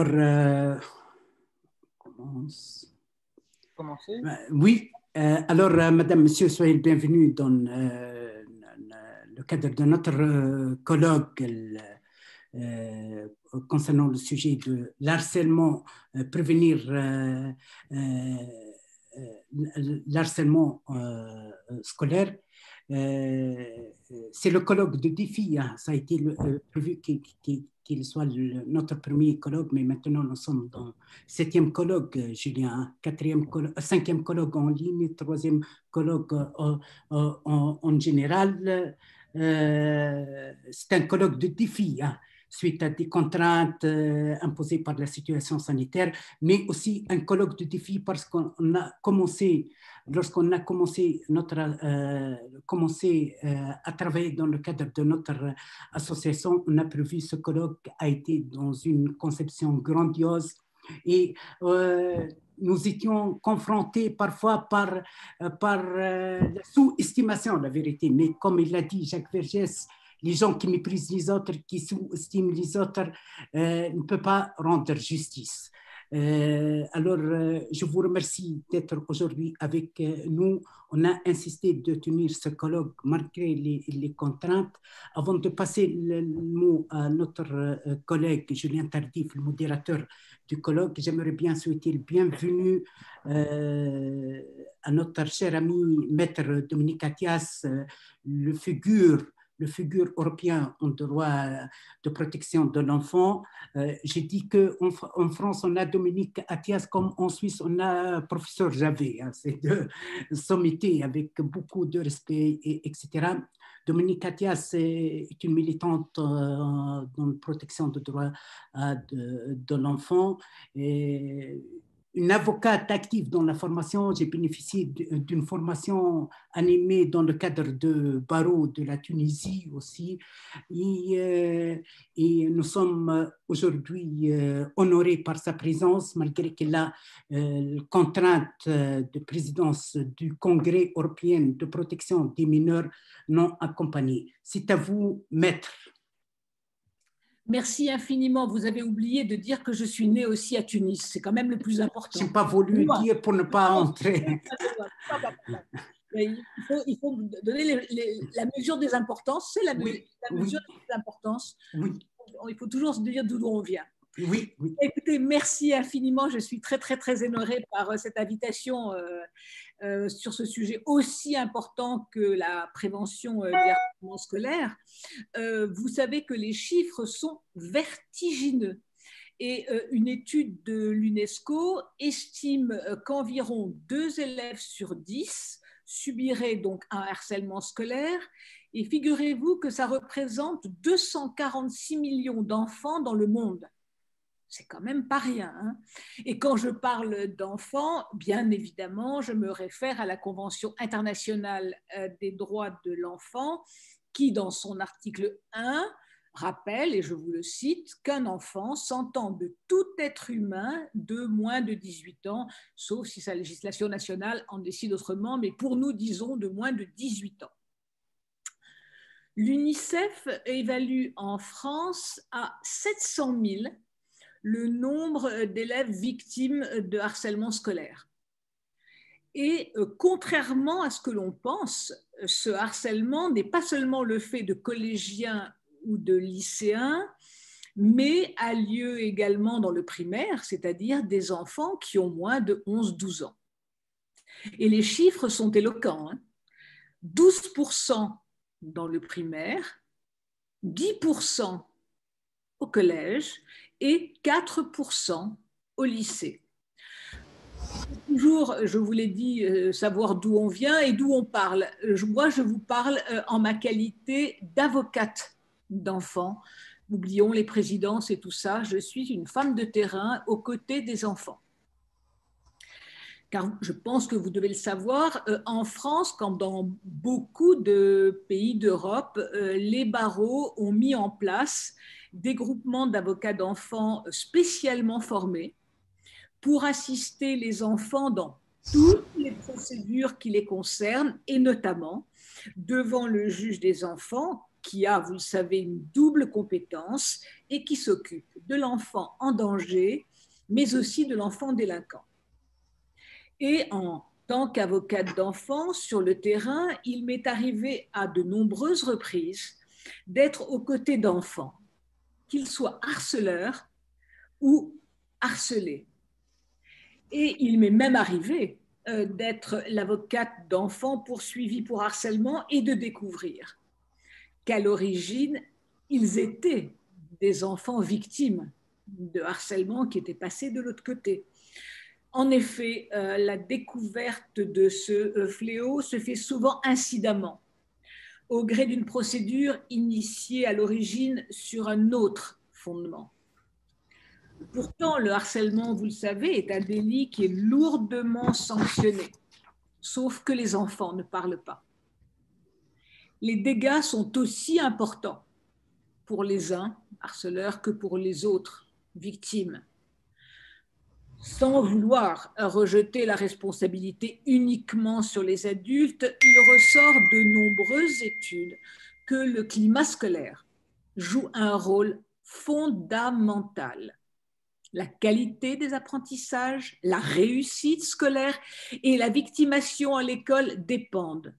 Alors, euh, commence. Commencer Euh, Oui, euh, alors, Madame, Monsieur, soyez le bienvenue dans euh, le cadre de notre colloque concernant le sujet de l'harcèlement, prévenir l'harcèlement scolaire. C'est le colloque de défi, hein. ça a été le- prévu qu'il soit notre premier colloque, mais maintenant nous sommes dans septième colloque, euh, Julien, quatrième euh, cinquième colloque en ligne, troisième colloque euh, en, général. C'est un colloque de défi, hein, suite à des contraintes euh, imposées par la situation sanitaire, mais aussi un colloque de défi parce qu'on a commencé lorsqu'on a commencé, notre, euh, commencé euh, à travailler dans le cadre de notre association, on a prévu ce colloque a été dans une conception grandiose et nous étions confrontés parfois par, par la sous-estimation, la vérité. Mais comme il l'a dit Jacques Vergès, les gens qui méprisent les autres, qui sous-estiment les autres, euh, ne peuvent pas rendre justice. Euh, alors, euh, je vous remercie d'être aujourd'hui avec nous. On a insisté de tenir ce colloque malgré les, contraintes. Avant de passer le mot à notre collègue Julien Tardif, le modérateur du colloque, j'aimerais bien souhaiter le bienvenue à notre cher ami Maître Dominique Attias, euh, le figure le figure européen en droit de protection de l'enfant. Euh, J'ai dit qu'en en France, on a Dominique Attias, comme en Suisse, on a professeur Javet. Hein, C'est deux sommités avec beaucoup de respect, et, etc. Dominique Attias est une militante euh, dans la protection des droits euh, de, de l'enfant. Et une avocate active dans la formation. J'ai bénéficié d'une formation animée dans le cadre de barreau de la Tunisie aussi. Et, euh, nous sommes aujourd'hui euh, honorés par sa présence, malgré qu'elle a euh, contrainte de présidence du Congrès européen de protection des mineurs non accompagnés. C'est à vous, maître. Merci infiniment. Vous avez oublié de dire que je suis née aussi à Tunis. C'est quand même le plus important. Je n'ai pas voulu Moi. dire pour ne pas entrer. Il, faut, il faut donner les- les- la mesure des importances. C'est la, Oui, mesure- oui. des importances. Oui, Il faut toujours se dire d'où on vient. oui, oui. Écoutez, merci infiniment. Je suis très, très, très honorée par euh, cette invitation euh, euh, sur ce sujet aussi important que la prévention euh, des harcèlements scolaires. Euh, vous savez que les chiffres sont vertigineux. Et euh, une étude de l'UNESCO estime qu'environ deux élèves sur dix subiraient donc un harcèlement scolaire. Et figurez-vous que ça représente 246 millions d'enfants dans le monde c'est quand même pas rien. hein. Et quand je parle d'enfants, bien évidemment, je me réfère à la Convention internationale euh, des droits de l'enfant, qui, dans son article 1, rappelle, et je vous le cite, qu'un enfant s'entend de tout être humain de moins de 18 ans, sauf si sa législation nationale en décide autrement, mais pour nous, disons, de moins de 18 ans. L'UNICEF évalue en France à 700 000 le nombre d'élèves victimes de harcèlement scolaire. Et euh, contrairement à ce que l'on pense, ce harcèlement n'est pas seulement le fait de collégiens ou de lycéens, mais a lieu également dans le primaire, c'est-à-dire des enfants qui ont moins de 11-12 ans. Et les chiffres sont éloquents. hein. 12% dans le primaire, 10% au collège et 4% au lycée. Toujours, je vous l'ai dit, euh, savoir d'où on vient et d'où on parle. Je- Moi, je vous parle euh, en ma qualité d'avocate d'enfants. Oublions les présidences et tout ça. Je suis une femme de terrain aux côtés des enfants. Car je pense que vous devez le savoir, euh, en France, comme dans beaucoup de pays d'Europe, euh, les barreaux ont mis en place des groupements d'avocats d'enfants spécialement formés pour assister les enfants dans toutes les procédures qui les concernent et notamment devant le juge des enfants qui a, vous le savez, une double compétence et qui s'occupe de l'enfant en danger, mais aussi de l'enfant délinquant. Et en tant qu'avocate d'enfants sur le terrain, il m'est arrivé à de nombreuses reprises d'être aux côtés d'enfants, qu'ils soient harceleurs ou harcelés. Et il m'est même arrivé euh, d'être l'avocate d'enfants poursuivis pour harcèlement et de découvrir qu'à l'origine, ils étaient des enfants victimes de harcèlement qui étaient passés de l'autre côté. En effet, euh, la découverte de ce euh, fléau se fait souvent incidemment, au gré d'une procédure initiée à l'origine sur un autre fondement. Pourtant, le harcèlement, vous le savez, est un délit qui est lourdement sanctionné, sauf que les enfants ne parlent pas. Les dégâts sont aussi importants pour les uns, harceleurs, que pour les autres, victimes. Sans vouloir rejeter la responsabilité uniquement sur les adultes, il ressort de nombreuses études que le climat scolaire joue un rôle fondamental la qualité des apprentissages, la réussite scolaire et la victimation à l'école dépendent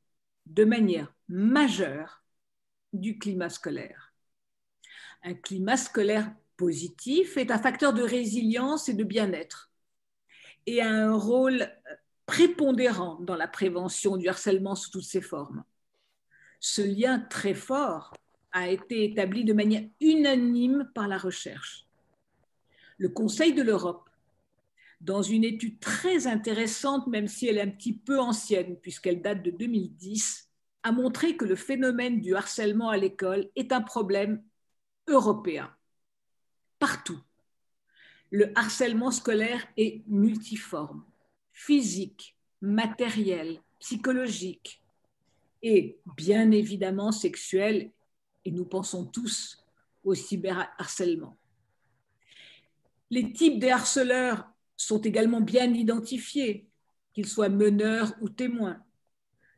de manière majeure du climat scolaire. Un climat scolaire positif est un facteur de résilience et de bien-être et a un rôle prépondérant dans la prévention du harcèlement sous toutes ses formes. Ce lien très fort a été établi de manière unanime par la recherche le Conseil de l'Europe, dans une étude très intéressante, même si elle est un petit peu ancienne, puisqu'elle date de 2010, a montré que le phénomène du harcèlement à l'école est un problème européen, partout. Le harcèlement scolaire est multiforme, physique, matériel, psychologique et bien évidemment sexuel, et nous pensons tous au cyberharcèlement. Les types des harceleurs sont également bien identifiés, qu'ils soient meneurs ou témoins.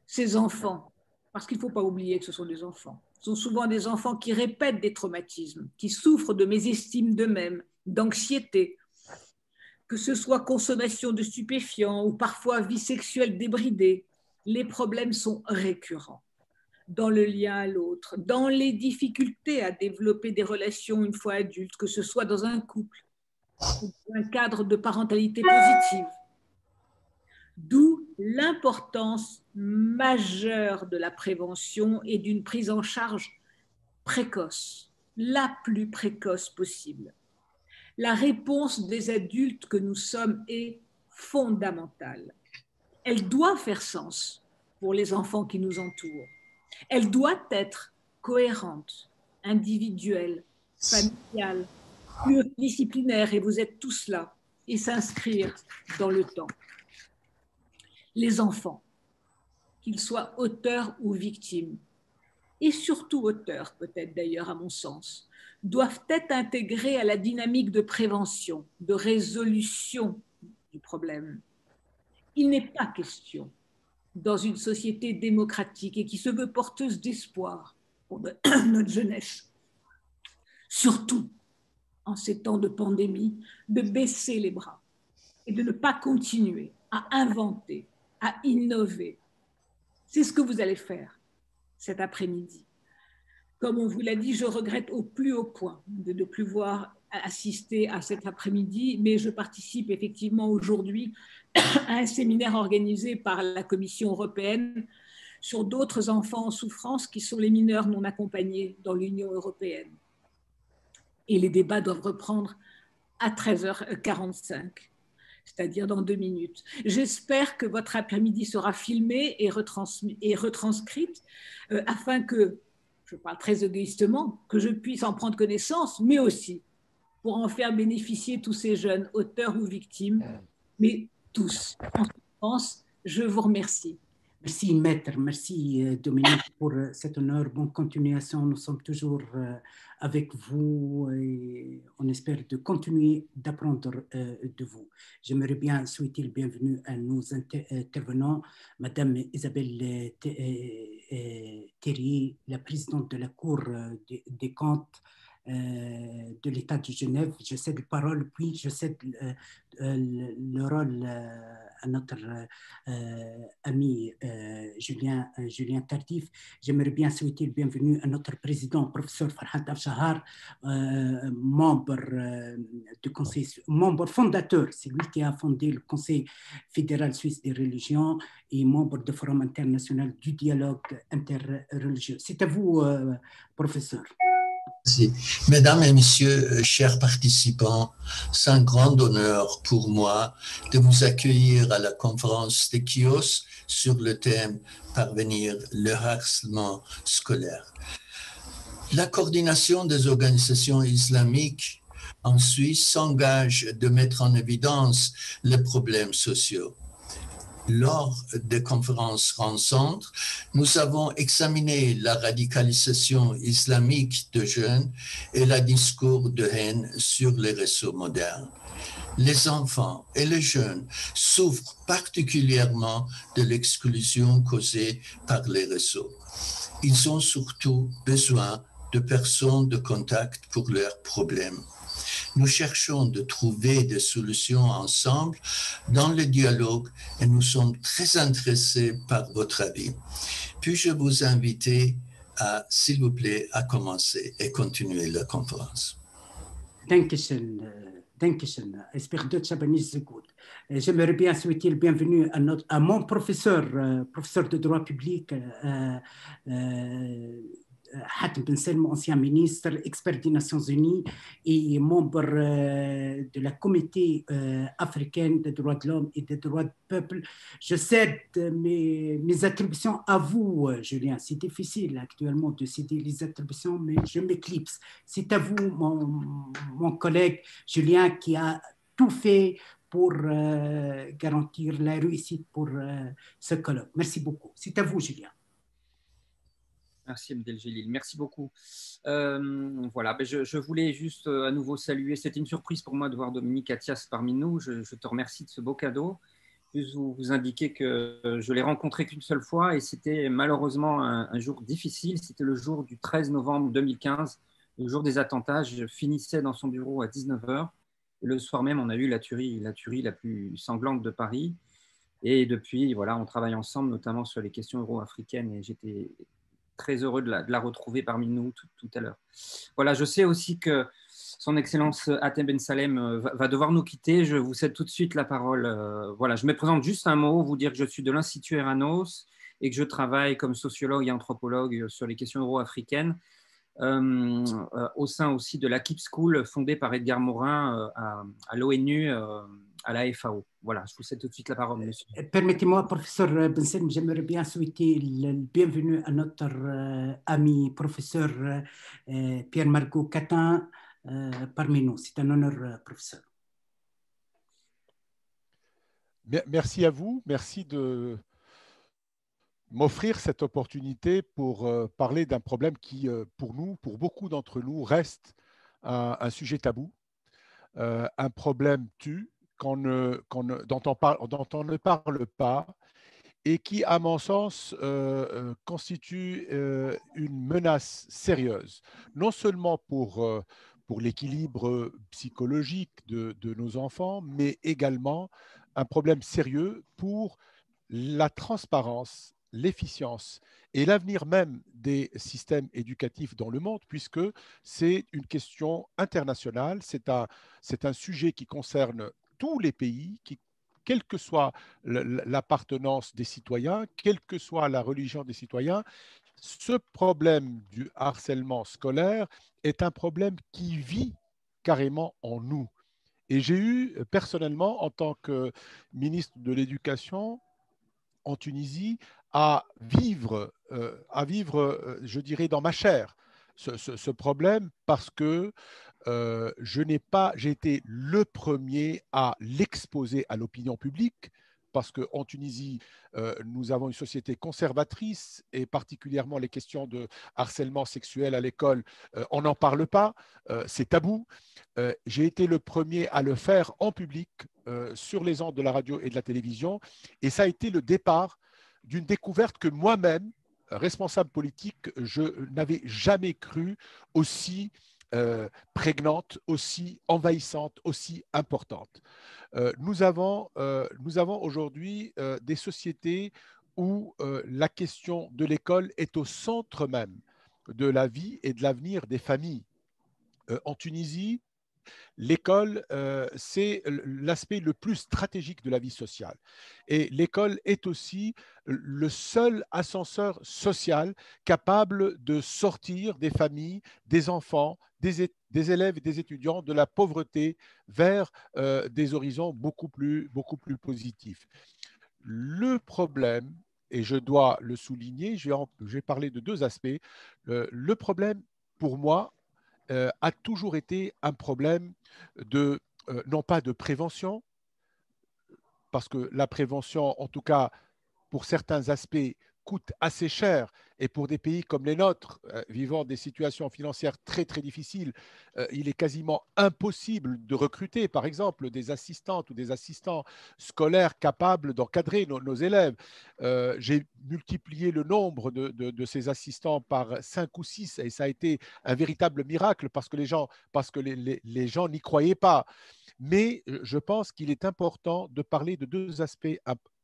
Ces enfants, parce qu'il ne faut pas oublier que ce sont des enfants, sont souvent des enfants qui répètent des traumatismes, qui souffrent de mésestime d'eux-mêmes, d'anxiété, que ce soit consommation de stupéfiants ou parfois vie sexuelle débridée, les problèmes sont récurrents dans le lien à l'autre, dans les difficultés à développer des relations une fois adultes, que ce soit dans un couple, un cadre de parentalité positive. D'où l'importance majeure de la prévention et d'une prise en charge précoce, la plus précoce possible. La réponse des adultes que nous sommes est fondamentale. Elle doit faire sens pour les enfants qui nous entourent. Elle doit être cohérente, individuelle, familiale, disciplinaire et vous êtes tous là, et s'inscrire dans le temps. Les enfants, qu'ils soient auteurs ou victimes, et surtout auteurs peut-être d'ailleurs à mon sens, doivent être intégrés à la dynamique de prévention, de résolution du problème. Il n'est pas question, dans une société démocratique et qui se veut porteuse d'espoir pour notre jeunesse, surtout en ces temps de pandémie, de baisser les bras et de ne pas continuer à inventer, à innover. C'est ce que vous allez faire cet après-midi. Comme on vous l'a dit, je regrette au plus haut point de ne plus voir assister à cet après-midi, mais je participe effectivement aujourd'hui à un séminaire organisé par la Commission européenne sur d'autres enfants en souffrance qui sont les mineurs non accompagnés dans l'Union européenne et les débats doivent reprendre à 13h45, c'est-à-dire dans deux minutes. J'espère que votre après-midi sera filmé et, retranscrite euh, afin que, je parle très égoïstement, que je puisse en prendre connaissance, mais aussi pour en faire bénéficier tous ces jeunes, auteurs ou victimes, mais tous. En France, je vous remercie. Merci, maître. Merci, euh, Dominique, pour euh, cet honneur. Bonne continuation. Nous sommes toujours euh, avec vous et on espère de continuer d'apprendre de vous. J'aimerais bien souhaiter le bienvenue à nos intervenants, Madame Isabelle Thierry, la présidente de la Cour des comptes, de l'État de Genève. Je cède la parole, puis je cède le, rôle à notre ami Julien, Julien Tardif. J'aimerais bien souhaiter le bienvenue à notre président, professeur Farhad Afshahar, membre du conseil, membre fondateur, c'est lui qui a fondé le Conseil fédéral suisse des religions et membre du Forum international du dialogue interreligieux. C'est à vous, professeur. Mesdames et messieurs, euh, chers participants, c'est un grand honneur pour moi de vous accueillir à la conférence de Chios sur le thème Parvenir le harcèlement scolaire. La coordination des organisations islamiques en Suisse s'engage de mettre en évidence les problèmes sociaux lors des conférences rencontres, nous avons examiné la radicalisation islamique de jeunes et le discours de haine sur les réseaux modernes. Les enfants et les jeunes souffrent particulièrement de l'exclusion causée par les réseaux. Ils ont surtout besoin de personnes de contact pour leurs problèmes. Nous cherchons de trouver des solutions ensemble dans le dialogue et nous sommes très intéressés par votre avis. Puis-je vous inviter à, s'il vous plaît, à commencer et continuer la conférence? Dankeschön. Dankeschön. Espère de J'aimerais bien souhaiter le bienvenue à, notre, à mon professeur, euh, professeur de droit public, euh, euh, Hatem Ben Selm, ancien ministre, expert des Nations Unies et membre euh, de la comité euh, africaine des droits de l'homme et des droits du peuple. Je cède mes, mes attributions à vous, Julien. C'est difficile actuellement de céder les attributions, mais je m'éclipse. C'est à vous, mon, mon, collègue Julien, qui a tout fait pour euh, garantir la réussite pour ce colloque. Merci beaucoup. C'est à vous, Julien. Merci Mdelgelil, merci beaucoup. Euh, voilà, ben je, voulais juste euh, à nouveau saluer, c'était une surprise pour moi de voir Dominique Attias parmi nous, je, te remercie de ce beau cadeau. Plus vous, vous indiquer que je l'ai rencontré qu'une seule fois et c'était malheureusement un, jour difficile, c'était le jour du 13 novembre 2015, le jour des attentats, je finissais dans son bureau à 19h. Le soir même, on a eu la tuerie, la tuerie la plus sanglante de Paris. Et depuis, voilà, on travaille ensemble, notamment sur les questions euro-africaines. Et j'étais très heureux de la, retrouver parmi nous tout, à l'heure. Voilà, je sais aussi que son Excellence Atem Ben Salem euh, va, devoir nous quitter. Je vous cède tout de suite la parole. Euh, voilà, je me présente juste un mot, vous dire que je suis de l'Institut Eranos et que je travaille comme sociologue et anthropologue sur les questions euro-africaines. Euh, au sein aussi de la Keep School fondée par Edgar Morin à, à l'ONU à la FAO. Voilà, je vous cède tout de suite la parole, monsieur. Euh, permettez-moi, professeur Bensen, j'aimerais bien souhaiter le bienvenue à notre euh, ami professeur euh, Pierre-Margot Catin parmi nous. C'est un honneur, professeur. Merci à vous. Merci de m'offrir cette opportunité pour parler d'un problème qui, pour nous, pour beaucoup d'entre nous, reste un, sujet tabou. un problème tue, dont, on ne parle pas et qui, à mon sens, euh, euh, constitue euh, une menace sérieuse, non seulement pour, l'équilibre psychologique de, nos enfants, mais également un problème sérieux pour la transparence, l'efficience et l'avenir même des systèmes éducatifs dans le monde, puisque c'est une question internationale, c'est un, un sujet qui concerne tous les pays, qui, quelle que soit l'appartenance des citoyens, quelle que soit la religion des citoyens, ce problème du harcèlement scolaire est un problème qui vit carrément en nous. Et j'ai eu personnellement, en tant que ministre de l'Éducation en Tunisie, à vivre, euh, à vivre euh, je dirais, dans ma chair ce, problème parce que euh, je n'ai pas, j'ai été le premier à l'exposer à l'opinion publique parce qu'en Tunisie, nous avons une société conservatrice et particulièrement les questions de harcèlement sexuel à l'école, on n'en parle pas, c'est tabou. J'ai été le premier à le faire en public sur les ondes de la radio et de la télévision et ça a été le départ d'une découverte que moi-même, responsable politique, je n'avais jamais cru aussi euh, prégnante, aussi envahissante, aussi importante. Euh, nous avons, nous avons aujourd'hui des sociétés où la question de l'école est au centre même de la vie et de l'avenir des familles. en Tunisie, L'école, euh, c'est l'aspect le plus stratégique de la vie sociale. Et l'école est aussi le seul ascenseur social capable de sortir des familles, des enfants, des, élèves et des étudiants de la pauvreté vers euh, des horizons beaucoup plus, beaucoup plus positifs. Le problème, et je dois le souligner, je vais, parler de deux aspects. le problème, pour moi, euh, a toujours été un problème de, euh, non pas de prévention, parce que la prévention, en tout cas pour certains aspects, coûte assez cher. Et pour des pays comme les nôtres, euh, vivant des situations financières très très difficiles, euh, il est quasiment impossible de recruter, par exemple, des assistantes ou des assistants scolaires capables d'encadrer nos, élèves. Euh, j'ai multiplié le nombre de, ces assistants par 5 ou 6 et ça a été un véritable miracle parce que les gens, parce que les gens n'y croyaient pas. Mais je pense qu'il est important de parler de deux aspects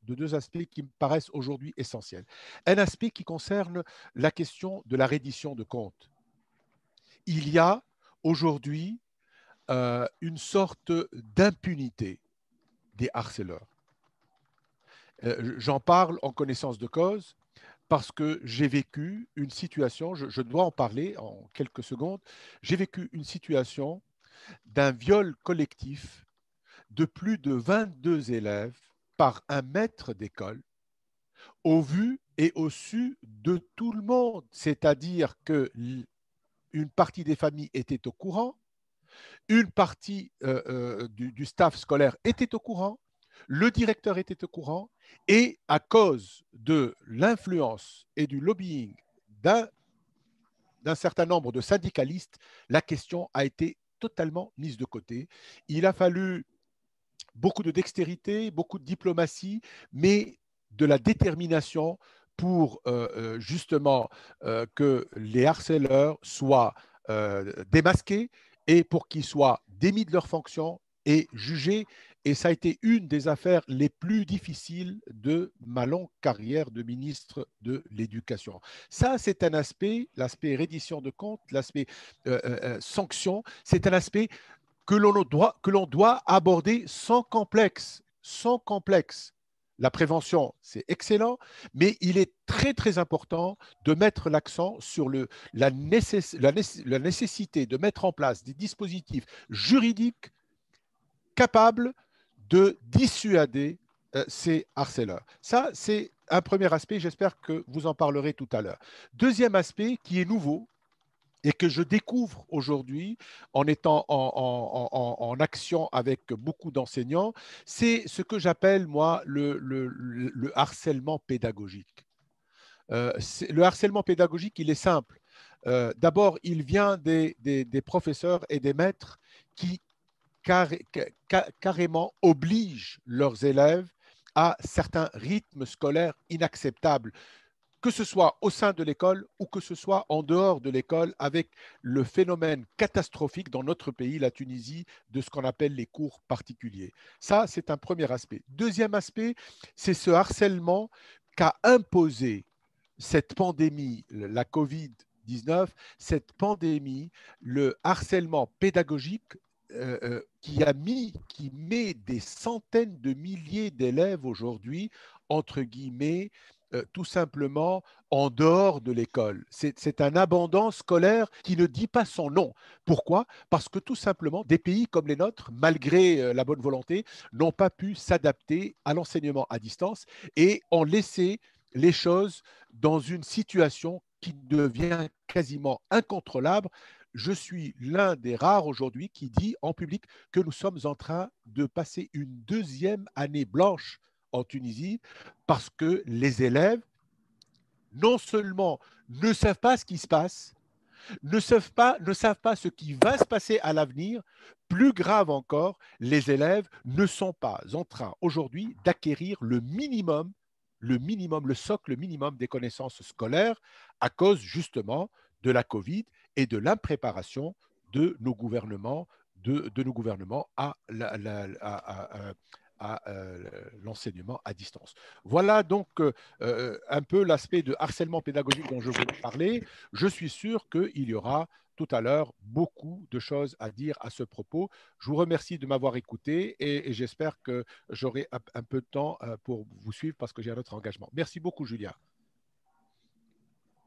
de deux aspects qui me paraissent aujourd'hui essentiels. Un aspect qui concerne la question de la reddition de comptes. Il y a aujourd'hui euh, une sorte d'impunité des harceleurs. Euh, j'en parle en connaissance de cause parce que j'ai vécu une situation, je, je, dois en parler en quelques secondes, j'ai vécu une situation d'un viol collectif de plus de 22 élèves par un maître d'école au vu et au su de tout le monde, c'est-à-dire que une partie des familles était au courant, une partie euh, euh, du, staff scolaire était au courant, le directeur était au courant, et à cause de l'influence et du lobbying d'un certain nombre de syndicalistes, la question a été totalement mise de côté. Il a fallu beaucoup de dextérité, beaucoup de diplomatie, mais de la détermination pour euh, euh, justement euh, que les harceleurs soient démasqués et pour qu'ils soient démis de leurs fonctions et jugés. Et ça a été une des affaires les plus difficiles de ma longue carrière de ministre de l'Éducation. Ça, c'est un aspect, l'aspect reddition de comptes, l'aspect sanction, c'est un aspect que l'on doit, aborder sans complexe, sans complexe. La prévention, c'est excellent, mais il est très très important de mettre l'accent sur la, nécessité de mettre en place des dispositifs juridiques capables de dissuader euh, ces harceleurs. Ça, c'est un premier aspect, j'espère que vous en parlerez tout à l'heure. Deuxième aspect qui est nouveau, et que je découvre aujourd'hui en étant en, action avec beaucoup d'enseignants, c'est ce que j'appelle, moi, le, harcèlement pédagogique. Euh, le harcèlement pédagogique, il est simple. Euh, d'abord, il vient des, professeurs et des maîtres qui carrément obligent leurs élèves à certains rythmes scolaires inacceptables que ce soit au sein de l'école ou que ce soit en dehors de l'école, avec le phénomène catastrophique dans notre pays, la Tunisie, de ce qu'on appelle les cours particuliers. Ça, c'est un premier aspect. Deuxième aspect, c'est ce harcèlement qu'a imposé cette pandémie, la COVID-19, cette pandémie, le harcèlement pédagogique euh, euh, qui a mis, qui met des centaines de milliers d'élèves aujourd'hui, entre guillemets, euh, tout simplement en dehors de l'école. C'est un abandon scolaire qui ne dit pas son nom. Pourquoi? Parce que tout simplement, des pays comme les nôtres, malgré euh, la bonne volonté, n'ont pas pu s'adapter à l'enseignement à distance et ont laissé les choses dans une situation qui devient quasiment incontrôlable. Je suis l'un des rares aujourd'hui qui dit en public que nous sommes en train de passer une deuxième année blanche en Tunisie parce que les élèves, non seulement ne savent pas ce qui se passe, ne savent pas, ne savent pas ce qui va se passer à l'avenir. Plus grave encore, les élèves ne sont pas en train aujourd'hui d'acquérir le minimum le minimum, le socle minimum des connaissances scolaires à cause justement de la Covid et de l'impréparation de nos gouvernements, de, nos gouvernements à, l'enseignement à distance. Voilà donc un peu l'aspect de harcèlement pédagogique dont je voulais parler. Je suis sûr qu'il y aura tout à l'heure beaucoup de choses à dire à ce propos. Je vous remercie de m'avoir écouté et, j'espère que j'aurai un, peu de temps pour vous suivre parce que j'ai un autre engagement. Merci beaucoup, Julia.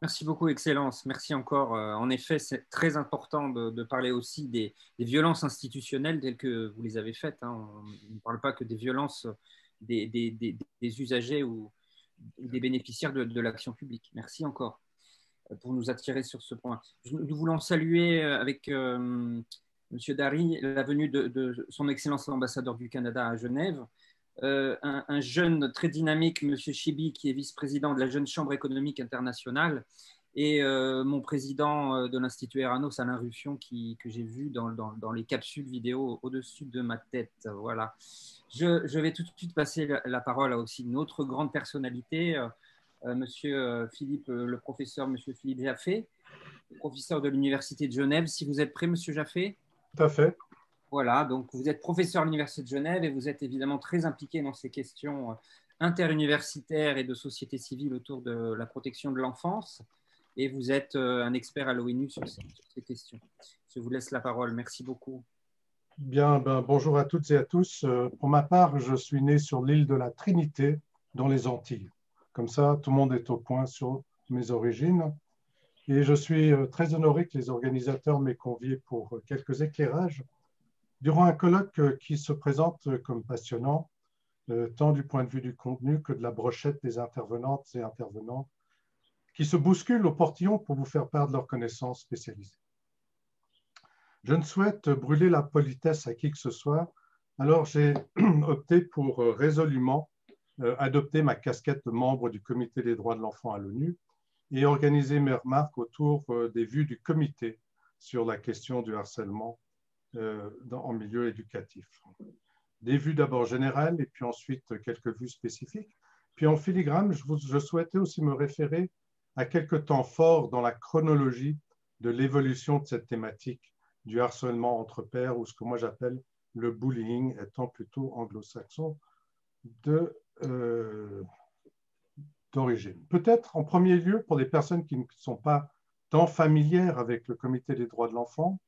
Merci beaucoup, Excellence. Merci encore. Euh, en effet, c'est très important de, parler aussi des, violences institutionnelles telles que vous les avez faites. Hein. On ne parle pas que des violences des, usagers ou, des bénéficiaires de, l'action publique. Merci encore euh, pour nous attirer sur ce point. Nous voulons saluer euh, avec M. Dari la venue de, son Excellence l'ambassadeur du Canada à Genève. Euh, un, jeune très dynamique, M. Chibi, qui est vice-président de la Jeune Chambre économique internationale, et euh, mon président euh, de l'Institut Eranos, Alain Ruffion, qui, que j'ai vu dans, dans, les capsules vidéo au-dessus de ma tête. Voilà. Je, vais tout de suite passer la, parole à aussi une autre grande personnalité, Monsieur Philippe, le professeur Monsieur Philippe Jaffé, professeur de l'Université de Genève. Si vous êtes prêt, Monsieur Jaffé Tout à fait. Voilà, donc vous êtes professeur à l'Université de Genève et vous êtes évidemment très impliqué dans ces questions euh, interuniversitaires et de société civile autour de la protection de l'enfance. Et vous êtes euh, un expert à l'ONU sur, ces questions. Je vous laisse la parole. Merci beaucoup. Bien, ben, bonjour à toutes et à tous. Euh, pour ma part, je suis né sur l'île de la Trinité, dans les Antilles. Comme ça, tout le monde est au point sur mes origines. Et je suis très honoré que les organisateurs m'aient convié pour quelques éclairages durant un colloque euh, qui se présente euh, comme passionnant, euh, tant du point de vue du contenu que de la brochette des intervenantes et intervenants, qui se bousculent au portillon pour vous faire part de leurs connaissances spécialisées. Je ne souhaite brûler la politesse à qui que ce soit, alors j'ai opté pour résolument adopter ma casquette de membre du Comité des droits de l'enfant à l'ONU et organiser mes remarques autour des vues du comité sur la question du harcèlement euh, en milieu éducatif. Des vues d'abord générales et puis ensuite quelques vues spécifiques. Puis en filigrane, je, souhaitais aussi me référer à quelques temps forts dans la chronologie de l'évolution de cette thématique du harcèlement entre pairs ou ce que moi j'appelle le bullying étant plutôt anglo-saxon euh, d'origine. Peut-être en premier lieu pour les personnes qui ne sont pas tant familières avec le comité des droits de l'enfant,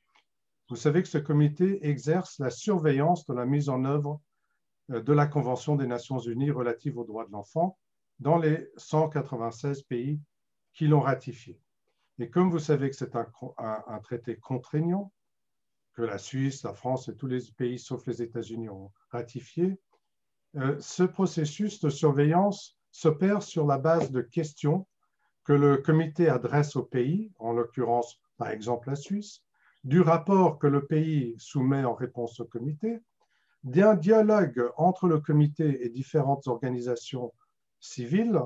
vous savez que ce comité exerce la surveillance de la mise en œuvre euh, de la Convention des Nations Unies relative aux droits de l'enfant dans les 196 pays qui l'ont ratifié. Et comme vous savez que c'est un, traité contraignant, que la Suisse, la France et tous les pays sauf les États-Unis ont ratifié, euh, ce processus de surveillance s'opère sur la base de questions que le comité adresse aux pays, en l'occurrence par exemple la Suisse, du rapport que le pays soumet en réponse au comité, d'un dialogue entre le comité et différentes organisations civiles,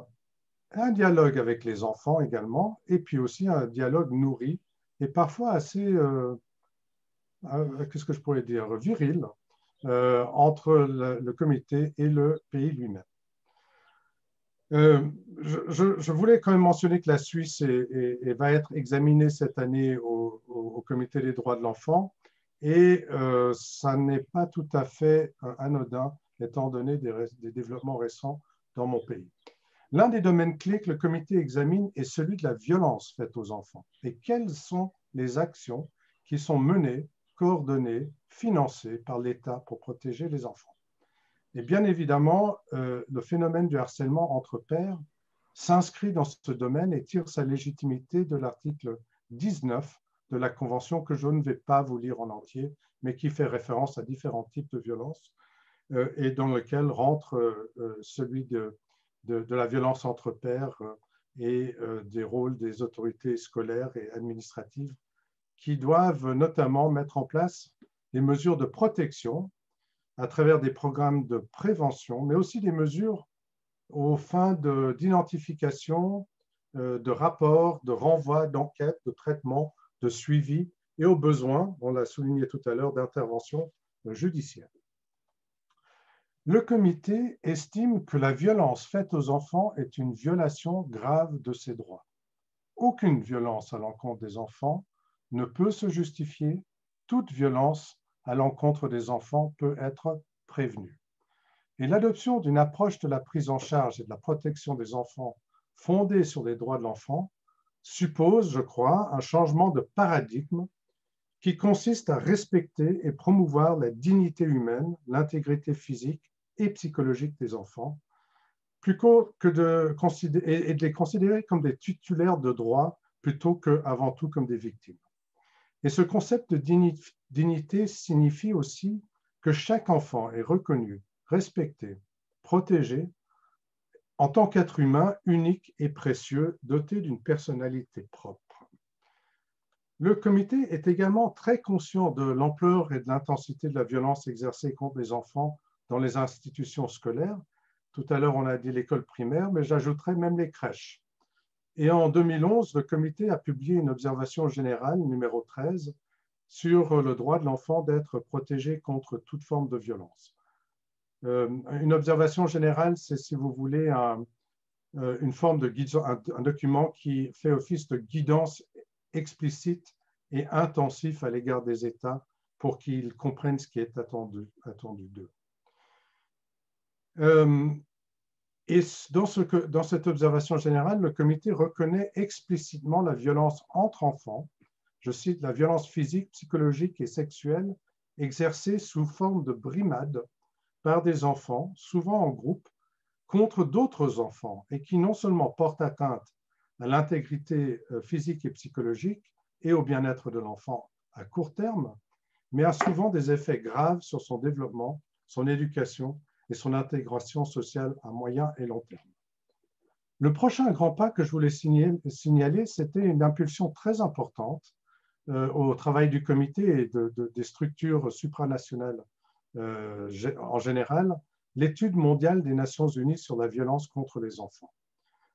un dialogue avec les enfants également, et puis aussi un dialogue nourri et parfois assez, euh, euh, qu'est-ce que je pourrais dire, viril, euh, entre le, comité et le pays lui-même. Je, voulais quand même mentionner que la Suisse va être examinée cette année au, au Comité des droits de l'enfant. Et euh, ça n'est pas tout à fait euh, anodin, étant donné des, des, développements récents dans mon pays. L'un des domaines clés que le comité examine est celui de la violence faite aux enfants. Et quelles sont les actions qui sont menées, coordonnées, financées par l'État pour protéger les enfants? Et bien évidemment, euh, le phénomène du harcèlement entre pairs s'inscrit dans ce domaine et tire sa légitimité de l'article 19 de la Convention que je ne vais pas vous lire en entier, mais qui fait référence à différents types de violences euh, et dans lequel rentre euh, celui de, de, la violence entre pairs et des rôles des autorités scolaires et administratives qui doivent notamment mettre en place des mesures de protection à travers des programmes de prévention, mais aussi des mesures aux fins d'identification, de, de rapport, de renvoi, d'enquête, de traitement de suivi et au besoin, on l'a souligné tout à l'heure, d'intervention judiciaire. Le comité estime que la violence faite aux enfants est une violation grave de ces droits. Aucune violence à l'encontre des enfants ne peut se justifier. Toute violence à l'encontre des enfants peut être prévenue. Et l'adoption d'une approche de la prise en charge et de la protection des enfants fondée sur les droits de l'enfant suppose, je crois, un changement de paradigme qui consiste à respecter et promouvoir la dignité humaine, l'intégrité physique et psychologique des enfants, plutôt que de, et de les considérer comme des titulaires de droits plutôt qu'avant tout comme des victimes. Et ce concept de dignité signifie aussi que chaque enfant est reconnu, respecté, protégé en tant qu'être humain unique et précieux, doté d'une personnalité propre. Le comité est également très conscient de l'ampleur et de l'intensité de la violence exercée contre les enfants dans les institutions scolaires. Tout à l'heure, on a dit l'école primaire, mais j'ajouterai même les crèches. Et en 2011, le comité a publié une observation générale numéro 13 sur le droit de l'enfant d'être protégé contre toute forme de violence. Euh, une observation générale, c'est, si vous voulez, un, euh, une forme de un, un, document qui fait office de guidance explicite et intensif à l'égard des États pour qu'ils comprennent ce qui est attendu, attendu d'eux. Euh, et dans, cette observation générale, le comité reconnaît explicitement la violence entre enfants, je cite, la violence physique, psychologique et sexuelle exercée sous forme de brimade par des enfants, souvent en groupe, contre d'autres enfants et qui non seulement portent atteinte à l'intégrité euh, physique et psychologique et au bien-être de l'enfant à court terme, mais a souvent des effets graves sur son développement, son éducation et son intégration sociale à moyen et long terme. Le prochain grand pas que je voulais signaler, c'était une impulsion très importante euh, au travail du comité et des structures supranationales euh, en général, l'étude mondiale des Nations Unies sur la violence contre les enfants.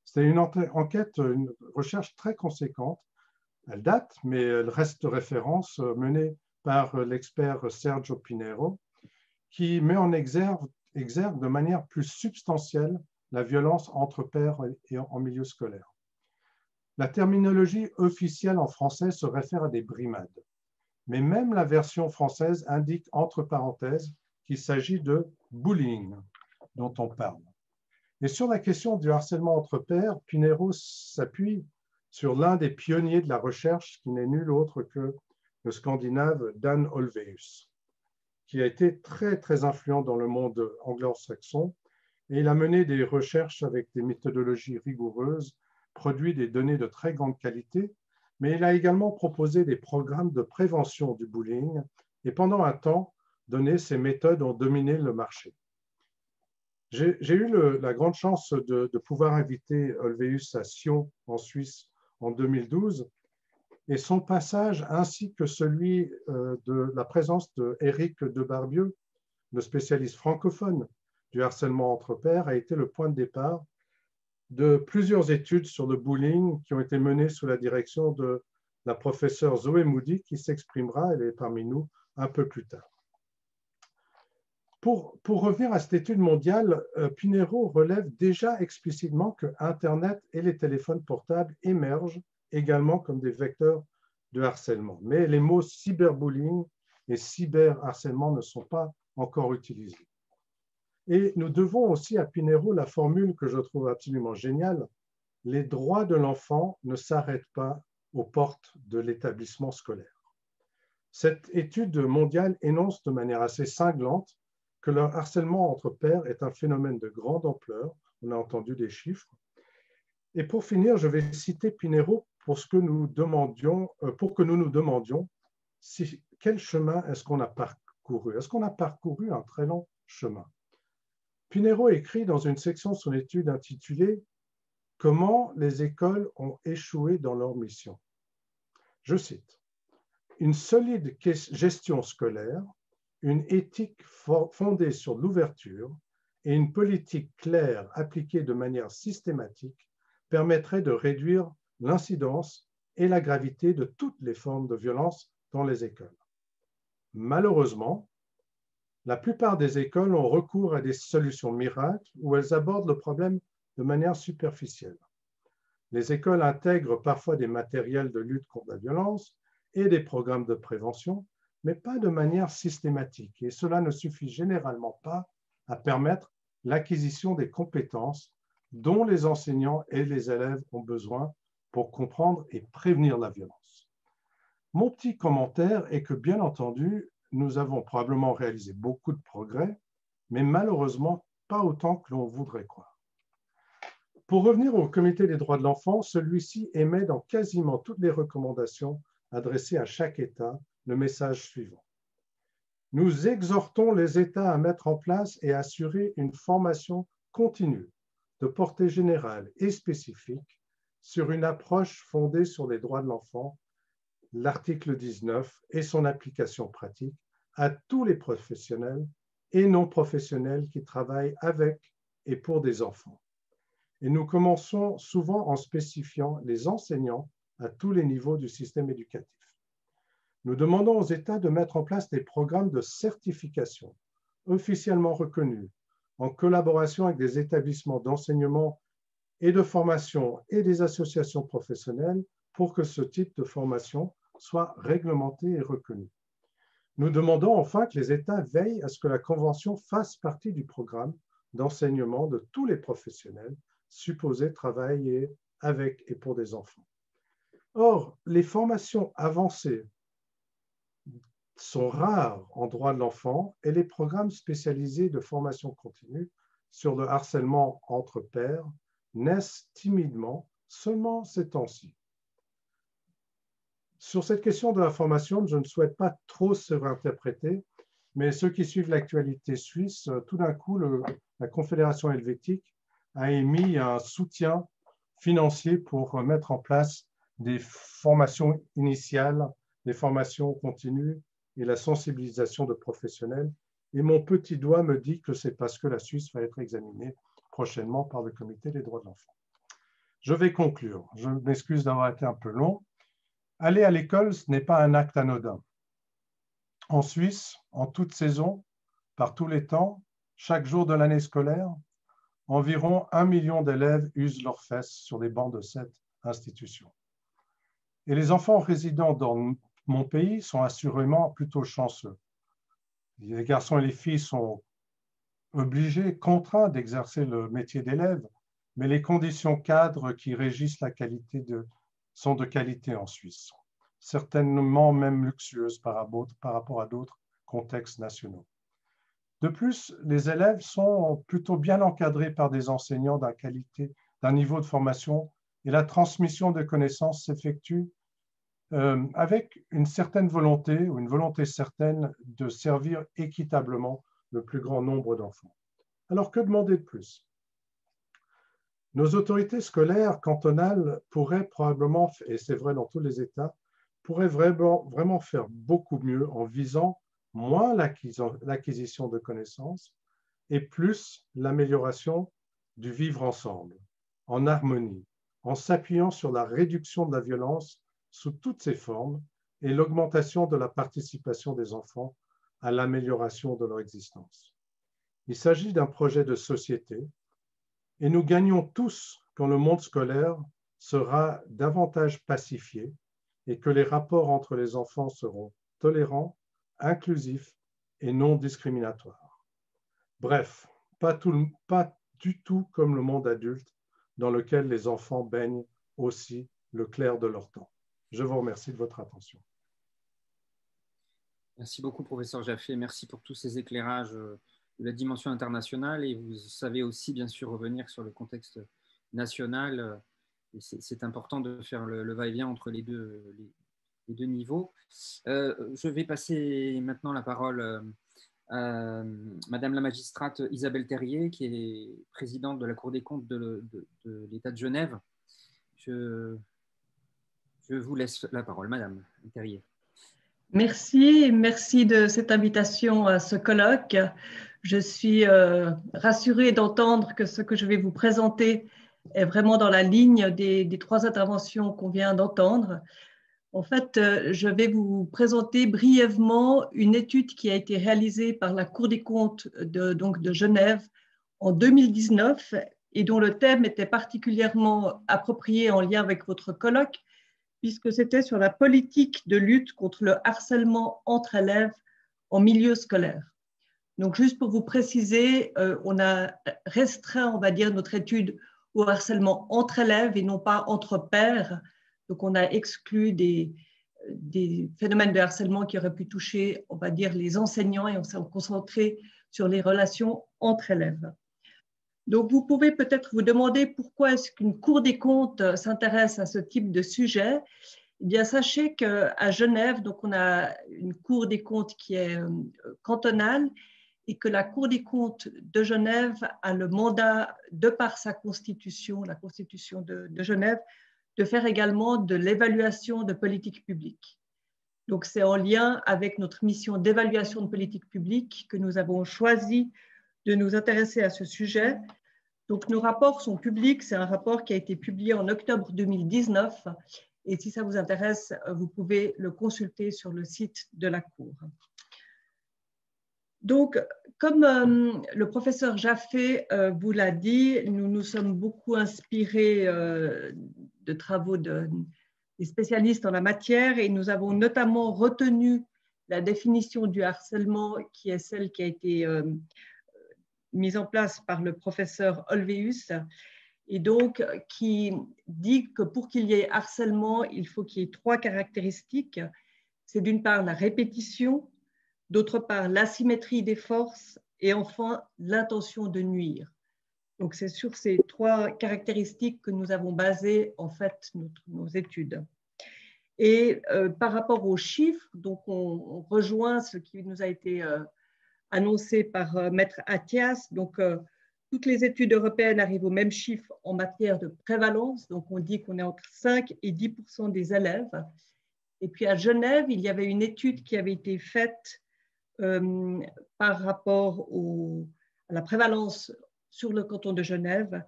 C'était une enquête, une recherche très conséquente. Elle date, mais elle reste référence euh, menée par l'expert Sergio Pinero, qui met en exergue, exergue, de manière plus substantielle la violence entre pères et en milieu scolaire. La terminologie officielle en français se réfère à des brimades mais même la version française indique entre parenthèses qu'il s'agit de bullying dont on parle. Et sur la question du harcèlement entre pairs, Pinero s'appuie sur l'un des pionniers de la recherche, qui n'est nul autre que le scandinave Dan Olveus, qui a été très très influent dans le monde anglo-saxon et il a mené des recherches avec des méthodologies rigoureuses, produit des données de très grande qualité mais il a également proposé des programmes de prévention du bullying et pendant un temps donné, ces méthodes ont dominé le marché. J'ai eu la grande chance de, pouvoir inviter Olveus à Sion, en Suisse, en 2012, et son passage ainsi que celui euh, de la présence de Éric Barbieux, le spécialiste francophone du harcèlement entre pairs, a été le point de départ de plusieurs études sur le bullying qui ont été menées sous la direction de la professeure Zoé Moody qui s'exprimera, elle est parmi nous un peu plus tard. Pour, pour revenir à cette étude mondiale, euh, Pinero relève déjà explicitement que Internet et les téléphones portables émergent également comme des vecteurs de harcèlement. Mais les mots cyberbullying et cyberharcèlement ne sont pas encore utilisés. Et nous devons aussi à Pinero la formule que je trouve absolument géniale, les droits de l'enfant ne s'arrêtent pas aux portes de l'établissement scolaire. Cette étude mondiale énonce de manière assez cinglante que le harcèlement entre pairs est un phénomène de grande ampleur. On a entendu des chiffres. Et pour finir, je vais citer Pinero pour, ce que, nous demandions, euh, pour que nous nous demandions si, quel chemin est-ce qu'on a parcouru? Est-ce qu'on a parcouru un très long chemin? Pinero écrit dans une section de son étude intitulée Comment les écoles ont échoué dans leur mission. Je cite Une solide gestion scolaire, une éthique fondée sur l'ouverture et une politique claire appliquée de manière systématique permettraient de réduire l'incidence et la gravité de toutes les formes de violence dans les écoles. Malheureusement, La plupart des écoles ont recours à des solutions miracles où elles abordent le problème de manière superficielle. Les écoles intègrent parfois des matériels de lutte contre la violence et des programmes de prévention, mais pas de manière systématique. Et cela ne suffit généralement pas à permettre l'acquisition des compétences dont les enseignants et les élèves ont besoin pour comprendre et prévenir la violence. Mon petit commentaire est que, bien entendu, nous avons probablement réalisé beaucoup de progrès, mais malheureusement pas autant que l'on voudrait croire. Pour revenir au Comité des droits de l'enfant, celui-ci émet dans quasiment toutes les recommandations adressées à chaque État le message suivant. Nous exhortons les États à mettre en place et assurer une formation continue de portée générale et spécifique sur une approche fondée sur les droits de l'enfant, l'article 19 et son application pratique à tous les professionnels et non professionnels qui travaillent avec et pour des enfants. Et nous commençons souvent en spécifiant les enseignants à tous les niveaux du système éducatif. Nous demandons aux États de mettre en place des programmes de certification officiellement reconnus en collaboration avec des établissements d'enseignement et de formation et des associations professionnelles pour que ce type de formation soit réglementé et reconnu. Nous demandons enfin que les États veillent à ce que la Convention fasse partie du programme d'enseignement de tous les professionnels supposés travailler avec et pour des enfants. Or, les formations avancées sont rares en droit de l'enfant et les programmes spécialisés de formation continue sur le harcèlement entre pairs naissent timidement seulement ces temps-ci. Sur cette question de la formation, je ne souhaite pas trop surinterpréter, mais ceux qui suivent l'actualité suisse, tout d'un coup, la Confédération helvétique a émis un soutien financier pour mettre en place des formations initiales, des formations continues et la sensibilisation de professionnels. Et mon petit doigt me dit que c'est parce que la Suisse va être examinée prochainement par le Comité des droits de l'enfant. Je vais conclure. Je m'excuse d'avoir été un peu long. Aller à l'école, ce n'est pas un acte anodin. En Suisse, en toute saison, par tous les temps, chaque jour de l'année scolaire, environ un million d'élèves usent leurs fesses sur les bancs de cette institution. Et les enfants résidant dans mon pays sont assurément plutôt chanceux. Les garçons et les filles sont obligés, contraints d'exercer le métier d'élève, mais les conditions cadres qui régissent la qualité de, sont de qualité en Suisse, certainement même luxueuses par, rapport à d'autres contextes nationaux. De plus, les élèves sont plutôt bien encadrés par des enseignants d'un qualité, d'un niveau de formation et la transmission de connaissances s'effectue euh, avec une certaine volonté ou une volonté certaine de servir équitablement le plus grand nombre d'enfants. Alors que demander de plus? Nos autorités scolaires cantonales pourraient probablement, et c'est vrai dans tous les États, pourraient vraiment, vraiment faire beaucoup mieux en visant moins l'acquisition de connaissances et plus l'amélioration du vivre ensemble, en harmonie, en s'appuyant sur la réduction de la violence sous toutes ses formes et l'augmentation de la participation des enfants à l'amélioration de leur existence. Il s'agit d'un projet de société et nous gagnons tous quand le monde scolaire sera davantage pacifié et que les rapports entre les enfants seront tolérants, inclusifs et non discriminatoires. Bref, pas, pas du tout comme le monde adulte dans lequel les enfants baignent aussi le clair de leur temps. Je vous remercie de votre attention. Merci beaucoup, professeur Jaffé. Merci pour tous ces éclairages euh, de la dimension internationale et vous savez aussi bien sûr revenir sur le contexte national. C'est important de faire le, va-et-vient entre les deux, niveaux. Euh, je vais passer maintenant la parole euh, à Madame la magistrate Isabelle Terrier, qui est présidente de la Cour des comptes de, l'État de Genève. Je vous laisse la parole, Madame Terrier. Merci, merci de cette invitation à ce colloque. Je suis euh, rassurée d'entendre que ce que je vais vous présenter est vraiment dans la ligne des, trois interventions qu'on vient d'entendre. En fait, euh, je vais vous présenter brièvement une étude qui a été réalisée par la Cour des comptes de, donc de Genève en 2019 et dont le thème était particulièrement approprié en lien avec votre colloque, puisque c'était sur la politique de lutte contre le harcèlement entre élèves en milieu scolaire. Donc, juste pour vous préciser, euh, on a restreint, on va dire, notre étude au harcèlement entre élèves et non pas entre pairs, donc, on a exclu des, phénomènes de harcèlement qui auraient pu toucher, on va dire, les enseignants et on s'est concentré sur les relations entre élèves. Donc, vous pouvez peut-être vous demander pourquoi est-ce qu'une Cour des comptes s'intéresse à ce type de sujet. Eh bien, sachez qu'à Genève, donc on a une Cour des comptes qui est euh, cantonale et que la Cour des comptes de Genève a le mandat, de par sa constitution, la constitution de Genève, de faire également de l'évaluation de politique publique. Donc, c'est en lien avec notre mission d'évaluation de politique publique que nous avons choisi de nous intéresser à ce sujet. Donc, nos rapports sont publics. C'est un rapport qui a été publié en octobre 2019. Et si ça vous intéresse, vous pouvez le consulter sur le site de la Cour. Donc, comme euh, le professeur Jaffé euh, vous l'a dit, nous nous sommes beaucoup inspirés euh, de travaux de, des spécialistes en la matière et nous avons notamment retenu la définition du harcèlement qui est celle qui a été mise en place par le professeur Olveus et donc qui dit que pour qu'il y ait harcèlement, il faut qu'il y ait trois caractéristiques. C'est d'une part la répétition, d'autre part l'asymétrie des forces et enfin l'intention de nuire. Donc c'est sur ces trois caractéristiques que nous avons basé en fait nos études. Et euh, par rapport aux chiffres, donc on, rejoint ce qui nous a été euh, annoncé par euh, Maître Athias. Donc toutes les études européennes arrivent au même chiffre en matière de prévalence. Donc on dit qu'on est entre 5 et 10% des élèves. Et puis à Genève, il y avait une étude qui avait été faite euh, par rapport à la prévalence sur le canton de Genève,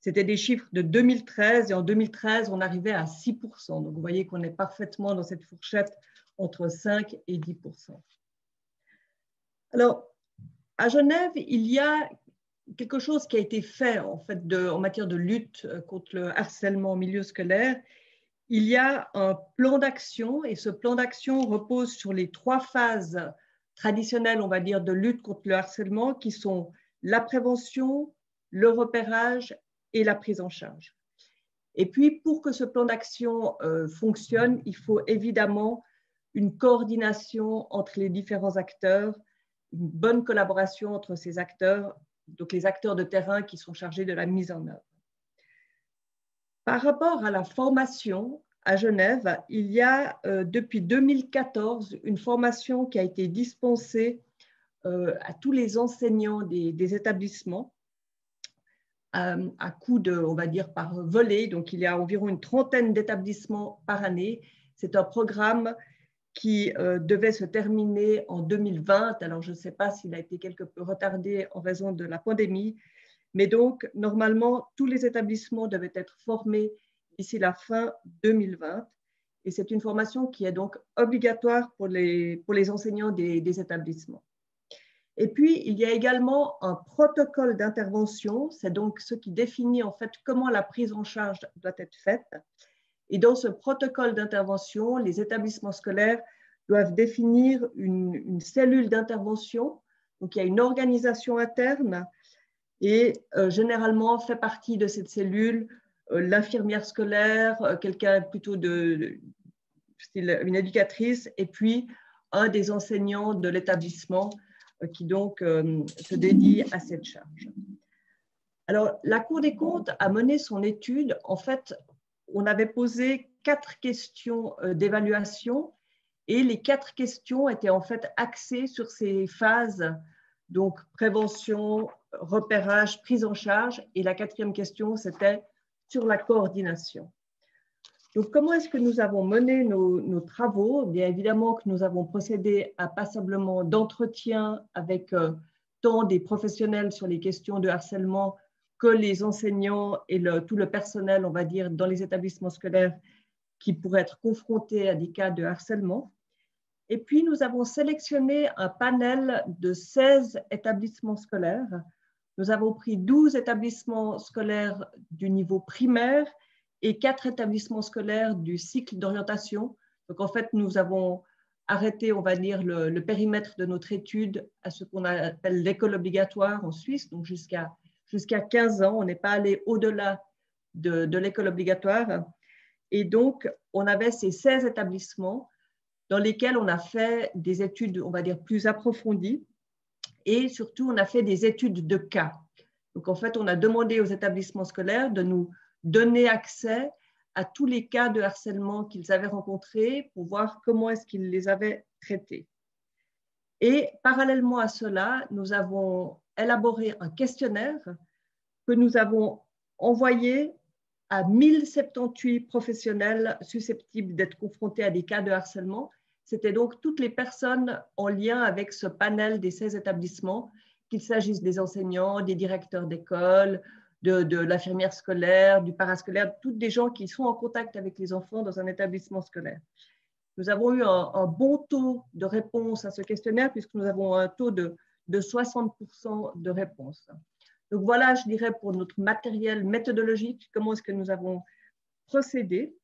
c'était des chiffres de 2013 et en 2013, on arrivait à 6%. Donc vous voyez qu'on est parfaitement dans cette fourchette entre 5 et 10%. Alors, à Genève, il y a quelque chose qui a été fait en, fait en matière de lutte contre le harcèlement au milieu scolaire. Il y a un plan d'action et ce plan d'action repose sur les trois phases traditionnelles, on va dire, de lutte contre le harcèlement, qui sont la prévention, le repérage et la prise en charge. Et puis, pour que ce plan d'action euh, fonctionne, il faut évidemment une coordination entre les différents acteurs, une bonne collaboration entre ces acteurs, donc les acteurs de terrain qui sont chargés de la mise en œuvre. Par rapport à la formation, à Genève, il y a euh, depuis 2014 une formation qui a été dispensée euh, à tous les enseignants des, établissements euh, à coût de, on va dire, par volet. Donc, il y a environ une trentaine d'établissements par année. C'est un programme qui devait se terminer en 2020. Alors, je ne sais pas s'il a été quelque peu retardé en raison de la pandémie. Mais donc, normalement, tous les établissements devaient être formés d'ici la fin 2020. Et c'est une formation qui est donc obligatoire pour les, pour les enseignants des établissements. Et puis, il y a également un protocole d'intervention. C'est donc ce qui définit en fait comment la prise en charge doit être faite. Et dans ce protocole d'intervention, les établissements scolaires doivent définir une, cellule d'intervention. Donc, il y a une organisation interne et euh, généralement fait partie de cette cellule euh, l'infirmière scolaire, euh, quelqu'un plutôt de, style une éducatrice, et puis un des enseignants de l'établissement qui donc se dédie à cette charge. Alors, la Cour des comptes a mené son étude. En fait, on avait posé quatre questions d'évaluation et les quatre questions étaient en fait axées sur ces phases, donc prévention, repérage, prise en charge. Et la quatrième question, c'était sur la coordination. Donc, comment est-ce que nous avons mené nos, travaux? Bien évidemment que nous avons procédé à passablement d'entretiens avec euh, tant des professionnels sur les questions de harcèlement que les enseignants et tout le personnel, on va dire, dans les établissements scolaires qui pourraient être confrontés à des cas de harcèlement. Et puis, nous avons sélectionné un panel de 16 établissements scolaires. Nous avons pris 12 établissements scolaires du niveau primaire et 4 établissements scolaires du cycle d'orientation. Donc, en fait, nous avons arrêté, on va dire, le, périmètre de notre étude à ce qu'on appelle l'école obligatoire en Suisse, donc jusqu'à jusqu'à 15 ans. On n'est pas allé au-delà de, l'école obligatoire. Et donc, on avait ces 16 établissements dans lesquels on a fait des études, on va dire, plus approfondies. Et surtout, on a fait des études de cas. Donc, en fait, on a demandé aux établissements scolaires de nous donner accès à tous les cas de harcèlement qu'ils avaient rencontrés pour voir comment est-ce qu'ils les avaient traités. Et parallèlement à cela, nous avons élaboré un questionnaire que nous avons envoyé à 1078 professionnels susceptibles d'être confrontés à des cas de harcèlement. C'était donc toutes les personnes en lien avec ce panel des 16 établissements, qu'il s'agisse des enseignants, des directeurs d'école, de, l'infirmière scolaire, du parascolaire, toutes des gens qui sont en contact avec les enfants dans un établissement scolaire. Nous avons eu un, bon taux de réponse à ce questionnaire puisque nous avons un taux de, de 60% de réponse. Donc voilà, je dirais, pour notre matériel méthodologique, comment est-ce que nous avons procédé.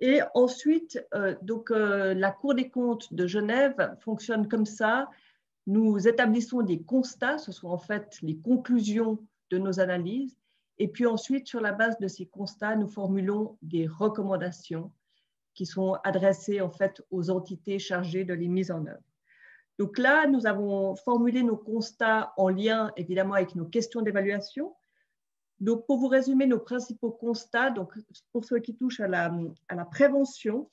Et ensuite, euh, donc, euh, la Cour des comptes de Genève fonctionne comme ça. Nous établissons des constats, ce sont en fait les conclusions de nos analyses. Et puis ensuite, sur la base de ces constats, nous formulons des recommandations qui sont adressées en fait aux entités chargées de les mises en œuvre. Donc là, nous avons formulé nos constats en lien évidemment avec nos questions d'évaluation. Donc pour vous résumer nos principaux constats, donc pour ceux qui touchent à la, prévention,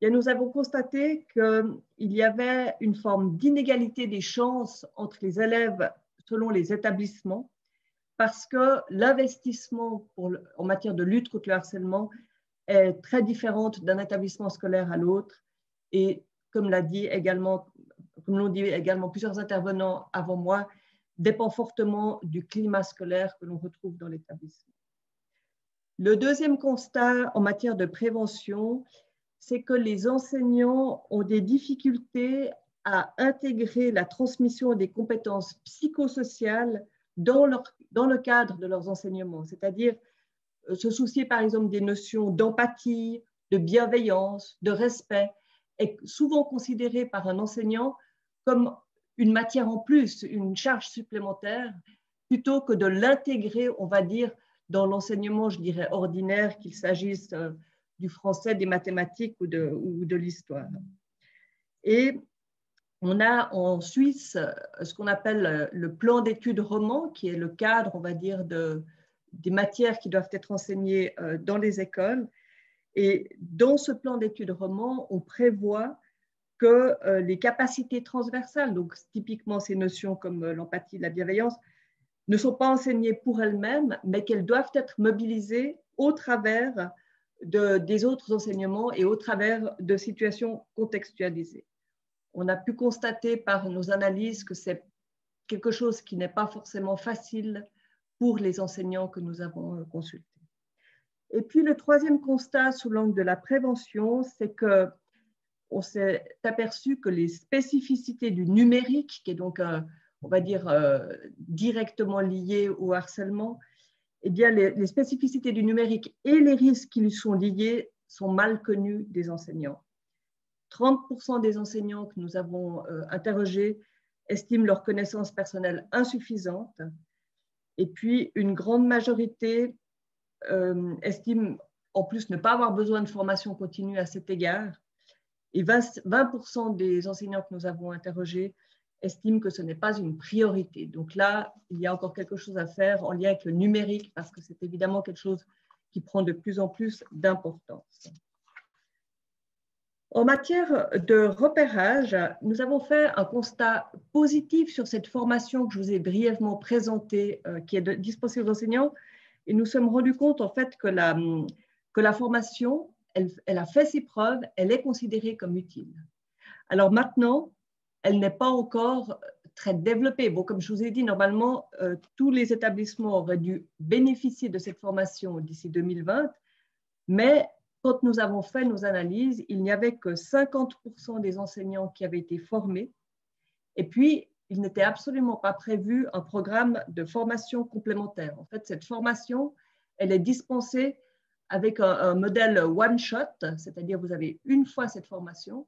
eh nous avons constaté qu'il y avait une forme d'inégalité des chances entre les élèves selon les établissements parce que l'investissement en matière de lutte contre le harcèlement est très différente d'un établissement scolaire à l'autre. Et comme l'a dit également comme l'ont dit également plusieurs intervenants avant moi, dépend fortement du climat scolaire que l'on retrouve dans l'établissement. Le deuxième constat en matière de prévention, c'est que les enseignants ont des difficultés à intégrer la transmission des compétences psychosociales dans, le cadre de leurs enseignements, c'est-à-dire euh, se soucier par exemple des notions d'empathie, de bienveillance, de respect, est souvent considéré par un enseignant comme une matière en plus, une charge supplémentaire, plutôt que de l'intégrer, on va dire, dans l'enseignement, je dirais, ordinaire, qu'il s'agisse euh, du français, des mathématiques ou de, ou de l'histoire. Et on a en Suisse euh, ce qu'on appelle euh, le plan d'études roman, qui est le cadre, on va dire, de, des matières qui doivent être enseignées dans les écoles. Et dans ce plan d'études roman, on prévoit que euh, les capacités transversales, donc typiquement ces notions comme euh, l'empathie, la bienveillance, ne sont pas enseignées pour elles-mêmes, mais qu'elles doivent être mobilisées au travers de, des autres enseignements et au travers de situations contextualisées. On a pu constater par nos analyses que c'est quelque chose qui n'est pas forcément facile pour les enseignants que nous avons euh, consultés. Et puis le troisième constat sous l'angle de la prévention, c'est que on s'est aperçu que les spécificités du numérique, qui est donc, on va dire, euh, directement lié au harcèlement, eh bien, les, spécificités du numérique et les risques qui lui sont liés sont mal connus des enseignants. 30% des enseignants que nous avons euh, interrogés estiment leur connaissance personnelle insuffisante. Et puis, une grande majorité euh, estime en plus ne pas avoir besoin de formation continue à cet égard. Et 20%, des enseignants que nous avons interrogés estiment que ce n'est pas une priorité. Donc là, il y a encore quelque chose à faire en lien avec le numérique parce que c'est évidemment quelque chose qui prend de plus en plus d'importance. En matière de repérage, nous avons fait un constat positif sur cette formation que je vous ai brièvement présentée, euh, qui est dispensée aux enseignants, et nous sommes rendus compte en fait que la, que la formation elle, a fait ses preuves, elle est considérée comme utile. Alors maintenant, elle n'est pas encore très développée. Bon, comme je vous ai dit, normalement, euh, tous les établissements auraient dû bénéficier de cette formation d'ici 2020, mais quand nous avons fait nos analyses, il n'y avait que 50% des enseignants qui avaient été formés. Et puis, il n'était absolument pas prévu un programme de formation complémentaire. En fait, cette formation, elle est dispensée avec un, modèle one-shot, c'est-à-dire vous avez une fois cette formation,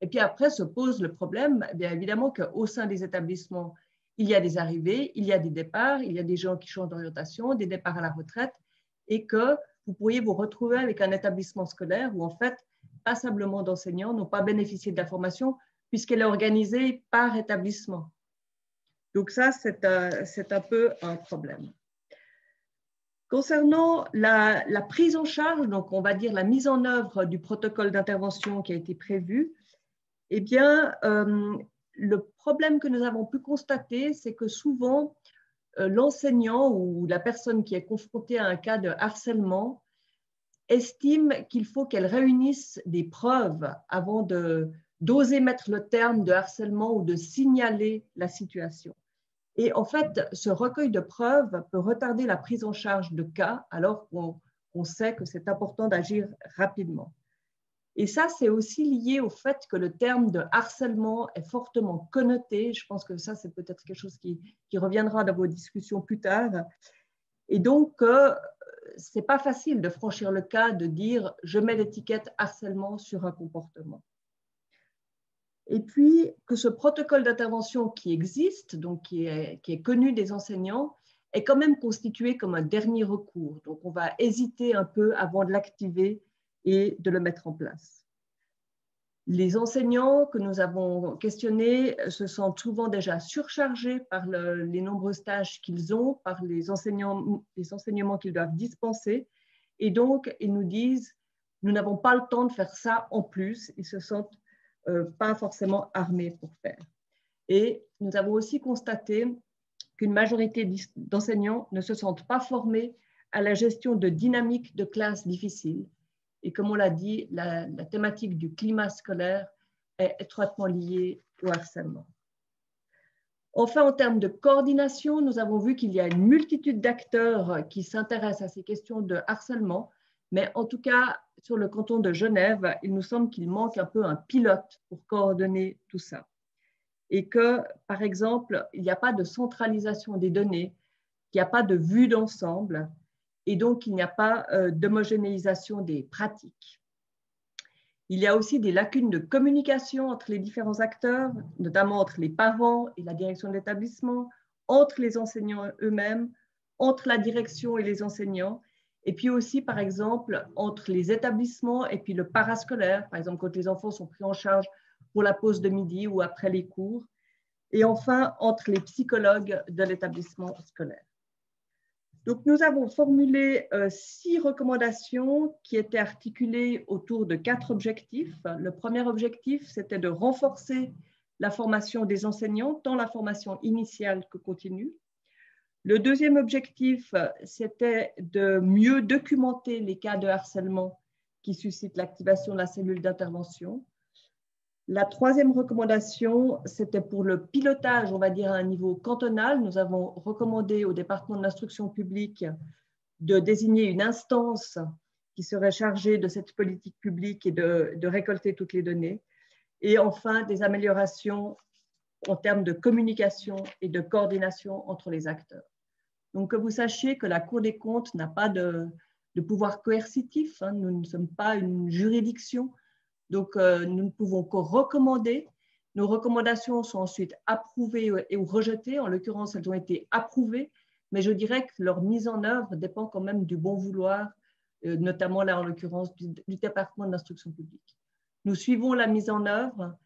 et puis après se pose le problème, eh bien évidemment qu'au sein des établissements, il y a des arrivées, il y a des départs, il y a des gens qui changent d'orientation, des départs à la retraite, et que vous pourriez vous retrouver avec un établissement scolaire où en fait, passablement d'enseignants n'ont pas bénéficié de la formation puisqu'elle est organisée par établissement. Donc ça, c'est un, peu un problème. Concernant la, prise en charge, donc on va dire la mise en œuvre du protocole d'intervention qui a été prévu, eh bien, euh, le problème que nous avons pu constater, c'est que souvent, euh, l'enseignant ou la personne qui est confrontée à un cas de harcèlement estime qu'il faut qu'elle réunisse des preuves avant d'oser mettre le terme de harcèlement ou de signaler la situation. Et en fait, ce recueil de preuves peut retarder la prise en charge de cas alors qu'on sait que c'est important d'agir rapidement. Et ça, c'est aussi lié au fait que le terme de harcèlement est fortement connoté. Je pense que ça, c'est peut-être quelque chose qui, reviendra dans vos discussions plus tard. Et donc, euh, ce n'est pas facile de franchir le cas de dire je mets l'étiquette harcèlement sur un comportement. Et puis, que ce protocole d'intervention qui existe, donc qui est, connu des enseignants, est quand même constitué comme un dernier recours. Donc, on va hésiter un peu avant de l'activer et de le mettre en place. Les enseignants que nous avons questionnés se sentent souvent déjà surchargés par les nombreux stages qu'ils ont, par les, enseignants, les enseignements qu'ils doivent dispenser. Et donc, ils nous disent, nous n'avons pas le temps de faire ça en plus. Ils se sentent pas forcément armés pour faire. Et nous avons aussi constaté qu'une majorité d'enseignants ne se sentent pas formés à la gestion de dynamiques de classes difficiles et comme on l'a dit, la, thématique du climat scolaire est étroitement liée au harcèlement. Enfin, en termes de coordination, nous avons vu qu'il y a une multitude d'acteurs qui s'intéressent à ces questions de harcèlement, mais en tout cas, sur le canton de Genève, il nous semble qu'il manque un peu un pilote pour coordonner tout ça. Et que, par exemple, il n'y a pas de centralisation des données, qu'il n'y a pas de vue d'ensemble, et donc il n'y a pas euh, d'homogénéisation des pratiques. Il y a aussi des lacunes de communication entre les différents acteurs, notamment entre les parents et la direction de l'établissement, entre les enseignants eux-mêmes, entre la direction et les enseignants, et puis aussi, par exemple, entre les établissements et puis le parascolaire, par exemple quand les enfants sont pris en charge pour la pause de midi ou après les cours, et enfin entre les psychologues de l'établissement scolaire. Donc, nous avons formulé euh, six recommandations qui étaient articulées autour de quatre objectifs. Le premier objectif, c'était de renforcer la formation des enseignants, tant la formation initiale que continue. Le deuxième objectif, c'était de mieux documenter les cas de harcèlement qui suscitent l'activation de la cellule d'intervention. La troisième recommandation, c'était pour le pilotage, on va dire à un niveau cantonal. Nous avons recommandé au département de l'instruction publique de désigner une instance qui serait chargée de cette politique publique et de, récolter toutes les données. Et enfin, des améliorations en termes de communication et de coordination entre les acteurs. Donc, que vous sachiez que la Cour des comptes n'a pas de, pouvoir coercitif. Hein. Nous ne sommes pas une juridiction. Donc, euh, nous ne pouvons que recommander. Nos recommandations sont ensuite approuvées ou rejetées. En l'occurrence, elles ont été approuvées, mais je dirais que leur mise en œuvre dépend quand même du bon vouloir, euh, notamment là, en l'occurrence, du, département de l'instruction publique. Nous suivons la mise en œuvre.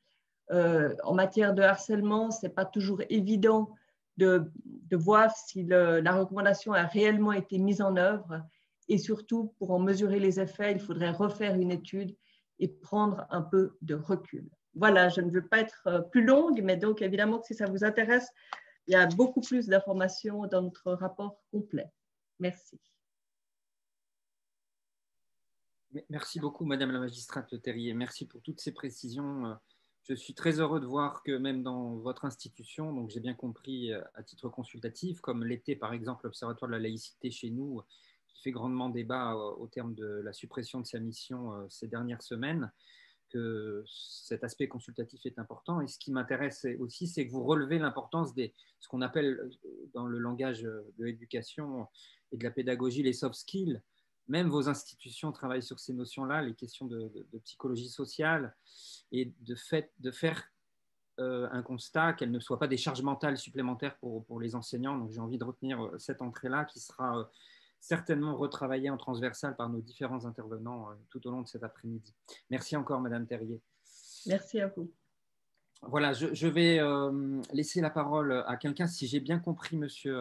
Euh, en matière de harcèlement, ce n'est pas toujours évident de, voir si la recommandation a réellement été mise en œuvre. Et surtout, pour en mesurer les effets, il faudrait refaire une étude et prendre un peu de recul. Voilà, je ne veux pas être euh, plus longue, mais donc évidemment que si ça vous intéresse, il y a beaucoup plus d'informations dans notre rapport complet. Merci. Merci beaucoup, Madame la magistrate Terrier. Merci pour toutes ces précisions. Euh, je suis très heureux de voir que même dans votre institution, donc j'ai bien compris euh, à titre consultatif, comme l'était par exemple l'Observatoire de la laïcité chez nous, fait grandement débat au terme de la suppression de sa mission ces dernières semaines, que cet aspect consultatif est important. Et ce qui m'intéresse aussi, c'est que vous relevez l'importance des ce qu'on appelle dans le langage de l'éducation et de la pédagogie les soft skills. Même vos institutions travaillent sur ces notions-là, les questions de, psychologie sociale, et de, fait, de faire euh, un constat qu'elles ne soient pas des charges mentales supplémentaires pour, pour les enseignants. Donc j'ai envie de retenir euh, cette entrée-là qui sera euh, certainement retravaillée en transversal par nos différents intervenants tout au long de cet après-midi. Merci encore, Madame Terrier. Merci à vous. Voilà, je, je vais laisser la parole à quelqu'un, si j'ai bien compris, Monsieur.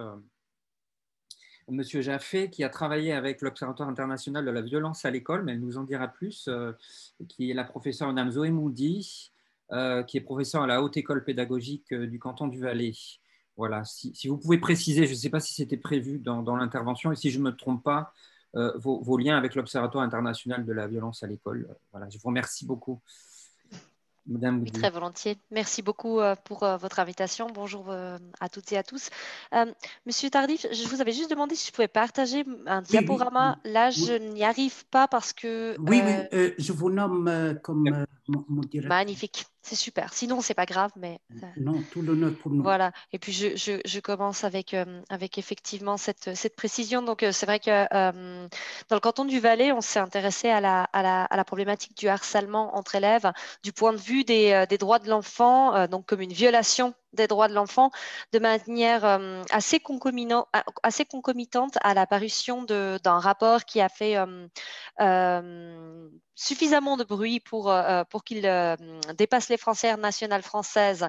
Monsieur Jaffé, qui a travaillé avec l'Observatoire international de la violence à l'école, mais elle nous en dira plus, qui est la professeure Madame Zoé Moudi, euh, qui est professeur à la Haute École pédagogique euh, du canton du Valais. Voilà, si, vous pouvez préciser, je ne sais pas si c'était prévu dans, l'intervention, et si je ne me trompe pas, euh, vos, liens avec l'Observatoire international de la violence à l'école. Voilà, je vous remercie beaucoup. Madame Très volontiers. Merci beaucoup pour votre invitation. Bonjour à toutes et à tous. Monsieur Tardif, je vous avais juste demandé si je pouvais partager un diaporama. Là, je n'y arrive pas parce que... Oui, oui, je vous nomme comme mon directeur. Magnifique. C'est super. Sinon, c'est pas grave, mais. Non, tout l'honneur pour nous. Voilà. Et puis, je, je, je commence avec, euh, avec effectivement cette, cette précision. Donc, euh, c'est vrai que euh, dans le canton du Valais, on s'est intéressé à la, à, la, à la, problématique du harcèlement entre élèves du point de vue des, des droits de l'enfant, donc comme une violation des droits de l'enfant de manière assez, assez, concomitante à l'apparition d'un rapport qui a fait suffisamment de bruit pour, pour qu'il dépasse les frontières nationales françaises,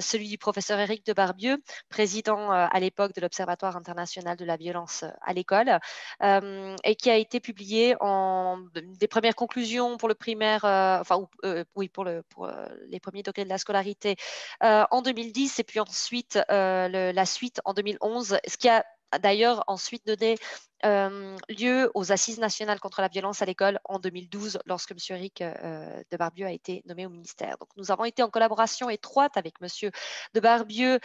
celui du professeur Éric de Barbieux, président à l'époque de l'Observatoire international de la violence à l'école, et qui a été publié en des premières conclusions pour le primaire, enfin oui pour, le, pour les premiers degrés de la scolarité en 2010 et puis ensuite euh, la suite en 2011, ce qui a d'ailleurs ensuite donné euh, lieu aux assises nationales contre la violence à l'école en 2012 lorsque M. Eric euh, de Barbieux a été nommé au ministère. Donc nous avons été en collaboration étroite avec M. de Barbieux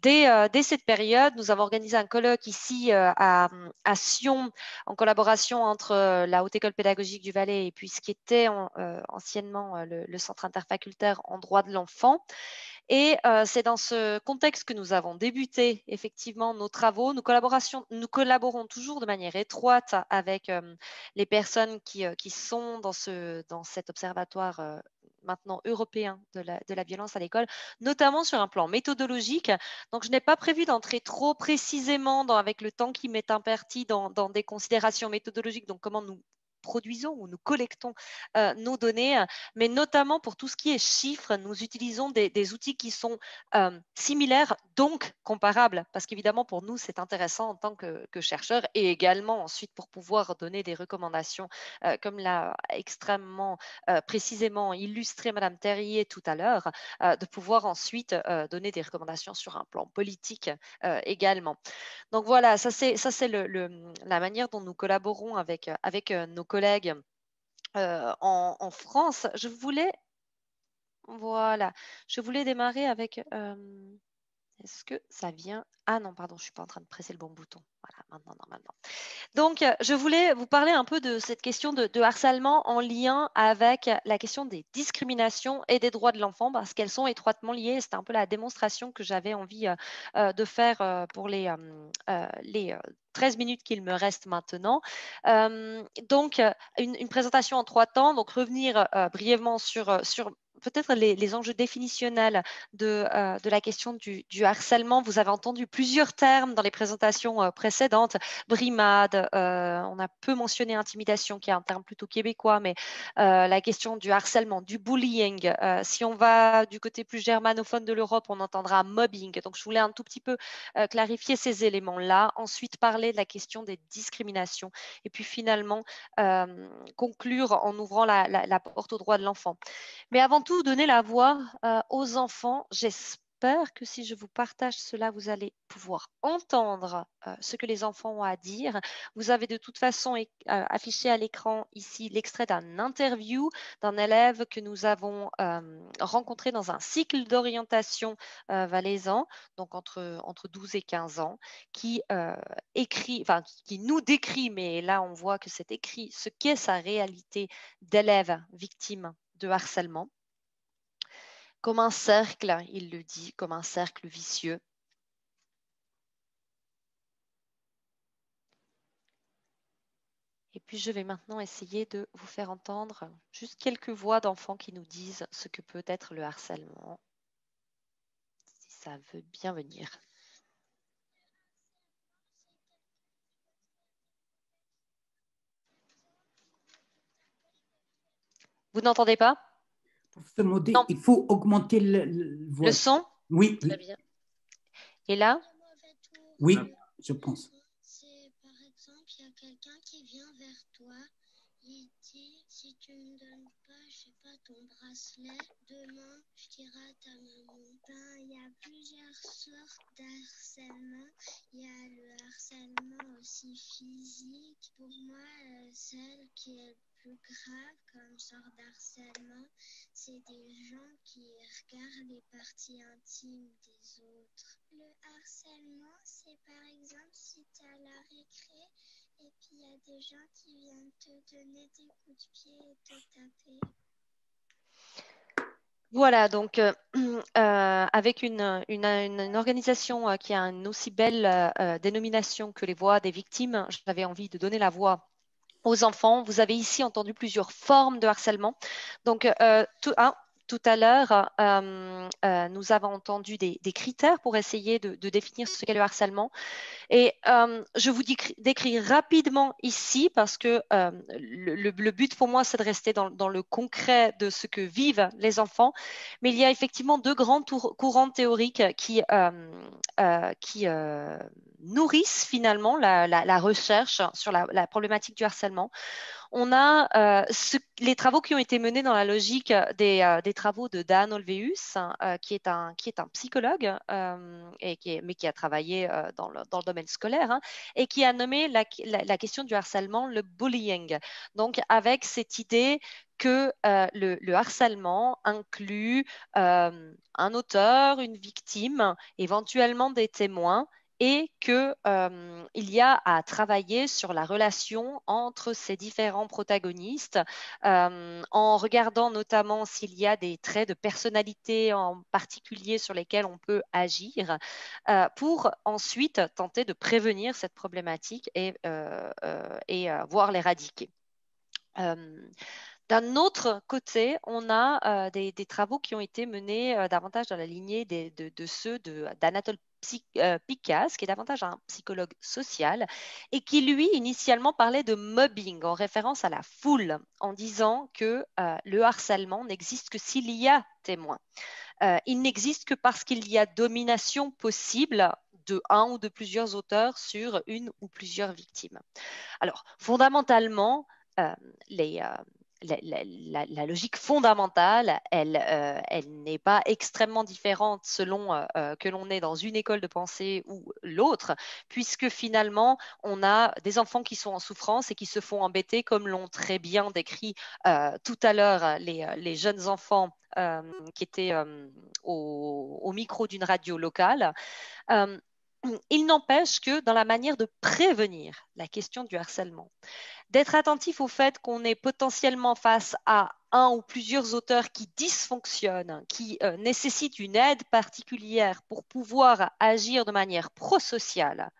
dès, cette période. Nous avons organisé un colloque ici à, Sion en collaboration entre la Haute École pédagogique du Valais et puis ce qui était anciennement le Centre interfacultaire en droit de l'enfant. Et c'est dans ce contexte que nous avons débuté effectivement nos travaux. Nous, collaborons toujours de manière étroite avec les personnes qui, qui sont dans, ce, dans cet observatoire maintenant européen de la, de la, violence à l'école, notamment sur un plan méthodologique. Donc, je n'ai pas prévu d'entrer trop précisément avec le temps qui m'est imparti dans, dans, des considérations méthodologiques, donc comment nous produisons ou nous collectons euh, nos données, mais notamment pour tout ce qui est chiffres, nous utilisons des, outils qui sont euh, similaires, donc comparables, parce qu'évidemment pour nous c'est intéressant en tant que, chercheurs et également ensuite pour pouvoir donner des recommandations, euh, comme l'a extrêmement précisément illustré Madame Terrier tout à l'heure, de pouvoir ensuite donner des recommandations sur un plan politique également. Donc voilà, ça c'est la manière dont nous collaborons avec avec nos collègues euh, en, France. Je voulais, voilà, je voulais démarrer avec. Euh, est-ce que ça vient? Ah non, pardon, je ne suis pas en train de presser le bon bouton. Voilà, maintenant, normalement. Donc, euh, je voulais vous parler un peu de cette question de, harcèlement en lien avec la question des discriminations et des droits de l'enfant, parce qu'elles sont étroitement liées. C'était un peu la démonstration que j'avais envie de faire pour les, les 13 minutes qu'il me reste maintenant. donc, une, présentation en trois temps. Donc, revenir brièvement sur, sur peut-être les, enjeux définitionnels de, de la question du, harcèlement. Vous avez entendu plusieurs termes dans les présentations précédentes. Brimade, on a peu mentionné intimidation, qui est un terme plutôt québécois, mais la question du harcèlement, du bullying. si on va du côté plus germanophone de l'Europe, on entendra mobbing. Donc, je voulais un tout petit peu clarifier ces éléments-là. Ensuite, parler de la question des discriminations et puis finalement euh, conclure en ouvrant la, porte aux droits de l'enfant. Mais avant tout, donner la voix euh, aux enfants. J'espère que si je vous partage cela, vous allez pouvoir entendre euh, ce que les enfants ont à dire. Vous avez de toute façon euh, affiché à l'écran ici l'extrait d'un interview d'un élève que nous avons rencontré dans un cycle d'orientation valaisan, donc entre, entre 12 et 15 ans, qui écrit, qui nous décrit, mais là on voit que c'est écrit, ce qu'est sa réalité d'élève victime de harcèlement comme un cercle, il le dit, comme un cercle vicieux. Et puis je vais maintenant essayer de vous faire entendre juste quelques voix d'enfants qui nous disent ce que peut être le harcèlement, si ça veut bien venir. Vous n'entendez pas? Il faut augmenter le, le, son Oui. Très bien. Et là Oui, je pense. Par exemple, il y a quelqu'un qui vient vers toi, il dit si tu ne me donnes pas, je sais pas, ton bracelet, demain, je dirai à ta maman. Ben, il y a plusieurs sortes d'harcèlement. Il y a le harcèlement aussi physique. Pour moi, euh, celle qui est plus grave comme sorte d'harcèlement, c'est des gens qui regardent les parties intimes des autres. Le harcèlement, c'est par exemple si tu as la récré et puis il y a des gens qui viennent te donner des coups de pied et te taper. Voilà, donc euh, euh, avec une, une, une, organisation euh, qui a une aussi belle euh, dénomination que les voix des victimes, j'avais envie de donner la voix aux enfants. Vous avez ici entendu plusieurs formes de harcèlement. Donc, euh, tout, un, tout à l'heure, euh, euh, nous avons entendu des, critères pour essayer de, définir ce qu'est le harcèlement. Et euh, je vous décris rapidement ici parce que le, but pour moi, c'est de rester dans, le concret de ce que vivent les enfants. Mais il y a effectivement deux grands courants théoriques qui, nourrissent finalement la, recherche sur la problématique du harcèlement on a euh, les travaux qui ont été menés dans la logique des, euh, travaux de Dan Olveus, euh, qui, est un, qui est un psychologue, et qui mais qui a travaillé dans le, domaine scolaire, hein, et qui a nommé la, question du harcèlement le bullying. Donc, avec cette idée que le, harcèlement inclut un auteur, une victime, éventuellement des témoins, et qu'il euh, y a à travailler sur la relation entre ces différents protagonistes euh, en regardant notamment s'il y a des traits de personnalité en particulier sur lesquels on peut agir euh, pour ensuite tenter de prévenir cette problématique et, et voir l'éradiquer. D'un autre côté, on a des, travaux qui ont été menés davantage dans la lignée de, de, ceux d'Anatole euh, Picasse, qui est davantage un psychologue social, et qui, lui, initialement parlait de mobbing en référence à la foule, en disant que euh, le harcèlement n'existe que s'il y a témoin. Euh, il n'existe que parce qu'il y a domination possible de un ou de plusieurs auteurs sur une ou plusieurs victimes. Alors, fondamentalement, les, la, logique fondamentale, elle, euh, elle n'est pas extrêmement différente selon euh, euh, que l'on est dans une école de pensée ou l'autre, puisque finalement, on a des enfants qui sont en souffrance et qui se font embêter, comme l'ont très bien décrit tout à l'heure les, jeunes enfants qui étaient au, micro d'une radio locale. Il n'empêche que dans la manière de prévenir la question du harcèlement, d'être attentif au fait qu'on est potentiellement face à un ou plusieurs auteurs qui dysfonctionnent, qui euh, nécessitent une aide particulière pour pouvoir agir de manière prosociale,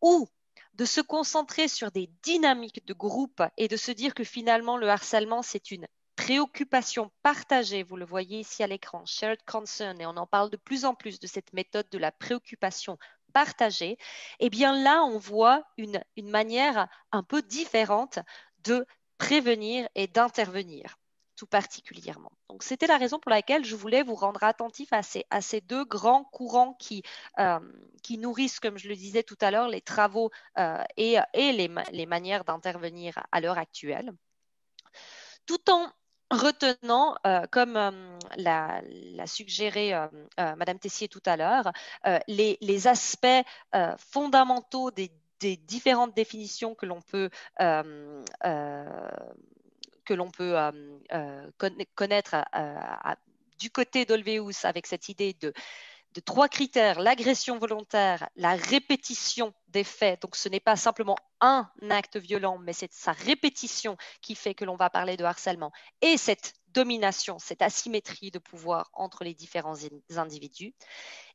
ou de se concentrer sur des dynamiques de groupe et de se dire que finalement le harcèlement, c'est une préoccupation partagée, vous le voyez ici à l'écran, shared concern, et on en parle de plus en plus de cette méthode de la préoccupation partagée, eh bien là, on voit une, manière un peu différente de prévenir et d'intervenir tout particulièrement. Donc, c'était la raison pour laquelle je voulais vous rendre attentif à ces, à ces deux grands courants qui, euh, qui nourrissent, comme je le disais tout à l'heure, les travaux euh, et, et les, les manières d'intervenir à l'heure actuelle, tout en retenant, comme l'a, suggéré Madame Tessier tout à l'heure, les, aspects fondamentaux des, différentes définitions que l'on peut que l'on peut connaître du côté d'Olveus avec cette idée de de trois critères, l'agression volontaire, la répétition des faits. Donc ce n'est pas simplement un acte violent, mais c'est sa répétition qui fait que l'on va parler de harcèlement. Et cette domination, cette asymétrie de pouvoir entre les différents individus.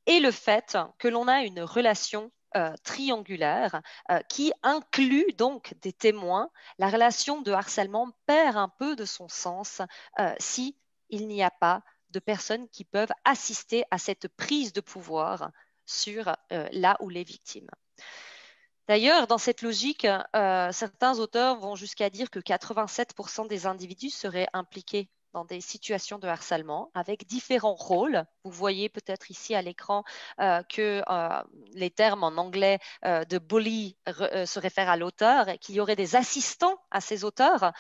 Et le fait que l'on a une relation euh, triangulaire euh, qui inclut donc des témoins. La relation de harcèlement perd un peu de son sens euh, si il n'y a pas de personnes qui peuvent assister à cette prise de pouvoir sur euh, là où les victimes. D'ailleurs, dans cette logique, euh, certains auteurs vont jusqu'à dire que 87% des individus seraient impliqués dans des situations de harcèlement avec différents rôles. Vous voyez peut-être ici à l'écran euh, que euh, les termes en anglais euh, de bully se réfèrent à l'auteur et qu'il y aurait des assistants à ces auteurs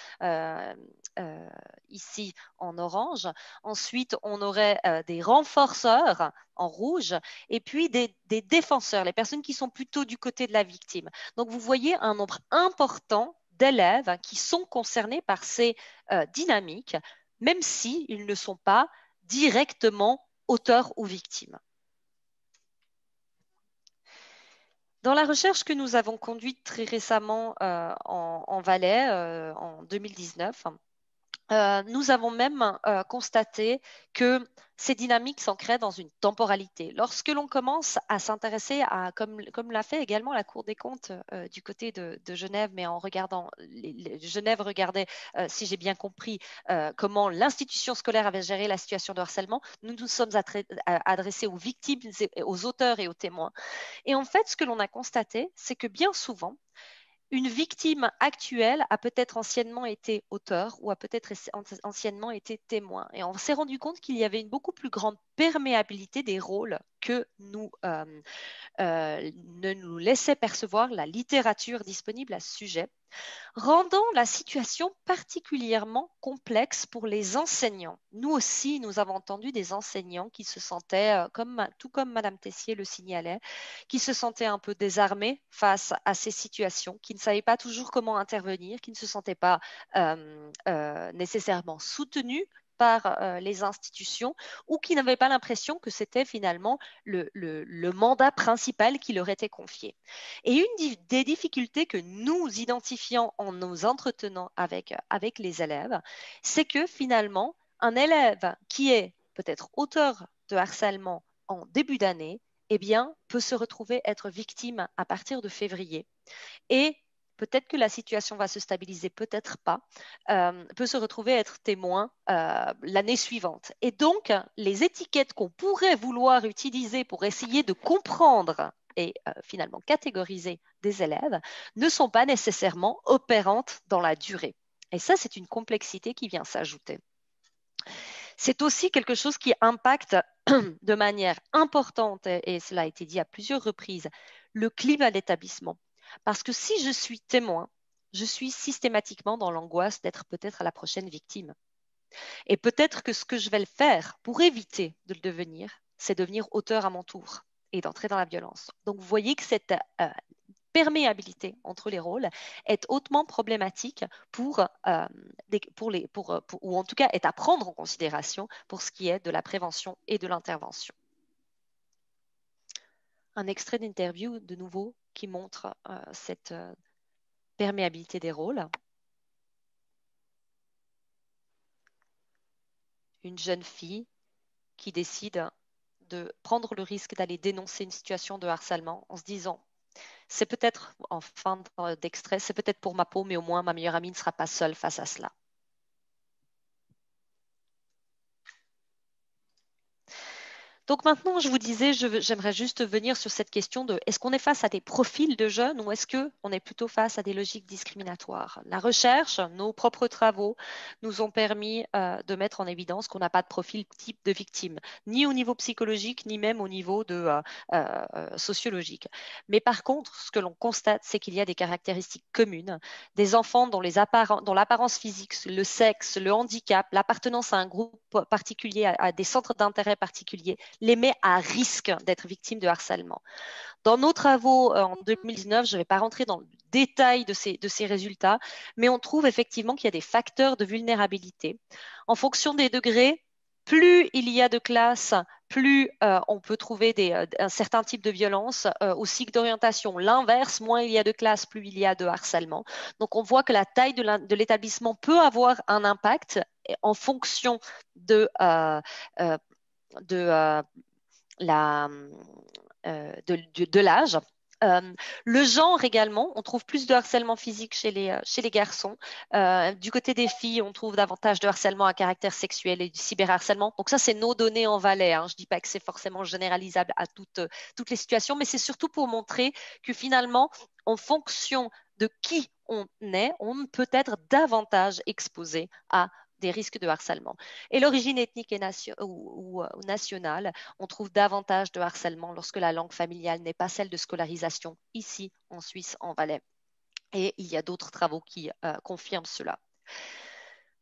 ici en orange. Ensuite, on aurait des renforceurs en rouge, et puis des, des, défenseurs, les personnes qui sont plutôt du côté de la victime. Donc, vous voyez un nombre important d'élèves qui sont concernés par ces dynamiques même s'ils ne sont pas directement auteurs ou victimes. Dans la recherche que nous avons conduite très récemment euh, en, Valais euh, en 2019, euh, nous avons même constaté que ces dynamiques s'ancrent dans une temporalité. Lorsque l'on commence à s'intéresser à, comme, l'a fait également la Cour des comptes euh, du côté de, Genève, mais en regardant, Genève regardait, euh, si j'ai bien compris, euh, comment l'institution scolaire avait géré la situation de harcèlement, nous nous sommes adressés aux victimes, aux auteurs et aux témoins. Et en fait, ce que l'on a constaté, c'est que bien souvent, une victime actuelle a peut-être anciennement été auteur ou a peut-être anciennement été témoin. Et on s'est rendu compte qu'il y avait une beaucoup plus grande perméabilité des rôles que nous, euh, euh, ne nous laissait percevoir la littérature disponible à ce sujet, rendant la situation particulièrement complexe pour les enseignants. Nous aussi, nous avons entendu des enseignants qui se sentaient, euh, tout comme Madame Tessier le signalait, qui se sentaient un peu désarmés face à ces situations, qui ne savaient pas toujours comment intervenir, qui ne se sentaient pas nécessairement soutenus par euh, les institutions ou qui n'avaient pas l'impression que c'était finalement le, mandat principal qui leur était confié. Et une des difficultés que nous identifions en nous entretenant avec, les élèves, c'est que finalement, un élève qui est peut-être auteur de harcèlement en début d'année, eh bien, peut se retrouver être victime à partir de février. Et peut-être que la situation va se stabiliser, peut-être pas, euh, peut se retrouver être témoin euh, l'année suivante. Et donc, les étiquettes qu'on pourrait vouloir utiliser pour essayer de comprendre et euh, finalement catégoriser des élèves ne sont pas nécessairement opérantes dans la durée. Et ça, c'est une complexité qui vient s'ajouter. C'est aussi quelque chose qui impacte de manière importante, et cela a été dit à plusieurs reprises, le climat d'établissement. Parce que si je suis témoin, je suis systématiquement dans l'angoisse d'être peut-être la prochaine victime. Et peut-être que ce que je vais le faire pour éviter de le devenir, c'est devenir auteur à mon tour et d'entrer dans la violence. Donc vous voyez que cette euh, perméabilité entre les rôles est hautement problématique pour, euh, pour les, pour, ou en tout cas est à prendre en considération pour ce qui est de la prévention et de l'intervention. Un extrait d'interview de nouveau qui montre euh, cette euh, perméabilité des rôles. Une jeune fille qui décide de prendre le risque d'aller dénoncer une situation de harcèlement en se disant c'est peut-être en fin d'extrait, c'est peut-être pour ma peau, mais au moins ma meilleure amie ne sera pas seule face à cela. Donc maintenant, je vous disais, j'aimerais juste venir sur cette question de est-ce qu'on est face à des profils de jeunes ou est-ce qu'on est plutôt face à des logiques discriminatoires? La recherche, nos propres travaux nous ont permis euh, de mettre en évidence qu'on n'a pas de profil type de victime, ni au niveau psychologique, ni même au niveau de, euh, euh, sociologique. Mais par contre, ce que l'on constate, c'est qu'il y a des caractéristiques communes, des enfants dont l'apparence physique, le sexe, le handicap, l'appartenance à un groupe particulier, à des centres d'intérêt particuliers, les met à risque d'être victimes de harcèlement. Dans nos travaux euh, en 2019, je ne vais pas rentrer dans le détail de ces, de ces résultats, mais on trouve effectivement qu'il y a des facteurs de vulnérabilité. En fonction des degrés, plus il y a de classes, plus euh, on peut trouver euh, un certain type de violence. au cycle d'orientation, l'inverse, moins il y a de classes, plus il y a de harcèlement. Donc on voit que la taille de l'établissement peut avoir un impact en fonction de, de, la, de l'âge. Euh, le genre également, on trouve plus de harcèlement physique chez les, euh, chez les garçons. Euh, du côté des filles, on trouve davantage de harcèlement à caractère sexuel et du cyberharcèlement. Donc ça, c'est nos données en Valais. Hein. Je ne dis pas que c'est forcément généralisable à toutes, toutes les situations, mais c'est surtout pour montrer que finalement, en fonction de qui on est, on peut être davantage exposé à des risques de harcèlement. Et l'origine ethnique et ou, euh, nationale, on trouve davantage de harcèlement lorsque la langue familiale n'est pas celle de scolarisation, ici en Suisse, en Valais. Et il y a d'autres travaux qui euh, confirment cela.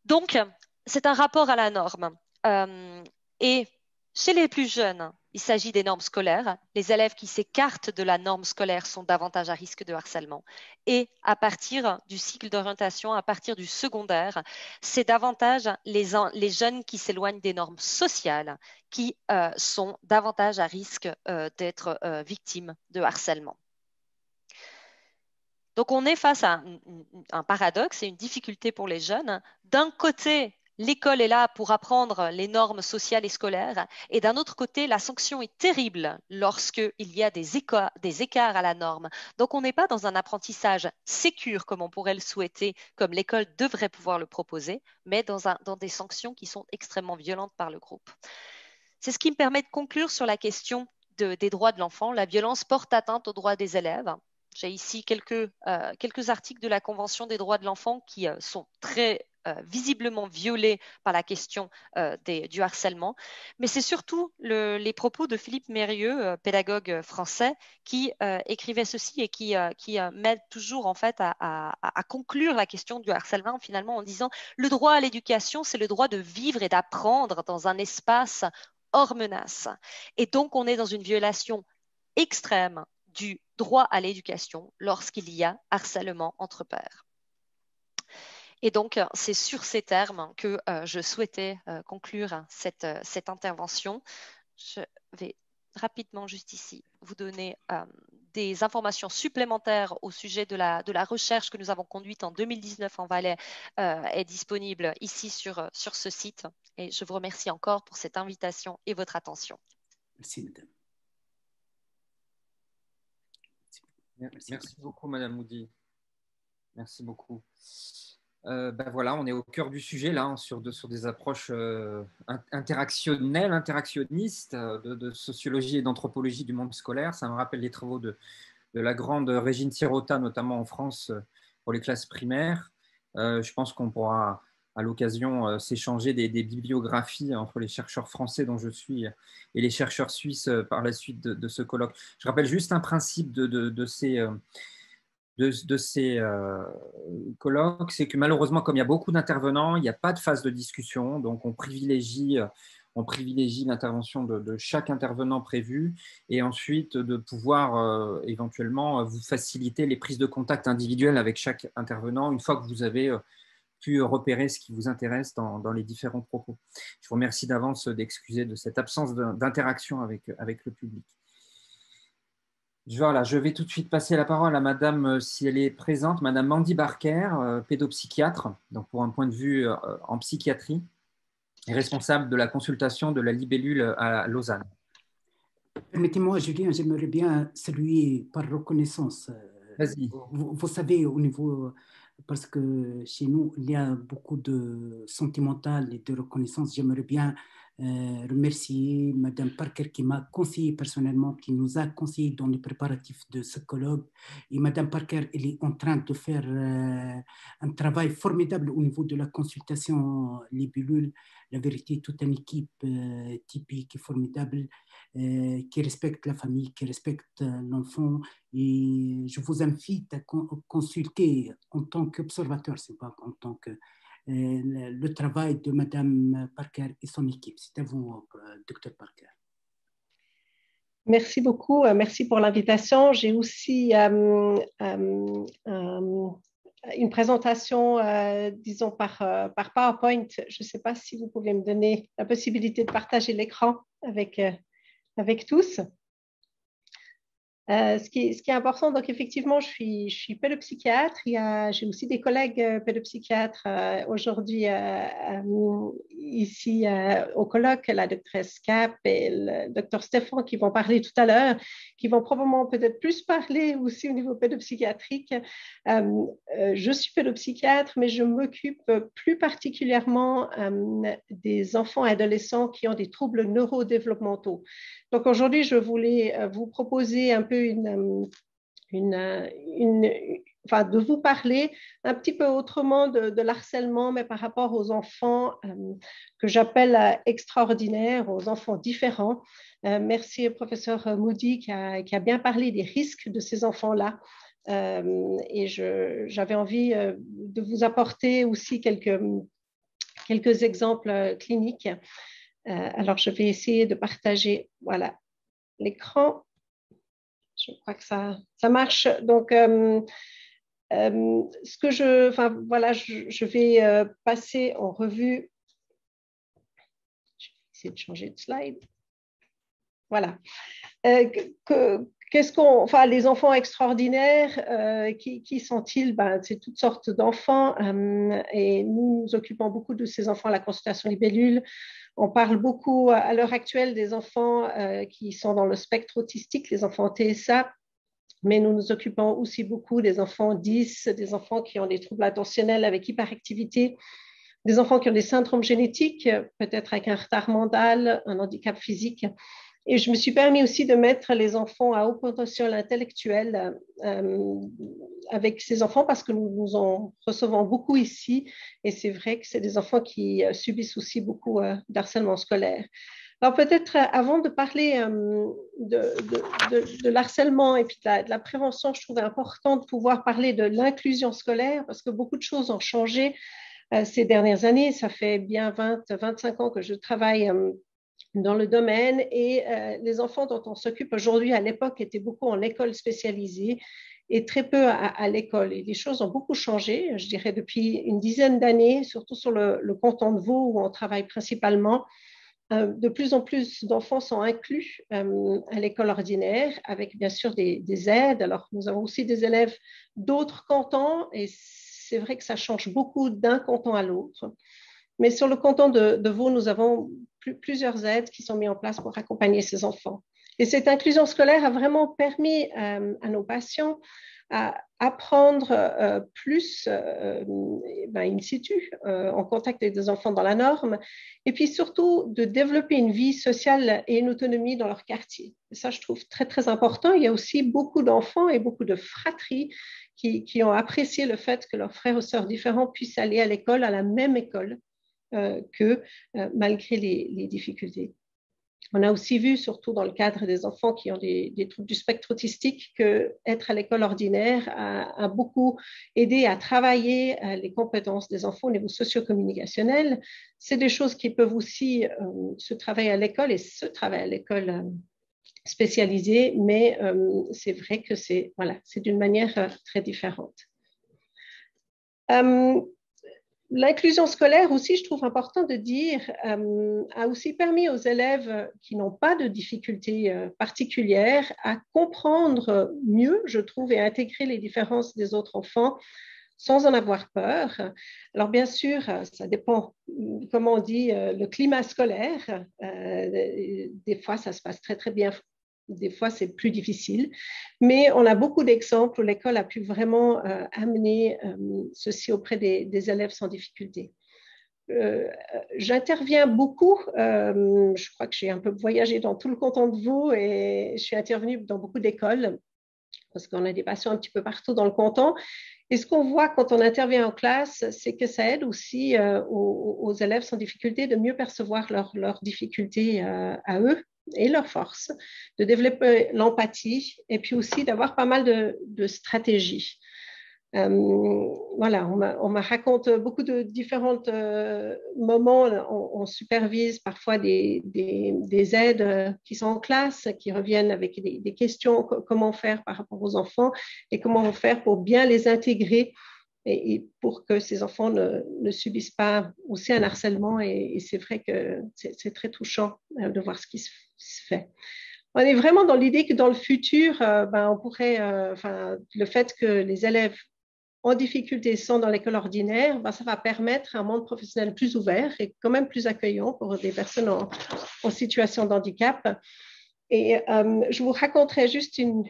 Donc, c'est un rapport à la norme. Euh, et chez les plus jeunes, il s'agit des normes scolaires. Les élèves qui s'écartent de la norme scolaire sont davantage à risque de harcèlement. Et à partir du cycle d'orientation, à partir du secondaire, c'est davantage les, jeunes qui s'éloignent des normes sociales qui euh, sont davantage à risque euh, d'être euh, victimes de harcèlement. Donc on est face à un paradoxe et une difficulté pour les jeunes. D'un côté, L'école est là pour apprendre les normes sociales et scolaires. Et d'un autre côté, la sanction est terrible lorsqu'il y a des, écarts, à la norme. Donc, on n'est pas dans un apprentissage sécure comme on pourrait le souhaiter, comme l'école devrait pouvoir le proposer, mais dans, des sanctions qui sont extrêmement violentes par le groupe. C'est ce qui me permet de conclure sur la question des droits de l'enfant. La violence porte atteinte aux droits des élèves. J'ai ici quelques, euh, articles de la Convention des droits de l'enfant qui euh, sont très visiblement violée par la question euh, du harcèlement. Mais c'est surtout les propos de Philippe Mérieux, euh, pédagogue français, qui écrivait ceci et qui, m'aide toujours en fait à, conclure la question du harcèlement finalement en disant le droit à l'éducation, c'est le droit de vivre et d'apprendre dans un espace hors menace. Et donc on est dans une violation extrême du droit à l'éducation lorsqu'il y a harcèlement entre pairs. Et donc, euh, c'est sur ces termes que euh, je souhaitais euh, conclure cette, cette, intervention. Je vais rapidement juste ici vous donner des informations supplémentaires au sujet de la, de la, recherche que nous avons conduite en 2019 en Valais est disponible ici sur, sur ce site. Et je vous remercie encore pour cette invitation et votre attention. Merci, madame. Merci, Merci beaucoup, madame Moody. Merci beaucoup. Ben voilà, on est au cœur du sujet là, hein, sur, des approches euh, interactionnelles, interactionnistes euh, de, sociologie et d'anthropologie du monde scolaire. Ça me rappelle les travaux de, la grande Régine Sirota, notamment en France, pour les classes primaires. je pense qu'on pourra à l'occasion s'échanger des, bibliographies entre les chercheurs français dont je suis et les chercheurs suisses par la suite de, ce colloque. Je rappelle juste un principe de, ces de, ces euh, colloques, c'est que malheureusement, comme il y a beaucoup d'intervenants, il n'y a pas de phase de discussion, donc on privilégie, on privilégie l'intervention de, chaque intervenant prévu et ensuite de pouvoir euh, éventuellement vous faciliter les prises de contact individuelles avec chaque intervenant une fois que vous avez euh, pu repérer ce qui vous intéresse dans, les différents propos. Je vous remercie d'avance d'excuser de cette absence d'interaction avec le public. Voilà, je vais tout de suite passer la parole à Madame, euh, si elle est présente, Madame Mandy Barker, euh, pédopsychiatre, donc pour un point de vue euh, en psychiatrie, et responsable de la consultation de la libellule à Lausanne. Permettez-moi, Julien, j'aimerais bien saluer par reconnaissance. Vas-y. Vous, vous, savez, au niveau, parce que chez nous, il y a beaucoup de sentimental et de reconnaissance, j'aimerais bien euh, remercier Madame Parker qui m'a conseillé personnellement, qui nous a conseillé dans les préparatifs de ce colloque. Et Madame Parker, elle est en train de faire euh, un travail formidable au niveau de la consultation libellule. La vérité, toute une équipe euh, typique et formidable qui respecte la famille, qui respecte l'enfant. Et je vous invite à consulter en tant qu'observateur, c'est pas en tant que euh, le travail de Madame Parker et son équipe. C'est à vous, euh, docteur Parker. Merci beaucoup. Euh, merci pour l'invitation. J'ai aussi une présentation, disons, par, par PowerPoint. Je ne sais pas si vous pouvez me donner la possibilité de partager l'écran avec, avec tous. Euh, ce, qui, est important, donc effectivement, je suis, je pédopsychiatre. J'ai aussi des collègues euh, pédopsychiatres euh, aujourd'hui ici au colloque, la doctrice Cap et le docteur Stéphane qui vont parler tout à l'heure, qui vont probablement peut-être plus parler aussi au niveau pédopsychiatrique. je suis pédopsychiatre, mais je m'occupe plus particulièrement des enfants et adolescents qui ont des troubles neurodéveloppementaux. Donc aujourd'hui, je voulais vous proposer un peu une, une, enfin, de vous parler un petit peu autrement de, l'harcèlement, mais par rapport aux enfants euh, que j'appelle euh, extraordinaires, aux enfants différents. Euh, merci professeur Moody qui a, qui a, bien parlé des risques de ces enfants-là. et j'avais envie de vous apporter aussi quelques, quelques exemples cliniques. Alors, je vais essayer de partager voilà, l'écran je crois que ça, marche. Donc, euh, euh, ce que je, voilà, je, vais euh, passer en revue. Je vais essayer de changer de slide. Voilà. Qu'est-ce qu'on, enfin, les enfants extraordinaires, qui, qui sont-ils? Ben, C'est toutes sortes d'enfants et nous nous occupons beaucoup de ces enfants à la consultation libellule. On parle beaucoup à l'heure actuelle des enfants euh, qui sont dans le spectre autistique, les enfants TSA, mais nous nous occupons aussi beaucoup des enfants 10, des enfants qui ont des troubles attentionnels avec hyperactivité, des enfants qui ont des syndromes génétiques, peut-être avec un retard mental, un handicap physique. Et je me suis permis aussi de mettre les enfants à haut potentiel intellectuel euh, avec ces enfants parce que nous en recevons beaucoup ici. Et c'est vrai que c'est des enfants qui euh, subissent aussi beaucoup euh, d'harcèlement scolaire. Alors peut-être avant de parler de, l'harcèlement et puis de la, prévention, je trouvais important de pouvoir parler de l'inclusion scolaire parce que beaucoup de choses ont changé ces dernières années. Ça fait bien 20, 25 ans que je travaille dans le domaine et euh, les enfants dont on s'occupe aujourd'hui à l'époque étaient beaucoup en école spécialisée et très peu à, l'école. Et les choses ont beaucoup changé, je dirais, depuis une dizaine d'années, surtout sur le, canton de Vaud où on travaille principalement. Euh, de plus en plus d'enfants sont inclus euh, à l'école ordinaire avec bien sûr des, des, aides. Alors nous avons aussi des élèves d'autres cantons et c'est vrai que ça change beaucoup d'un canton à l'autre. Mais sur le canton de, de Vaud, nous avons plusieurs aides qui sont mises en place pour accompagner ces enfants. Et cette inclusion scolaire a vraiment permis euh, à nos patients à apprendre euh, plus euh, ben, in situ, en contact avec des enfants dans la norme, et puis surtout de développer une vie sociale et une autonomie dans leur quartier. ça, je trouve très, très important. Il y a aussi beaucoup d'enfants et beaucoup de fratries qui, ont apprécié le fait que leurs frères ou sœurs différents puissent aller à l'école, à la même école, euh, que euh, malgré les, difficultés. On a aussi vu, surtout dans le cadre des enfants qui ont des, troubles du spectre autistique, que être à l'école ordinaire a, beaucoup aidé à travailler euh, les compétences des enfants au niveau socio-communicationnel. C'est des choses qui peuvent aussi se travailler à l'école et se travailler à l'école spécialisée, mais c'est vrai que c'est voilà, c'est d'une manière très différente. L'inclusion scolaire aussi, je trouve important de dire, euh, a aussi permis aux élèves qui n'ont pas de difficultés euh, particulières à comprendre mieux, je trouve, et à intégrer les différences des autres enfants sans en avoir peur. Alors bien sûr, ça dépend, comment on dit, euh, le climat scolaire. des fois, ça se passe très très bien des fois, c'est plus difficile. Mais on a beaucoup d'exemples où l'école a pu vraiment euh, amener euh, ceci auprès des, élèves sans difficulté. j'interviens beaucoup. je crois que j'ai un peu voyagé dans tout le canton de Vaud et je suis intervenue dans beaucoup d'écoles parce qu'on a des patients un petit peu partout dans le canton. Et ce qu'on voit quand on intervient en classe, c'est que ça aide aussi aux, élèves sans difficulté de mieux percevoir leurs difficultés à eux et leurs forces, de développer l'empathie et puis aussi d'avoir pas mal de, stratégies. Euh, voilà, on me raconte beaucoup de différents euh, moments. On, supervise parfois des, des, aides qui sont en classe, qui reviennent avec des, questions, comment faire par rapport aux enfants et comment faire pour bien les intégrer et, pour que ces enfants ne, subissent pas aussi un harcèlement. Et, c'est vrai que c'est très touchant de voir ce qui se, fait on est vraiment dans l'idée que dans le futur, ben, on pourrait, enfin, le fait que les élèves en difficulté sont dans l'école ordinaire, ben, ça va permettre un monde professionnel plus ouvert et quand même plus accueillant pour des personnes en, situation de handicap. Et euh, je vous raconterai juste une,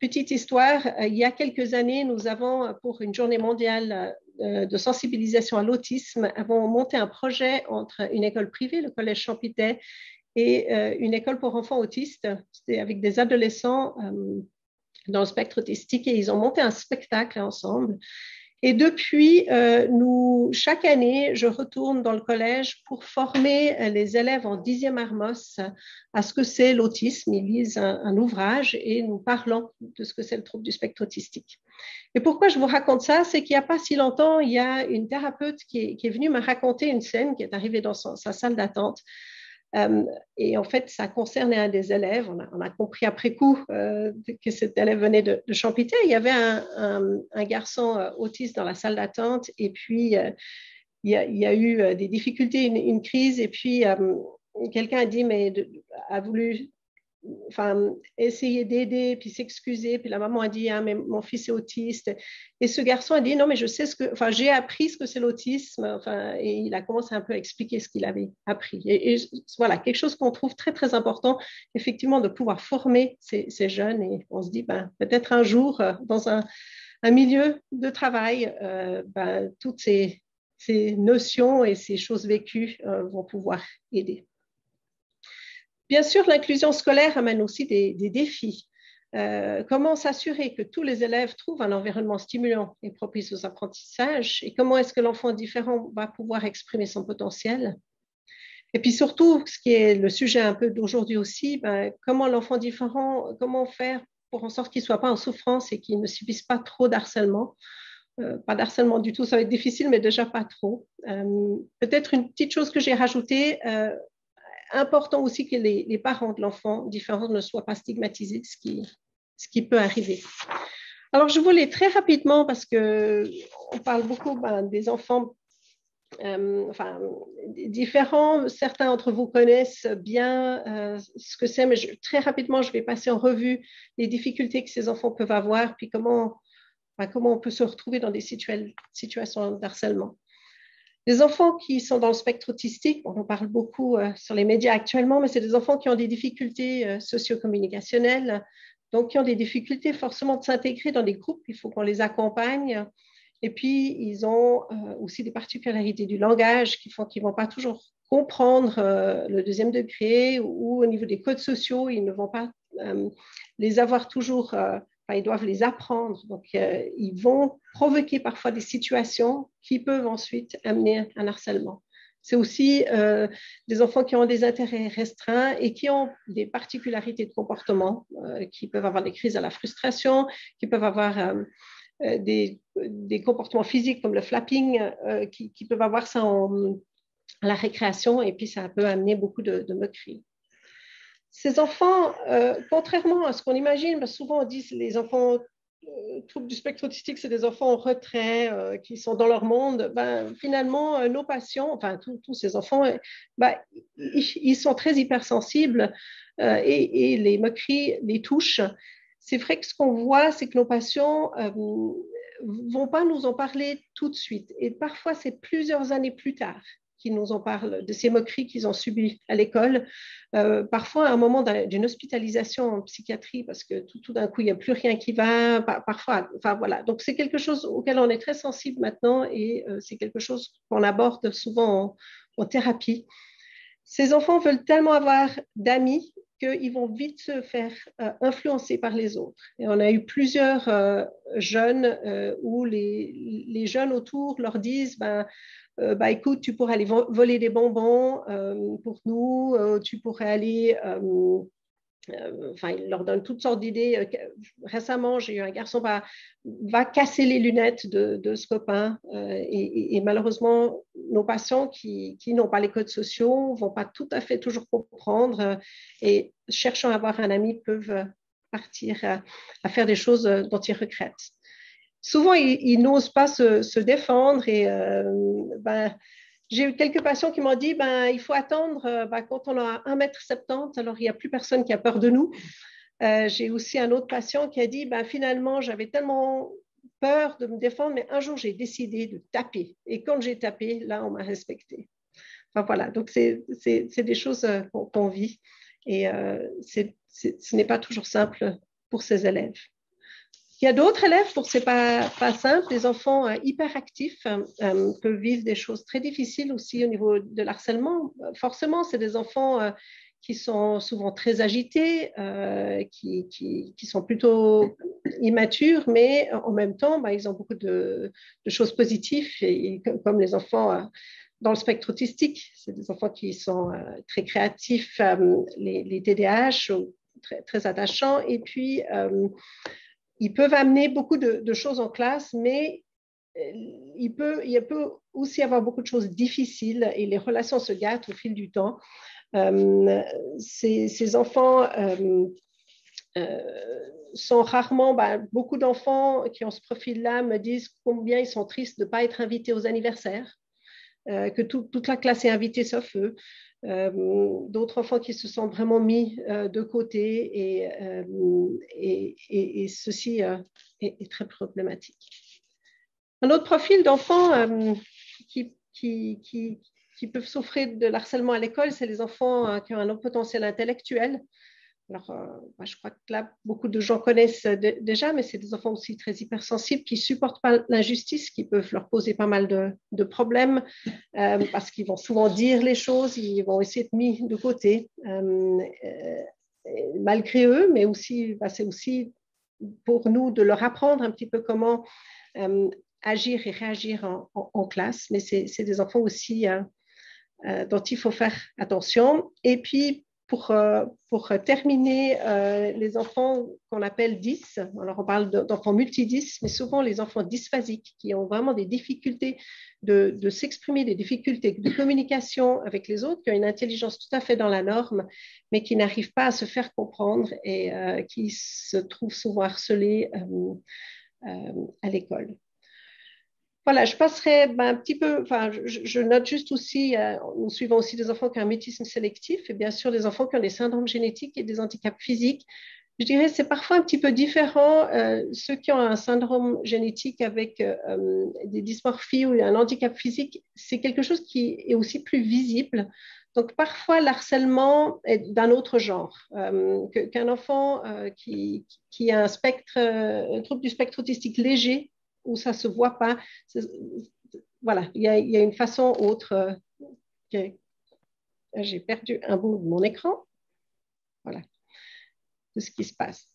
petite histoire. Euh, il y a quelques années, nous avons, pour une journée mondiale euh, de sensibilisation à l'autisme, avons monté un projet entre une école privée, le Collège Champitet, et une école pour enfants autistes. C'était avec des adolescents dans le spectre autistique et ils ont monté un spectacle ensemble. Et depuis, euh, chaque année, je retourne dans le collège pour former les élèves en dixième Armos à ce que c'est l'autisme. Ils lisent un, ouvrage et nous parlons de ce que c'est le trouble du spectre autistique. Et pourquoi je vous raconte ça? C'est qu'il n'y a pas si longtemps, il y a une thérapeute qui est, venue me raconter une scène qui est arrivée dans sa salle d'attente euh, et en fait, ça concernait un des élèves. On a, compris après coup euh, que cet élève venait de, de. Il y avait un, garçon euh, autiste dans la salle d'attente et puis il y, a, eu des difficultés, une crise. Et puis quelqu'un a dit, mais a voulu enfin, essayer d'aider, puis s'excuser. Puis la maman a dit, ah, mais mon fils est autiste. Et ce garçon a dit, non, mais je sais ce que, enfin, j'ai appris ce que c'est l'autisme. Enfin, et il a commencé un peu à expliquer ce qu'il avait appris. Et, voilà, quelque chose qu'on trouve très, très important, effectivement, de pouvoir former ces, jeunes. Et on se dit, ben, peut-être un jour, euh, dans un, milieu de travail, euh, ben, toutes ces, notions et ces choses vécues euh, vont pouvoir aider. Bien sûr, l'inclusion scolaire amène aussi des, défis. Euh, comment s'assurer que tous les élèves trouvent un environnement stimulant et propice aux apprentissages? Et comment est-ce que l'enfant différent va pouvoir exprimer son potentiel? Et puis surtout, ce qui est le sujet un peu d'aujourd'hui aussi, ben, comment l'enfant différent, comment faire pour en sorte qu'il ne soit pas en souffrance et qu'il ne subisse pas trop d'harcèlement? Euh, pas d'harcèlement du tout, ça va être difficile, mais déjà pas trop. Euh, peut-être une petite chose que j'ai rajoutée, important aussi que les, parents de l'enfant différent ne soient pas stigmatisés, ce qui, ce qui peut arriver. Alors, je voulais très rapidement, parce qu'on parle beaucoup ben, des enfants euh, différents. Certains d'entre vous connaissent bien euh, ce que c'est, mais très rapidement, je vais passer en revue les difficultés que ces enfants peuvent avoir, puis comment, ben, comment on peut se retrouver dans des situations d'harcèlement. Les enfants qui sont dans le spectre autistique, on en parle beaucoup euh, sur les médias actuellement, mais c'est des enfants qui ont des difficultés euh, socio-communicationnelles, donc qui ont des difficultés forcément de s'intégrer dans des groupes, il faut qu'on les accompagne. Et puis, ils ont euh, aussi des particularités du langage qui font qu'ils ne vont pas toujours comprendre le deuxième degré ou, au niveau des codes sociaux, ils ne vont pas les avoir toujours ils doivent les apprendre. Donc, euh, ils vont provoquer parfois des situations qui peuvent ensuite amener un harcèlement. C'est aussi euh, des enfants qui ont des intérêts restreints et qui ont des particularités de comportement, euh, qui peuvent avoir des crises à la frustration, qui peuvent avoir des, comportements physiques comme le flapping, qui, peuvent avoir ça en, à la récréation et puis ça peut amener beaucoup de, de moqueries ces enfants, euh, contrairement à ce qu'on imagine, souvent on dit que les enfants euh, troubles du spectre autistique, c'est des enfants en retrait euh, qui sont dans leur monde. Ben, finalement, nos patients, enfin tous ces enfants, ben, ils, sont très hypersensibles et, les moqueries les touchent. C'est vrai que ce qu'on voit, c'est que nos patients vont pas nous en parler tout de suite. Et parfois, c'est plusieurs années plus tard qui nous en parlent, de ces moqueries qu'ils ont subies à l'école. Euh, parfois, à un moment d'une hospitalisation en psychiatrie, parce que tout, d'un coup, il n'y a plus rien qui va. Parfois, enfin voilà. Donc, c'est quelque chose auquel on est très sensible maintenant et euh, c'est quelque chose qu'on aborde souvent en thérapie. Ces enfants veulent tellement avoir d'amis qu'ils vont vite se faire euh, influencer par les autres. Et on a eu plusieurs euh, jeunes euh, où les, jeunes autour leur disent ben, bah, écoute, tu pourrais aller voler des bonbons pour nous, tu pourrais aller enfin, il leur donne toutes sortes d'idées. Euh, récemment, j'ai eu un garçon va, va, casser les lunettes de, ce copain. Euh, et, malheureusement, nos patients qui, n'ont pas les codes sociaux ne vont pas tout à fait toujours comprendre et cherchant à avoir un ami peuvent partir à, faire des choses dont ils regrettent. Souvent, ils, n'osent pas se, défendre et ben, j'ai eu quelques patients qui m'ont dit ben, il faut attendre euh, ben, quand on a 1m70, alors il n'y a plus personne qui a peur de nous. Euh, j'ai aussi un autre patient qui a dit ben, finalement, j'avais tellement peur de me défendre, mais un jour, j'ai décidé de taper. Et quand j'ai tapé, là, on m'a respecté. Enfin, voilà, donc c'est des choses euh, qu'on vit et ce n'est pas toujours simple pour ces élèves. Il y a d'autres élèves pour c'est pas pas simple. Les enfants euh, hyperactifs euh, peuvent vivre des choses très difficiles aussi au niveau de l'harcèlement. Forcément, c'est des enfants euh, qui sont souvent très agités, qui, qui, sont plutôt immatures, mais en même temps, bah, ils ont beaucoup de, de choses positives, et, comme les enfants dans le spectre autistique, c'est des enfants qui sont très créatifs, les, les, TDAH, très, très attachants, et puis ils peuvent amener beaucoup de, choses en classe, mais euh, il peut, il peut aussi avoir beaucoup de choses difficiles et les relations se gâtent au fil du temps. Euh, ces, enfants euh, sont rarement, bah, beaucoup d'enfants qui ont ce profil-là me disent combien ils sont tristes de ne pas être invités aux anniversaires, que toute la classe est invitée sauf eux. Euh, d'autres enfants qui se sont vraiment mis euh, de côté et, euh, ceci est, très problématique. Un autre profil d'enfants qui, peuvent souffrir de harcèlement à l'école, c'est les enfants qui ont un haut potentiel intellectuel. Alors, euh, je crois que là, beaucoup de gens connaissent déjà, mais c'est des enfants aussi très hypersensibles qui supportent pas l'injustice, qui peuvent leur poser pas mal de, problèmes euh, parce qu'ils vont souvent dire les choses, ils vont essayer de mis de côté euh, malgré eux, mais aussi, bah, c'est aussi pour nous de leur apprendre un petit peu comment agir et réagir en, classe. Mais c'est des enfants aussi dont il faut faire attention. Et puis, pour, euh, pour terminer, euh, les enfants qu'on appelle 10, alors on parle d'enfants multi-10, mais souvent les enfants dysphasiques qui ont vraiment des difficultés de, de s'exprimer, des difficultés de communication avec les autres, qui ont une intelligence tout à fait dans la norme, mais qui n'arrivent pas à se faire comprendre et euh, qui se trouvent souvent harcelés à l'école. Voilà, je passerai ben, un petit peu, enfin, je, note juste aussi, euh, nous suivons aussi des enfants qui ont un mutisme sélectif et bien sûr des enfants qui ont des syndromes génétiques et des handicaps physiques. Je dirais c'est parfois un petit peu différent. Euh, ceux qui ont un syndrome génétique avec euh, des dysmorphies ou un handicap physique, c'est quelque chose qui est aussi plus visible. Donc parfois l'harcèlement est d'un autre genre qu'un enfant qui, qui, a un spectre, un trouble du spectre autistique léger où ça ne se voit pas. Voilà, il y, a, une façon autre. Euh, j'ai perdu un bout de mon écran. Voilà, de ce qui se passe.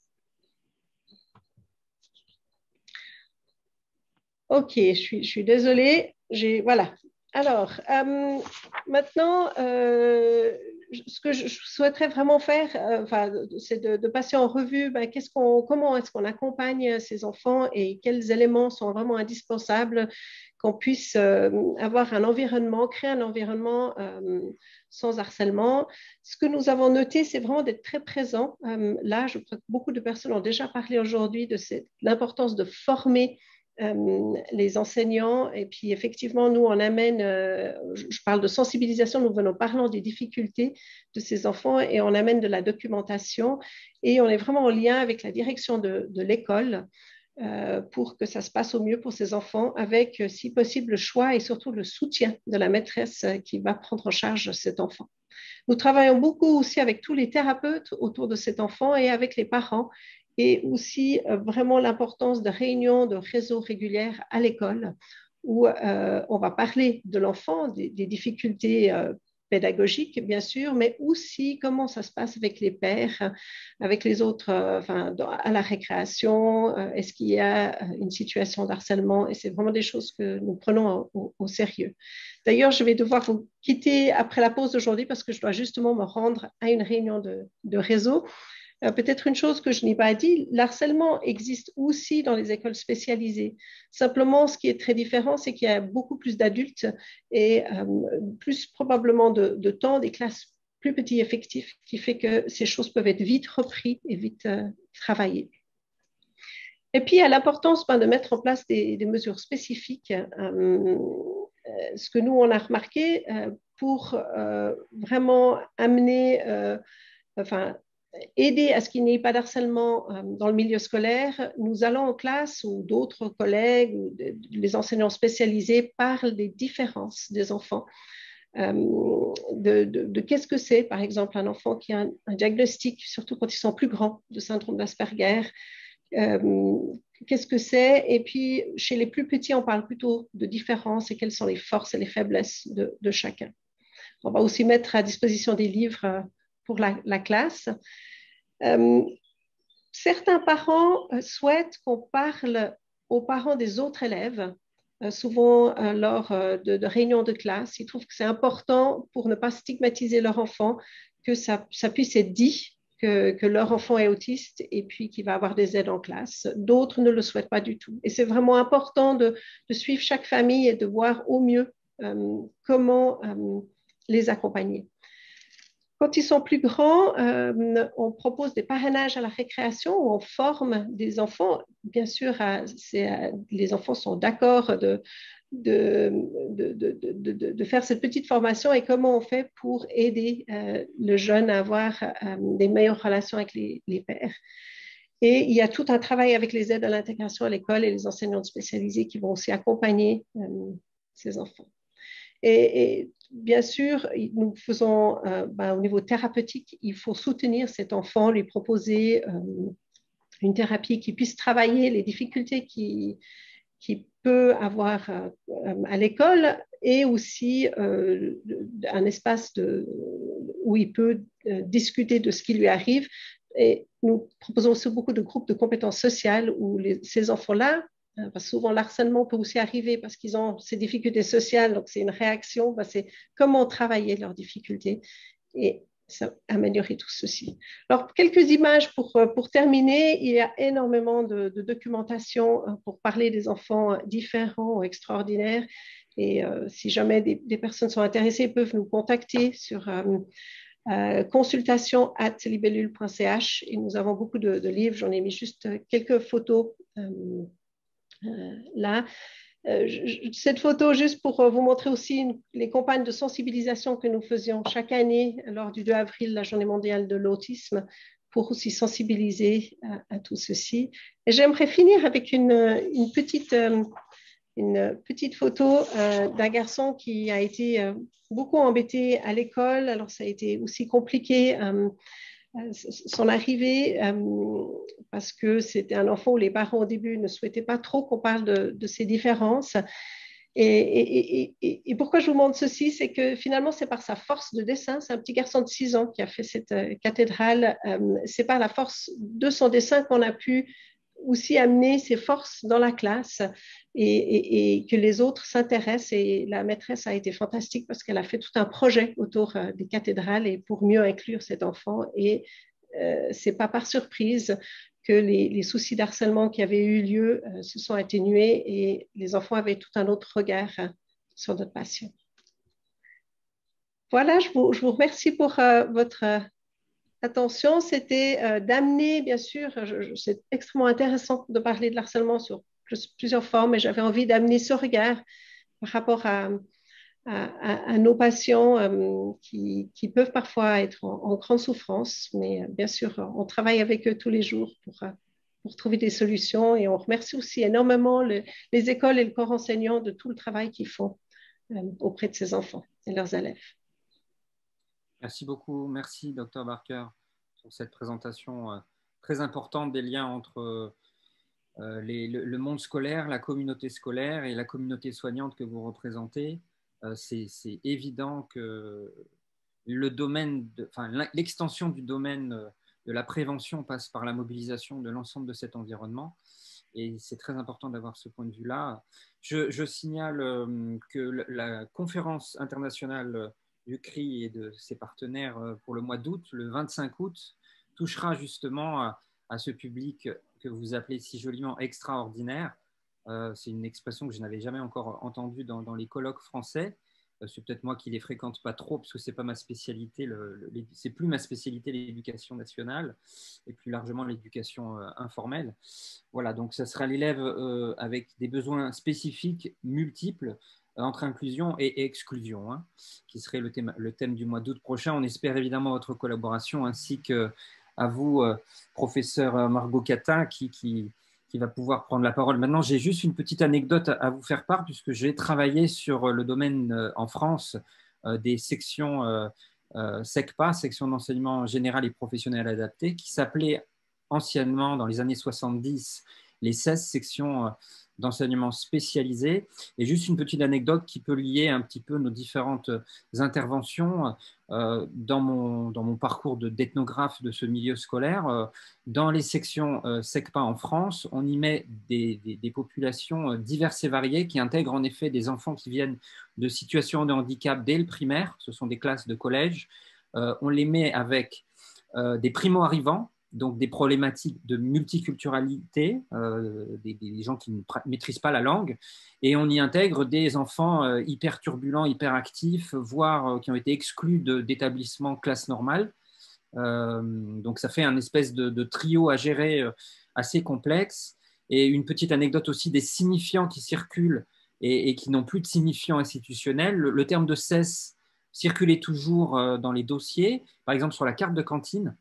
Ok, je suis, je suis désolée. Voilà. Alors, euh, maintenant, euh, ce que je souhaiterais vraiment faire, euh, c'est de, passer en revue ben, comment est-ce qu'on accompagne ces enfants et quels éléments sont vraiment indispensables qu'on puisse euh, avoir un environnement, créer un environnement euh, sans harcèlement. Ce que nous avons noté, c'est vraiment d'être très présent. là, je crois que beaucoup de personnes ont déjà parlé aujourd'hui de l'importance de former euh, les enseignants. Et puis, effectivement, nous, on amène, euh, je parle de sensibilisation, nous venons parlant des difficultés de ces enfants et on amène de la documentation et on est vraiment en lien avec la direction de, l'école. pour que ça se passe au mieux pour ces enfants, avec, si possible, le choix et surtout le soutien de la maîtresse qui va prendre en charge cet enfant. Nous travaillons beaucoup aussi avec tous les thérapeutes autour de cet enfant et avec les parents et aussi vraiment l'importance de réunions, de réseaux régulières à l'école où on va parler de l'enfant, des, difficultés pédagogique, bien sûr, mais aussi comment ça se passe avec les pères, avec les autres, euh, à la récréation, euh, est-ce qu'il y a euh, une situation d'harcèlement, et c'est vraiment des choses que nous prenons au, sérieux. D'ailleurs, je vais devoir vous quitter après la pause d'aujourd'hui parce que je dois justement me rendre à une réunion de, de réseau. Euh, peut-être une chose que je n'ai pas dit, l'harcèlement existe aussi dans les écoles spécialisées. Simplement, ce qui est très différent, c'est qu'il y a beaucoup plus d'adultes et euh, plus probablement de, temps, des classes plus petits effectifs, qui fait que ces choses peuvent être vite reprises et vite euh, travaillées. Et puis, a l'importance ben, de mettre en place des, mesures spécifiques. ce que nous, on a remarqué pour vraiment amener, enfin, aider à ce qu'il n'y ait pas d'harcèlement euh, dans le milieu scolaire, nous allons en classe où d'autres collègues ou les enseignants spécialisés parlent des différences des enfants. Euh, de, qu'est-ce que c'est, par exemple, un enfant qui a un, diagnostic, surtout quand ils sont plus grands, de syndrome d'Asperger. Euh, qu'est-ce que c'est? Et puis, chez les plus petits, on parle plutôt de différences et quelles sont les forces et les faiblesses de, chacun. On va aussi mettre à disposition des livres pour la, classe. Euh, certains parents euh, souhaitent qu'on parle aux parents des autres élèves, euh, souvent lors de, réunions de classe. Ils trouvent que c'est important pour ne pas stigmatiser leur enfant, que ça, puisse être dit que, leur enfant est autiste et puis qu'il va avoir des aides en classe. D'autres ne le souhaitent pas du tout. Et c'est vraiment important de, suivre chaque famille et de voir au mieux comment les accompagner. Quand ils sont plus grands, euh, on propose des parrainages à la récréation où on forme des enfants. Bien sûr, les enfants sont d'accord de, faire cette petite formation et comment on fait pour aider euh, le jeune à avoir euh, des meilleures relations avec les, pères. Et il y a tout un travail avec les aides à l'intégration à l'école et les enseignants spécialisés qui vont aussi accompagner ces enfants. Bien sûr, nous faisons, euh, ben, au niveau thérapeutique, il faut soutenir cet enfant, lui proposer euh, une thérapie qui puisse travailler les difficultés qu'il qui peut avoir euh, à l'école et aussi un espace où il peut discuter de ce qui lui arrive. Et nous proposons aussi beaucoup de groupes de compétences sociales où ces enfants-là parce que souvent, l'harcèlement peut aussi arriver parce qu'ils ont ces difficultés sociales, donc c'est une réaction. Ben, c'est comment travailler leurs difficultés et améliorer tout ceci. Alors, quelques images pour, euh, pour terminer. Il y a énormément de, documentation euh, pour parler des enfants différents ou extraordinaires. Et si jamais des, personnes sont intéressées, peuvent nous contacter sur consultation at libellule.ch. Et nous avons beaucoup de, livres. J'en ai mis juste quelques photos euh, là. Euh, cette photo, juste pour euh, vous montrer aussi les campagnes de sensibilisation que nous faisions chaque année lors du 2 avril, la journée mondiale de l'autisme, pour aussi sensibiliser à, tout ceci. Et j'aimerais finir avec une petite, une petite photo d'un garçon qui a été beaucoup embêté à l'école. Alors, ça a été aussi compliqué son arrivée, euh, parce que c'était un enfant où les parents au début ne souhaitaient pas trop qu'on parle de, de ces différences. Et, pourquoi je vous montre ceci, c'est que finalement, c'est par sa force de dessin. C'est un petit garçon de 6 ans qui a fait cette euh, cathédrale. Euh, c'est par la force de son dessin qu'on a pu aussi amener ses forces dans la classe et, que les autres s'intéressent. Et la maîtresse a été fantastique parce qu'elle a fait tout un projet autour euh, des cathédrales et pour mieux inclure cet enfant. Et euh, c'est pas par surprise que les, soucis d'harcèlement qui avaient eu lieu euh, se sont atténués et les enfants avaient tout un autre regard euh, sur notre patient. Voilà, je vous, je vous remercie pour votre attention, c'était euh, d'amener, bien sûr, c'est extrêmement intéressant de parler de l'harcèlement sur plusieurs formes, et j'avais envie d'amener ce regard par rapport à, nos patients euh, qui, peuvent parfois être en, grande souffrance, mais euh, bien sûr, on travaille avec eux tous les jours pour trouver des solutions. Et on remercie aussi énormément les écoles et le corps enseignant de tout le travail qu'ils font auprès de ces enfants et leurs élèves. Merci beaucoup. Merci, docteur Barker, pour cette présentation très importante des liens entre euh, le, monde scolaire, la communauté scolaire et la communauté soignante que vous représentez, euh, c'est évident que l'extension du domaine de la prévention passe par la mobilisation de l'ensemble de cet environnement. Et c'est très important d'avoir ce point de vue-là. Je, signale euh, que la conférence internationale du CRI et de ses partenaires pour le mois d'août, le 25 août, touchera justement à ce public que vous appelez si joliment extraordinaire. Euh, c'est une expression que je n'avais jamais encore entendue dans, les colloques français. Euh, c'est peut-être moi qui les fréquente pas trop parce que c'est pas ma spécialité. c'est plus ma spécialité l'éducation nationale et plus largement l'éducation euh, informelle. Voilà, donc ça sera l'élève avec des besoins spécifiques multiples entre inclusion et exclusion, hein, qui serait le thème, du mois d'août prochain. On espère évidemment votre collaboration ainsi que à vous, euh, professeur euh, Margot Catin, qui, va pouvoir prendre la parole. Maintenant, j'ai juste une petite anecdote à vous faire part, puisque j'ai travaillé sur le domaine euh, en France des sections SECPA, section d'enseignement général et professionnel adapté, qui s'appelait anciennement, dans les années 70, les 16 sections d'enseignement spécialisé. Et juste une petite anecdote qui peut lier un petit peu nos différentes interventions euh, dans, mon, dans mon parcours d'ethnographe de, ce milieu scolaire. Euh, dans les sections euh, SECPA en France, on y met des, des, populations diverses et variées qui intègrent en effet des enfants qui viennent de situations de handicap dès le primaire, ce sont des classes de collège. on les met avec des primo-arrivants donc des problématiques de multiculturalité, euh, des, gens qui ne maîtrisent pas la langue, et on y intègre des enfants euh, hyper turbulents, hyper actifs, voire euh, qui ont été exclus d'établissements classe normale. donc ça fait un espèce de, trio à gérer assez complexe. Et une petite anecdote aussi des signifiants qui circulent et, qui n'ont plus de signifiants institutionnels. Le, le terme de cesse circulait toujours dans les dossiers, par exemple sur la carte de cantine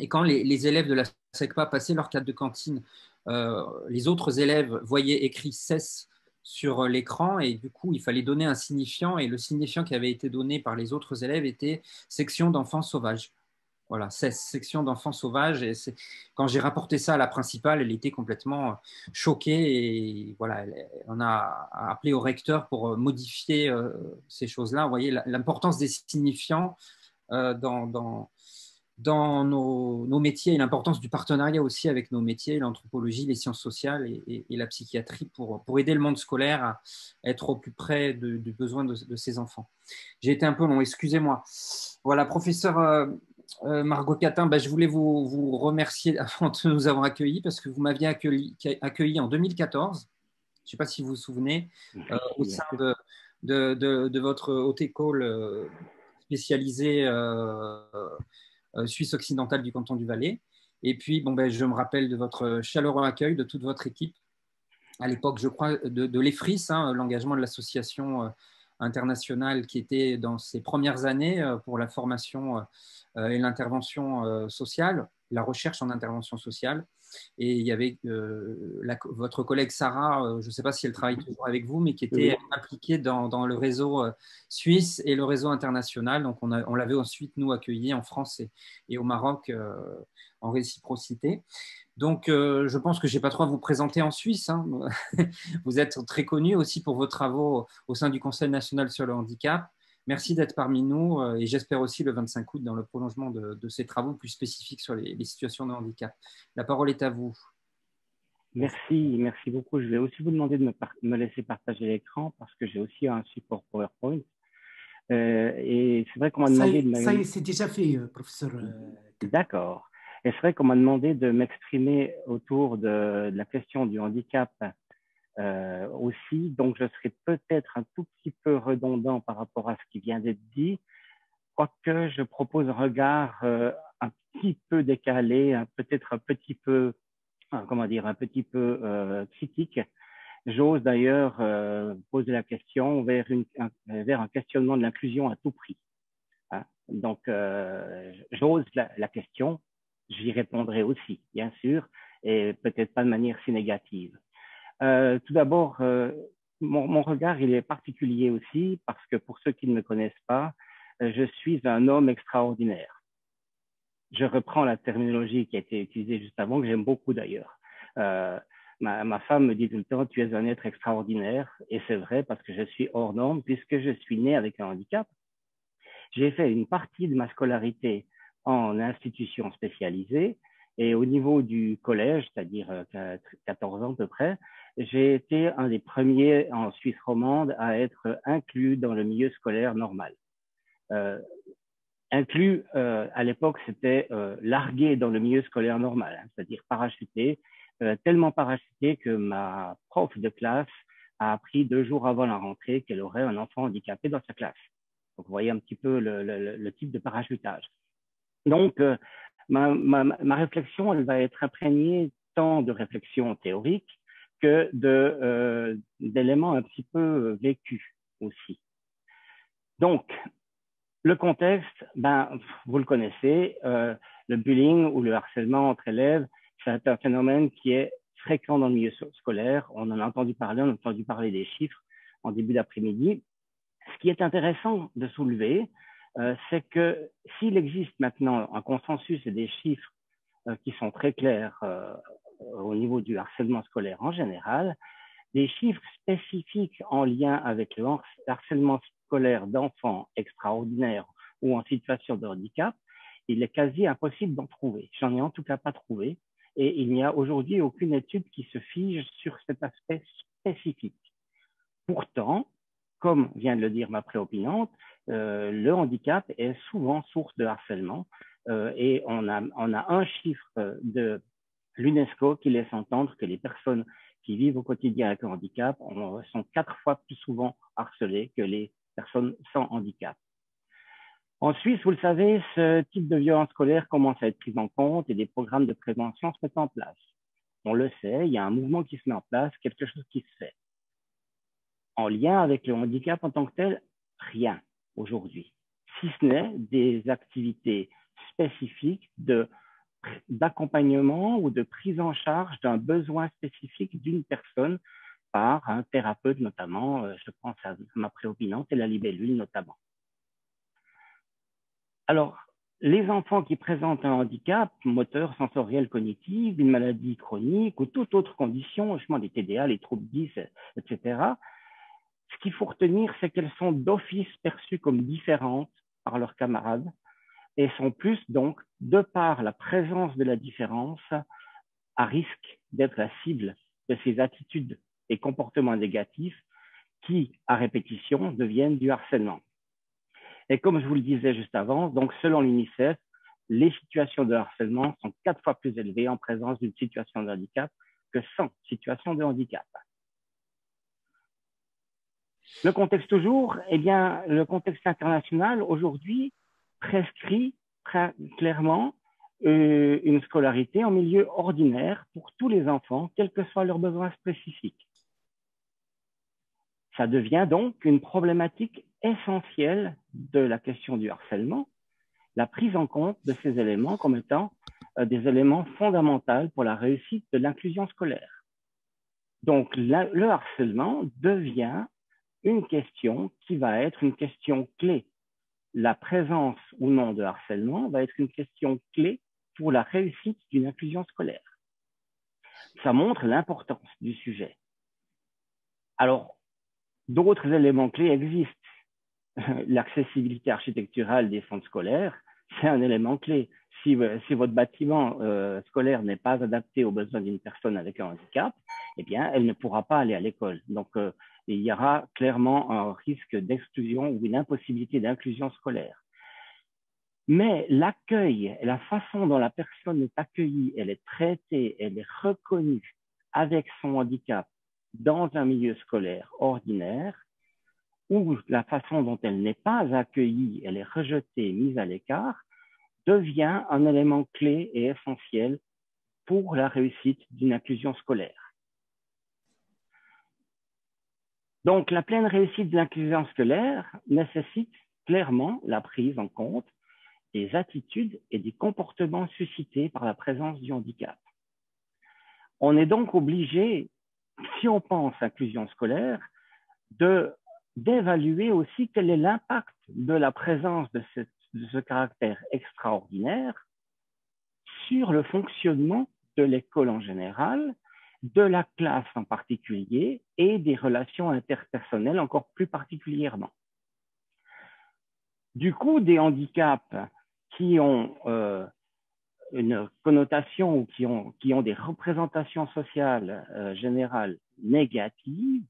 et quand les, élèves de la SECPA passaient leur carte de cantine, euh, les autres élèves voyaient écrit cesse sur l'écran et du coup, il fallait donner un signifiant et le signifiant qui avait été donné par les autres élèves était section d'enfants sauvages. Voilà, cesse, section d'enfants sauvages. Et quand j'ai rapporté ça à la principale, elle était complètement choquée et voilà, on a appelé au recteur pour modifier euh, ces choses-là. Vous voyez l'importance des signifiants euh, dans nos, métiers et l'importance du partenariat aussi avec nos métiers, l'anthropologie, les sciences sociales et, la psychiatrie pour, pour, aider le monde scolaire à être au plus près du besoin de, de, ses enfants. J'ai été un peu long, excusez-moi. Voilà, professeur euh, euh, Margot Catin, ben, je voulais vous, vous, remercier avant de nous avoir accueillis parce que vous m'aviez accueilli, accueilli, en 2014. Je ne sais pas si vous vous souvenez, euh, au sein de, de, de, votre haute école spécialisée Suisse occidentale du canton du Valais. Et puis, bon, ben, je me rappelle de votre chaleureux accueil, de toute votre équipe. À l'époque, je crois, de, l'EFRIS, hein, l'engagement de l'association euh, internationale qui était dans ses premières années euh, pour la formation et l'intervention sociale, la recherche en intervention sociale. Et il y avait votre collègue Sarah, je ne sais pas si elle travaille toujours avec vous, mais qui était impliquée dans, le réseau suisse et le réseau international. Donc, on, on l'avait ensuite, nous, accueilli en France et, au Maroc en réciprocité. Donc, je pense que je n'ai pas trop à vous présenter en Suisse. Hein. vous êtes très connu aussi pour vos travaux au sein du Conseil national sur le handicap. Merci d'être parmi nous euh, et j'espère aussi le 25 août dans le prolongement de, ces travaux plus spécifiques sur les, situations de handicap. La parole est à vous. Merci, merci beaucoup. Je vais aussi vous demander de me, laisser partager l'écran parce que j'ai aussi un support PowerPoint. Euh, et c'est vrai qu'on m'a demandé de Ça c'est déjà fait, euh, professeur. D'accord. Et c'est vrai qu'on m'a demandé de m'exprimer autour de, la question du handicap euh, aussi. Donc, je serai peut-être un tout petit peu redondant par rapport à ce qui vient d'être dit, quoique je propose un regard euh, un petit peu décalé, peut-être un petit peu, euh, comment dire, un petit peu euh, critique. J'ose d'ailleurs poser la question vers, un, questionnement de l'inclusion à tout prix. Hein? Donc, j'ose la question, j'y répondrai aussi, bien sûr, et peut-être pas de manière si négative. Euh, tout d'abord, euh, mon, regard, il est particulier aussi parce que pour ceux qui ne me connaissent pas, euh, je suis un homme extraordinaire. Je reprends la terminologie qui a été utilisée juste avant, que j'aime beaucoup d'ailleurs. Ma, ma, femme me dit tout le temps, tu es un être extraordinaire, et c'est vrai parce que je suis hors norme puisque je suis né avec un handicap. J'ai fait une partie de ma scolarité en institution spécialisée, et au niveau du collège, c'est-à-dire 14 ans à peu près, j'ai été un des premiers en Suisse romande à être inclus dans le milieu scolaire normal. Euh, inclus, euh, à l'époque, c'était euh, largué dans le milieu scolaire normal, hein, c'est-à-dire parachuté, euh, tellement parachuté que ma prof de classe a appris deux jours avant la rentrée qu'elle aurait un enfant handicapé dans sa classe. Donc, vous voyez un petit peu le, type de parachutage. Donc, ma, réflexion, elle va être imprégnée tant de réflexion théorique que d'éléments un petit peu vécus aussi. Donc, le contexte, ben, vous le connaissez, euh, le bullying ou le harcèlement entre élèves, c'est un phénomène qui est fréquent dans le milieu scolaire. On en a entendu parler, on a entendu parler des chiffres en début d'après-midi. Ce qui est intéressant de soulever, euh, c'est que s'il existe maintenant un consensus et des chiffres euh, qui sont très clairs euh, au niveau du harcèlement scolaire en général, des chiffres spécifiques en lien avec le harcèlement scolaire d'enfants extraordinaires ou en situation de handicap, il est quasi impossible d'en trouver. J'en ai en tout cas pas trouvé. Et il n'y a aujourd'hui aucune étude qui se fige sur cet aspect spécifique. Pourtant, comme vient de le dire ma préopinante, euh, le handicap est souvent source de harcèlement euh, et on a un chiffre de l'UNESCO qui laisse entendre que les personnes qui vivent au quotidien avec un handicap sont quatre fois plus souvent harcelées que les personnes sans handicap. En Suisse, vous le savez, ce type de violence scolaire commence à être pris en compte et des programmes de prévention se mettent en place. On le sait, il y a un mouvement qui se met en place, quelque chose qui se fait. En lien avec le handicap en tant que tel, rien aujourd'hui, si ce n'est des activités spécifiques de d'accompagnement ou de prise en charge d'un besoin spécifique d'une personne par un thérapeute notamment, euh, je pense à ma préopinante et la libellule notamment. Alors, les enfants qui présentent un handicap moteur, sensoriel, cognitif, une maladie chronique ou toute autre condition, justement des TDA, les troubles 10, etc., ce qu'il faut retenir, c'est qu'elles sont d'office perçues comme différentes par leurs camarades et sont plus donc, de par la présence de la différence, à risque d'être la cible de ces attitudes et comportements négatifs qui, à répétition, deviennent du harcèlement. Et comme je vous le disais juste avant, donc selon l'UNICEF, les situations de harcèlement sont quatre fois plus élevées en présence d'une situation de handicap que sans situation de handicap. Le contexte toujours, eh bien, le contexte international aujourd'hui prescrit clairement euh, une scolarité en milieu ordinaire pour tous les enfants, quels que soient leurs besoins spécifiques. Ça devient donc une problématique essentielle de la question du harcèlement, la prise en compte de ces éléments comme étant euh, des éléments fondamentaux pour la réussite de l'inclusion scolaire. Donc, le harcèlement devient une question qui va être une question clé. La présence ou non de harcèlement va être une question clé pour la réussite d'une inclusion scolaire. Ça montre l'importance du sujet. Alors, d'autres éléments clés existent. L'accessibilité architecturale des fonds scolaires, c'est un élément clé. Si, si votre bâtiment euh, scolaire n'est pas adapté aux besoins d'une personne avec un handicap, eh bien, elle ne pourra pas aller à l'école. Donc, euh, il y aura clairement un risque d'exclusion ou une impossibilité d'inclusion scolaire. Mais l'accueil, la façon dont la personne est accueillie, elle est traitée, elle est reconnue avec son handicap dans un milieu scolaire ordinaire, ou la façon dont elle n'est pas accueillie, elle est rejetée, mise à l'écart, devient un élément clé et essentiel pour la réussite d'une inclusion scolaire. Donc, la pleine réussite de l'inclusion scolaire nécessite clairement la prise en compte des attitudes et des comportements suscités par la présence du handicap. On est donc obligé, si on pense inclusion scolaire, de d'évaluer aussi quel est l'impact de la présence de, de, ce caractère extraordinaire sur le fonctionnement de l'école en général, de la classe en particulier et des relations interpersonnelles encore plus particulièrement. Du coup, des handicaps qui ont euh, une connotation ou qui ont, qui ont des représentations sociales euh, générales négatives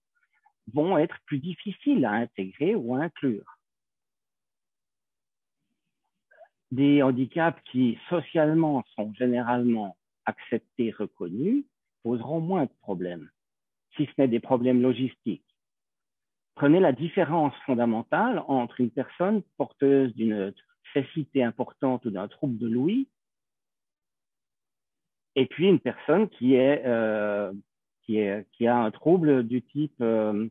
vont être plus difficiles à intégrer ou à inclure. Des handicaps qui socialement sont généralement acceptés, reconnus, poseront moins de problèmes, si ce n'est des problèmes logistiques. Prenez la différence fondamentale entre une personne porteuse d'une cécité importante ou d'un trouble de l'ouïe et puis une personne qui euh, a un trouble du type euh,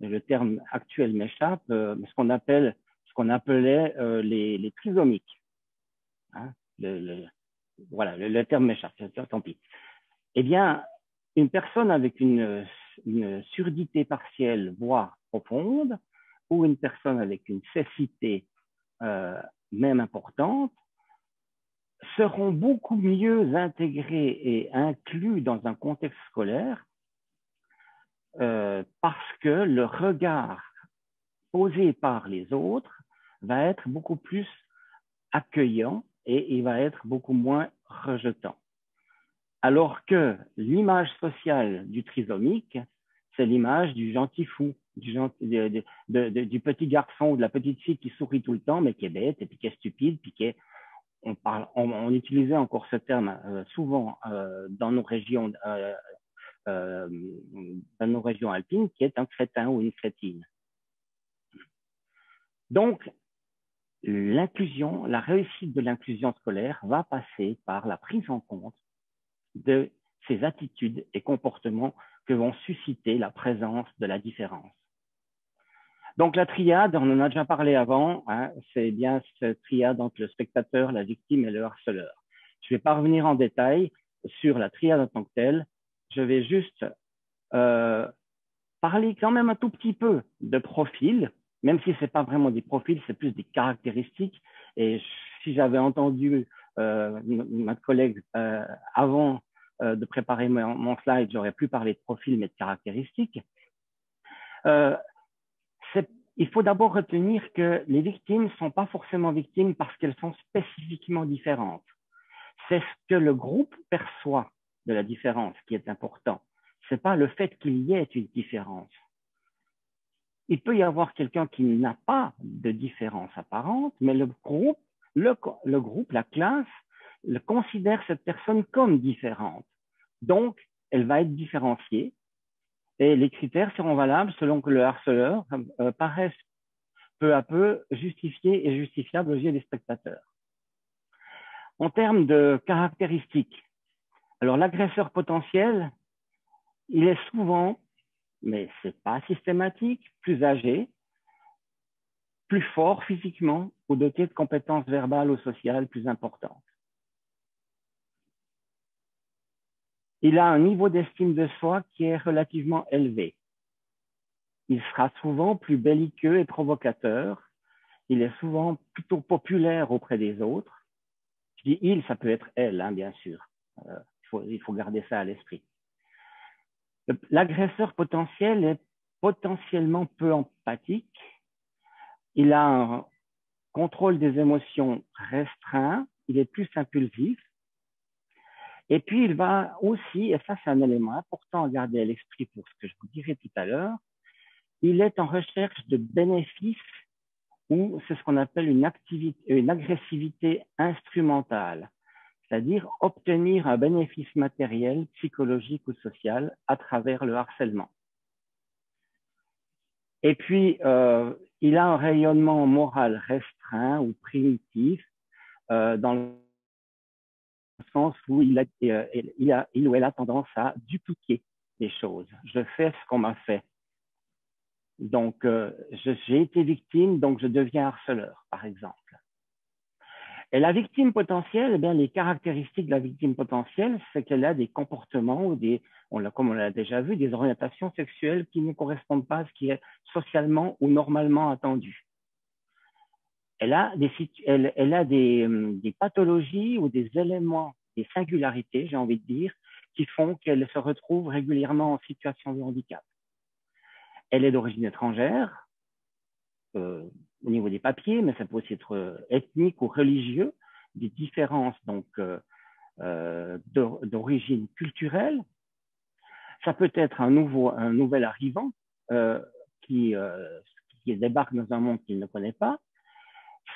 le terme actuel m'échappe euh, ce qu'on appelait les, les trisomiques hein, voilà le terme m'échappe tant pis eh bien une personne avec une, surdité partielle voire profonde ou une personne avec une cécité euh, même importante seront beaucoup mieux intégrés et inclus dans un contexte scolaire euh, parce que le regard posé par les autres va être beaucoup plus accueillant et il va être beaucoup moins rejetant. Alors que l'image sociale du trisomique, c'est l'image du gentil fou, du, petit garçon ou de la petite fille qui sourit tout le temps, mais qui est bête et puis qui est stupide, puis qui est on, utilisait encore ce terme euh, souvent euh, dans nos régions, euh, dans nos régions alpines, qui est un crétin ou une crétine. Donc, l'inclusion, la réussite de l'inclusion scolaire va passer par la prise en compte de ces attitudes et comportements que vont susciter la présence de la différence. Donc la triade, on en a déjà parlé avant, hein, c'est bien cette triade entre le spectateur, la victime et le harceleur. Je ne vais pas revenir en détail sur la triade en tant que telle, je vais juste euh, parler quand même un tout petit peu de profils, même si ce n'est pas vraiment des profils, c'est plus des caractéristiques. Et si j'avais entendu euh, ma collègue euh, avant euh, de préparer mon, slide, j'aurais pu parler de profils, mais de caractéristiques. Euh, il faut d'abord retenir que les victimes ne sont pas forcément victimes parce qu'elles sont spécifiquement différentes. C'est ce que le groupe perçoit de la différence qui est important. Ce n'est pas le fait qu'il y ait une différence. Il peut y avoir quelqu'un qui n'a pas de différence apparente, mais le groupe, la classe, considère cette personne comme différente. Donc, elle va être différenciée et les critères seront valables selon que le harceleur euh, paraisse peu à peu justifié et justifiable aux yeux des spectateurs. En termes de caractéristiques, alors l'agresseur potentiel, il est souvent, mais ce n'est pas systématique, plus âgé, plus fort physiquement ou doté de compétences verbales ou sociales plus importantes. Il a un niveau d'estime de soi qui est relativement élevé. Il sera souvent plus belliqueux et provocateur. Il est souvent plutôt populaire auprès des autres. Je dis il, ça peut être elle, hein, bien sûr. Euh, il, faut, il faut garder ça à l'esprit. L'agresseur potentiel est potentiellement peu empathique. Il a un contrôle des émotions restreint. Il est plus impulsif et puis, il va aussi, et ça c'est un élément important à garder à l'esprit pour ce que je vous dirai tout à l'heure, il est en recherche de bénéfices ou c'est ce qu'on appelle une, activité, une agressivité instrumentale, c'est-à-dire obtenir un bénéfice matériel, psychologique ou social à travers le harcèlement. Et puis, euh, il a un rayonnement moral restreint ou primitif euh, dans sens où il, a, euh, il, a, il ou elle a tendance à dupliquer les choses. Je fais ce qu'on m'a fait. Donc, euh, j'ai été victime, donc je deviens harceleur, par exemple. Et la victime potentielle, eh bien, les caractéristiques de la victime potentielle, c'est qu'elle a des comportements ou des, on comme on l'a déjà vu, des orientations sexuelles qui ne correspondent pas à ce qui est socialement ou normalement attendu. Elle a des, elle, elle a des, hum, des pathologies ou des éléments, des singularités, j'ai envie de dire, qui font qu'elle se retrouve régulièrement en situation de handicap. Elle est d'origine étrangère, euh, au niveau des papiers, mais ça peut aussi être euh, ethnique ou religieux, des différences donc euh, d'origine culturelle. Ça peut être un, nouvel arrivant qui, qui débarque dans un monde qu'il ne connaît pas.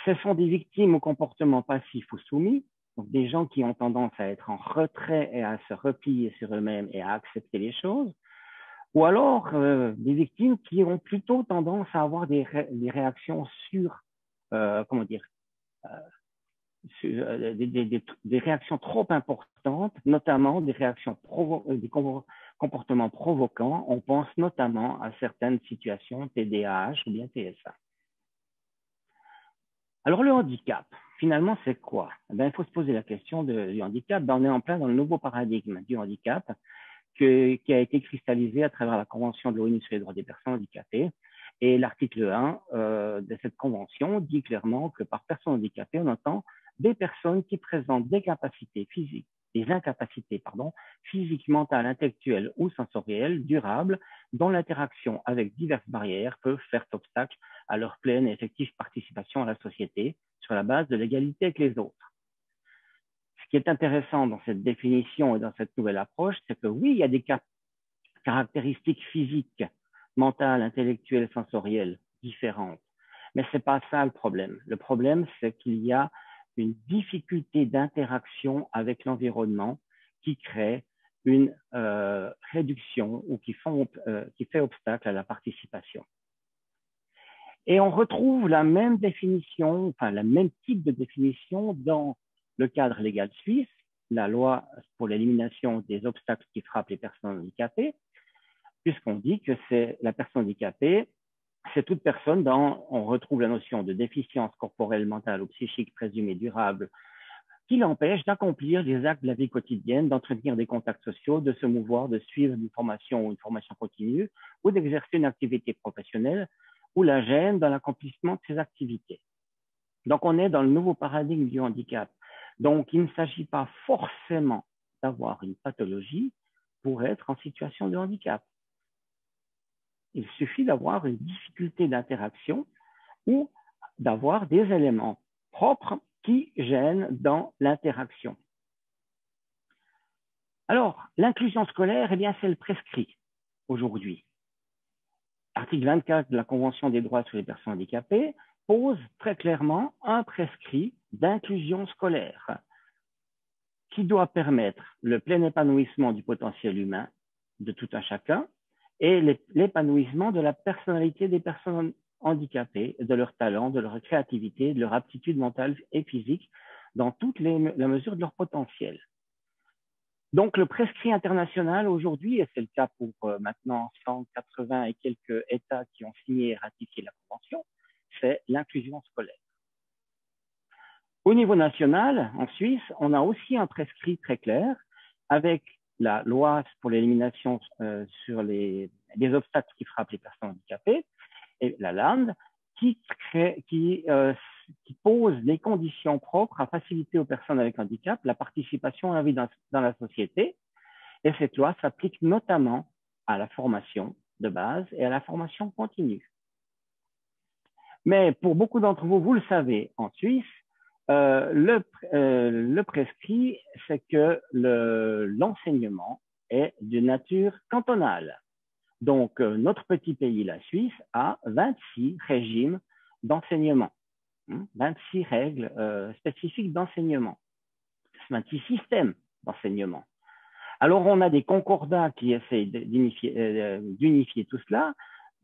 Ce sont des victimes au comportement passif ou soumis, donc des gens qui ont tendance à être en retrait et à se replier sur eux-mêmes et à accepter les choses ou alors euh, des victimes qui ont plutôt tendance à avoir des, ré des réactions sur, euh, comment dire, euh, des, réactions trop importantes, notamment des réactions des comportements provoquants. On pense notamment à certaines situations TDAH ou bien TSA. Alors le handicap, finalement, c'est quoi? Eh bien, Il faut se poser la question du handicap. Ben, on est en plein dans le nouveau paradigme du handicap qui a été cristallisé à travers la Convention de l'ONU sur les droits des personnes handicapées. Et l'article 1 euh, de cette convention dit clairement que par personne handicapée, on entend des personnes qui présentent des capacités physiques, des incapacités, physiques, mentales, intellectuelles ou sensorielles durables, dont l'interaction avec diverses barrières peuvent faire obstacle à leur pleine et effective participation à la société sur la base de l'égalité avec les autres. Ce qui est intéressant dans cette définition et dans cette nouvelle approche, c'est que oui, il y a des caractéristiques physiques, mentales, intellectuelles, sensorielles différentes. Mais ce n'est pas ça le problème. Le problème, c'est qu'il y a une difficulté d'interaction avec l'environnement qui crée une euh, réduction ou euh, qui fait obstacle à la participation. Et on retrouve la même définition, enfin, le même type de définition dans le cadre légal suisse, la loi pour l'élimination des obstacles qui frappent les personnes handicapées, puisqu'on dit que c'est la personne handicapée, c'est toute personne dont on retrouve la notion de déficience corporelle, mentale ou psychique présumée durable qui l'empêche d'accomplir les actes de la vie quotidienne, d'entretenir des contacts sociaux, de se mouvoir, de suivre une formation ou une formation continue, ou d'exercer une activité professionnelle, ou la gêne dans l'accomplissement de ces activités. Donc, on est dans le nouveau paradigme du handicap. Donc, il ne s'agit pas forcément d'avoir une pathologie pour être en situation de handicap. Il suffit d'avoir une difficulté d'interaction ou d'avoir des éléments propres qui gênent dans l'interaction. Alors, l'inclusion scolaire, eh bien, c'est le prescrit aujourd'hui. Article 24 de la Convention des droits sur les personnes handicapées pose très clairement un prescrit d'inclusion scolaire qui doit permettre le plein épanouissement du potentiel humain de tout un chacun et l'épanouissement de la personnalité des personnes handicapées, de leur talent, de leur créativité, de leur aptitude mentale et physique dans toute la mesure de leur potentiel. Donc, le prescrit international aujourd'hui, et c'est le cas pour euh, maintenant 180 et quelques États qui ont signé et ratifié la Convention, c'est l'inclusion scolaire. Au niveau national, en Suisse, on a aussi un prescrit très clair avec la loi pour l'élimination euh, sur les, les, obstacles qui frappent les personnes handicapées, et la LAND, qui, crée, qui, euh, qui pose les conditions propres à faciliter aux personnes avec handicap la participation à la vie dans, la société. Et cette loi s'applique notamment à la formation de base et à la formation continue. Mais pour beaucoup d'entre vous, vous le savez, en Suisse, euh, le, euh, le, prescrit, c'est que l'enseignement est de nature cantonale. Donc, euh, notre petit pays, la Suisse, a 26 régimes d'enseignement, 26 règles euh, spécifiques d'enseignement, 26 systèmes d'enseignement. Alors, on a des concordats qui essaient euh, d'unifier tout cela,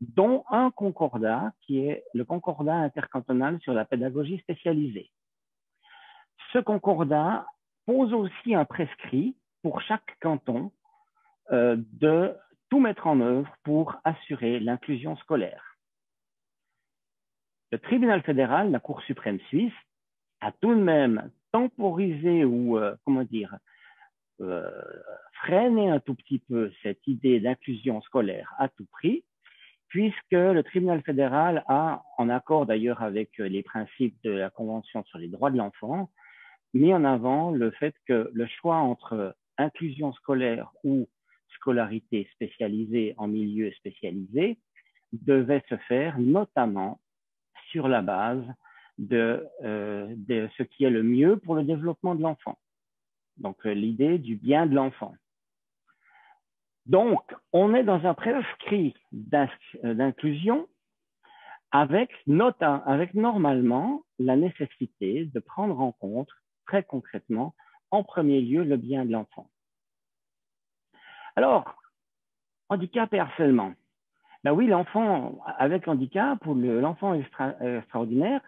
dont un concordat qui est le concordat intercantonal sur la pédagogie spécialisée. Ce concordat pose aussi un prescrit pour chaque canton euh, de tout mettre en œuvre pour assurer l'inclusion scolaire. Le tribunal fédéral, la Cour suprême suisse, à tout de même temporiser ou, comment dire, freiner un tout petit peu cette idée d'inclusion scolaire à tout prix, puisque le tribunal fédéral a, en accord d'ailleurs avec les principes de la Convention sur les droits de l'enfant, mis en avant le fait que le choix entre inclusion scolaire ou scolarité spécialisée en milieu spécialisé devait se faire notamment sur la base de, euh, de ce qui est le mieux pour le développement de l'enfant. Donc, euh, l'idée du bien de l'enfant. Donc, on est dans un prescrit euh, d'inclusion avec, avec normalement la nécessité de prendre en compte très concrètement, en premier lieu, le bien de l'enfant. Alors, handicap et harcèlement. Ben oui, l'enfant avec handicap ou l'enfant extraordinaire,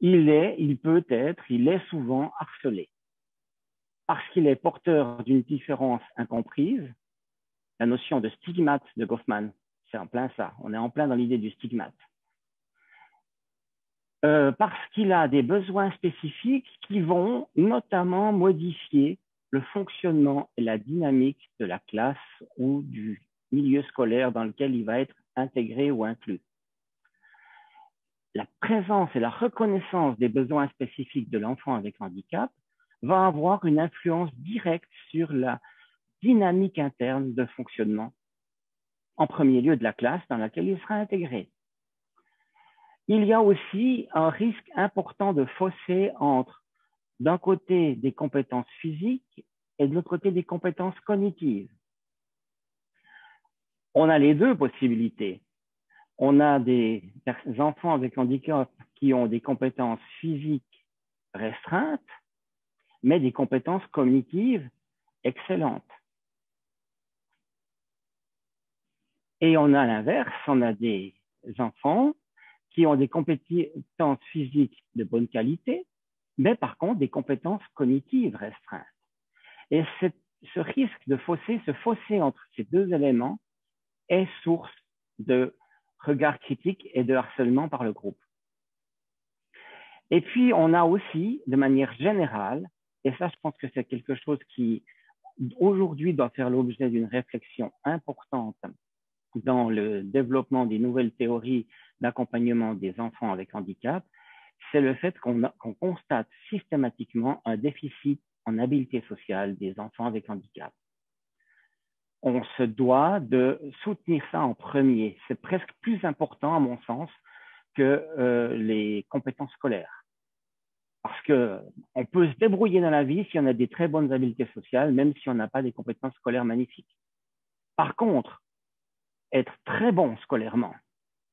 il est, il peut être, il est souvent harcelé parce qu'il est porteur d'une différence incomprise. La notion de stigmate de Goffman, c'est en plein ça. On est en plein dans l'idée du stigmate. Euh, parce qu'il a des besoins spécifiques qui vont notamment modifier le fonctionnement et la dynamique de la classe ou du milieu scolaire dans lequel il va être intégré ou inclus. La présence et la reconnaissance des besoins spécifiques de l'enfant avec handicap va avoir une influence directe sur la dynamique interne de fonctionnement, en premier lieu de la classe dans laquelle il sera intégré. Il y a aussi un risque important de fossé entre d'un côté des compétences physiques et de l'autre côté des compétences cognitives. On a les deux possibilités. On a des enfants avec handicap qui ont des compétences physiques restreintes, mais des compétences cognitives excellentes. Et on a l'inverse, on a des enfants qui ont des compétences physiques de bonne qualité, mais par contre des compétences cognitives restreintes. Et ce risque de fossé, ce fossé entre ces deux éléments est source de regard critique et de harcèlement par le groupe. Et puis, on a aussi, de manière générale, et ça, je pense que c'est quelque chose qui, aujourd'hui, doit faire l'objet d'une réflexion importante dans le développement des nouvelles théories d'accompagnement des enfants avec handicap, c'est le fait qu'on constate systématiquement un déficit en habileté sociale des enfants avec handicap. On se doit de soutenir ça en premier. C'est presque plus important, à mon sens, que euh, les compétences scolaires. Parce que on peut se débrouiller dans la vie si on a des très bonnes habiletés sociales, même si on n'a pas des compétences scolaires magnifiques. Par contre, être très bon scolairement,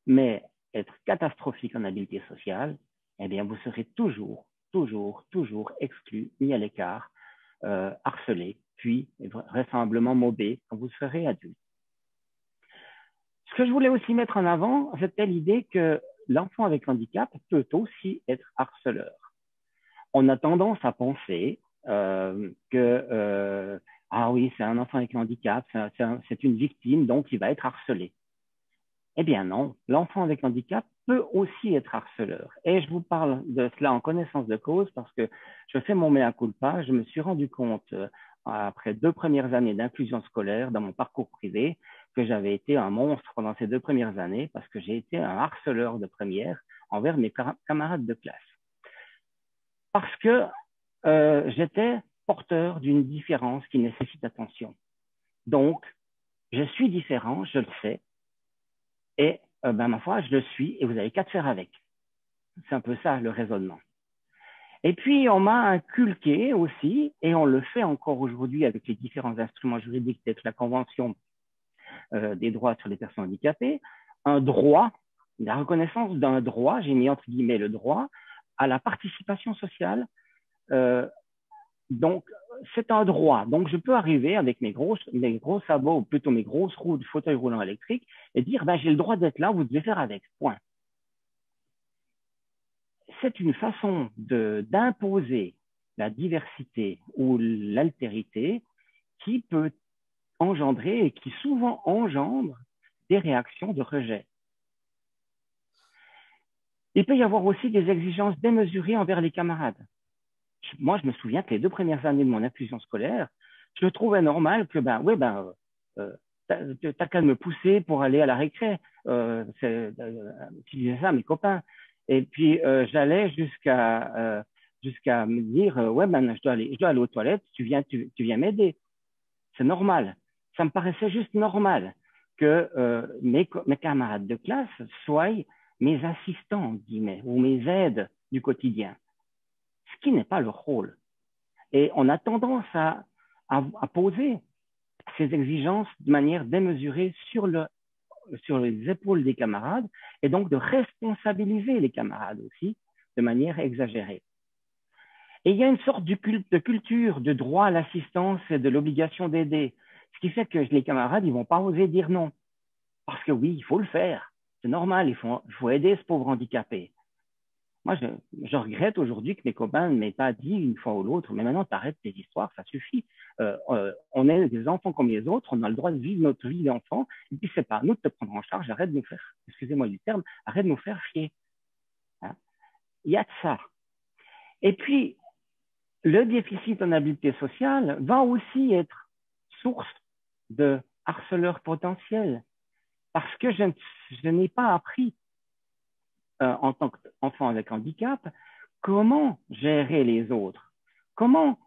mais être catastrophique en habileté sociale, eh bien, vous serez toujours, toujours, toujours exclu, mis à l'écart, euh, harcelé, puis vraisemblablement mobé quand vous serez adulte. Ce que je voulais aussi mettre en avant, c'était l'idée que l'enfant avec handicap peut aussi être harceleur. On a tendance à penser euh, que euh, ah oui, c'est un enfant avec handicap, c'est une victime, donc il va être harcelé. Eh bien non, l'enfant avec handicap peut aussi être harceleur. Et je vous parle de cela en connaissance de cause parce que je fais mon mea culpa. Je me suis rendu compte, euh, après deux premières années d'inclusion scolaire dans mon parcours privé, que j'avais été un monstre pendant ces deux premières années parce que j'ai été un harceleur de première envers mes camarades de classe. Parce que euh, j'étais porteur d'une différence qui nécessite attention. Donc, je suis différent, je le sais, et euh, ben, ma foi, je le suis et vous avez qu'à te faire avec. C'est un peu ça le raisonnement. Et puis, on m'a inculqué aussi, et on le fait encore aujourd'hui avec les différents instruments juridiques tels que la Convention euh, des droits sur les personnes handicapées, un droit, la reconnaissance d'un droit, j'ai mis entre guillemets le droit, à la participation sociale euh, donc, c'est un droit. Donc, je peux arriver avec mes gros, sabots, ou plutôt mes grosses roues de fauteuil roulant électrique, et dire, ben, j'ai le droit d'être là, vous devez faire avec. Point. C'est une façon d'imposer la diversité ou l'altérité qui peut engendrer et qui souvent engendre des réactions de rejet. Il peut y avoir aussi des exigences démesurées envers les camarades. Moi, je me souviens que les deux premières années de mon inclusion scolaire, je trouvais normal que, ben, oui, ben, euh, t'as qu'à me pousser pour aller à la récré. Euh, c'est, euh, ça mes copains. Et puis, euh, j'allais jusqu'à euh, jusqu'à me dire, euh, ouais, ben, je dois aller, je dois aller aux toilettes, tu viens, tu, tu viens m'aider. C'est normal. Ça me paraissait juste normal que euh, mes, mes camarades de classe soient mes assistants, guillemets, ou mes aides du quotidien, qui n'est pas leur rôle. Et on a tendance à, poser ces exigences de manière démesurée sur, le, sur les épaules des camarades et donc de responsabiliser les camarades aussi de manière exagérée. Et il y a une sorte de culture de droit à l'assistance et de l'obligation d'aider, ce qui fait que les camarades, ils vont pas oser dire non. Parce que oui, il faut le faire. C'est normal, il faut, il faut aider ce pauvre handicapé. Moi, je, regrette aujourd'hui que mes copains ne m'aient pas dit une fois ou l'autre, mais maintenant, t'arrêtes tes histoires, ça suffit. Euh, euh, on est des enfants comme les autres, on a le droit de vivre notre vie d'enfant, et puis c'est pas à nous de te prendre en charge, arrête de nous faire, excusez-moi du terme, arrête de nous faire chier. Hein? Il y a de ça. Et puis, le déficit en habileté sociale va aussi être source de harceleurs potentiels parce que je n'ai pas appris euh, en tant qu'enfant avec handicap comment gérer les autres, comment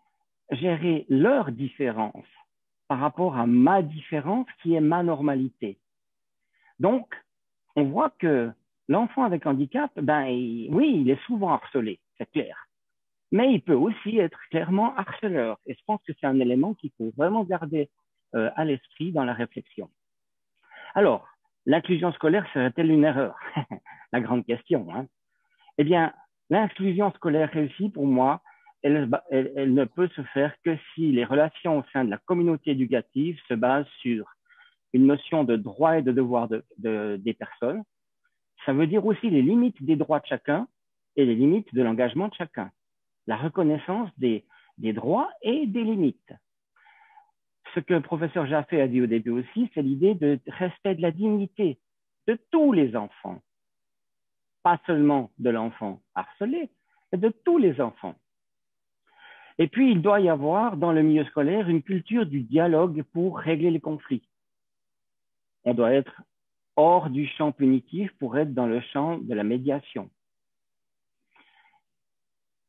gérer leur différence par rapport à ma différence qui est ma normalité? Donc, on voit que l'enfant avec handicap, ben, oui, il est souvent harcelé, c'est clair mais il peut aussi être clairement harceleur. Et je pense que c'est un élément qu'il faut vraiment garder euh, à l'esprit dans la réflexion. Alors, l'inclusion scolaire serait-elle une erreur? La grande question. Hein. Eh bien, l'inclusion scolaire réussie, pour moi, elle, ne peut se faire que si les relations au sein de la communauté éducative se basent sur une notion de droit et de devoir de, de, des personnes. Ça veut dire aussi les limites des droits de chacun et les limites de l'engagement de chacun la reconnaissance des, droits et des limites. Ce que le professeur Jaffé a dit au début aussi, c'est l'idée de respect de la dignité de tous les enfants, pas seulement de l'enfant harcelé, mais de tous les enfants. Et puis, il doit y avoir dans le milieu scolaire une culture du dialogue pour régler les conflits. On doit être hors du champ punitif pour être dans le champ de la médiation.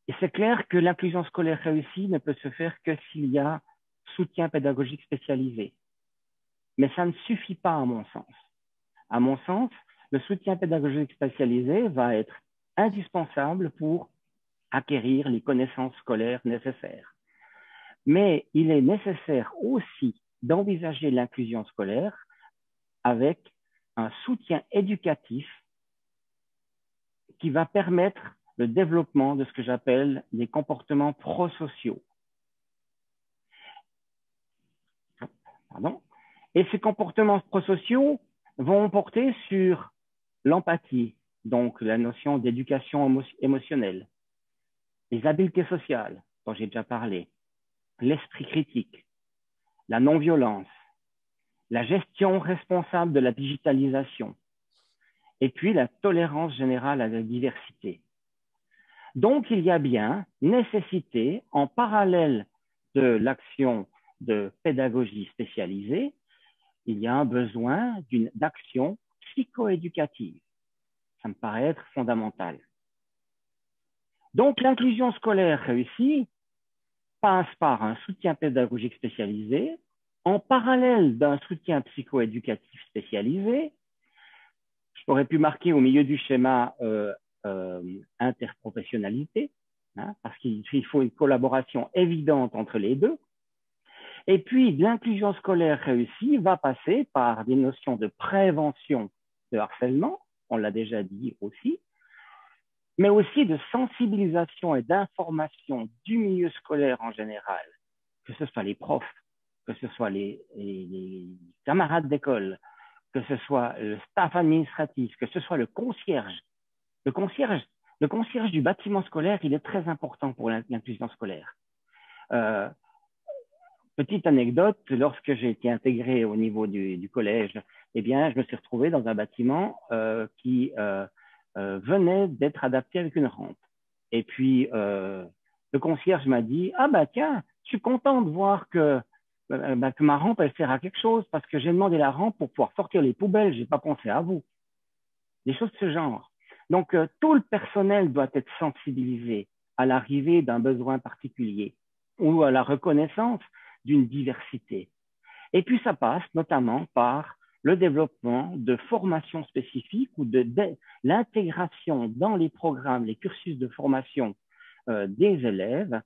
Et c'est clair que l'inclusion scolaire réussie ne peut se faire que s'il y a soutien pédagogique spécialisé. Mais ça ne suffit pas à mon sens. À mon sens, le soutien pédagogique spécialisé va être indispensable pour acquérir les connaissances scolaires nécessaires. Mais il est nécessaire aussi d'envisager l'inclusion scolaire avec un soutien éducatif qui va permettre le développement de ce que j'appelle les comportements prosociaux. Et ces comportements prosociaux vont porter sur l'empathie, donc la notion d'éducation émotionnelle, les habiletés sociales, dont j'ai déjà parlé, l'esprit critique, la non-violence, la gestion responsable de la digitalisation, et puis la tolérance générale à la diversité. Donc, il y a bien nécessité, en parallèle de l'action de pédagogie spécialisée, il y a un besoin d'une action psychoéducative. Ça me paraît être fondamental. Donc, l'inclusion scolaire réussie passe par un soutien pédagogique spécialisé, en parallèle d'un soutien psychoéducatif spécialisé. J'aurais pu marquer au milieu du schéma euh, euh, interprofessionnalité, hein, parce qu'il faut une collaboration évidente entre les deux. Et puis, l'inclusion scolaire réussie va passer par des notions de prévention de harcèlement, on l'a déjà dit aussi, mais aussi de sensibilisation et d'information du milieu scolaire en général, que ce soit les profs, que ce soit les, camarades d'école, que ce soit le staff administratif, que ce soit le concierge, le concierge, le concierge du bâtiment scolaire, il est très important pour l'inclusion scolaire. Euh, petite anecdote, lorsque j'ai été intégré au niveau du, collège, eh bien, je me suis retrouvé dans un bâtiment euh, qui euh, venait d'être adapté avec une rampe. Et puis, le concierge m'a dit, ah bah tiens, je suis content de voir que, bah, que ma rampe, elle sert à quelque chose parce que j'ai demandé la rampe pour pouvoir sortir les poubelles, j'ai pas pensé à vous. Des choses de ce genre. Donc, tout le personnel doit être sensibilisé à l'arrivée d'un besoin particulier ou à la reconnaissance d'une diversité. Et puis ça passe notamment par le développement de formations spécifiques ou de, l'intégration dans les programmes, les cursus de formation euh, des élèves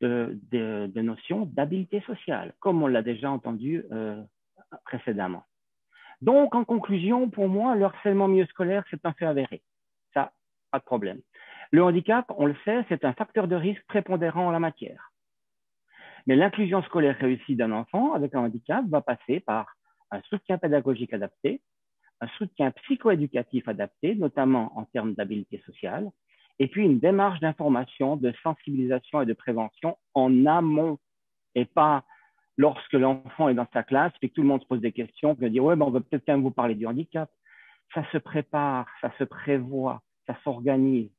de, de, notions d'habileté sociale, comme on l'a déjà entendu euh, précédemment. Donc, en conclusion, pour moi, le harcèlement milieu scolaire, c'est un fait avéré. Ça, pas de problème. Le handicap, on le sait, c'est un facteur de risque prépondérant en la matière. Mais l'inclusion scolaire réussie d'un enfant avec un handicap va passer par un soutien pédagogique adapté, un soutien psychoéducatif adapté, notamment en termes d'habileté sociale, et puis une démarche d'information, de sensibilisation et de prévention en amont, et pas lorsque l'enfant est dans sa classe et que tout le monde se pose des questions, que dit ouais, ben on va peut-être quand même vous parler du handicap. Ça se prépare, ça se prévoit, ça s'organise.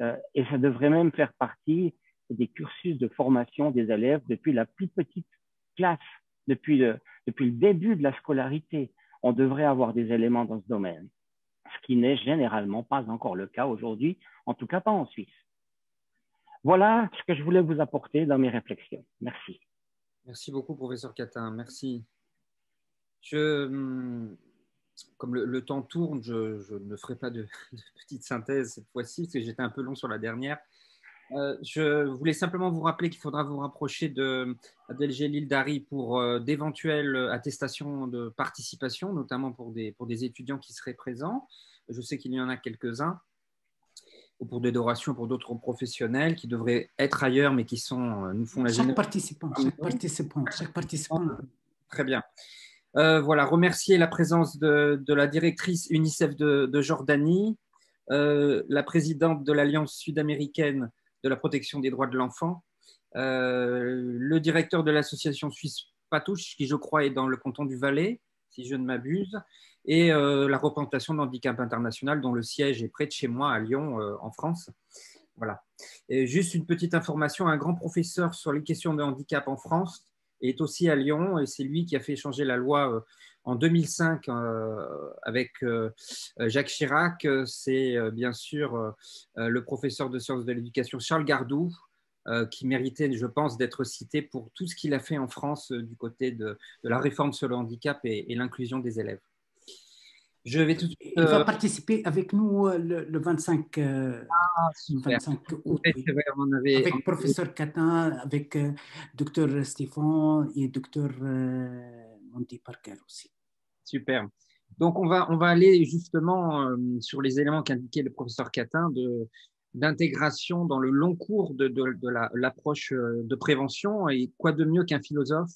Euh, et ça devrait même faire partie des cursus de formation des élèves depuis la plus petite classe, depuis le, depuis le début de la scolarité. On devrait avoir des éléments dans ce domaine, ce qui n'est généralement pas encore le cas aujourd'hui, en tout cas pas en Suisse. Voilà ce que je voulais vous apporter dans mes réflexions. Merci. Merci beaucoup, professeur Catin. Merci. Je, hum, comme le, temps tourne, je, ne ferai pas de, petite synthèse cette fois-ci, parce que j'étais un peu long sur la dernière. Euh, je voulais simplement vous rappeler qu'il faudra vous rapprocher de Adelgélil Dari pour euh, d'éventuelles attestations de participation, notamment pour des, pour des étudiants qui seraient présents. Je sais qu'il y en a quelques-uns, ou pour des dorations pour d'autres professionnels qui devraient être ailleurs, mais qui sont, euh, nous font la Chaque participant, chaque participant, chaque participant. Très bien. Voilà, remercier la présence de, la directrice UNICEF de, Jordanie, la présidente de l'Alliance sud-américaine de la protection des droits de l'enfant, euh, le directeur de l'association suisse Patouche, qui je crois est dans le canton du Valais, si je ne m'abuse, et la représentation d'Handicap International, dont le siège est près de chez moi, à Lyon, en France. Voilà. Et juste une petite information, un grand professeur sur les questions de handicap en France, est aussi à Lyon et c'est lui qui a fait changer la loi euh, en 2005 euh, avec euh, Jacques Chirac. C'est bien sûr le professeur de sciences de l'éducation Charles Gardou qui méritait, je pense, d'être cité pour tout ce qu'il a fait en France du côté de, la réforme sur le handicap et l'inclusion des élèves. Je vais tout Il va euh, participer avec nous euh, le, 25, euh, ah, 25 août. avec professeur Catin, avec docteur Stéphane et docteur Monty Parker aussi. Super. Donc, on va, on va aller justement sur les éléments qu'indiquait le professeur Catin de, d'intégration dans le long cours de, de, de l'approche de prévention. Et quoi de mieux qu'un philosophe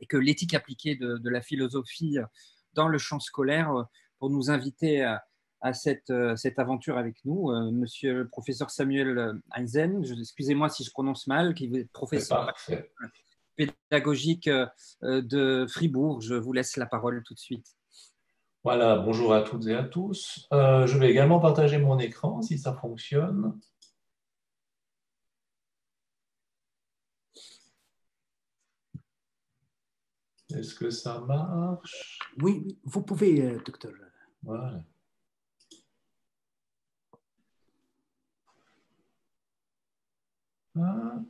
et que l'éthique appliquée de, la philosophie dans le champ scolaire euh, pour nous inviter à, cette, euh, cette, aventure avec nous. Euh, monsieur le professeur Samuel Heinzen, excusez-moi si je prononce mal, qui est professeur pédagogique de Fribourg. Je vous laisse la parole tout de suite. Voilà, bonjour à toutes et à tous. je vais également partager mon écran si ça fonctionne. Est-ce que ça marche? Oui, vous pouvez, euh, docteur. Voilà. Ah.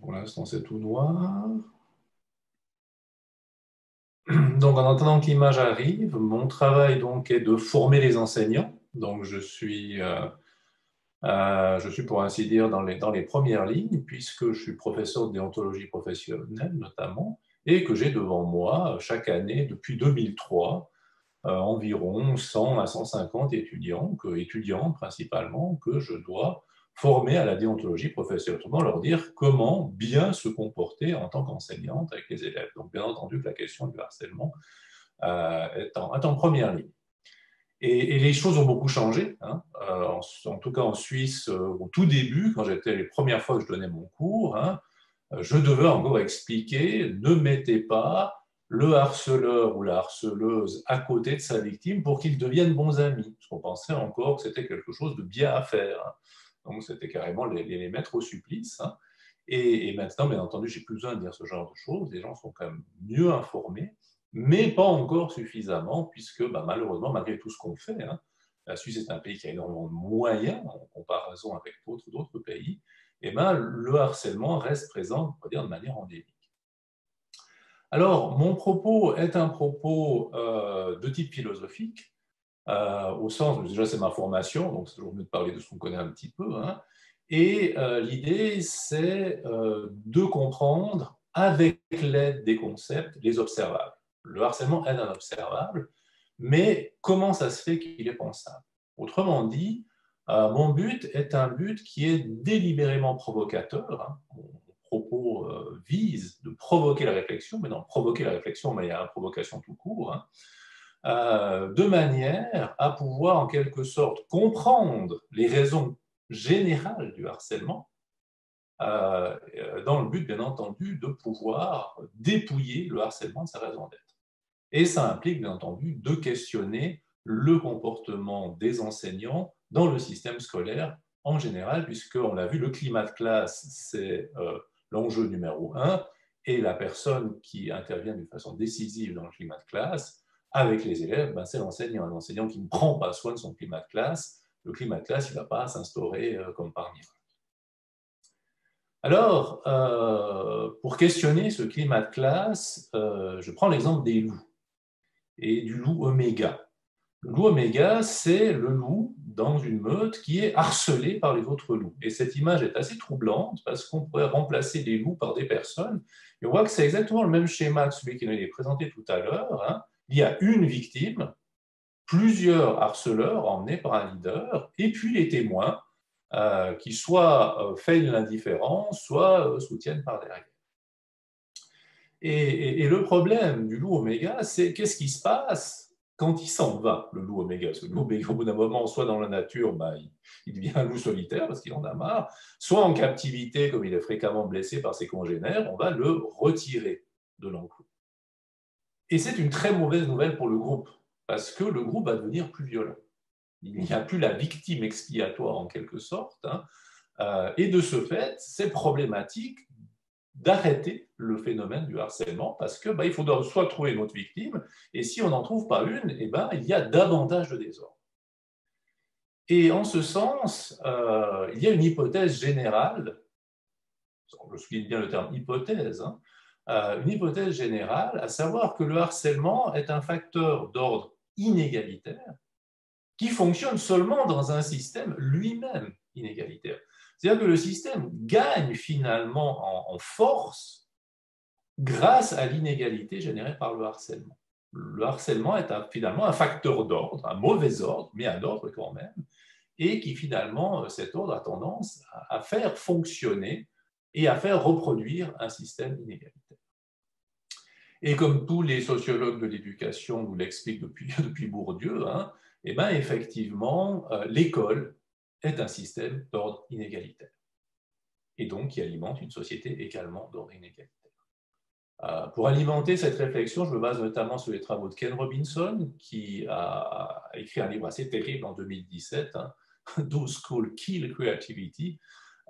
Pour l'instant, c'est tout noir. Donc, en attendant que l'image arrive, mon travail donc est de former les enseignants. Donc, je suis euh, euh, je suis pour ainsi dire dans les, dans les premières lignes, puisque je suis professeur de déontologie professionnelle notamment, et que j'ai devant moi chaque année depuis 2003 euh, environ 100 à 150 étudiants, que, étudiants principalement, que je dois former à la déontologie professionnelle, autrement leur dire comment bien se comporter en tant qu'enseignante avec les élèves. Donc bien entendu la question du harcèlement euh, est, en, première ligne. Et, les choses ont beaucoup changé. Hein. Euh, en, tout cas, en Suisse, euh, au tout début, quand j'étais les premières fois que je donnais mon cours, hein, je devais encore expliquer ne mettez pas le harceleur ou la harceleuse à côté de sa victime pour qu'ils deviennent bons amis. Parce qu'on pensait encore que c'était quelque chose de bien à faire. Hein. Donc c'était carrément les, mettre au supplice. Hein. Et, maintenant, bien entendu, j'ai plus besoin de dire ce genre de choses. Les gens sont quand même mieux informés, mais pas encore suffisamment, puisque bah, malheureusement, malgré tout ce qu'on fait, hein, la Suisse est un pays qui a énormément de moyens en comparaison avec d'autres pays, et ben, le harcèlement reste présent, on va dire, de manière endémique. Alors, mon propos est un propos euh, de type philosophique, euh, au sens, déjà c'est ma formation, donc c'est toujours mieux de parler de ce qu'on connaît un petit peu, hein, et euh, l'idée c'est de comprendre avec l'aide des concepts les observables. Le harcèlement est un observable, mais comment ça se fait qu'il est pensable? Autrement dit, mon but est un but qui est délibérément provocateur. Hein. Mon propos euh, vise de provoquer la réflexion, mais non, provoquer la réflexion, mais il y a la provocation tout court, hein. Euh, de manière à pouvoir en quelque sorte comprendre les raisons générales du harcèlement, euh, dans le but, bien entendu, de pouvoir dépouiller le harcèlement de sa raison d'être. Et ça implique, bien entendu, de questionner le comportement des enseignants dans le système scolaire en général, puisqu'on l'a vu, le climat de classe, c'est euh, l'enjeu numéro un, et la personne qui intervient d'une façon décisive dans le climat de classe, avec les élèves, ben, c'est l'enseignant. Un enseignant qui ne prend pas soin de son climat de classe, le climat de classe, il ne va pas s'instaurer euh, comme par miracle. Alors, euh, pour questionner ce climat de classe, je prends l'exemple des loups et du loup oméga. Le loup oméga, c'est le loup dans une meute qui est harcelé par les autres loups. Et cette image est assez troublante parce qu'on pourrait remplacer les loups par des personnes. Et on voit que c'est exactement le même schéma que celui qui nous est présenté tout à l'heure. Hein. Il y a une victime, plusieurs harceleurs emmenés par un leader, et puis les témoins euh, qui soit euh, feignent l'indifférence, soit euh, soutiennent par derrière. Et, le problème du loup oméga, c'est qu'est-ce qui se passe quand il s'en va, le loup oméga, parce que le loup oméga, au bout d'un moment, soit dans la nature, bah, il, devient un loup solitaire parce qu'il en a marre, soit en captivité, comme il est fréquemment blessé par ses congénères, on va le retirer de l'enclos. Et c'est une très mauvaise nouvelle pour le groupe, parce que le groupe va devenir plus violent. Il n'y a plus la victime expiatoire en quelque sorte, hein. euh, et de ce fait, c'est problématique d'arrêter le phénomène du harcèlement parce que bah, il soit trouver une autre victime et si on n'en trouve pas une, eh ben, il y a davantage de désordre. Et en ce sens, euh, il y a une hypothèse générale, je souligne bien le terme hypothèse, hein, une hypothèse générale, à savoir que le harcèlement est un facteur d'ordre inégalitaire qui fonctionne seulement dans un système lui-même inégalitaire. C'est-à-dire que le système gagne finalement en, force grâce à l'inégalité générée par le harcèlement. Le harcèlement est finalement un facteur d'ordre, un mauvais ordre, mais un ordre quand même, et qui finalement, cet ordre a tendance à, faire fonctionner et à faire reproduire un système inégalitaire. Et comme tous les sociologues de l'éducation nous l'expliquent depuis, Bourdieu, hein, eh ben effectivement, euh, l'école est un système d'ordre inégalitaire, et donc qui alimente une société également d'ordre inégalitaire. Euh, pour alimenter cette réflexion, je me base notamment sur les travaux de Ken Robinson, qui a écrit un livre assez terrible en 2017, hein, Those School Kill Creativity.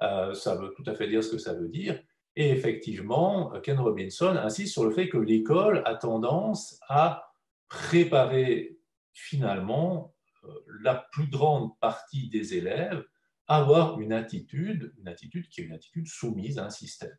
Euh, ça veut tout à fait dire ce que ça veut dire. Et effectivement, Ken Robinson insiste sur le fait que l'école a tendance à préparer finalement euh, la plus grande partie des élèves avoir une attitude, une attitude qui est une attitude soumise à un système.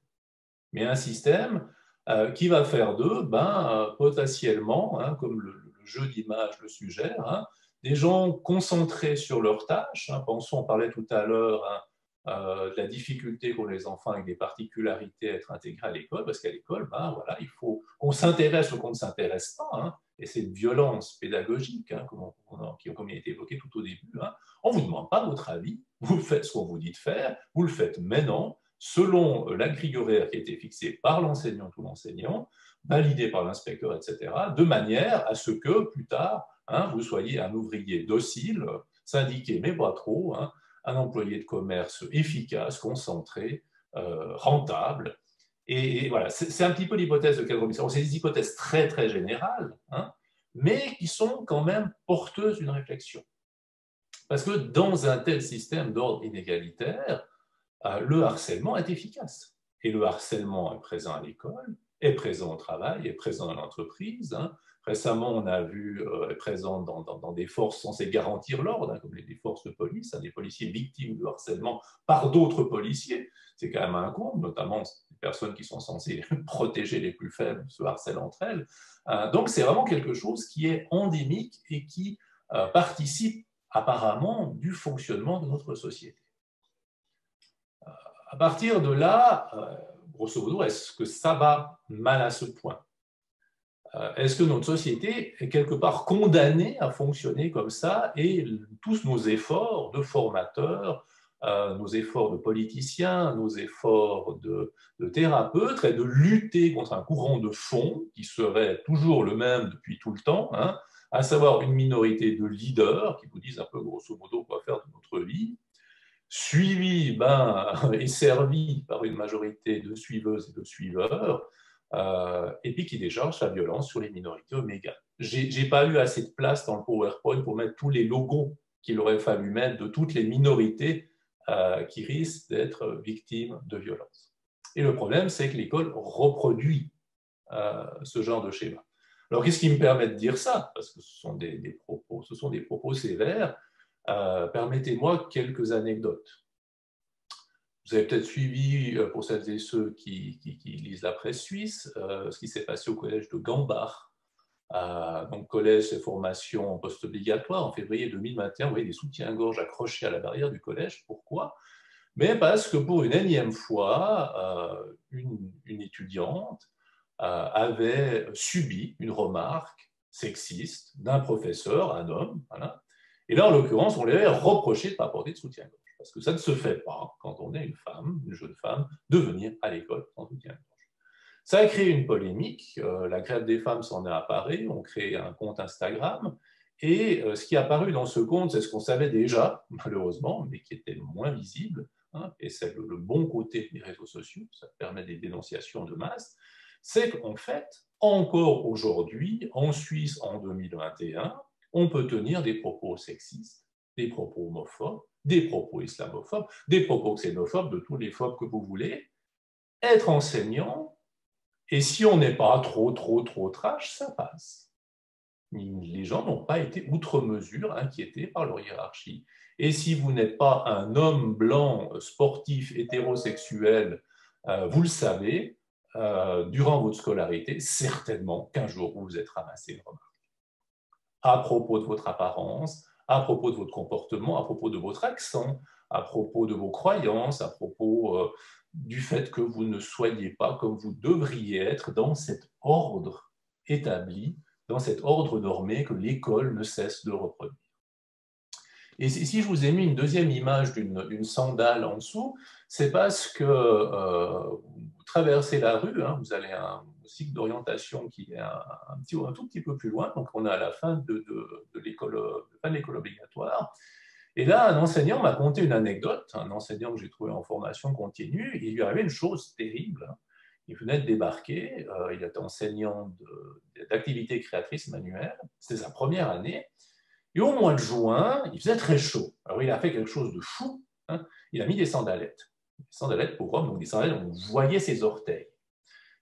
Mais un système euh, qui va faire d'eux, ben, potentiellement, hein, comme le, jeu d'image le suggère, hein, des gens concentrés sur leurs tâches. Hein. pensons, on parlait tout à l'heure de la difficulté qu'ont les enfants avec des particularités à être intégrés à l'école, parce qu'à l'école, ben, voilà, il faut qu'on s'intéresse ou qu'on ne s'intéresse pas et cette violence pédagogique, hein, comme, il a été évoqué tout au début, hein, on ne vous demande pas votre avis, vous faites ce qu'on vous dit de faire, vous le faites maintenant, selon la grille horaire qui a été fixée par l'enseignant ou l'enseignant, validée par l'inspecteur, etc., de manière à ce que plus tard, hein, vous soyez un ouvrier docile, syndiqué mais pas trop, un employé de commerce efficace, concentré, euh, rentable, Et, voilà, c'est un petit peu l'hypothèse de cadre C'est des hypothèses très, très générales, hein, mais qui sont quand même porteuses d'une réflexion. Parce que dans un tel système d'ordre inégalitaire, euh, le harcèlement est efficace. Et le harcèlement est présent à l'école, est présent au travail, est présent dans l'entreprise. Hein. Récemment, on a vu euh, dans, des forces censées garantir l'ordre, hein, comme les, forces de police, des policiers victimes de harcèlement par d'autres policiers. C'est quand même un compte, notamment personnes qui sont censées protéger les plus faibles se harcèlent entre elles. Euh, donc c'est vraiment quelque chose qui est endémique et qui euh, participe apparemment du fonctionnement de notre société. Euh, à partir de là, grosso modo, est-ce que ça va mal à ce point? Est-ce que notre société est quelque part condamnée à fonctionner comme ça et tous nos efforts de formateurs, nos efforts de politiciens, nos efforts de, thérapeutes et de lutter contre un courant de fond qui serait toujours le même depuis tout le temps, hein, à savoir une minorité de leaders qui vous disent un peu grosso modo quoi faire de notre vie, suivi ben, et servi par une majorité de suiveuses et de suiveurs, euh, et puis qui décharge sa violence sur les minorités oméga. J'ai pas eu assez de place dans le PowerPoint pour mettre tous les logos qu'il aurait fallu mettre de toutes les minorités euh, qui risquent d'être victimes de violences. Et le problème, c'est que l'école reproduit euh, ce genre de schéma. Alors, qu'est-ce qui me permet de dire ça? Parce que ce sont des, propos, sévères. Permettez-moi quelques anecdotes. Vous avez peut-être suivi, pour celles et ceux qui, lisent la presse suisse, ce qui s'est passé au collège de Gambach donc collège et formation post-obligatoire en février 2021, vous voyez des soutiens-gorge accrochés à la barrière du collège. Pourquoi? Mais parce que pour une énième fois, euh, une, étudiante euh, avait subi une remarque sexiste d'un professeur, un homme, et là, en l'occurrence, on lui avait reproché de ne pas porter de soutien-gorge. Parce que ça ne se fait pas, quand on est une femme, une jeune femme, de venir à l'école sans soutien-gorge. Ça a créé une polémique. Euh, la grève des femmes s'en est apparue. On crée un compte Instagram. Et euh, ce qui est apparu dans ce compte, c'est ce qu'on savait déjà, malheureusement, mais qui était moins visible. Hein, et c'est le, bon côté des réseaux sociaux. Ça permet des dénonciations de masse. C'est qu'en fait, encore aujourd'hui, en Suisse, en 2021, on peut tenir des propos sexistes, des propos homophobes, des propos islamophobes, des propos xénophobes, de tous les phobes que vous voulez, être enseignant et si on n'est pas trop, trop, trop trash, ça passe. Les gens n'ont pas été outre mesure inquiétés par leur hiérarchie. Et si vous n'êtes pas un homme blanc, sportif, hétérosexuel, euh, vous le savez, euh, durant votre scolarité, certainement qu'un jour vous vous êtes ramassé une remarque. À propos de votre apparence, à propos de votre comportement, à propos de votre accent, à propos de vos croyances, à propos euh, du fait que vous ne soyez pas comme vous devriez être dans cet ordre établi, dans cet ordre normé que l'école ne cesse de reproduire. Et si je vous ai mis une deuxième image d'une sandale en dessous, c'est parce que euh, vous traversez la rue, hein, vous avez un cycle d'orientation qui est un, tout petit peu plus loin, donc on est à la fin de, de, de l'école obligatoire, et là, un enseignant m'a conté une anecdote, un enseignant que j'ai trouvé en formation continue, il lui arrivait une chose terrible. Il venait de débarquer, euh, il était enseignant d'activité créatrice manuelle, c'était sa première année, et au mois de juin, il faisait très chaud. Alors il a fait quelque chose de fou, hein. il a mis des sandalettes. Des sandalettes pour hommes, donc des sandalettes, on voyait ses orteils.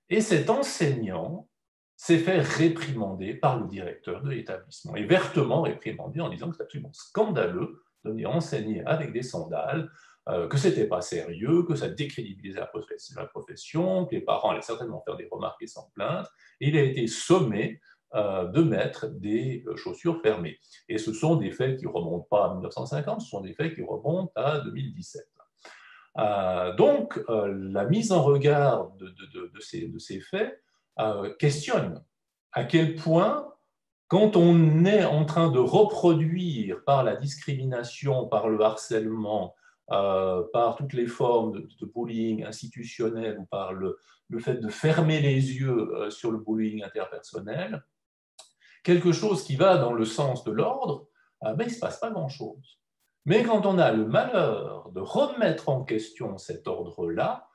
Et cet enseignant s'est fait réprimander par le directeur de l'établissement, et vertement réprimander en disant que c'est absolument scandaleux de venir enseigner avec des sandales, euh, que c'était pas sérieux, que ça décrédibilisait la profession, que les parents allaient certainement faire des remarques et s'en plaindre. Et il a été sommé euh, de mettre des euh, chaussures fermées. Et ce sont des faits qui ne remontent pas à 1950, ce sont des faits qui remontent à 2017. Donc, la mise en regard de, ces, faits questionne à quel point quand on est en train de reproduire par la discrimination, par le harcèlement, euh, par toutes les formes de, bullying institutionnel ou par le, fait de fermer les yeux euh, sur le bullying interpersonnel, quelque chose qui va dans le sens de l'ordre, euh, ben, il ne se passe pas grand-chose. Mais quand on a le malheur de remettre en question cet ordre-là,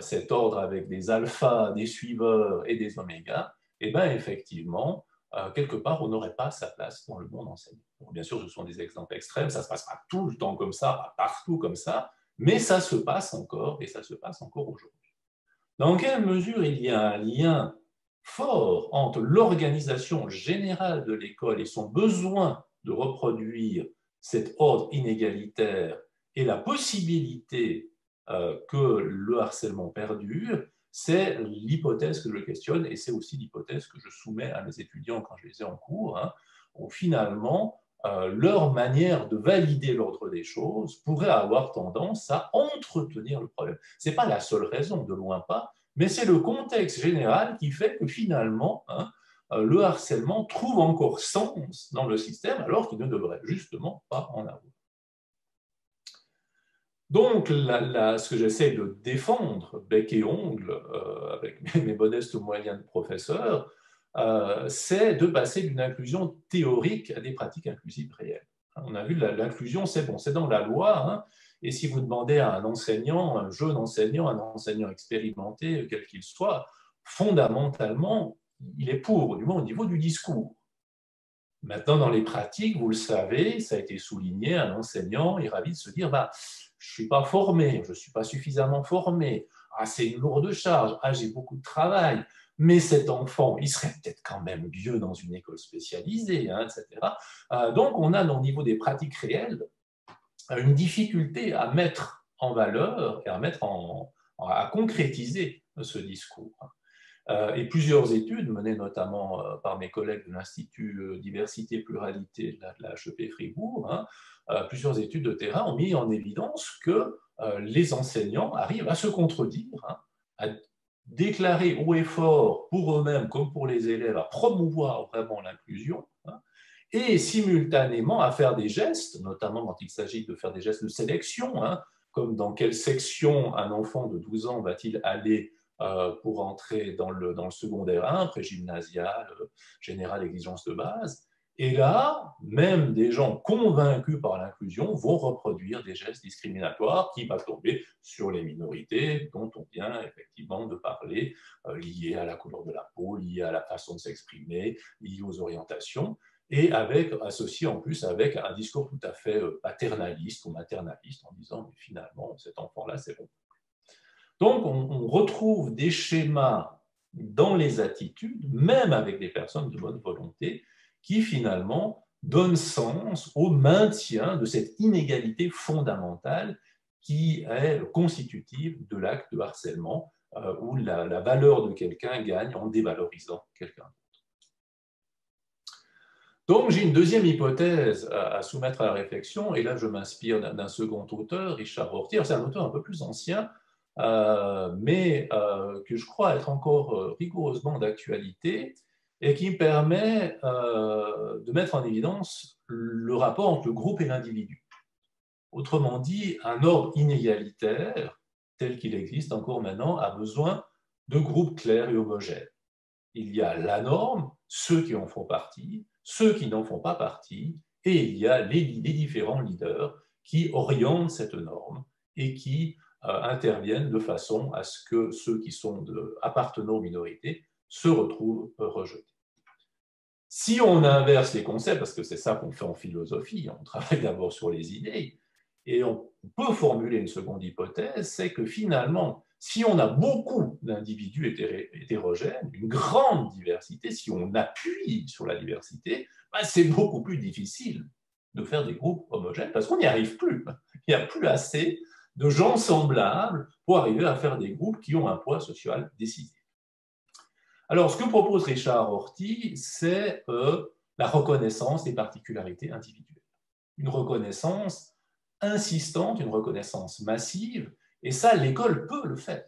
cet ordre avec des alphas, des suiveurs et des omégas, eh bien, effectivement, quelque part, on n'aurait pas sa place dans le monde enseignant. bien sûr, ce sont des exemples extrêmes, ça ne se passe pas tout le temps comme ça, pas partout comme ça, mais ça se passe encore et ça se passe encore aujourd'hui. Dans quelle mesure il y a un lien fort entre l'organisation générale de l'école et son besoin de reproduire cet ordre inégalitaire et la possibilité euh, que le harcèlement perdure, c'est l'hypothèse que je questionne et c'est aussi l'hypothèse que je soumets à mes étudiants quand je les ai en cours, hein, où finalement, euh, leur manière de valider l'ordre des choses pourrait avoir tendance à entretenir le problème. Ce n'est pas la seule raison, de loin pas, mais c'est le contexte général qui fait que finalement, hein, le harcèlement trouve encore sens dans le système alors qu'il ne devrait justement pas en avoir. Donc, ce que j'essaie de défendre, bec et ongle, euh, avec mes modestes moyens de professeur, euh, c'est de passer d'une inclusion théorique à des pratiques inclusives réelles. On a vu l'inclusion, c'est bon, c'est dans la loi. Hein, et si vous demandez à un enseignant, un jeune enseignant, un enseignant expérimenté, quel qu'il soit, fondamentalement, il est pour, du moins au niveau du discours. Maintenant, dans les pratiques, vous le savez, ça a été souligné, un enseignant est ravi de se dire bah, je ne suis pas formé, je ne suis pas suffisamment formé, ah, c'est une lourde charge, ah, j'ai beaucoup de travail, mais cet enfant, il serait peut-être quand même mieux dans une école spécialisée, hein, etc. Euh, donc, on a, au niveau des pratiques réelles, une difficulté à mettre en valeur et à concrétiser ce discours. Euh, et plusieurs études, menées notamment euh, par mes collègues de l'Institut Diversité et Pluralité de la HEP Fribourg, hein, plusieurs études de terrain ont mis en évidence que les enseignants arrivent à se contredire, hein, à déclarer haut et fort pour eux-mêmes comme pour les élèves, à promouvoir vraiment l'inclusion, hein, et simultanément à faire des gestes, notamment quand il s'agit de faire des gestes de sélection, comme dans quelle section un enfant de 12 ans va-t-il aller euh, pour entrer dans le, secondaire 1, pré-gymnasial, euh, général, exigence de base, et là, même des gens convaincus par l'inclusion vont reproduire des gestes discriminatoires qui vont tomber sur les minorités dont on vient effectivement de parler, euh, liés à la couleur de la peau, liés à la façon de s'exprimer, liés aux orientations, et avec, en plus avec un discours tout à fait euh, paternaliste ou maternaliste en disant mais finalement cet enfant-là c'est bon. Donc on retrouve des schémas dans les attitudes, même avec des personnes de bonne volonté, qui finalement donne sens au maintien de cette inégalité fondamentale qui est constitutive de l'acte de harcèlement, euh, où la, valeur de quelqu'un gagne en dévalorisant quelqu'un. Donc j'ai une deuxième hypothèse à, soumettre à la réflexion, et là je m'inspire d'un second auteur, Richard Rorty. C'est un auteur un peu plus ancien, euh, mais euh, que je crois être encore rigoureusement d'actualité, et qui permet euh, de mettre en évidence le rapport entre le groupe et l'individu. Autrement dit, un ordre inégalitaire, tel qu'il existe encore maintenant, a besoin de groupes clairs et homogènes. Il y a la norme, ceux qui en font partie, ceux qui n'en font pas partie, et il y a les, différents leaders qui orientent cette norme et qui euh, interviennent de façon à ce que ceux qui sont de, appartenant aux minorités se retrouvent rejetés. Si on inverse les concepts, parce que c'est ça qu'on fait en philosophie, on travaille d'abord sur les idées, et on peut formuler une seconde hypothèse, c'est que finalement, si on a beaucoup d'individus hétérogènes, une grande diversité, si on appuie sur la diversité, bah, c'est beaucoup plus difficile de faire des groupes homogènes parce qu'on n'y arrive plus. Il n'y a plus assez de gens semblables pour arriver à faire des groupes qui ont un poids social décisif. Alors, ce que propose Richard Horty, c'est euh, la reconnaissance des particularités individuelles. Une reconnaissance insistante, une reconnaissance massive, et ça, l'école peut le faire.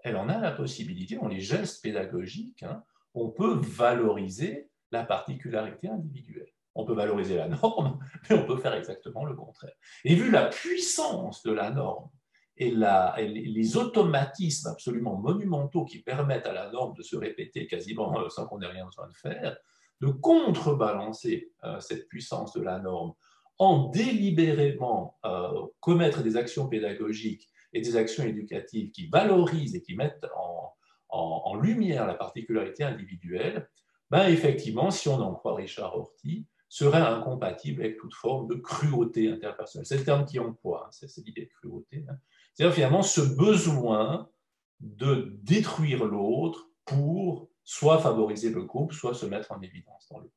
Elle en a la possibilité, dans les gestes pédagogiques, hein, on peut valoriser la particularité individuelle. On peut valoriser la norme, mais on peut faire exactement le contraire. Et vu la puissance de la norme et, les automatismes absolument monumentaux qui permettent à la norme de se répéter quasiment euh, sans qu'on ait rien besoin de faire, de contrebalancer euh, cette puissance de la norme en délibérément euh, commettre des actions pédagogiques et des actions éducatives qui valorisent et qui mettent en, lumière la particularité individuelle, ben effectivement, si on en croit Richard Horty, serait incompatible avec toute forme de cruauté interpersonnelle. C'est le terme qui emploie, hein, c'est l'idée de cruauté. Hein. C'est-à-dire finalement ce besoin de détruire l'autre pour soit favoriser le groupe, soit se mettre en évidence dans le groupe.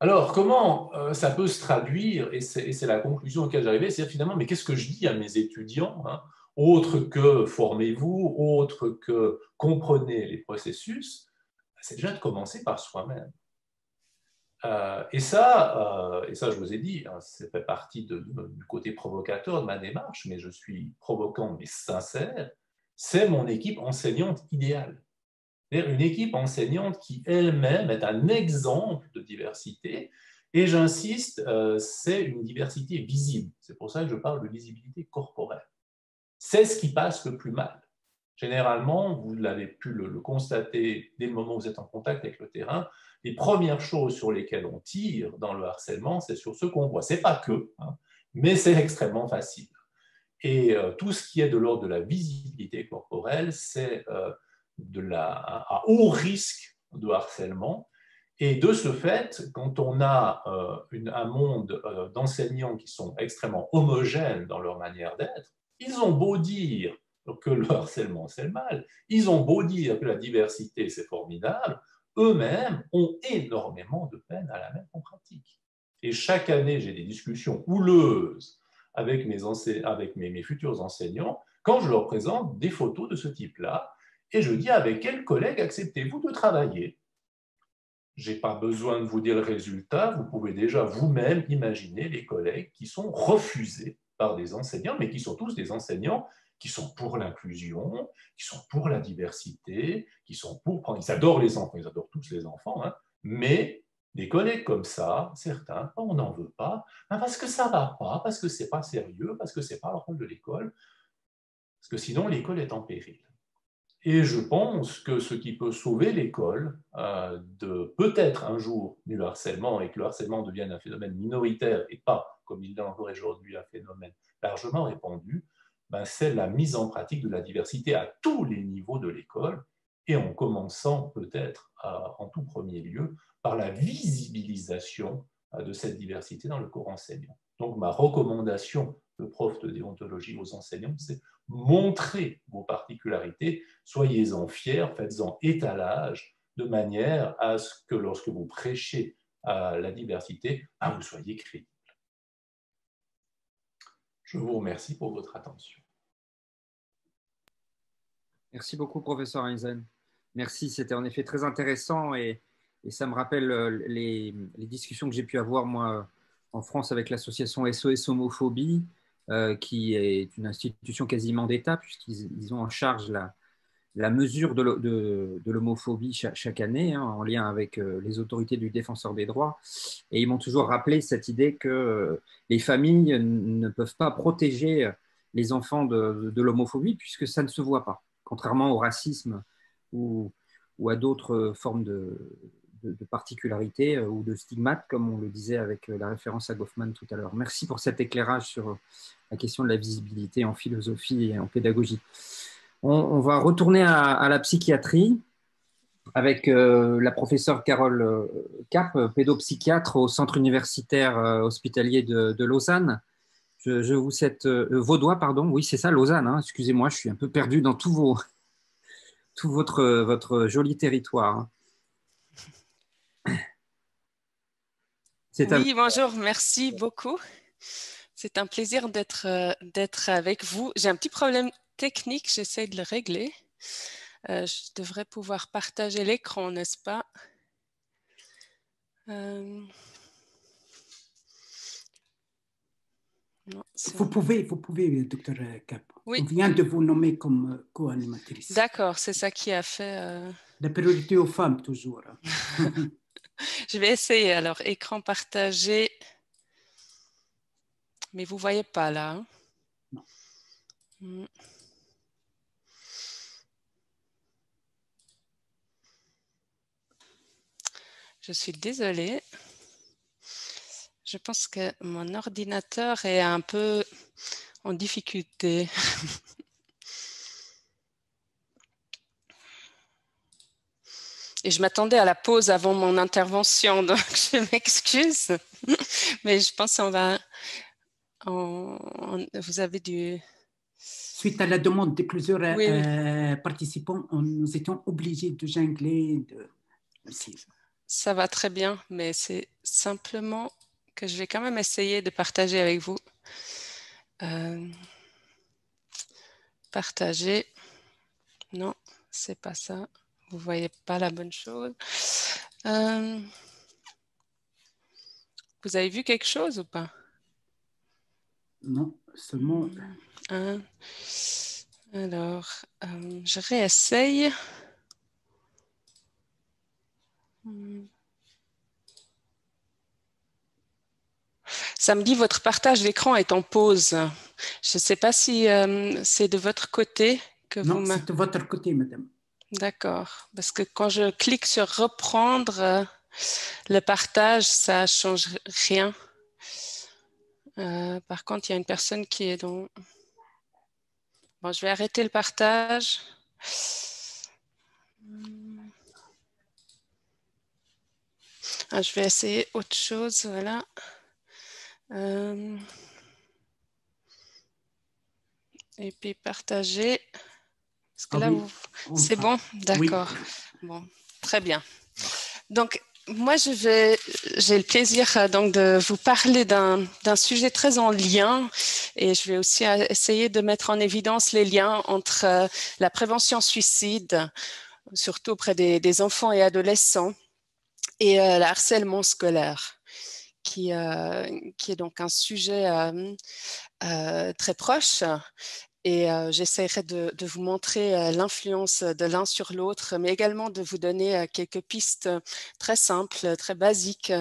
Alors, comment euh, ça peut se traduire, et c'est la conclusion auquel j'arrivais, c'est finalement, mais qu'est-ce que je dis à mes étudiants hein, autre que formez-vous, autre que comprenez les processus, c'est déjà de commencer par soi-même. Euh, et, ça, euh, et ça, je vous ai dit, hein, ça fait partie du côté provocateur de ma démarche, mais je suis provocant mais sincère, c'est mon équipe enseignante idéale. Une équipe enseignante qui elle-même est un exemple de diversité, et j'insiste, euh, c'est une diversité visible. C'est pour ça que je parle de visibilité corporelle c'est ce qui passe le plus mal. Généralement, vous l'avez pu le, constater dès le moment où vous êtes en contact avec le terrain, les premières choses sur lesquelles on tire dans le harcèlement, c'est sur ce qu'on voit. C'est pas que, hein, mais c'est extrêmement facile. Et euh, tout ce qui est de l'ordre de la visibilité corporelle, c'est euh, à haut risque de harcèlement. Et de ce fait, quand on a euh, un monde d'enseignants qui sont extrêmement homogènes dans leur manière d'être, ils ont beau dire que le harcèlement, c'est le mal, ils ont beau dire que la diversité, c'est formidable, eux-mêmes ont énormément de peine à la mettre en pratique. Et chaque année, j'ai des discussions houleuses avec mes, futurs enseignants quand je leur présente des photos de ce type-là, et je dis avec quel collègue acceptez-vous de travailler? Je n'ai pas besoin de vous dire le résultat, vous pouvez déjà vous-même imaginer les collègues qui sont refusés par des enseignants, mais qui sont tous des enseignants qui sont pour l'inclusion, qui sont pour la diversité, qui sont pour prendre. Ils adorent les enfants, ils adorent tous les enfants, hein, mais des collègues comme ça, certains, on n'en veut pas, hein, parce que ça va pas, parce que c'est pas sérieux, parce que c'est pas le rôle de l'école, parce que sinon l'école est en péril. Et je pense que ce qui peut sauver l'école euh, de peut-être un jour du harcèlement et que le harcèlement devienne un phénomène minoritaire et pas, comme il l'est encore aujourd'hui, un phénomène largement répandu, ben c'est la mise en pratique de la diversité à tous les niveaux de l'école et en commençant peut-être en tout premier lieu par la visibilisation euh, de cette diversité dans le cours enseignant. Donc ma recommandation de prof de déontologie aux enseignants, c'est montrez vos particularités, soyez-en fiers, faites-en étalage, de manière à ce que lorsque vous prêchez à la diversité, ben, vous soyez crédible. Je vous remercie pour votre attention. Merci beaucoup, professeur Eisen. Merci, c'était en effet très intéressant et, ça me rappelle euh, les, les discussions que j'ai pu avoir, moi, en France avec l'association SOS Homophobie, euh, qui est une institution quasiment d'État, puisqu'ils ont en charge la, la mesure de, l'homophobie chaque, année, hein, en lien avec euh, les autorités du défenseur des droits. Et ils m'ont toujours rappelé cette idée que euh, les familles ne peuvent pas protéger les enfants de, l'homophobie, puisque ça ne se voit pas, contrairement au racisme ou, à d'autres formes de, de, particularité euh, ou de stigmates, comme on le disait avec euh, la référence à Goffman tout à l'heure. Merci pour cet éclairage sur euh, la question de la visibilité en philosophie et en pédagogie. On, va retourner à, la psychiatrie avec la professeure Carole Cap, pédopsychiatre au centre universitaire hospitalier de, Lausanne. Je, vous cite Vaudois, pardon. Oui, c'est ça, Lausanne. Hein. Excusez-moi, je suis un peu perdu dans tout, vos, tout votre, joli territoire. Hein. Oui, bonjour, merci beaucoup. C'est un plaisir euh, d'être avec vous. J'ai un petit problème technique, j'essaie de le régler. Euh, je devrais pouvoir partager l'écran, n'est-ce pas? Euh, vous pouvez, vous pouvez, docteur Cap. On vient de vous nommer comme co-animatrice. D'accord, c'est ça qui a fait. La priorité aux femmes, toujours. Je vais essayer. Alors, écran partagé. Mais vous ne voyez pas là. Hein? Hmm. Je suis désolée. Je pense que mon ordinateur est un peu en difficulté. Et je m'attendais à la pause avant mon intervention, donc je m'excuse. Mais je pense qu'on va. vous avez du. Suite à la demande de plusieurs euh, participants, nous étions obligés de jongler. De... Ça va très bien, mais c'est simplement que je vais quand même essayer de partager avec vous. Euh, partager. Non, c'est pas ça. Vous voyez pas la bonne chose. Euh, vous avez vu quelque chose ou pas? Non, seulement. Alors, euh, je réessaye. Ça me dit votre partage d'écran est en pause. Je ne sais pas si c'est de votre côté que vous. Non, c'est de votre côté, madame. D'accord. Parce que quand je clique sur reprendre euh, le partage, ça ne change rien. Euh, par contre, il y a une personne qui est dans... Bon, je vais arrêter le partage. Ah, je vais essayer autre chose. Voilà. Euh, et puis partager. Parce que ah là, c'est bon? D'accord. Bon, très bien. Donc, moi, je vais, j'ai le plaisir euh, donc de vous parler d'un, sujet très en lien et je vais aussi euh, essayer de mettre en évidence les liens entre la prévention suicide, surtout auprès des, enfants et adolescents, et le harcèlement scolaire. Qui, qui, est donc un sujet très proche et j'essaierai de, vous montrer l'influence de l'un sur l'autre, mais également de vous donner quelques pistes très simples, très basiques,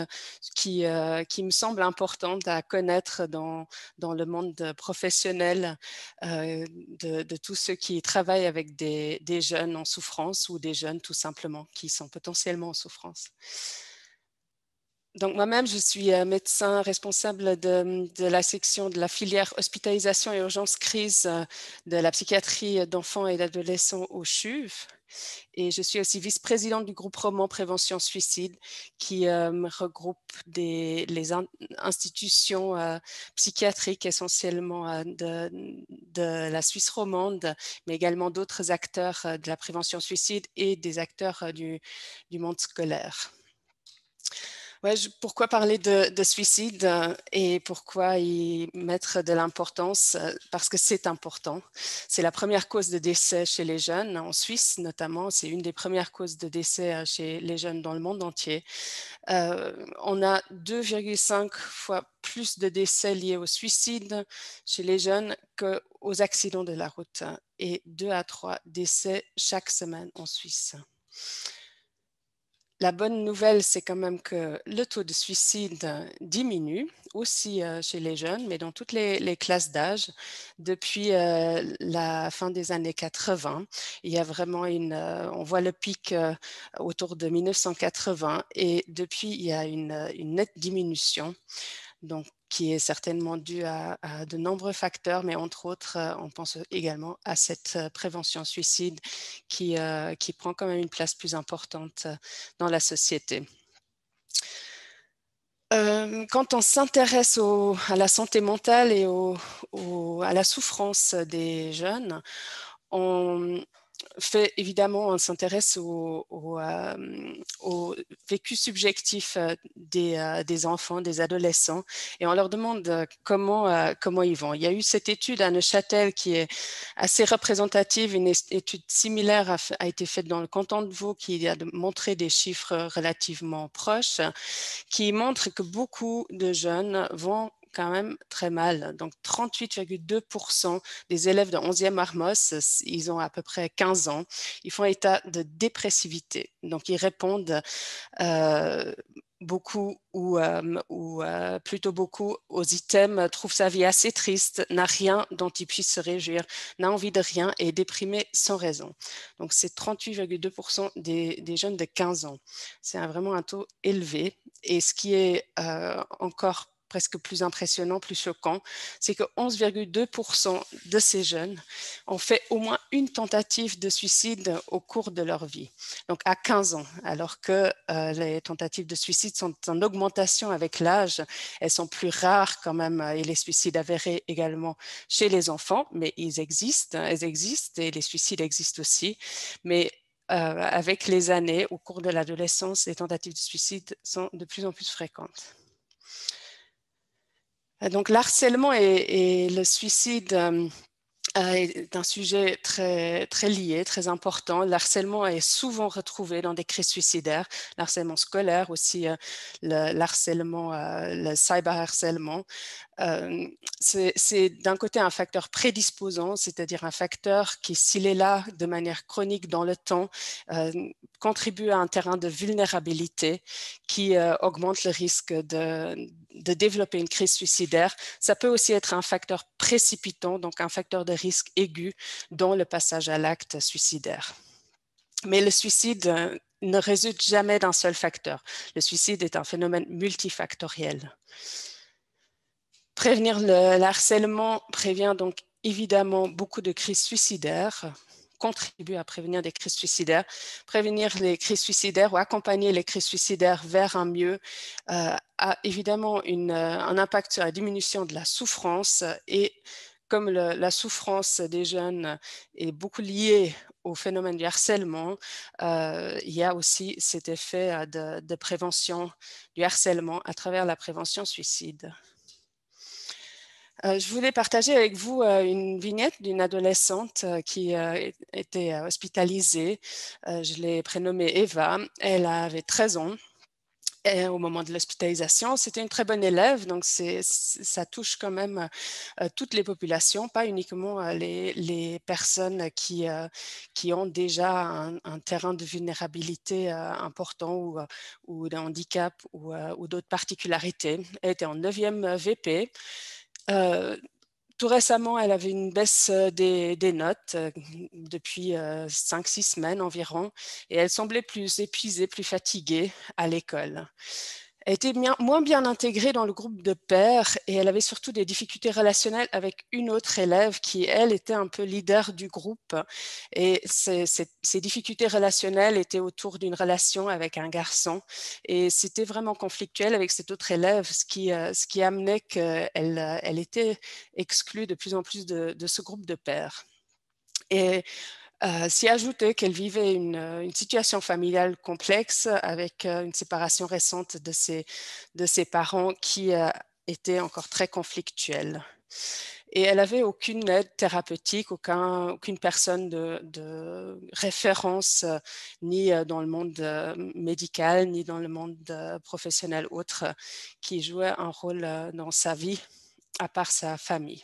qui, me semblent importantes à connaître dans, le monde professionnel de, tous ceux qui travaillent avec des jeunes en souffrance ou des jeunes tout simplement qui sont potentiellement en souffrance. Donc moi-même, je suis euh, médecin responsable de, la section de la filière hospitalisation et urgence crise euh, de la psychiatrie d'enfants et d'adolescents au CHUV. Et je suis aussi vice-présidente du groupe Roman Prévention Suicide qui euh, regroupe les institutions psychiatriques essentiellement de, la Suisse romande, mais également d'autres acteurs de la prévention suicide et des acteurs du monde scolaire pourquoi parler de, suicide euh, et pourquoi y mettre de l'importance euh, Parce que c'est important. C'est la première cause de décès chez les jeunes, en Suisse notamment. C'est une des premières causes de décès euh, chez les jeunes dans le monde entier. on a 2,5 fois plus de décès liés au suicide chez les jeunes qu'aux accidents de la route et 2 à 3 décès chaque semaine en Suisse. La bonne nouvelle, c'est quand même que le taux de suicide diminue aussi euh, chez les jeunes, mais dans toutes les, classes d'âge. Depuis euh, la fin des années 80, il y a vraiment une, euh, on voit le pic autour de 1980 et depuis, il y a une, une nette diminution. Donc, qui est certainement dû à, de nombreux facteurs, mais entre autres, euh, on pense également à cette euh, prévention suicide qui, euh, qui prend quand même une place plus importante dans la société. quand on s'intéresse à la santé mentale et à la souffrance des jeunes, on, fait évidemment, on s'intéresse au, au, vécu subjectif des, des, enfants, des adolescents, et on leur demande comment, comment ils vont. Il y a eu cette étude à Neuchâtel qui est assez représentative, une étude similaire a, a été faite dans le canton de Vaud qui a montré des chiffres relativement proches, qui montrent que beaucoup de jeunes vont quand même très mal. Donc 38,2% des élèves de 11e Armos, ils ont à peu près 15 ans, ils font état de dépressivité. Donc ils répondent euh, beaucoup ou, euh, euh, plutôt beaucoup aux items, trouve sa vie assez triste, n'a rien dont il puisse se réjouir, n'a envie de rien et est déprimé sans raison. Donc c'est 38,2% des, jeunes de 15 ans. C'est vraiment un taux élevé. Et ce qui est encore presque plus impressionnant, plus choquant, c'est que 11,2% de ces jeunes ont fait au moins une tentative de suicide au cours de leur vie, donc à 15 ans, alors que euh, les tentatives de suicide sont en augmentation avec l'âge. Elles sont plus rares quand même, et les suicides avérés également chez les enfants, mais ils existent, elles existent, et les suicides existent aussi. Mais euh, avec les années, au cours de l'adolescence, les tentatives de suicide sont de plus en plus fréquentes. Euh, donc, l'harcèlement et, le suicide euh, est un sujet très, très lié, très important. L'harcèlement est souvent retrouvé dans des crises suicidaires, l'harcèlement scolaire aussi, l'harcèlement, le cyberharcèlement. Euh, c'est d'un côté un facteur prédisposant, c'est-à-dire un facteur qui, s'il est là de manière chronique dans le temps, euh, contribue à un terrain de vulnérabilité qui euh, augmente le risque de, développer une crise suicidaire. Ça peut aussi être un facteur précipitant, donc un facteur de risque aigu dans le passage à l'acte suicidaire. Mais le suicide ne résulte jamais d'un seul facteur. Le suicide est un phénomène multifactoriel. Prévenir le, harcèlement prévient donc évidemment beaucoup de crises suicidaires, contribue à prévenir des crises suicidaires. Prévenir les crises suicidaires ou accompagner les crises suicidaires vers un mieux euh, a évidemment euh, un impact sur la diminution de la souffrance et comme la souffrance des jeunes est beaucoup liée au phénomène du harcèlement, euh, il y a aussi cet effet de prévention du harcèlement à travers la prévention suicide. Euh, je voulais partager avec vous euh, une vignette d'une adolescente euh, qui était hospitalisée. je l'ai prénommée Eva. Elle avait 13 ans. Au moment de l'hospitalisation, c'était une très bonne élève, donc ça touche quand même toutes les populations, pas uniquement les, personnes qui, qui ont déjà un, terrain de vulnérabilité important ou, ou d'un handicap ou, ou d'autres particularités. Elle était en 9e VP. Euh, tout récemment, elle avait une baisse euh, des, notes euh, depuis 5-6 semaines environ et elle semblait plus épuisée, plus fatiguée à l'école. Elle était moins bien intégrée dans le groupe de pairs et elle avait surtout des difficultés relationnelles avec une autre élève qui, elle, était un peu leader du groupe. Et ces, difficultés relationnelles étaient autour d'une relation avec un garçon. Et c'était vraiment conflictuel avec cette autre élève, ce qui, euh, ce qui amenait qu'elle elle était exclue de plus en plus de, ce groupe de pairs. Euh, s'y ajouter qu'elle vivait une, euh, situation familiale complexe avec euh, une séparation récente de ses, parents qui était encore très conflictuelle. Et elle n'avait aucune aide thérapeutique, aucun, aucune personne de, de, référence, ni dans le monde médical, ni dans le monde professionnel autre, qui jouait un rôle dans sa vie, à part sa famille.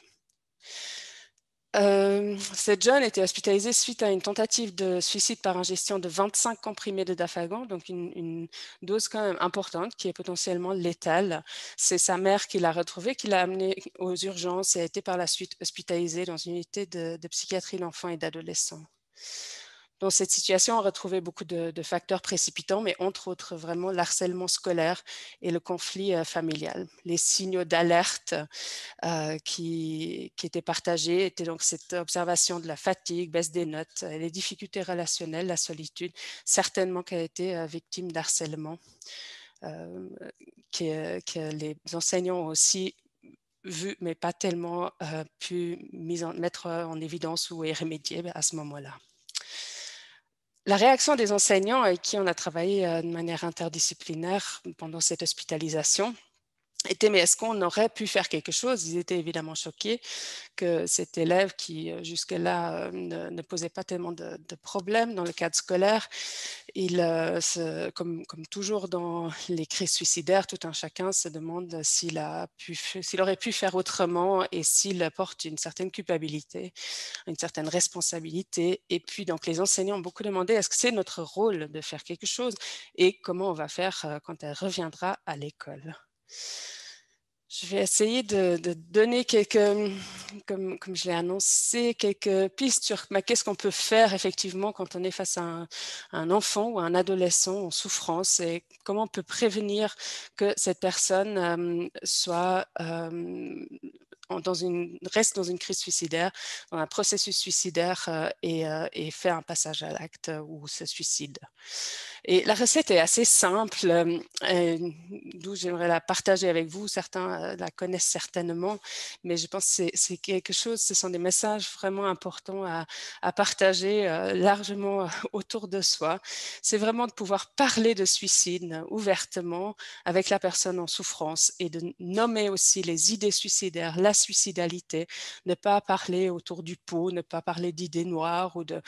Euh, cette jeune était hospitalisée suite à une tentative de suicide par ingestion de 25 comprimés de dafagan, donc une, dose quand même importante qui est potentiellement létale. C'est sa mère qui l'a retrouvée, qui l'a amenée aux urgences et a été par la suite hospitalisée dans une unité de, de psychiatrie d'enfants et d'adolescents. Dans cette situation, on retrouvait beaucoup de, facteurs précipitants, mais entre autres vraiment l'harcèlement scolaire et le conflit euh, familial. Les signaux d'alerte euh, qui, étaient partagés étaient donc cette observation de la fatigue, baisse des notes, les difficultés relationnelles, la solitude, certainement qu'elle a été euh, victime d'harcèlement. que, les enseignants ont aussi vu, mais pas tellement pu mettre en évidence ou y remédier à ce moment-là. La réaction des enseignants avec qui on a travaillé euh, de manière interdisciplinaire pendant cette hospitalisation était mais est-ce qu'on aurait pu faire quelque chose? Ils étaient évidemment choqués que cet élève qui euh, jusque-là euh, ne, posait pas tellement de, problèmes dans le cadre scolaire, il, comme, comme, toujours dans les crises suicidaires, tout un chacun se demande s'il a pu, s'il aurait pu faire autrement et s'il porte une certaine culpabilité, une certaine responsabilité. Et puis donc les enseignants ont beaucoup demandé est-ce que c'est notre rôle de faire quelque chose et comment on va faire quand elle reviendra à l'école? Je vais essayer de, donner quelques, comme, je l'ai annoncé, quelques pistes sur qu'est-ce qu'on peut faire effectivement quand on est face à un, enfant ou un adolescent en souffrance et comment on peut prévenir que cette personne euh, soit euh, dans une, reste dans une crise suicidaire, dans un processus suicidaire euh, et, et, fait un passage à l'acte ou se suicide. Et la recette est assez simple, euh, d'où j'aimerais la partager avec vous. Certains euh, la connaissent certainement, mais je pense que c'est quelque chose, ce sont des messages vraiment importants à, partager euh, largement autour de soi. C'est vraiment de pouvoir parler de suicide ouvertement avec la personne en souffrance et de nommer aussi les idées suicidaires, la suicidalité, ne pas parler autour du pot, ne pas parler d'idées noires ou de,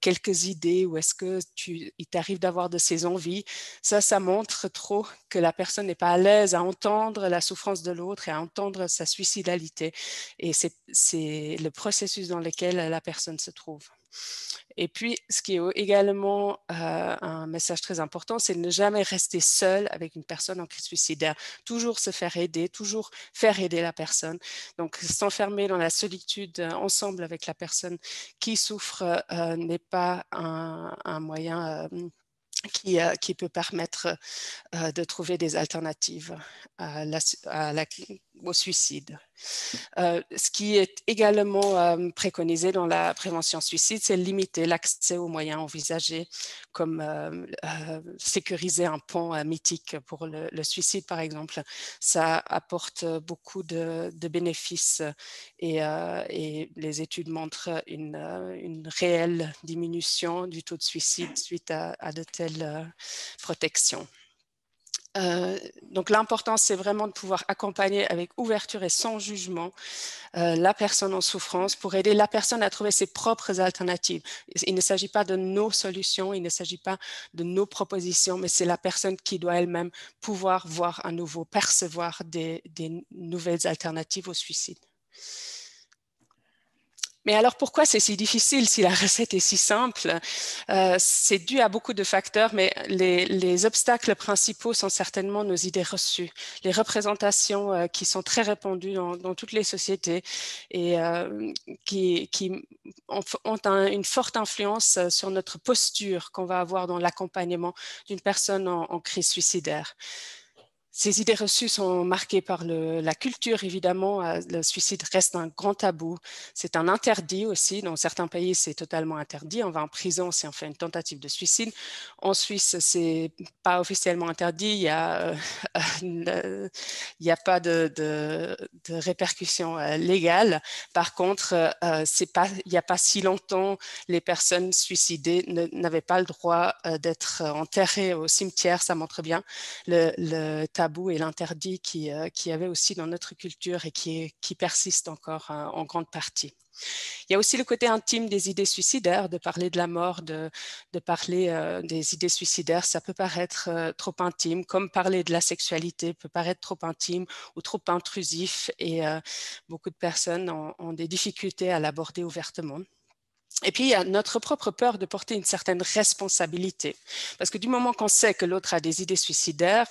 quelques idées ou est-ce que tu, il t'arrive d'avoir de ces envies. Ça, ça montre trop que la personne n'est pas à l'aise à entendre la souffrance de l'autre et à entendre sa suicidalité. Et c'est le processus dans lequel la personne se trouve. Et puis, ce qui est également euh, un message très important, c'est ne jamais rester seul avec une personne en crise suicidaire. Toujours se faire aider, toujours faire aider la personne. Donc, s'enfermer dans la solitude euh, ensemble avec la personne qui souffre euh, n'est pas un, moyen qui, qui, peut permettre de trouver des alternatives à la, à la, au suicide. Euh, ce qui est également euh, préconisé dans la prévention suicide, c'est limiter l'accès aux moyens envisagés, comme euh, sécuriser un pont mythique pour le, suicide, par exemple. Ça apporte beaucoup de, bénéfices et, les études montrent une, une, réelle diminution du taux de suicide suite à de telles protections. Euh, donc l'important, c'est vraiment de pouvoir accompagner avec ouverture et sans jugement euh, la personne en souffrance pour aider la personne à trouver ses propres alternatives. Il ne s'agit pas de nos solutions, il ne s'agit pas de nos propositions, mais c'est la personne qui doit elle-même pouvoir voir à nouveau, percevoir des nouvelles alternatives au suicide. Mais alors pourquoi c'est si difficile si la recette est si simple? Euh, C'est dû à beaucoup de facteurs, mais les, obstacles principaux sont certainement nos idées reçues, les représentations euh, qui sont très répandues dans, toutes les sociétés et euh, qui, ont, une forte influence sur notre posture qu'on va avoir dans l'accompagnement d'une personne en crise suicidaire. Ces idées reçues sont marquées par la culture, évidemment. Euh, le suicide reste un grand tabou. C'est un interdit aussi. Dans certains pays, c'est totalement interdit. On va en prison si on fait une tentative de suicide. En Suisse, c'est pas officiellement interdit. Il n'y a, euh, il a pas de, répercussions euh, légales. Par contre, il n'y a pas si longtemps, les personnes suicidées n'avaient pas le droit d'être enterrées au cimetière. Ça montre bien le, le tabou et l'interdit qui, euh, qui avait aussi dans notre culture et qui, persiste encore euh, en grande partie. Il y a aussi le côté intime des idées suicidaires, de parler de la mort, de, parler euh, des idées suicidaires. Ça peut paraître trop intime, comme parler de la sexualité peut paraître trop intime ou trop intrusif. Et beaucoup de personnes ont des difficultés à l'aborder ouvertement. Et puis, il y a notre propre peur de porter une certaine responsabilité. Parce que du moment qu'on sait que l'autre a des idées suicidaires,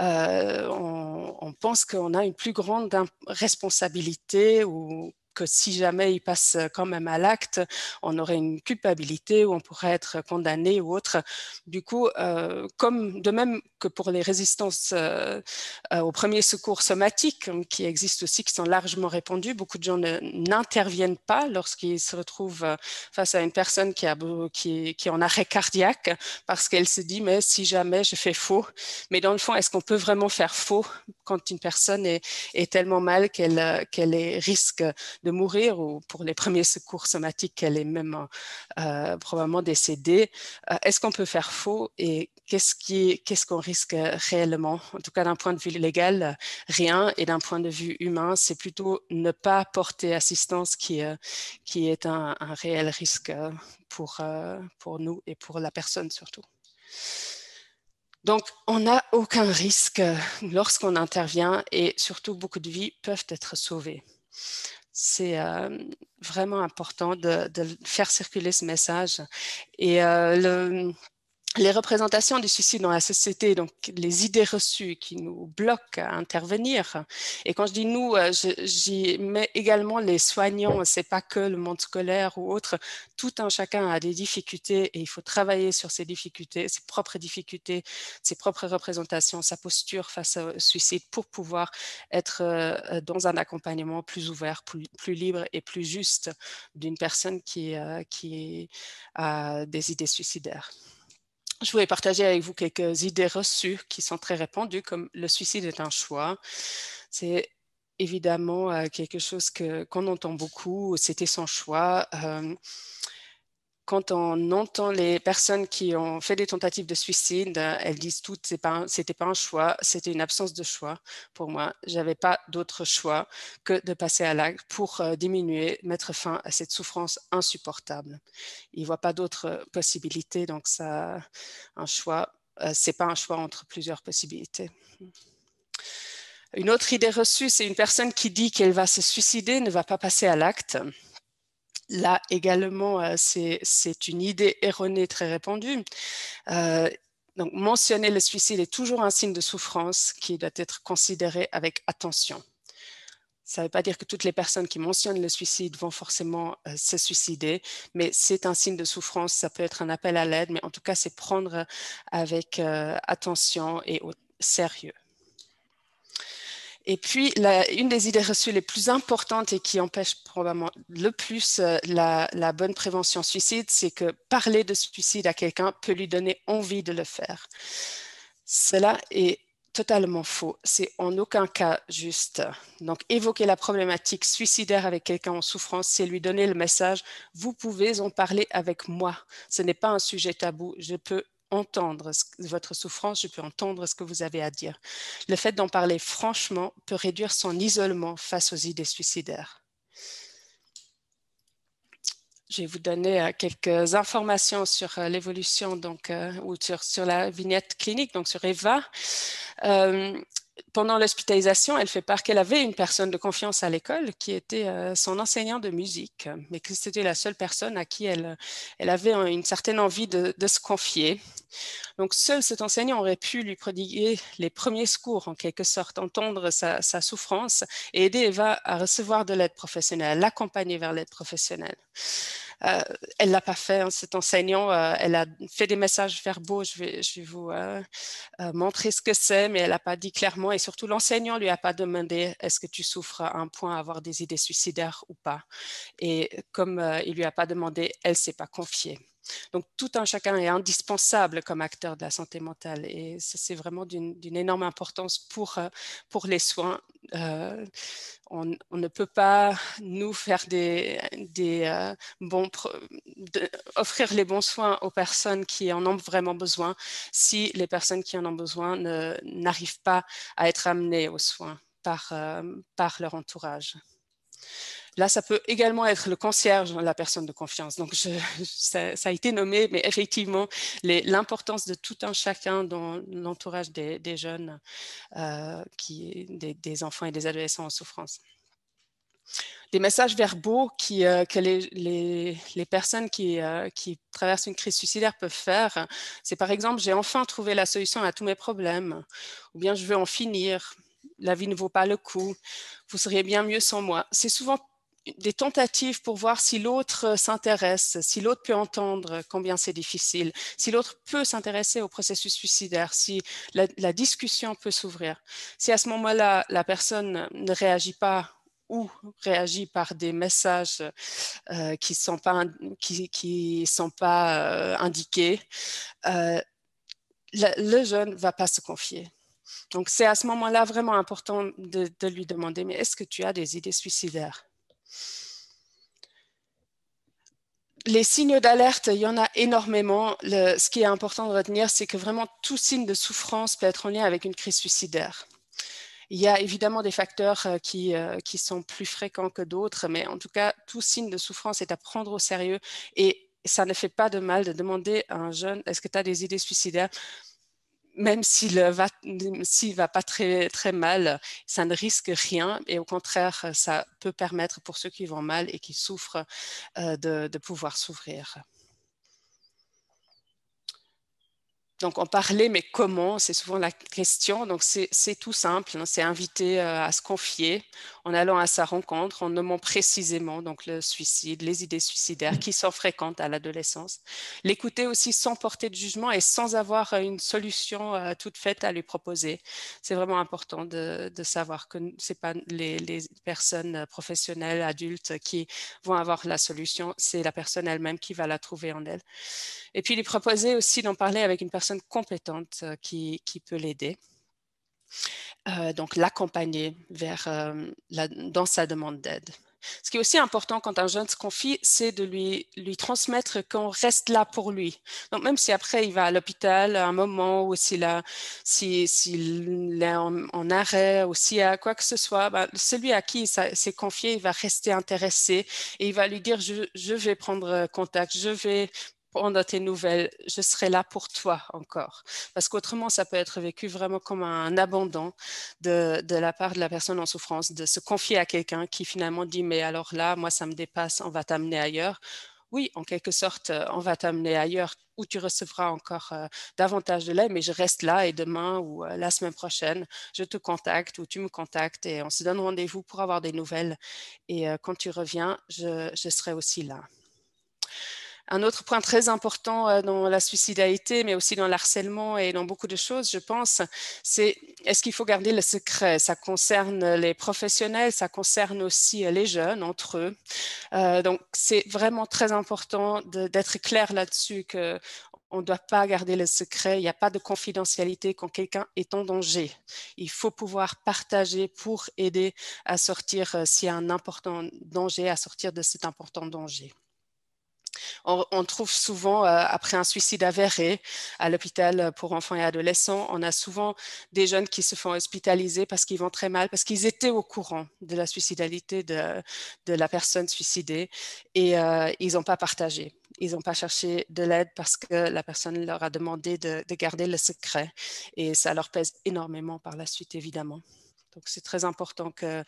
euh, on, on, pense qu'on a une plus grande responsabilité ou que si jamais il passe quand même à l'acte, on aurait une culpabilité ou on pourrait être condamné ou autre. Du coup, euh, comme de même que pour les résistances euh, euh, aux premiers secours somatiques, hein, qui existent aussi, qui sont largement répandus, beaucoup de gens n'interviennent pas lorsqu'ils se retrouvent face à une personne qui, est en arrêt cardiaque parce qu'elle se dit, mais si jamais je fais faux, mais dans le fond, est-ce qu'on peut vraiment faire faux quand une personne est, tellement mal qu'elle risque de mourir ou pour les premiers secours somatiques, qu'elle est même euh, probablement décédée. Euh, est-ce qu'on peut faire faux et qu'est-ce qu'on ce qu'on risque réellement En tout cas, d'un point de vue légal, rien. Et d'un point de vue humain, c'est plutôt ne pas porter assistance qui, euh, qui est un, réel risque pour, pour nous et pour la personne surtout. Donc, on n'a aucun risque lorsqu'on intervient et surtout beaucoup de vies peuvent être sauvées c'est euh, vraiment important de, faire circuler ce message. Et euh, les représentations du suicide dans la société, donc les idées reçues qui nous bloquent à intervenir. Et quand je dis nous, euh, j'y mets également les soignants, c'est pas que le monde scolaire ou autre. Tout un chacun a des difficultés et il faut travailler sur ses difficultés, ses propres difficultés, ses propres représentations, sa posture face au suicide pour pouvoir être euh, dans un accompagnement plus ouvert, plus, libre et plus juste d'une personne qui, euh, qui a des idées suicidaires je voulais partager avec vous quelques idées reçues qui sont très répandues, comme le suicide est un choix. C'est évidemment euh, quelque chose qu'on entend beaucoup, c'était son choix. Euh, quand on entend les personnes qui ont fait des tentatives de suicide, elles disent toutes ce n'était pas, un choix, c'était une absence de choix pour moi. Je n'avais pas d'autre choix que de passer à l'acte pour euh, diminuer, mettre fin à cette souffrance insupportable. Ils ne voient pas d'autres possibilités, donc ça, un choix, euh, c'est pas un choix entre plusieurs possibilités. Une autre idée reçue, c'est une personne qui dit qu'elle va se suicider, ne va pas passer à l'acte. Là également, euh, c'est une idée erronée très répandue. Euh, donc, mentionner le suicide est toujours un signe de souffrance qui doit être considéré avec attention. Ça ne veut pas dire que toutes les personnes qui mentionnent le suicide vont forcément euh, se suicider, mais c'est un signe de souffrance, ça peut être un appel à l'aide, mais en tout cas, c'est prendre avec attention et au sérieux. Et puis, une des idées reçues les plus importantes et qui empêche probablement le plus euh, la, bonne prévention suicide, c'est que parler de suicide à quelqu'un peut lui donner envie de le faire. Cela est totalement faux. C'est en aucun cas juste. Donc, évoquer la problématique suicidaire avec quelqu'un en souffrance, c'est lui donner le message, vous pouvez en parler avec moi. Ce n'est pas un sujet tabou. Je peux entendre votre souffrance, je peux entendre ce que vous avez à dire. Le fait d'en parler franchement peut réduire son isolement face aux idées suicidaires. Je vais vous donner euh, quelques informations sur euh, l'évolution donc euh, ou sur, la vignette clinique, donc sur Eva pendant l'hospitalisation, elle fait part qu'elle avait une personne de confiance à l'école qui était euh, son enseignant de musique, mais que c'était la seule personne à qui elle, avait une certaine envie de, se confier. Donc, seul cet enseignant aurait pu lui prodiguer les premiers secours, en quelque sorte, entendre sa, sa souffrance et aider Eva à recevoir de l'aide professionnelle, l'accompagner vers l'aide professionnelle. Euh, elle l'a pas fait, hein, cet enseignant. Euh, elle a fait des messages verbaux. Je vais, vous euh, montrer ce que c'est, mais elle n'a pas dit clairement. Et surtout, l'enseignant lui a pas demandé est-ce que tu souffres à un point à avoir des idées suicidaires ou pas? Et comme il lui a pas demandé, elle s'est pas confiée. Donc, tout un chacun est indispensable comme acteur de la santé mentale et c'est vraiment d'une énorme importance pour, euh, les soins. Euh, on, ne peut pas nous faire des, euh, offrir les bons soins aux personnes qui en ont vraiment besoin si les personnes qui en ont besoin n'arrivent pas à être amenées aux soins par leur entourage. Là, ça peut également être le concierge, la personne de confiance. Donc, ça, a été nommé, mais effectivement, l'importance de tout un chacun dans l'entourage des, jeunes, euh, des, enfants et des adolescents en souffrance. Des messages verbaux euh, que les, les, personnes qui, euh, qui, traversent une crise suicidaire peuvent faire, c'est par exemple, j'ai enfin trouvé la solution à tous mes problèmes, ou bien je veux en finir, la vie ne vaut pas le coup, vous seriez bien mieux sans moi. C'est souvent des tentatives pour voir si l'autre s'intéresse, si l'autre peut entendre combien c'est difficile, si l'autre peut s'intéresser au processus suicidaire, si la, discussion peut s'ouvrir. Si à ce moment-là, la personne ne réagit pas ou réagit par des messages euh, qui ne sont pas, euh, indiqués, euh, le jeune ne va pas se confier. Donc c'est à ce moment-là vraiment important de lui demander, mais est-ce que tu as des idées suicidaires? Les signes d'alerte, il y en a énormément. ce qui est important de retenir, c'est que vraiment tout signe de souffrance peut être en lien avec une crise suicidaire. Il y a évidemment des facteurs euh, qui, euh, qui sont plus fréquents que d'autres, mais en tout cas, tout signe de souffrance est à prendre au sérieux et ça ne fait pas de mal de demander à un jeune, est-ce que tu as des idées suicidaires? Même s'il va, s'il va pas très, très mal, ça ne risque rien et au contraire, ça peut permettre pour ceux qui vont mal et qui souffrent euh, de, pouvoir s'ouvrir. Donc, en parler, mais comment C'est souvent la question. Donc, c'est tout simple. Hein. C'est inviter euh, à se confier en allant à sa rencontre, en nommant précisément donc le suicide, les idées suicidaires qui sont fréquentes à l'adolescence. L'écouter aussi sans porter de jugement et sans avoir une solution euh, toute faite à lui proposer. C'est vraiment important de, savoir que c'est pas les, les, personnes professionnelles, adultes qui vont avoir la solution. C'est la personne elle-même qui va la trouver en elle. Et puis, lui proposer aussi d'en parler avec une personne compétente euh, qui, qui peut l'aider. Euh, donc, l'accompagner vers euh, dans sa demande d'aide. Ce qui est aussi important quand un jeune se confie, c'est de lui, lui transmettre qu'on reste là pour lui. Donc, même si après il va à l'hôpital à un moment ou s'il si, s'il est en, arrêt ou s'il a quoi que ce soit, ben, celui à qui il s'est confié, il va rester intéressé et il va lui dire je, je vais prendre contact, je vais prendre tes nouvelles, je serai là pour toi encore. Parce qu'autrement, ça peut être vécu vraiment comme un abandon de, de, la part de la personne en souffrance, de se confier à quelqu'un qui finalement dit, mais alors là, moi, ça me dépasse, on va t'amener ailleurs. Oui, en quelque sorte, euh, on va t'amener ailleurs où tu recevras encore euh, davantage de l'aide, mais je reste là et demain ou euh, la semaine prochaine, je te contacte ou tu me contactes et on se donne rendez-vous pour avoir des nouvelles. Et quand tu reviens, je, je serai aussi là. Un autre point très important euh, dans la suicidalité, mais aussi dans l'harcèlement et dans beaucoup de choses, je pense, c'est est-ce qu'il faut garder le secret? Ça concerne les professionnels, ça concerne aussi euh, les jeunes entre eux. Euh, donc, c'est vraiment très important d'être clair là-dessus que on ne doit pas garder le secret, il n'y a pas de confidentialité quand quelqu'un est en danger. Il faut pouvoir partager pour aider à sortir, s'il y a un important danger, à sortir de cet important danger. On, trouve souvent, euh, après un suicide avéré à l'hôpital pour enfants et adolescents, on a souvent des jeunes qui se font hospitaliser parce qu'ils vont très mal, parce qu'ils étaient au courant de la suicidalité de, la personne suicidée et euh, ils n'ont pas partagé. Ils n'ont pas cherché de l'aide parce que la personne leur a demandé de, de garder le secret et ça leur pèse énormément par la suite, évidemment. Donc, c'est très important que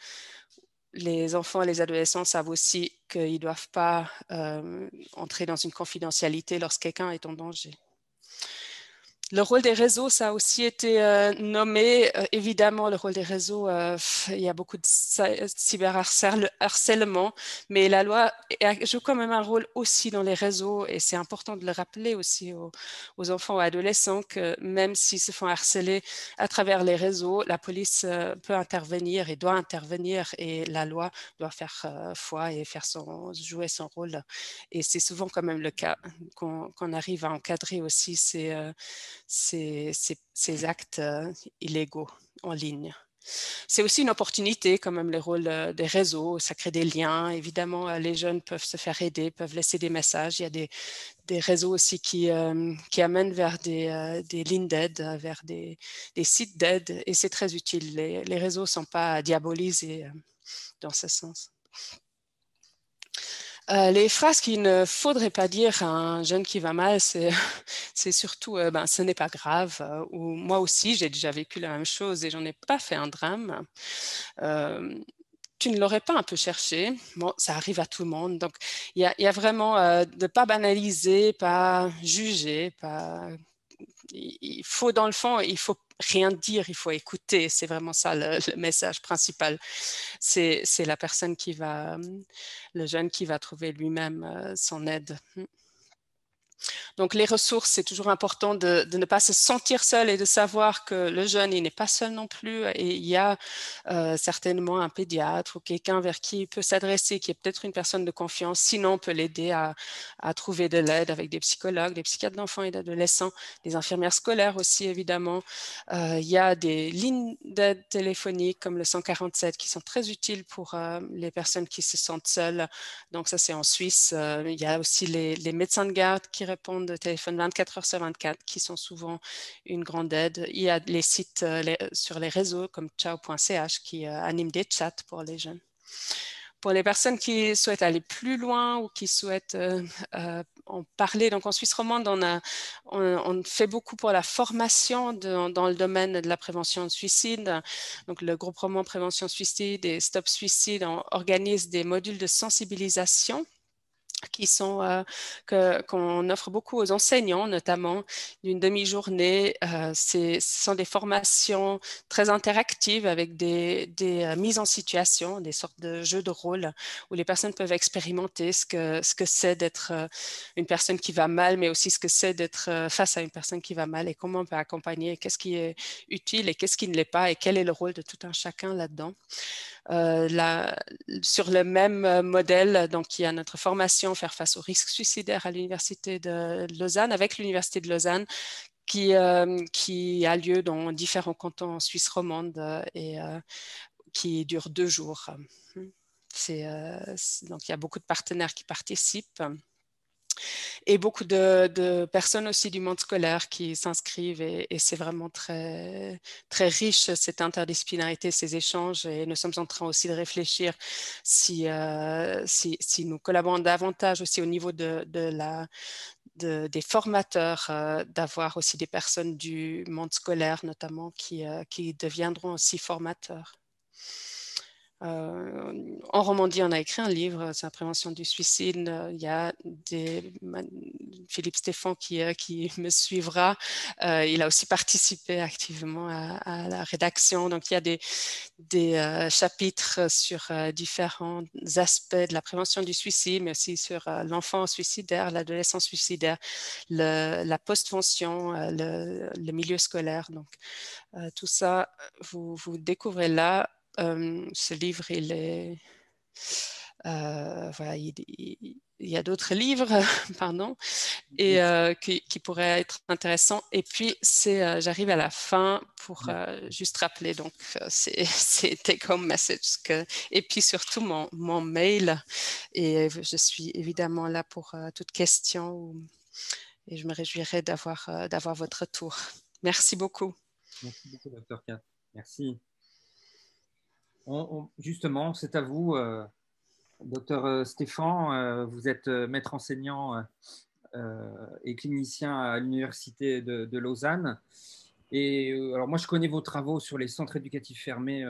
les enfants et les adolescents savent aussi qu'ils ne doivent pas euh, entrer dans une confidentialité lorsque quelqu'un est en danger. Le rôle des réseaux, ça a aussi été euh, nommé. Euh, évidemment, le rôle des réseaux, euh, il y a beaucoup de cyberharcèlement, mais la loi joue quand même un rôle aussi dans les réseaux et c'est important de le rappeler aussi aux, enfants ou adolescents que même s'ils se font harceler à travers les réseaux, la police peut intervenir et doit intervenir et la loi doit faire foi et faire son, jouer son rôle. Et c'est souvent quand même le cas qu'on arrive à encadrer aussi ces ces, actes euh, illégaux en ligne. C'est aussi une opportunité, quand même, le rôle euh, des réseaux, ça crée des liens. Évidemment, euh, les jeunes peuvent se faire aider, peuvent laisser des messages. Il y a des, réseaux aussi qui, amènent vers des, des lignes d'aide, vers des, sites d'aide, et c'est très utile. Les réseaux ne sont pas diabolisés dans ce sens. Euh, les phrases qu'il ne faudrait pas dire à un jeune qui va mal, c'est, surtout euh, ben, ce n'est pas grave, euh, ou moi aussi j'ai déjà vécu la même chose et j'en ai pas fait un drame. tu ne l'aurais pas un peu cherché. Bon, ça arrive à tout le monde. Donc, il y a, vraiment de ne pas banaliser, pas juger, pas il faut dans le fond, il faut rien dire, il faut écouter. C'est vraiment ça le, message principal. C'est la personne qui va, le jeune qui va trouver lui-même euh, son aide. Donc les ressources, c'est toujours important de, ne pas se sentir seul et de savoir que le jeune, il n'est pas seul non plus et il y a euh, certainement un pédiatre ou quelqu'un vers qui il peut s'adresser, qui est peut-être une personne de confiance. Sinon, on peut l'aider à, trouver de l'aide avec des psychologues, des psychiatres d'enfants et d'adolescents, des infirmières scolaires aussi, évidemment. Euh, il y a des lignes d'aide téléphonique comme le 147 qui sont très utiles pour euh, les personnes qui se sentent seules. Donc ça, c'est en Suisse. il y a aussi les, les médecins de garde qui répondent de téléphone 24 heures sur 24, qui sont souvent une grande aide. Il y a les sites euh, sur les réseaux comme ciao.ch qui euh, animent des chats pour les jeunes. Pour les personnes qui souhaitent aller plus loin ou qui souhaitent euh, en parler, donc en Suisse romande, on, on, fait beaucoup pour la formation dans le domaine de la prévention de suicide. Donc le groupe roman Prévention Suicide et Stop Suicide organise des modules de sensibilisation qui sont euh, qu'on offre beaucoup aux enseignants, notamment d'une demi-journée. Euh, ce sont des formations très interactives avec des, euh, mises en situation, des sortes de jeux de rôle où les personnes peuvent expérimenter ce que ce que c'est d'être une personne qui va mal, mais aussi ce que c'est d'être face à une personne qui va mal et comment on peut accompagner, qu'est-ce qui est utile et qu'est-ce qui ne l'est pas et quel est le rôle de tout un chacun là-dedans. Euh, sur le même euh, modèle, donc il y a notre formation faire face au risque suicidaire à l'université de Lausanne avec l'université de Lausanne qui, euh, a lieu dans différents cantons en Suisse romande et qui dure deux jours. Donc il y a beaucoup de partenaires qui participent et beaucoup de, personnes aussi du monde scolaire qui s'inscrivent et, c'est vraiment très, très riche cette interdisciplinarité, ces échanges et nous sommes en train aussi de réfléchir si, euh, si, nous collaborons davantage aussi au niveau de, la, des formateurs, euh, d'avoir aussi des personnes du monde scolaire notamment qui, euh, qui deviendront aussi formateurs. Euh, en Romandie, on a écrit un livre, c'est la prévention du suicide. Il y a Philippe Stéphane qui, euh, me suivra. Euh, il a aussi participé activement à, la rédaction. Donc, il y a des, chapitres sur différents aspects de la prévention du suicide, mais aussi sur l'enfant suicidaire, l'adolescent suicidaire, la postvention, le, le, milieu scolaire. Donc, tout ça, vous découvrez là ce livre, il est... Euh, voilà, il, y a d'autres livres, pardon, et euh, qui, qui, pourraient être intéressants. Et puis, c'est, euh, j'arrive à la fin pour juste rappeler, donc, c'est take home message. Que, et puis surtout mon, mon, mail. Et je suis évidemment là pour toute question. et je me réjouirai d'avoir, d'avoir votre retour. Merci beaucoup. Merci beaucoup, Dr. K. Merci justement, c'est à vous, euh, docteur euh, Stéphane. Euh, vous êtes maître enseignant et clinicien à l'université de, Lausanne. Et alors moi, je connais vos travaux sur les centres éducatifs fermés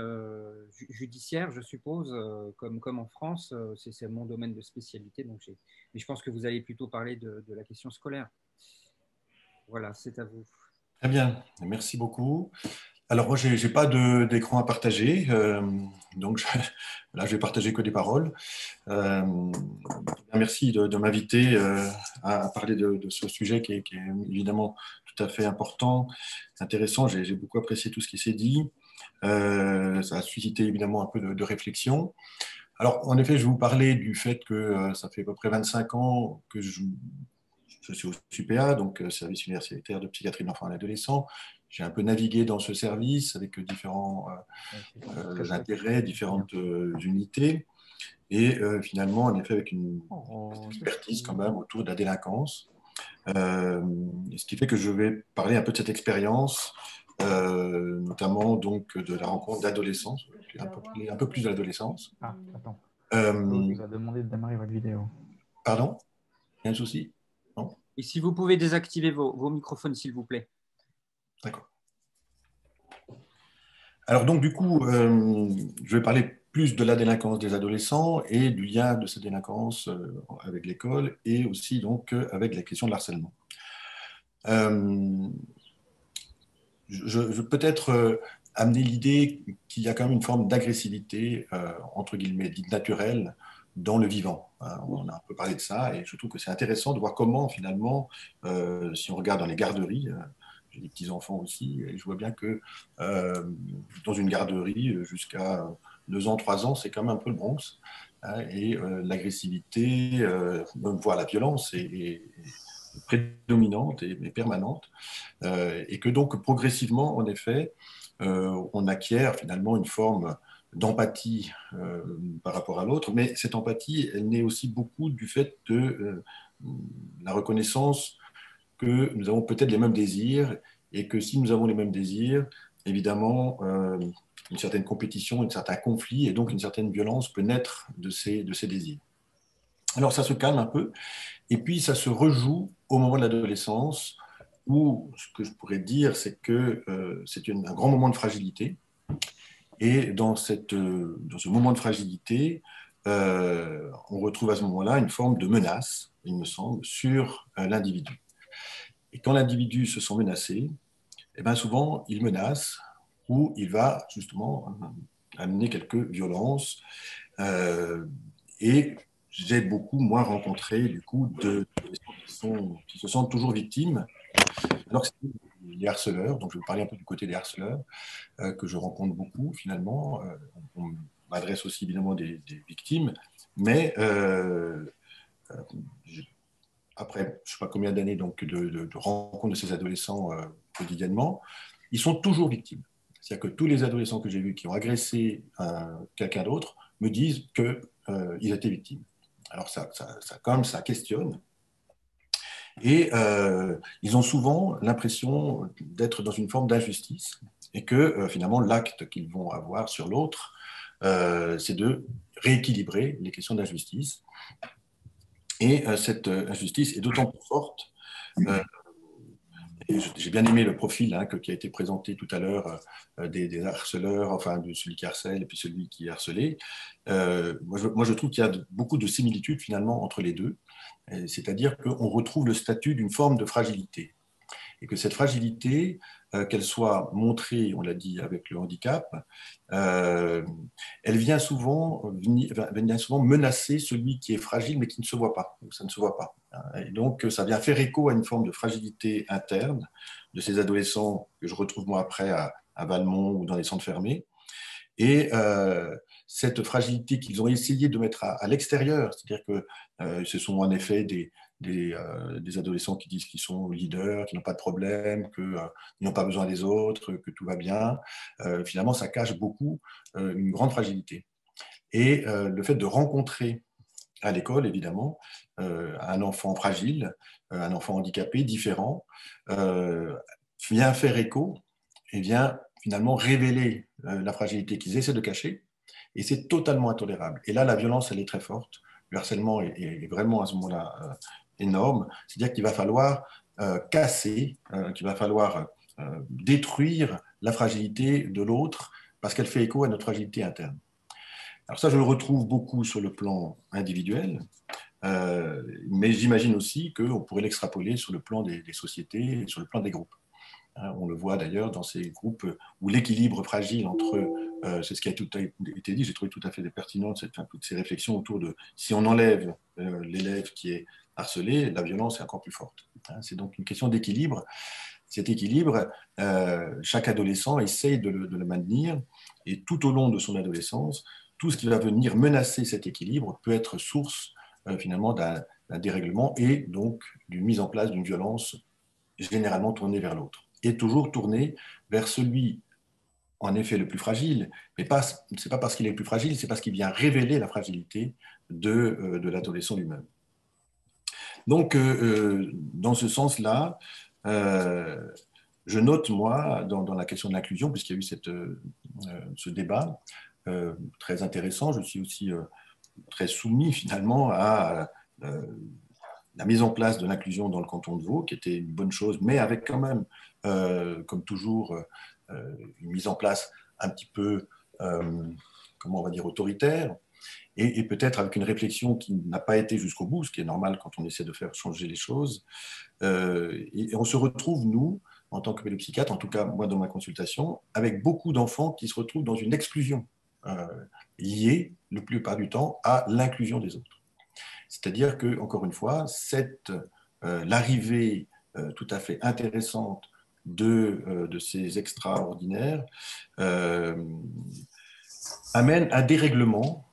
judiciaires, je suppose, comme, comme en France. c'est mon domaine de spécialité. Donc mais je pense que vous allez plutôt parler de, de la question scolaire. Voilà, c'est à vous. Très bien, merci beaucoup. Alors moi, je n'ai pas d'écran à partager, euh, donc je, là, je vais partager que des paroles. Euh, merci de, m'inviter euh, à, parler de, ce sujet qui est, évidemment tout à fait important, intéressant. J'ai beaucoup apprécié tout ce qui s'est dit. ça a suscité évidemment un peu de, réflexion. Alors, en effet, je vais vous parler du fait que ça fait à peu près 25 ans que je, je suis au SUPA, donc service universitaire de psychiatrie de l'enfant et de l'adolescent j'ai un peu navigué dans ce service avec différents euh, euh, intérêts, différentes euh, unités, et finalement, en effet, avec une, oh, expertise quand même autour de la délinquance. ce qui fait que je vais parler un peu de cette expérience, notamment donc de la rencontre d'adolescence, un, un, peu plus de l'adolescence. Ah, attends. Euh, vous a demandé de démarrer votre vidéo. Pardon? Il y a un souci? Non? Et si vous pouvez désactiver vos microphones, s'il vous plaît. D'accord. Alors donc du coup, euh, je vais parler plus de la délinquance des adolescents et du lien de cette délinquance euh, avec l'école et aussi donc euh, avec la question de l'harcèlement. je, veux peut-être amener l'idée qu'il y a quand même une forme d'agressivité, entre guillemets, dite naturelle, dans le vivant. Hein, on a un peu parlé de ça et je trouve que c'est intéressant de voir comment finalement, si on regarde dans les garderies, j'ai des petits-enfants aussi, et je vois bien que euh, dans une garderie, jusqu'à 2 ans, 3 ans, c'est quand même un peu le Bronx. Hein, et euh, l'agressivité, euh, voire la violence est, prédominante et, permanente. et que donc, progressivement, en effet, on acquiert finalement une forme d'empathie par rapport à l'autre, mais cette empathie, elle naît aussi beaucoup du fait de la reconnaissance que nous avons peut-être les mêmes désirs et que si nous avons les mêmes désirs, évidemment, euh, une certaine compétition, un certain conflit et donc une certaine violence peut naître de ces, de ces désirs. Alors ça se calme un peu et puis ça se rejoue au moment de l'adolescence où ce que je pourrais dire, c'est que euh, c'est un grand moment de fragilité. Et dans, cette, dans ce moment de fragilité, on retrouve à ce moment-là une forme de menace, il me semble, sur l'individu. Et quand l'individu se sent menacé, eh bien souvent, il menace ou il va justement amener quelques violences. et j'ai beaucoup moins rencontré du coup de, qui, se sentent toujours victimes, alors que c'est les harceleurs, donc je vais parler un peu du côté des harceleurs, euh, que je rencontre beaucoup finalement. Euh, on, m'adresse aussi évidemment des, victimes, mais euh, après je ne sais pas combien d'années donc de, de, de, rencontres de ces adolescents quotidiennement, ils sont toujours victimes. C'est-à-dire que tous les adolescents que j'ai vus qui ont agressé quelqu'un d'autre me disent qu'ils étaient victimes. Alors ça, ça, ça, quand même, ça questionne. Et euh, ils ont souvent l'impression d'être dans une forme d'injustice et que euh, finalement l'acte qu'ils vont avoir sur l'autre, euh, c'est de rééquilibrer les questions d'injustice. Et cette injustice est d'autant plus forte j'ai bien aimé le profil hein, qui a été présenté tout à l'heure euh, des, harceleurs, enfin de celui qui harcèle et puis celui qui est harcelé. Euh, moi, je, trouve qu'il y a beaucoup de similitudes finalement entre les deux, c'est-à-dire qu'on retrouve le statut d'une forme de fragilité et que cette fragilité, euh, qu'elle soit montrée, on l'a dit, avec le handicap, euh, elle vient souvent, souvent menacer celui qui est fragile mais qui ne se voit pas. Ça ne se voit pas. Et donc, ça vient faire écho à une forme de fragilité interne de ces adolescents que je retrouve moi après à, Valmont ou dans les centres fermés. Et euh, cette fragilité qu'ils ont essayé de mettre à, l'extérieur, c'est-à-dire que ce sont en effet des, euh, des, adolescents qui disent qu'ils sont leaders, qu'ils n'ont pas de problème, qu'ils euh, n'ont pas besoin des autres, que tout va bien. Euh, finalement, ça cache beaucoup une grande fragilité. Et le fait de rencontrer à l'école, évidemment, un enfant fragile, un enfant handicapé, différent, vient faire écho et vient finalement révéler la fragilité qu'ils essaient de cacher. Et c'est totalement intolérable. Et là, la violence, elle est très forte. Le harcèlement est vraiment à ce moment-là énorme, c'est-à-dire qu'il va falloir euh, casser, euh, qu'il va falloir euh, détruire la fragilité de l'autre parce qu'elle fait écho à notre fragilité interne. Alors ça, je le retrouve beaucoup sur le plan individuel, mais j'imagine aussi qu'on pourrait l'extrapoler sur le plan des, sociétés et sur le plan des groupes. Hein, on le voit d'ailleurs dans ces groupes où l'équilibre fragile entre, c'est ce qui a été dit, j'ai trouvé tout à fait pertinent toutes ces réflexions autour de si on enlève l'élève qui est harcelé, la violence est encore plus forte. Hein, c'est donc une question d'équilibre. Cet équilibre, euh, chaque adolescent essaye de le, maintenir et tout au long de son adolescence, tout ce qui va venir menacer cet équilibre peut être source euh, finalement d'un dérèglement et donc d'une mise en place d'une violence généralement tournée vers l'autre et toujours tournée vers celui en effet le plus fragile, mais ce n'est pas parce qu'il est le plus fragile, c'est parce qu'il vient révéler la fragilité de, euh, de l'adolescent lui-même. Donc, euh, euh, dans ce sens-là, euh, je note, moi, dans, la question de l'inclusion, puisqu'il y a eu ce débat très intéressant, je suis aussi très soumis finalement à la mise en place de l'inclusion dans le canton de Vaud, qui était une bonne chose, mais avec quand même, comme toujours, une mise en place un petit peu, comment on va dire, autoritaire, et, peut-être avec une réflexion qui n'a pas été jusqu'au bout, ce qui est normal quand on essaie de faire changer les choses. Euh, et, on se retrouve, nous, en tant que pédopsychiatre, en tout cas moi dans ma consultation, avec beaucoup d'enfants qui se retrouvent dans une exclusion euh, liée, le plupart du temps, à l'inclusion des autres. C'est-à-dire que, encore une fois, euh, l'arrivée tout à fait intéressante de ces extraordinaires amène un dérèglement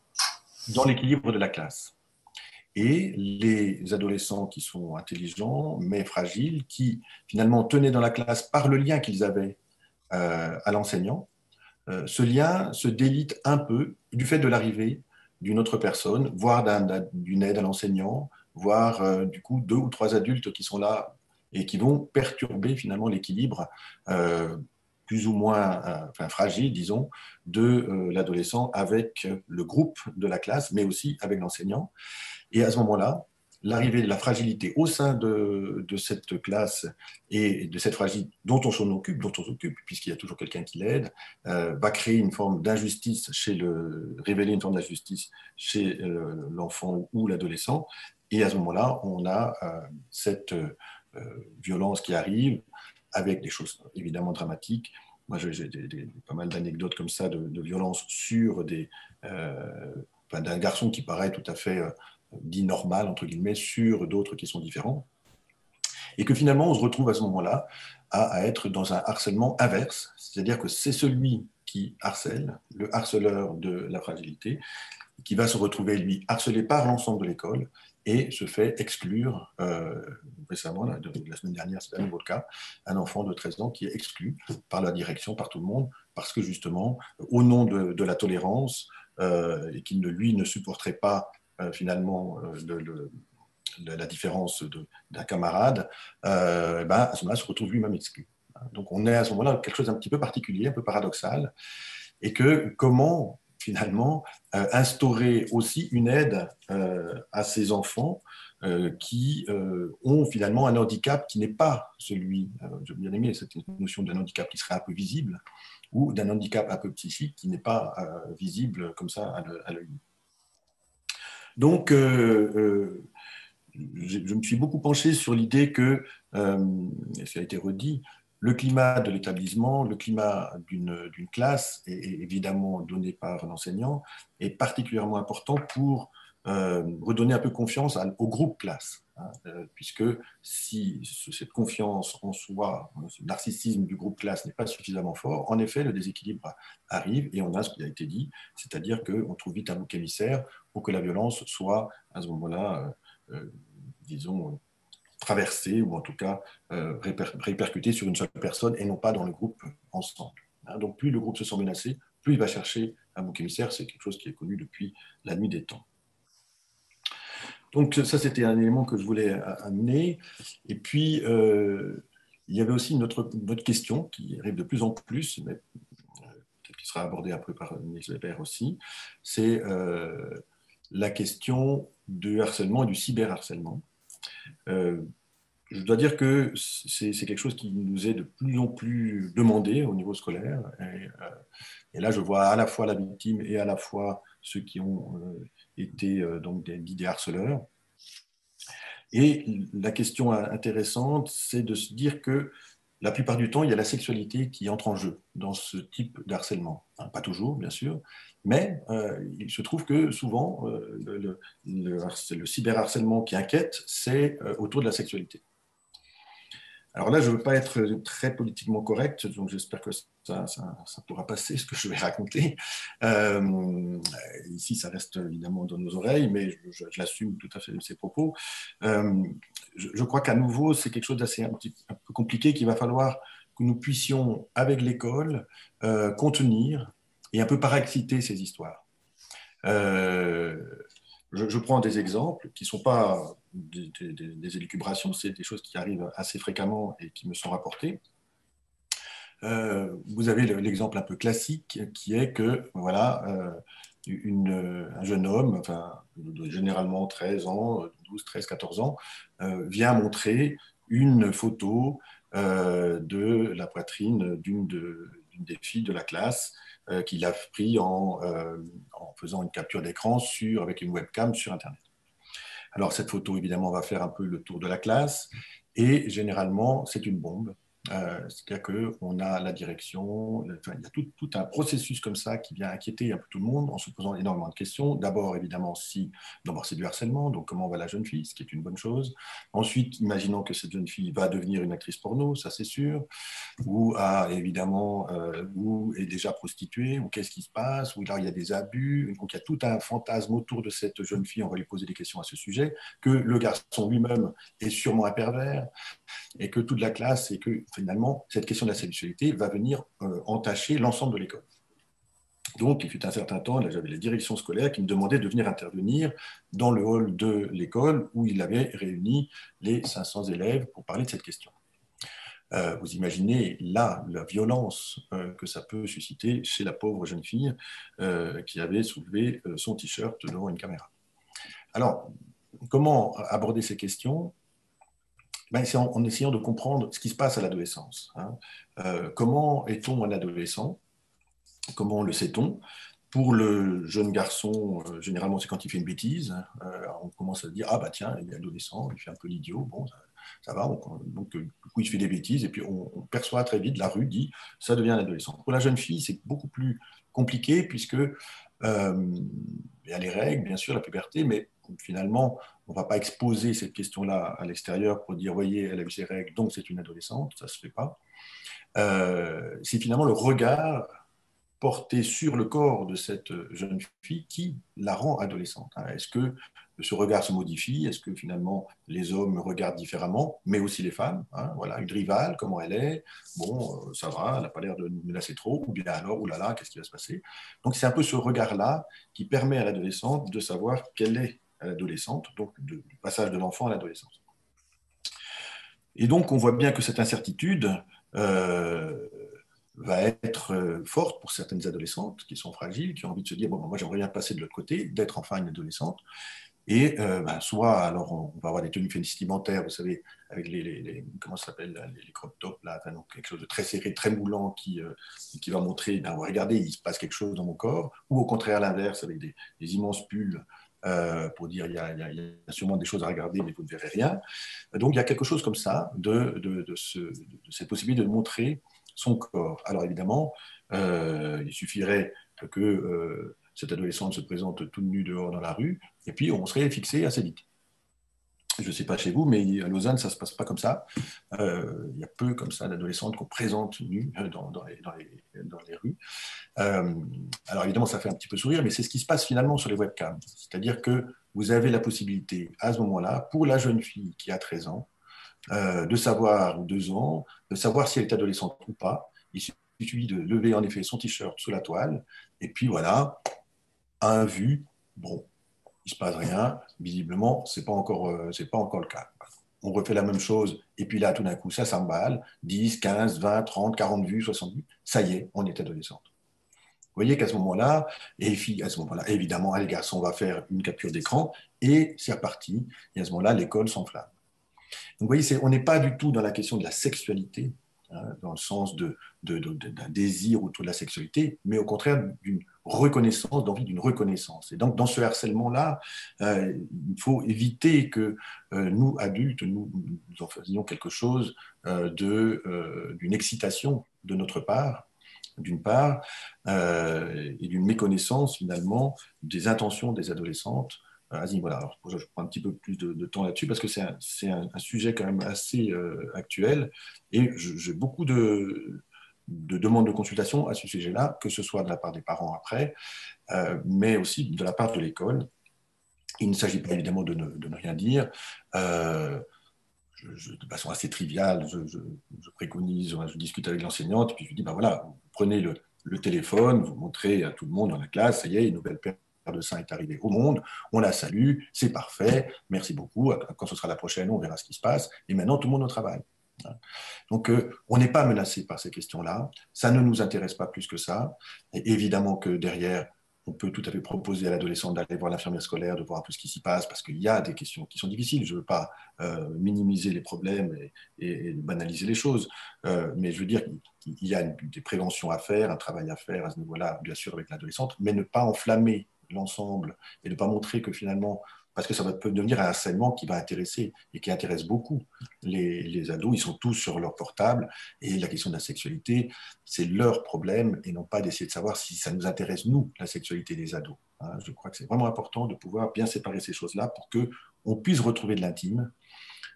dans l'équilibre de la classe. Et les adolescents qui sont intelligents mais fragiles, qui finalement tenaient dans la classe par le lien qu'ils avaient euh, à l'enseignant, euh, ce lien se délite un peu du fait de l'arrivée d'une autre personne, voire d'une aide à l'enseignant, voire euh, du coup deux ou trois adultes qui sont là et qui vont perturber finalement l'équilibre plus ou moins euh, fragile, disons, de euh, l'adolescent avec le groupe de la classe, mais aussi avec l'enseignant. Et à ce moment-là, l'arrivée de la fragilité au sein de, cette classe et de cette fragilité dont on s'en occupe, dont on s'occupe, puisqu'il y a toujours quelqu'un qui l'aide, euh, va créer une forme d'injustice chez le, révéler une forme d'injustice chez l'enfant ou l'adolescent. Et à ce moment-là, on a cette violence qui arrive avec des choses évidemment dramatiques. Moi, j'ai pas mal d'anecdotes comme ça de, violence sur des, d'un garçon qui paraît tout à fait dit normal, entre guillemets, sur d'autres qui sont différents. Et que finalement, on se retrouve à ce moment-là à, être dans un harcèlement inverse, c'est-à-dire que c'est celui qui harcèle, le harceleur de la fragilité, qui va se retrouver, lui, harcelé par l'ensemble de l'école et se fait exclure, euh, récemment, la, semaine dernière, c'est un nouveau cas, un enfant de 13 ans qui est exclu par la direction, par tout le monde, parce que justement, au nom de, la tolérance, euh, et qui lui ne supporterait pas euh, finalement de, la différence d'un camarade, euh, ben, à ce moment-là, se retrouve lui-même exclu. Donc on est à ce moment-là quelque chose d'un petit peu particulier, un peu paradoxal, et que comment finalement instaurer aussi une aide à ces enfants qui ont finalement un handicap qui n'est pas celui, j'ai bien aimé cette notion d'un handicap qui serait un peu visible, ou d'un handicap un peu psychique qui n'est pas visible comme ça à l'œil. Donc, euh, euh, je, me suis beaucoup penché sur l'idée que, euh, ça a été redit, le climat de l'établissement, le climat d'une classe, est, évidemment donné par l'enseignant, est particulièrement important pour redonner un peu confiance au groupe classe. Hein, puisque si cette confiance en soi, ce narcissisme du groupe classe n'est pas suffisamment fort, en effet, le déséquilibre arrive et on a ce qui a été dit, c'est-à-dire qu'on trouve vite un bouc émissaire pour que la violence soit à ce moment-là, euh, euh, disons, traversée ou en tout cas euh, répercutée sur une seule personne et non pas dans le groupe ensemble. Hein, donc plus le groupe se sent menacé, plus il va chercher un bouc émissaire, c'est quelque chose qui est connu depuis la nuit des temps. Donc ça, c'était un élément que je voulais amener. Et puis, il y avait aussi une autre, question qui arrive de plus en plus, mais qui sera abordée après par Niels Weber aussi, c'est la question du harcèlement et du cyberharcèlement. Euh, je dois dire que c'est quelque chose qui nous est de plus en plus demandé au niveau scolaire. Et, euh, là, je vois à la fois la victime et à la fois ceux qui ont euh, été donc des, des harceleurs. Et la question intéressante, c'est de se dire que la plupart du temps, il y a la sexualité qui entre en jeu dans ce type d'harcèlement. pas toujours, bien sûr, mais euh, il se trouve que souvent, euh, le, le, cyberharcèlement qui inquiète, c'est euh, autour de la sexualité. Alors là, je ne veux pas être très politiquement correct, donc j'espère que ça, pourra passer, ce que je vais raconter. ici, ça reste évidemment dans nos oreilles, mais je, l'assume tout à fait ces propos. Je, crois qu'à nouveau, c'est quelque chose d'assez un, un, peu compliqué qu'il va falloir que nous puissions, avec l'école, contenir et un peu paraexciter ces histoires. Euh, je, prends des exemples qui ne sont pas des, élucubrations, c'est des choses qui arrivent assez fréquemment et qui me sont rapportées. Euh, vous avez l'exemple un peu classique qui est que voilà, euh, un jeune homme, enfin, généralement 13 ans, 12, 13, 14 ans, vient montrer une photo de la poitrine d'une des filles de la classe qu'il a pris en, euh, en, faisant une capture d'écran avec une webcam sur Internet. Alors cette photo, évidemment, va faire un peu le tour de la classe et généralement, c'est une bombe. Euh, c'est-à-dire qu'on a la direction, il y a tout, un processus comme ça qui vient inquiéter un peu tout le monde en se posant énormément de questions. D'abord, évidemment, si, d'abord c'est du harcèlement, donc comment va la jeune fille, ce qui est une bonne chose. Ensuite, imaginons que cette jeune fille va devenir une actrice porno, ça c'est sûr, ou a évidemment, euh, ou est déjà prostituée, ou qu'est-ce qui se passe, ou là il y a des abus. Donc il y a tout un fantasme autour de cette jeune fille, on va lui poser des questions à ce sujet, que le garçon lui-même est sûrement un pervers, et que toute la classe, et que finalement, cette question de la sexualité va venir euh, entacher l'ensemble de l'école. Donc, il fut un certain temps, j'avais la direction scolaire qui me demandait de venir intervenir dans le hall de l'école où il avait réuni les 500 élèves pour parler de cette question. Euh, vous imaginez là la violence euh, que ça peut susciter chez la pauvre jeune fille qui avait soulevé son t-shirt devant une caméra. Alors, comment aborder ces questions? Ben, C'est en, essayant de comprendre ce qui se passe à l'adolescence. Hein. comment est-on un adolescent? Comment le sait-on? Pour le jeune garçon, généralement, c'est quand il fait une bêtise. on commence à se dire Ah, bah tiens, il est adolescent, il fait un peu l'idiot. Bon, ça, va. donc, du coup, il fait des bêtises. Et puis, on, on, perçoit très vite, la rue dit Ça devient un adolescent. Pour la jeune fille, c'est beaucoup plus compliqué puisque euh, il y a les règles, bien sûr, la puberté, mais finalement, on ne va pas exposer cette question-là à l'extérieur pour dire, voyez, elle a eu ses règles, donc c'est une adolescente, ça ne se fait pas. Euh, c'est finalement le regard porté sur le corps de cette jeune fille qui la rend adolescente. Hein. Est-ce que ce regard se modifie? Est-ce que finalement les hommes regardent différemment, mais aussi les femmes hein, Voilà, une rivale, comment elle est? Bon, euh, ça va, elle n'a pas l'air de nous menacer trop, ou bien alors, oulala, qu'est-ce qui va se passer? Donc c'est un peu ce regard-là qui permet à l'adolescente de savoir quelle est l'adolescente, donc du passage de l'enfant à l'adolescence. Et donc on voit bien que cette incertitude euh, va être euh, forte pour certaines adolescentes qui sont fragiles, qui ont envie de se dire, bon, moi j'aimerais bien passer de l'autre côté, d'être enfin une adolescente. Et euh, ben, soit, alors on va avoir des tenues vestimentaires, vous savez, avec les, comment ça s'appelle, les, crop tops, là, donc quelque chose de très serré, très moulant, qui, qui va montrer, ben, regardez, il se passe quelque chose dans mon corps, ou au contraire l'inverse, avec des, immenses pulls euh, pour dire il y, a, sûrement des choses à regarder, mais vous ne verrez rien. Donc il y a quelque chose comme ça, de, de, de, ce, de cette possibilité de montrer son corps. Alors évidemment, il suffirait que cette adolescente se présente toute nue dehors dans la rue, et puis on serait fixé assez vite. Je ne sais pas chez vous, mais à Lausanne, ça ne se passe pas comme ça. Euh, il y a peu comme ça d'adolescentes qu'on présente nues euh, dans, les, rues. Euh, alors évidemment, ça fait un petit peu sourire, mais c'est ce qui se passe finalement sur les webcams. C'est-à-dire que vous avez la possibilité, à ce moment-là, pour la jeune fille qui a 13 ans, de savoir, ou 2 ans, de savoir si elle est adolescente ou pas. Il suffit de lever en effet son t-shirt sous la toile, et puis voilà, un vu, bon, il se passe rien. Visiblement, ce n'est pas, encore, euh, pas encore le cas. On refait la même chose, et puis là, tout d'un coup, ça s'emballe. 10, 15, 20, 30, 40 vues, 60 vues. Ça y est, on est adolescente. Vous voyez qu'à ce moment-là, et les filles, à ce moment-là, évidemment, les garçons, on va faire une capture d'écran, et c'est reparti. Et à ce moment-là, l'école s'enflamme. Donc, vous voyez, on n'est pas du tout dans la question de la sexualité, hein, dans le sens d'un de, de, désir autour de la sexualité, mais au contraire d'une reconnaissance, d'envie d'une reconnaissance. Et donc, dans ce harcèlement-là, euh, il faut éviter que euh, nous, adultes, nous, nous en faisions quelque chose euh, d'une excitation de notre part, d'une part, et d'une méconnaissance, finalement, des intentions des adolescentes à ce niveau-là. Alors, je prends un petit peu plus de, temps là-dessus parce que c'est un, un, sujet quand même assez actuel et j'ai beaucoup de de demandes de consultation à ce sujet-là, que ce soit de la part des parents après, euh, mais aussi de la part de l'école. Il ne s'agit pas évidemment de ne, rien dire. Euh, de façon assez triviale, je, préconise, je discute avec l'enseignante, puis je dis, ben voilà, prenez le, téléphone, vous montrez à tout le monde dans la classe, ça y est, une nouvelle paire de seins est arrivée au monde, on la salue, c'est parfait, merci beaucoup, quand ce sera la prochaine, on verra ce qui se passe, et maintenant tout le monde au travail. Donc, euh, on n'est pas menacé par ces questions-là. Ça ne nous intéresse pas plus que ça. Et évidemment que derrière, on peut tout à fait proposer à l'adolescent d'aller voir l'infirmière scolaire, de voir un peu ce qui s'y passe, parce qu'il y a des questions qui sont difficiles. Je ne veux pas euh, minimiser les problèmes et, banaliser les choses, euh, mais je veux dire qu'il y a des préventions à faire, un travail à faire à ce niveau-là, bien sûr, avec l'adolescente, mais ne pas enflammer l'ensemble et ne pas montrer que finalement parce que ça peut devenir un harcèlement qui va intéresser et qui intéresse beaucoup les, ados. Ils sont tous sur leur portable et la question de la sexualité, c'est leur problème et non pas d'essayer de savoir si ça nous intéresse, nous, la sexualité des ados. Hein, je crois que c'est vraiment important de pouvoir bien séparer ces choses-là pour qu'on puisse retrouver de l'intime.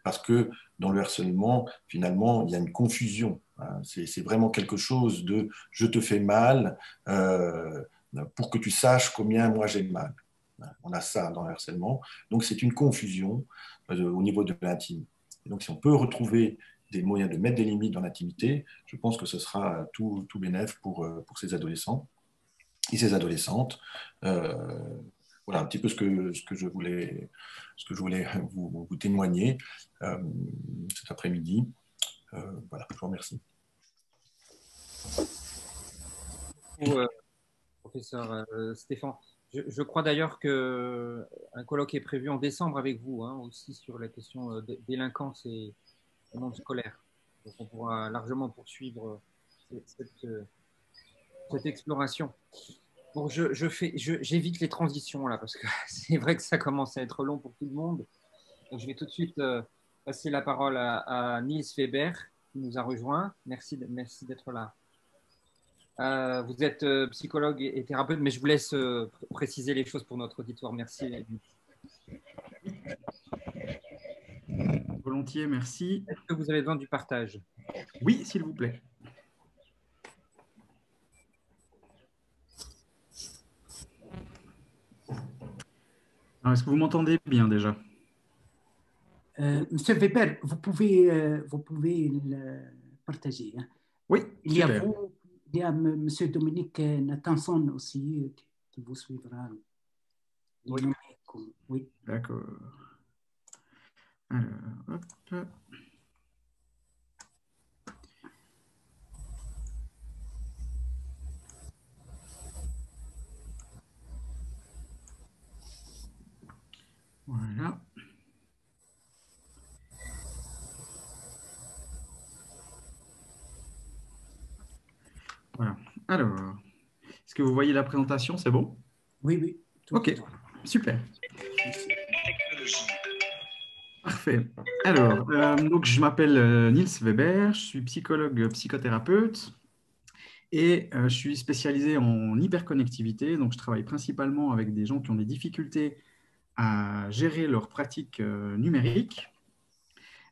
Parce que dans le harcèlement, finalement, il y a une confusion. Hein. C'est vraiment quelque chose de je te fais mal euh, pour que tu saches combien moi j'ai mal. On a ça dans le harcèlement. Donc c'est une confusion euh, au niveau de l'intime. Donc si on peut retrouver des moyens de mettre des limites dans l'intimité, je pense que ce sera tout, tout bénéf pour, euh, pour ces adolescents et ces adolescentes. Euh, voilà un petit peu ce que, ce que je voulais, ce que je voulais vous, témoigner cet après-midi. voilà, je vous remercie. professeur Stéphane. Je, crois d'ailleurs qu'un colloque est prévu en décembre avec vous, hein, aussi sur la question de délinquance et monde scolaire. Donc on pourra largement poursuivre cette, cette exploration. Bon, je, j'évite les transitions là parce que c'est vrai que ça commence à être long pour tout le monde. Donc, je vais tout de suite euh, passer la parole à, à, Niels Weber qui nous a rejoint. Merci, merci d'être là. Euh, vous êtes euh, psychologue et, thérapeute, mais je vous laisse préciser les choses pour notre auditoire. Merci. Volontiers, merci. Est-ce que vous avez besoin du partage? Oui, s'il vous plaît. Est-ce que vous m'entendez bien déjà? Euh, Monsieur Weber, vous pouvez, euh, vous pouvez le partager. Hein? Oui, il y, a vous, il y a Monsieur Dominique Nathanson aussi qui vous suivra. Oui. oui. D'accord. Alors, hop. Voilà. Voilà. Alors, est-ce que vous voyez la présentation? C'est bon? Oui, oui. Ok, super. Parfait. Alors, euh, donc je m'appelle euh, Niels Weber, je suis psychologue psychothérapeute et euh, je suis spécialisé en hyperconnectivité. Donc, je travaille principalement avec des gens qui ont des difficultés à gérer leurs pratiques euh, numériques.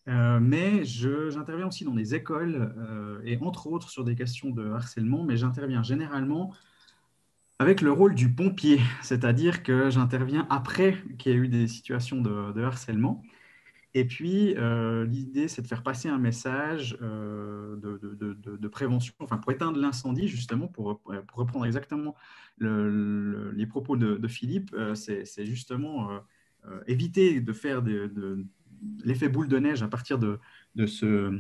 Euh, mais j'interviens aussi dans des écoles euh, et entre autres sur des questions de harcèlement, mais j'interviens généralement avec le rôle du pompier, c'est-à-dire que j'interviens après qu'il y ait eu des situations de, harcèlement. Et puis, l'idée, c'est de faire passer un message de, de, prévention, enfin pour éteindre l'incendie, justement, pour, reprendre exactement les propos de, Philippe, euh, c'est justement euh, euh, éviter de faire de, l'effet boule de neige à partir de, ce,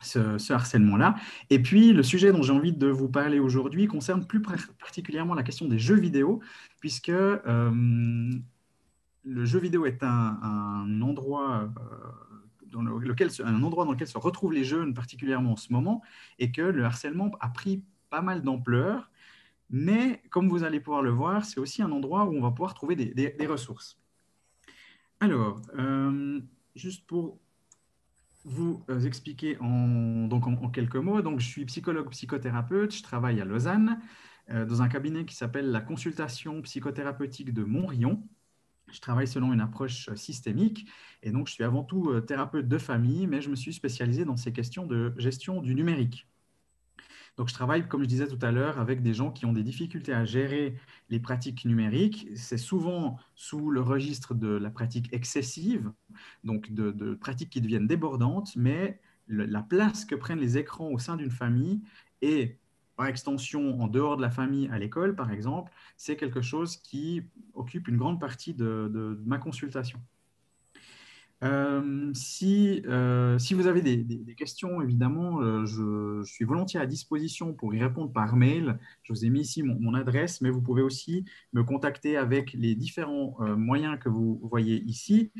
ce, harcèlement-là. Et puis, le sujet dont j'ai envie de vous parler aujourd'hui concerne plus particulièrement la question des jeux vidéo, puisque le jeu vidéo est un, endroit... Dans lequel, un endroit dans lequel se retrouvent les jeunes particulièrement en ce moment, et que le harcèlement a pris pas mal d'ampleur, mais comme vous allez pouvoir le voir, c'est aussi un endroit où on va pouvoir trouver des, ressources. Alors, euh, juste pour vous euh, expliquer en, donc en, quelques mots, donc je suis psychologue psychothérapeute, je travaille à Lausanne euh, dans un cabinet qui s'appelle la consultation psychothérapeutique de Montrion. Je travaille selon une approche systémique et donc je suis avant tout thérapeute de famille, mais je me suis spécialisé dans ces questions de gestion du numérique. Donc, je travaille, comme je disais tout à l'heure, avec des gens qui ont des difficultés à gérer les pratiques numériques. C'est souvent sous le registre de la pratique excessive, donc de, pratiques qui deviennent débordantes, mais la place que prennent les écrans au sein d'une famille et par extension en dehors de la famille à l'école, par exemple, c'est quelque chose qui occupe une grande partie de ma consultation. Euh, si, euh, si, vous avez des, questions, évidemment, euh, je, suis volontiers à disposition pour y répondre par mail. Je vous ai mis ici mon, adresse, mais vous pouvez aussi me contacter avec les différents moyens que vous voyez ici,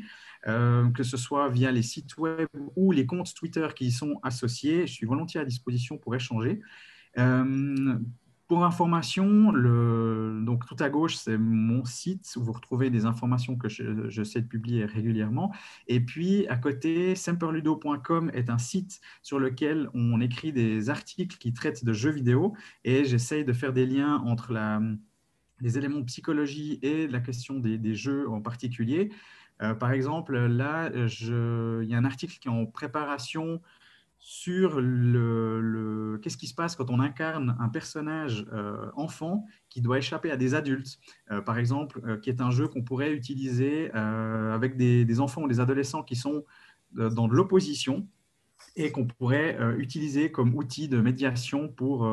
que ce soit via les sites web ou les comptes Twitter qui y sont associés. Je suis volontiers à disposition pour échanger. Pour information, donc tout à gauche, c'est mon site où vous retrouvez des informations que je, sais de publier régulièrement. Et puis, à côté, semperludo.com est un site sur lequel on écrit des articles qui traitent de jeux vidéo. Et j'essaye de faire des liens entre les éléments de psychologie et la question des, jeux en particulier. Euh, par exemple, là, il y a un article qui est en préparation sur le, qu'est-ce qui se passe quand on incarne un personnage euh, enfant qui doit échapper à des adultes, euh, par exemple, euh, qui est un jeu qu'on pourrait utiliser avec des, enfants ou des adolescents qui sont dans de l'opposition et qu'on pourrait utiliser comme outil de médiation pour,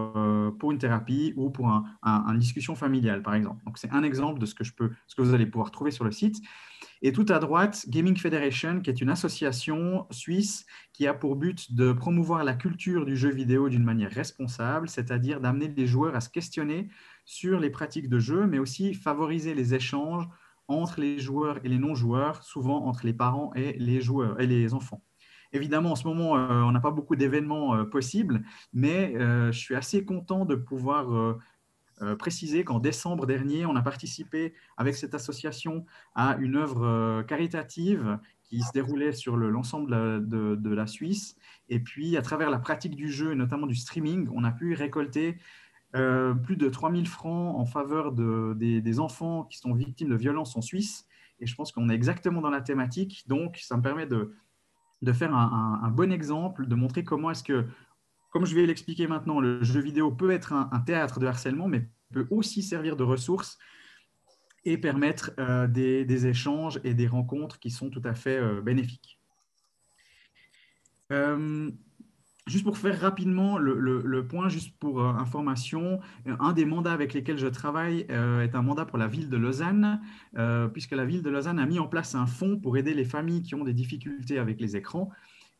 pour une thérapie ou pour une discussion familiale, par exemple. Donc, c'est un exemple de ce que, je peux, ce que vous allez pouvoir trouver sur le site. Et tout à droite, Gaming Federation, qui est une association suisse qui a pour but de promouvoir la culture du jeu vidéo d'une manière responsable, c'est-à-dire d'amener les joueurs à se questionner sur les pratiques de jeu, mais aussi favoriser les échanges entre les joueurs et les non-joueurs, souvent entre les parents et les joueurs et les enfants. Évidemment, en ce moment, euh, on n'a pas beaucoup d'événements euh, possibles, mais euh, je suis assez content de pouvoir préciser qu'en décembre dernier, on a participé avec cette association à une œuvre caritative qui se déroulait sur l'ensemble de, la Suisse. Et puis, à travers la pratique du jeu, et notamment du streaming, on a pu récolter plus de 3000 francs en faveur de, des, enfants qui sont victimes de violences en Suisse. Et je pense qu'on est exactement dans la thématique. Donc, ça me permet de faire un, bon exemple, de montrer comment est-ce que, comme je vais l'expliquer maintenant, le jeu vidéo peut être un, théâtre de harcèlement, mais peut aussi servir de ressource et permettre euh, des, échanges et des rencontres qui sont tout à fait euh, bénéfiques. Euh, Juste pour faire rapidement le, point, juste pour information, un des mandats avec lesquels je travaille est un mandat pour la ville de Lausanne, puisque la ville de Lausanne a mis en place un fonds pour aider les familles qui ont des difficultés avec les écrans.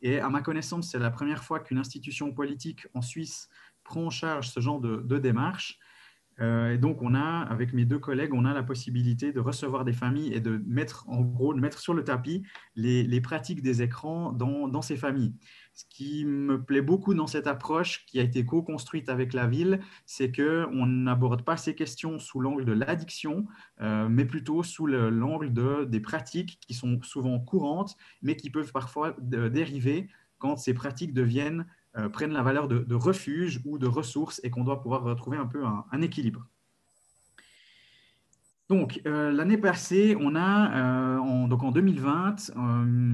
Et à ma connaissance, c'est la première fois qu'une institution politique en Suisse prend en charge ce genre de, démarche. Euh, et donc, on a, avec mes deux collègues, on a la possibilité de recevoir des familles et de mettre, en gros, de mettre sur le tapis les, pratiques des écrans dans, ces familles. Ce qui me plaît beaucoup dans cette approche qui a été co-construite avec la ville, c'est qu'on n'aborde pas ces questions sous l'angle de l'addiction, euh, mais plutôt sous l'angle de, des pratiques qui sont souvent courantes, mais qui peuvent parfois dériver quand ces pratiques deviennent euh, prennent la valeur de, refuge ou de ressources et qu'on doit pouvoir retrouver un peu un, équilibre. Donc, euh, l'année passée, on a, euh, en, donc en 2020,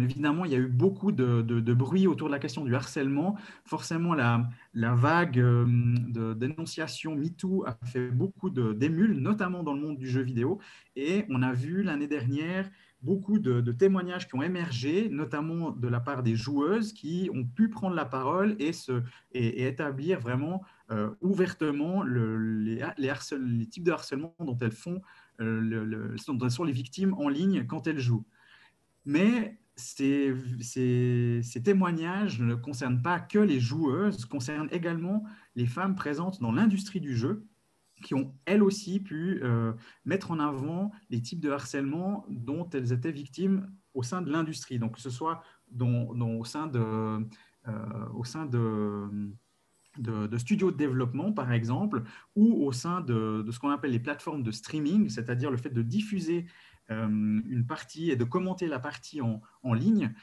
évidemment, il y a eu beaucoup de, bruit autour de la question du harcèlement. Forcément, la, la vague de dénonciation MeToo a fait beaucoup d'émules, notamment dans le monde du jeu vidéo. Et on a vu l'année dernière beaucoup de, témoignages qui ont émergé, notamment de la part des joueuses qui ont pu prendre la parole et, se, et, établir vraiment euh, ouvertement les, les, types de harcèlement dont elles font, euh, le, sont les victimes en ligne quand elles jouent. Mais ces, ces, ces, témoignages ne concernent pas que les joueuses, concernent également les femmes présentes dans l'industrie du jeu qui ont elles aussi pu euh, mettre en avant les types de harcèlement dont elles étaient victimes au sein de l'industrie, donc que ce soit au sein de, euh, au sein de, de, studios de développement, par exemple, ou au sein de, ce qu'on appelle les plateformes de streaming, c'est-à-dire le fait de diffuser une partie et de commenter la partie en, en ligne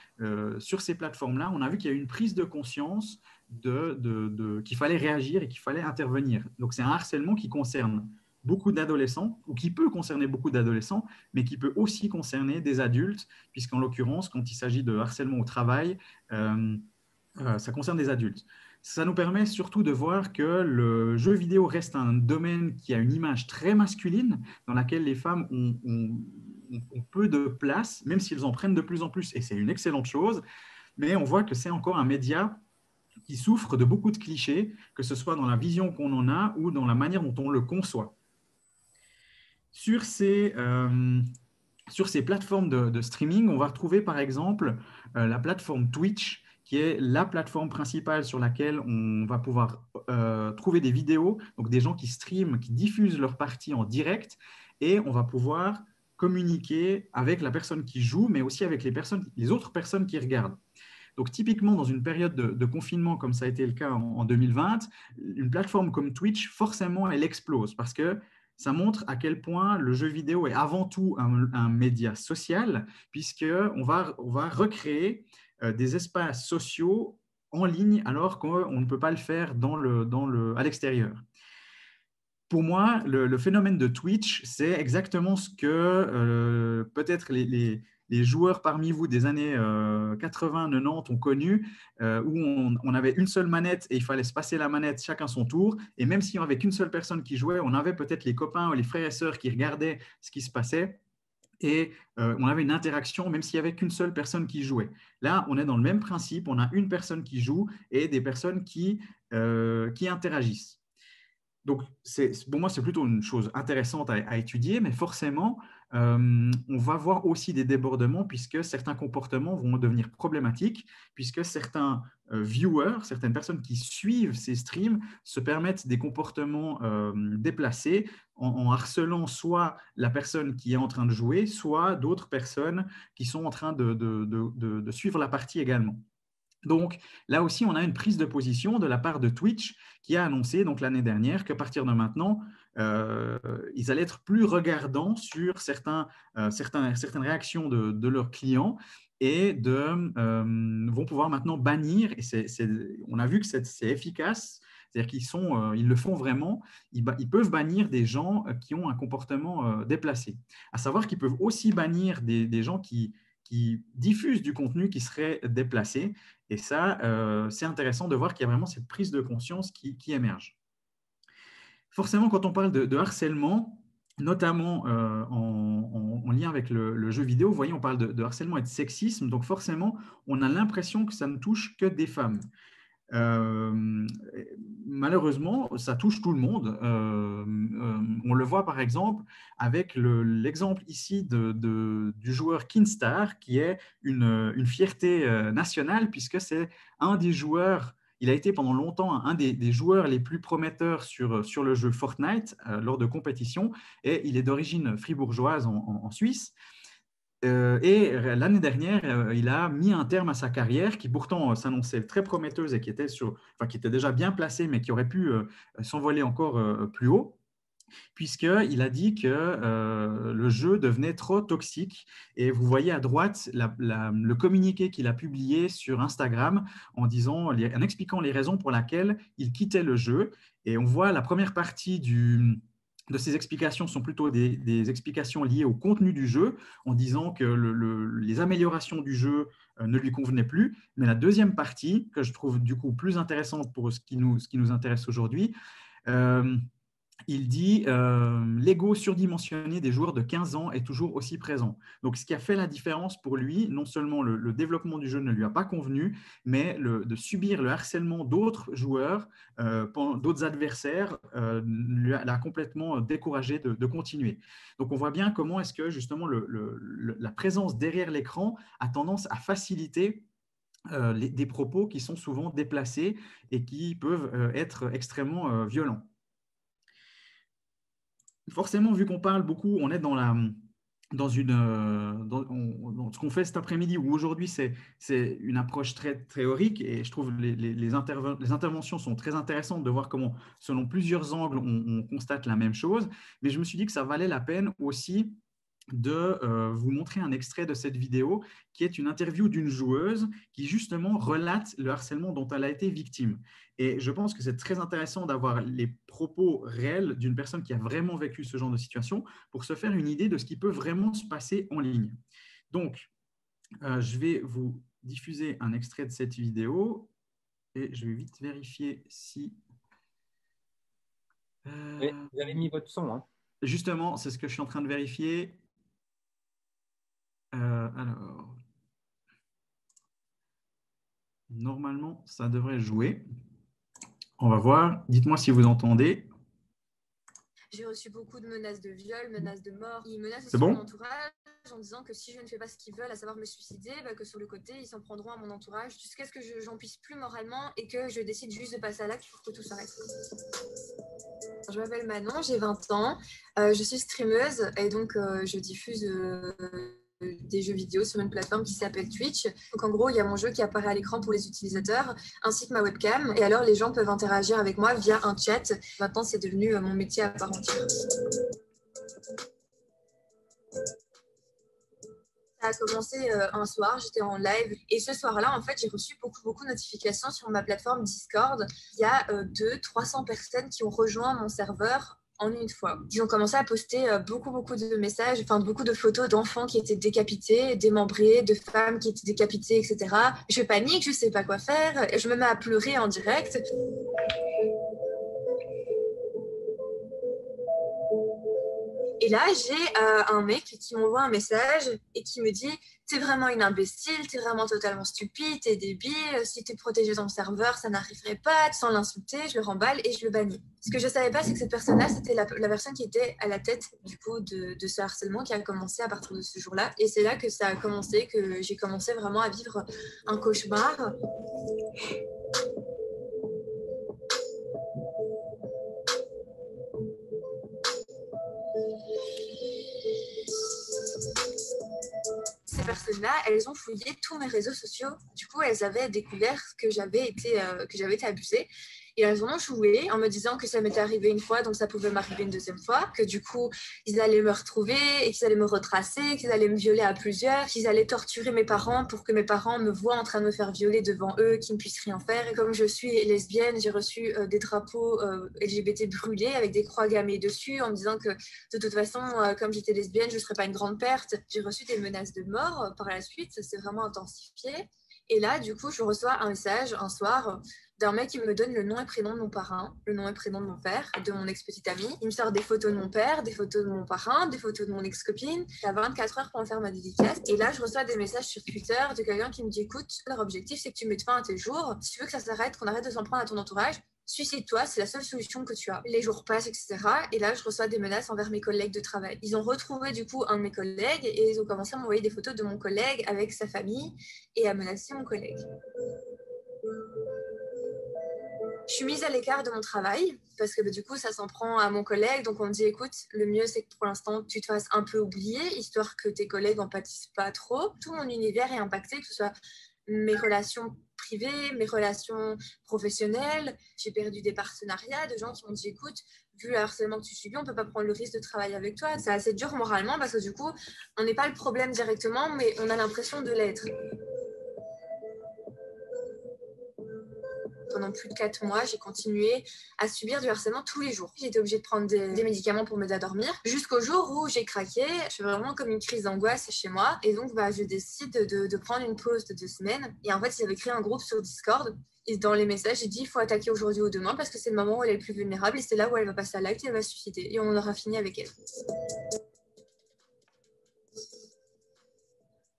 sur ces plateformes-là, on a vu qu'il y a eu une prise de conscience de, qu'il fallait réagir et qu'il fallait intervenir. Donc c'est un harcèlement qui concerne beaucoup d'adolescents, ou qui peut concerner beaucoup d'adolescents, mais qui peut aussi concerner des adultes, puisqu'en l'occurrence, quand il s'agit de harcèlement au travail, euh, euh, ça concerne des adultes. Ça nous permet surtout de voir que le jeu vidéo reste un domaine qui a une image très masculine, dans laquelle les femmes ont peu de place, même s'ils en prennent de plus en plus, et c'est une excellente chose, mais on voit que c'est encore un média qui souffre de beaucoup de clichés, que ce soit dans la vision qu'on en a ou dans la manière dont on le conçoit. Sur ces, euh, sur ces plateformes de, streaming, on va retrouver par exemple euh, la plateforme Twitch, qui est la plateforme principale sur laquelle on va pouvoir euh, trouver des vidéos, donc des gens qui streament, qui diffusent leur partie en direct, et on va pouvoir communiquer avec la personne qui joue, mais aussi avec les, personnes, les autres personnes qui regardent. Donc typiquement, dans une période de, confinement comme ça a été le cas en, 2020, une plateforme comme Twitch, forcément, elle explose parce que ça montre à quel point le jeu vidéo est avant tout un, média social, puisqu'on va, on va recréer euh, des espaces sociaux en ligne alors qu'on ne peut pas le faire dans le, dans le, à l'extérieur. Pour moi, le, phénomène de Twitch, c'est exactement ce que euh, peut-être les, joueurs parmi vous des années 80, euh, 90 ont connu, euh, où on, avait une seule manette et il fallait se passer la manette chacun son tour. Et même si on avait qu'une seule personne qui jouait, on avait peut-être les copains ou les frères et sœurs qui regardaient ce qui se passait. Et on avait une interaction même s'il n'y avait qu'une seule personne qui jouait. Là, on est dans le même principe, on a une personne qui joue et des personnes qui interagissent. Donc, pour moi, c'est plutôt une chose intéressante à, étudier, mais forcément, euh, on va voir aussi des débordements puisque certains comportements vont devenir problématiques, puisque certains euh, viewers, certaines personnes qui suivent ces streams se permettent des comportements euh, déplacés en, harcelant soit la personne qui est en train de jouer, soit d'autres personnes qui sont en train de suivre la partie également. Donc là aussi, on a une prise de position de la part de Twitch qui a annoncé donc l'année dernière qu'à partir de maintenant, euh, ils allaient être plus regardants sur euh, certaines réactions de, leurs clients et euh, vont pouvoir maintenant bannir. Et on a vu que c'est efficace. C'est-à-dire qu'ils le font vraiment, ils, peuvent bannir des gens qui ont un comportement déplacé. À savoir qu'ils peuvent aussi bannir des, gens qui, qui diffusent du contenu qui serait déplacé. Et ça, euh, c'est intéressant de voir qu'il y a vraiment cette prise de conscience qui, émerge. Forcément, quand on parle de, harcèlement, notamment euh, en, lien avec le, jeu vidéo, vous voyez, on parle de, harcèlement et de sexisme, donc forcément, on a l'impression que ça ne touche que des femmes. Euh, malheureusement, ça touche tout le monde. Euh, euh, on le voit par exemple avec l'exemple ici de, du joueur Kinstar, qui est une, fierté nationale, puisque c'est un des joueurs, il a été pendant longtemps un des, joueurs les plus prometteurs sur, sur le jeu Fortnite lors de compétitions, et il est d'origine fribourgeoise en Suisse. Euh, et l'année dernière, euh, il a mis un terme à sa carrière qui pourtant euh, s'annonçait très prometteuse et qui était, sur, enfin, qui était déjà bien placée, mais qui aurait pu s'envoler encore plus haut, puisqu'il a dit que le jeu devenait trop toxique. Et vous voyez à droite le communiqué qu'il a publié sur Instagram en, disant, en expliquant les raisons pour lesquelles il quittait le jeu. Et on voit la première partie du, de ces explications sont plutôt des, explications liées au contenu du jeu, en disant que les améliorations du jeu euh, ne lui convenaient plus. Mais la deuxième partie, que je trouve du coup plus intéressante pour ce qui nous, intéresse aujourd'hui, euh, il dit euh, l'ego surdimensionné des joueurs de 15 ans est toujours aussi présent. Donc, ce qui a fait la différence pour lui, non seulement le, développement du jeu ne lui a pas convenu, mais de subir le harcèlement d'autres joueurs, euh, d'autres adversaires, euh, l'a complètement découragé de, continuer. Donc, on voit bien comment est-ce que justement la présence derrière l'écran a tendance à faciliter des propos qui sont souvent déplacés et qui peuvent être extrêmement violents forcément, vu qu'on parle beaucoup, on est dans la dans une dans, ce qu'on fait cet après-midi ou aujourd'hui, c'est une approche très théorique et je trouve les, les, les, interventions sont très intéressantes de voir comment, selon plusieurs angles, on, constate la même chose. Mais je me suis dit que ça valait la peine aussi de euh, vous montrer un extrait de cette vidéo qui est une interview d'une joueuse qui justement relate le harcèlement dont elle a été victime. Et je pense que c'est très intéressant d'avoir les propos réels d'une personne qui a vraiment vécu ce genre de situation pour se faire une idée de ce qui peut vraiment se passer en ligne. Donc, euh, je vais vous diffuser un extrait de cette vidéo et je vais vite vérifier si... Euh, vous avez mis votre son. Hein. Justement, c'est ce que je suis en train de vérifier. Euh, alors, normalement, ça devrait jouer. On va voir. Dites-moi si vous entendez. J'ai reçu beaucoup de menaces de viol, menaces de mort. Ils menacent aussi mon entourage en disant que si je ne fais pas ce qu'ils veulent, à savoir me suicider, bah, que sur le côté, ils s'en prendront à mon entourage jusqu'à ce que j'en puisse plus moralement et que je décide juste de passer à l'acte pour que tout s'arrête. Je m'appelle Manon, j'ai 20 ans, euh, je suis streameuse et donc euh, je diffuse euh, des jeux vidéo sur une plateforme qui s'appelle Twitch. Donc en gros, il y a mon jeu qui apparaît à l'écran pour les utilisateurs, ainsi que ma webcam. Et alors, les gens peuvent interagir avec moi via un chat. Maintenant, c'est devenu euh, mon métier à part entière. Ça a commencé euh, un soir, j'étais en live et ce soir-là, en fait, j'ai reçu beaucoup, beaucoup de notifications sur ma plateforme Discord. Il y a 200-300 euh, personnes qui ont rejoint mon serveur en une fois. Ils ont commencé à poster euh, beaucoup, beaucoup de messages, enfin beaucoup de photos d'enfants qui étaient décapités, démembrés, de femmes qui étaient décapitées, etc. Je panique, je sais pas quoi faire, je me mets à pleurer en direct. Et là, j'ai euh, un mec qui m'envoie un message et qui me dit T'es vraiment une imbécile, t'es vraiment totalement stupide, t'es débile, si tu protégeais ton serveur, ça n'arriverait pas, sans l'insulter, je le remballe et je le bannis. Ce que je savais pas, c'est que cette personne-là, c'était la, personne qui était à la tête du coup de, de ce harcèlement qui a commencé à partir de ce jour-là. Et c'est là que ça a commencé, que j'ai commencé vraiment à vivre un cauchemar. Ces personnes-là, elles ont fouillé tous mes réseaux sociaux. Du coup, elles avaient découvert que j'avais été, euh, que j'avais été abusée. Et elles ont joué en me disant que ça m'était arrivé une fois, donc ça pouvait m'arriver une deuxième fois, que du coup, ils allaient me retrouver et qu'ils allaient me retracer, qu'ils allaient me violer à plusieurs, qu'ils allaient torturer mes parents pour que mes parents me voient en train de me faire violer devant eux, qu'ils ne puissent rien faire. Et comme je suis lesbienne, j'ai reçu euh, des drapeaux euh, LGBT brûlés avec des croix gammées dessus en me disant que de toute façon, euh, comme j'étais lesbienne, je ne serais pas une grande perte. J'ai reçu des menaces de mort par la suite, ça s'est vraiment intensifié. Et là, du coup, je reçois un message un soir d'un mec qui me donne le nom et prénom de mon parrain, le nom et prénom de mon père, de mon ex-petite amie. Il me sort des photos de mon père, des photos de mon parrain, des photos de mon ex-copine. A 24 heures pour en faire ma dédicace. Et là, je reçois des messages sur Twitter de quelqu'un qui me dit écoute, leur objectif, c'est que tu mettes fin à tes jours. Si tu veux que ça s'arrête, qu'on arrête de s'en prendre à ton entourage, suicide-toi, c'est la seule solution que tu as. Les jours passent, etc. Et là, je reçois des menaces envers mes collègues de travail. Ils ont retrouvé du coup un de mes collègues et ils ont commencé à m'envoyer des photos de mon collègue avec sa famille et à menacer mon collègue. Je suis mise à l'écart de mon travail parce que bah, du coup, ça s'en prend à mon collègue. Donc, on me dit écoute, le mieux, c'est que pour l'instant, tu te fasses un peu oublier, histoire que tes collègues n'en pâtissent pas trop. Tout mon univers est impacté, que ce soit mes relations privées, mes relations professionnelles. J'ai perdu des partenariats de gens qui m'ont dit écoute, vu le harcèlement que tu subis, on ne peut pas prendre le risque de travailler avec toi. C'est assez dur moralement parce que du coup, on n'est pas le problème directement, mais on a l'impression de l'être. Pendant plus de quatre mois, j'ai continué à subir du harcèlement tous les jours. J'étais obligée de prendre des, médicaments pour m'aider à dormir, jusqu'au jour où j'ai craqué. Je suis vraiment comme une crise d'angoisse chez moi. Et donc, bah, je décide de, prendre une pause de deux semaines. Et en fait, j'avais créé un groupe sur Discord. Dans les messages, j'ai dit il faut attaquer aujourd'hui ou demain parce que c'est le moment où elle est le plus vulnérable et c'est là où elle va passer à l'acte et elle va suicider. Et on aura fini avec elle.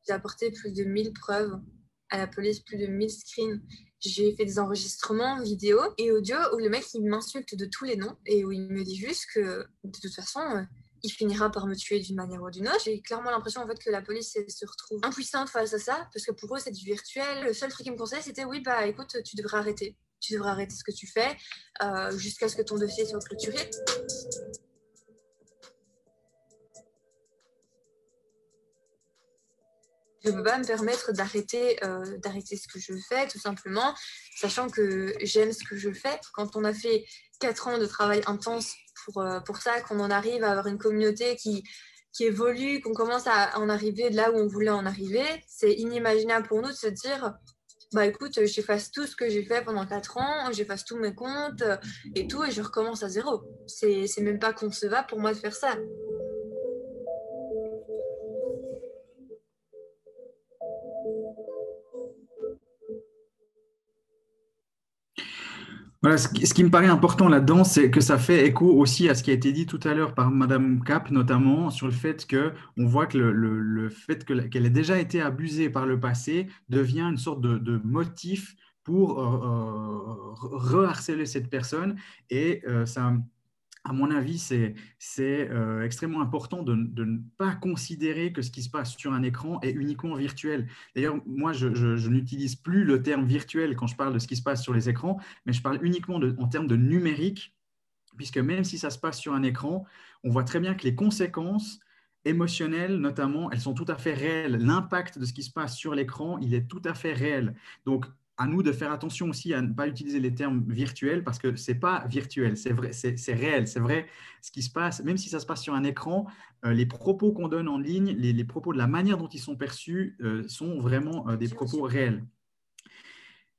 J'ai apporté plus de 1000 preuves à la police, plus de 1000 screens j'ai fait des enregistrements vidéo et audio où le mec il m'insulte de tous les noms et où il me dit juste que de toute façon euh, il finira par me tuer d'une manière ou d'une autre. J'ai clairement l'impression en fait que la police se retrouve impuissante face à ça parce que pour eux c'est du virtuel. Le seul truc qu'ils me conseillent c'était oui bah écoute tu devrais arrêter, tu devrais arrêter ce que tu fais euh, jusqu'à ce que ton dossier soit clôturé. Je ne peux pas me permettre d'arrêter euh, d'arrêter ce que je fais, tout simplement, sachant que j'aime ce que je fais. Quand on a fait quatre ans de travail intense pour, euh, pour ça, qu'on en arrive à avoir une communauté qui, qui évolue, qu'on commence à en arriver de là où on voulait en arriver, c'est inimaginable pour nous de se dire bah écoute, j'efface tout ce que j'ai fait pendant quatre ans, j'efface tous mes comptes et tout, et je recommence à zéro. C'est même pas concevable pour moi de faire ça. Ce qui, me paraît important là-dedans, c'est que ça fait écho aussi à ce qui a été dit tout à l'heure par Madame Cap, notamment sur le fait que on voit que le, fait qu'elle ait déjà été abusée par le passé devient une sorte de, motif pour euh, euh, reharceler cette personne. Et euh, ça à mon avis, c'est euh, extrêmement important de, ne pas considérer que ce qui se passe sur un écran est uniquement virtuel. D'ailleurs, moi, je, n'utilise plus le terme virtuel quand je parle de ce qui se passe sur les écrans, mais je parle uniquement en termes de numérique, puisque même si ça se passe sur un écran, on voit très bien que les conséquences émotionnelles, notamment, elles sont tout à fait réelles. L'impact de ce qui se passe sur l'écran, il est tout à fait réel. Donc, à nous de faire attention aussi à ne pas utiliser les termes virtuels parce que c'est pas virtuel, c'est vrai, c'est réel, c'est vrai ce qui se passe, même si ça se passe sur un écran, euh, les propos qu'on donne en ligne, les, propos de la manière dont ils sont perçus euh, sont vraiment euh, des propos réels.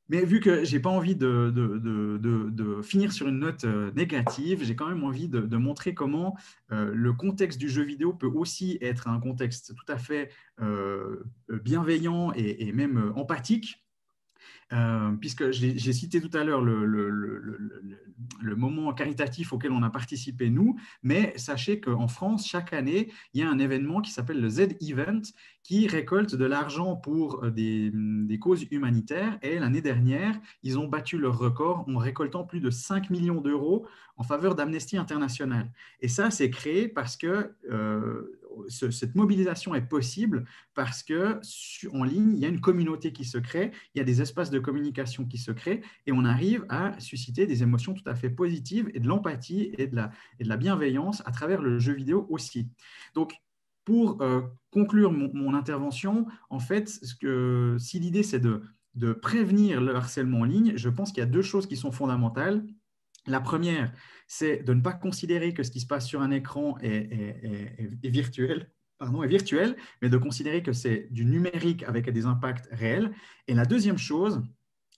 Mais vu que j'ai pas envie de, de, finir sur une note négative, j'ai quand même envie de, montrer comment le contexte du jeu vidéo peut aussi être un contexte tout à fait bienveillant et même empathique euh, puisque j'ai cité tout à l'heure le, moment caritatif auquel on a participé nous, mais sachez qu'en France, chaque année, il y a un événement qui s'appelle le Z-Event qui récolte de l'argent pour euh, des, des, causes humanitaires. Et l'année dernière, ils ont battu leur record en récoltant plus de 5 millions d'euros en faveur d'Amnesty International. Et ça, c'est créé parce que euh, cette mobilisation est possible parce que en ligne, il y a une communauté qui se crée, il y a des espaces de communication qui se créent et on arrive à susciter des émotions tout à fait positives et de l'empathie et, de la, bienveillance à travers le jeu vidéo aussi. Donc, pour euh, conclure mon, intervention, en fait, si l'idée c'est de prévenir le harcèlement en ligne, je pense qu'il y a deux choses qui sont fondamentales. La première, c'est de ne pas considérer que ce qui se passe sur un écran est, virtuel, virtuel, mais de considérer que c'est du numérique avec des impacts réels. Et la deuxième chose,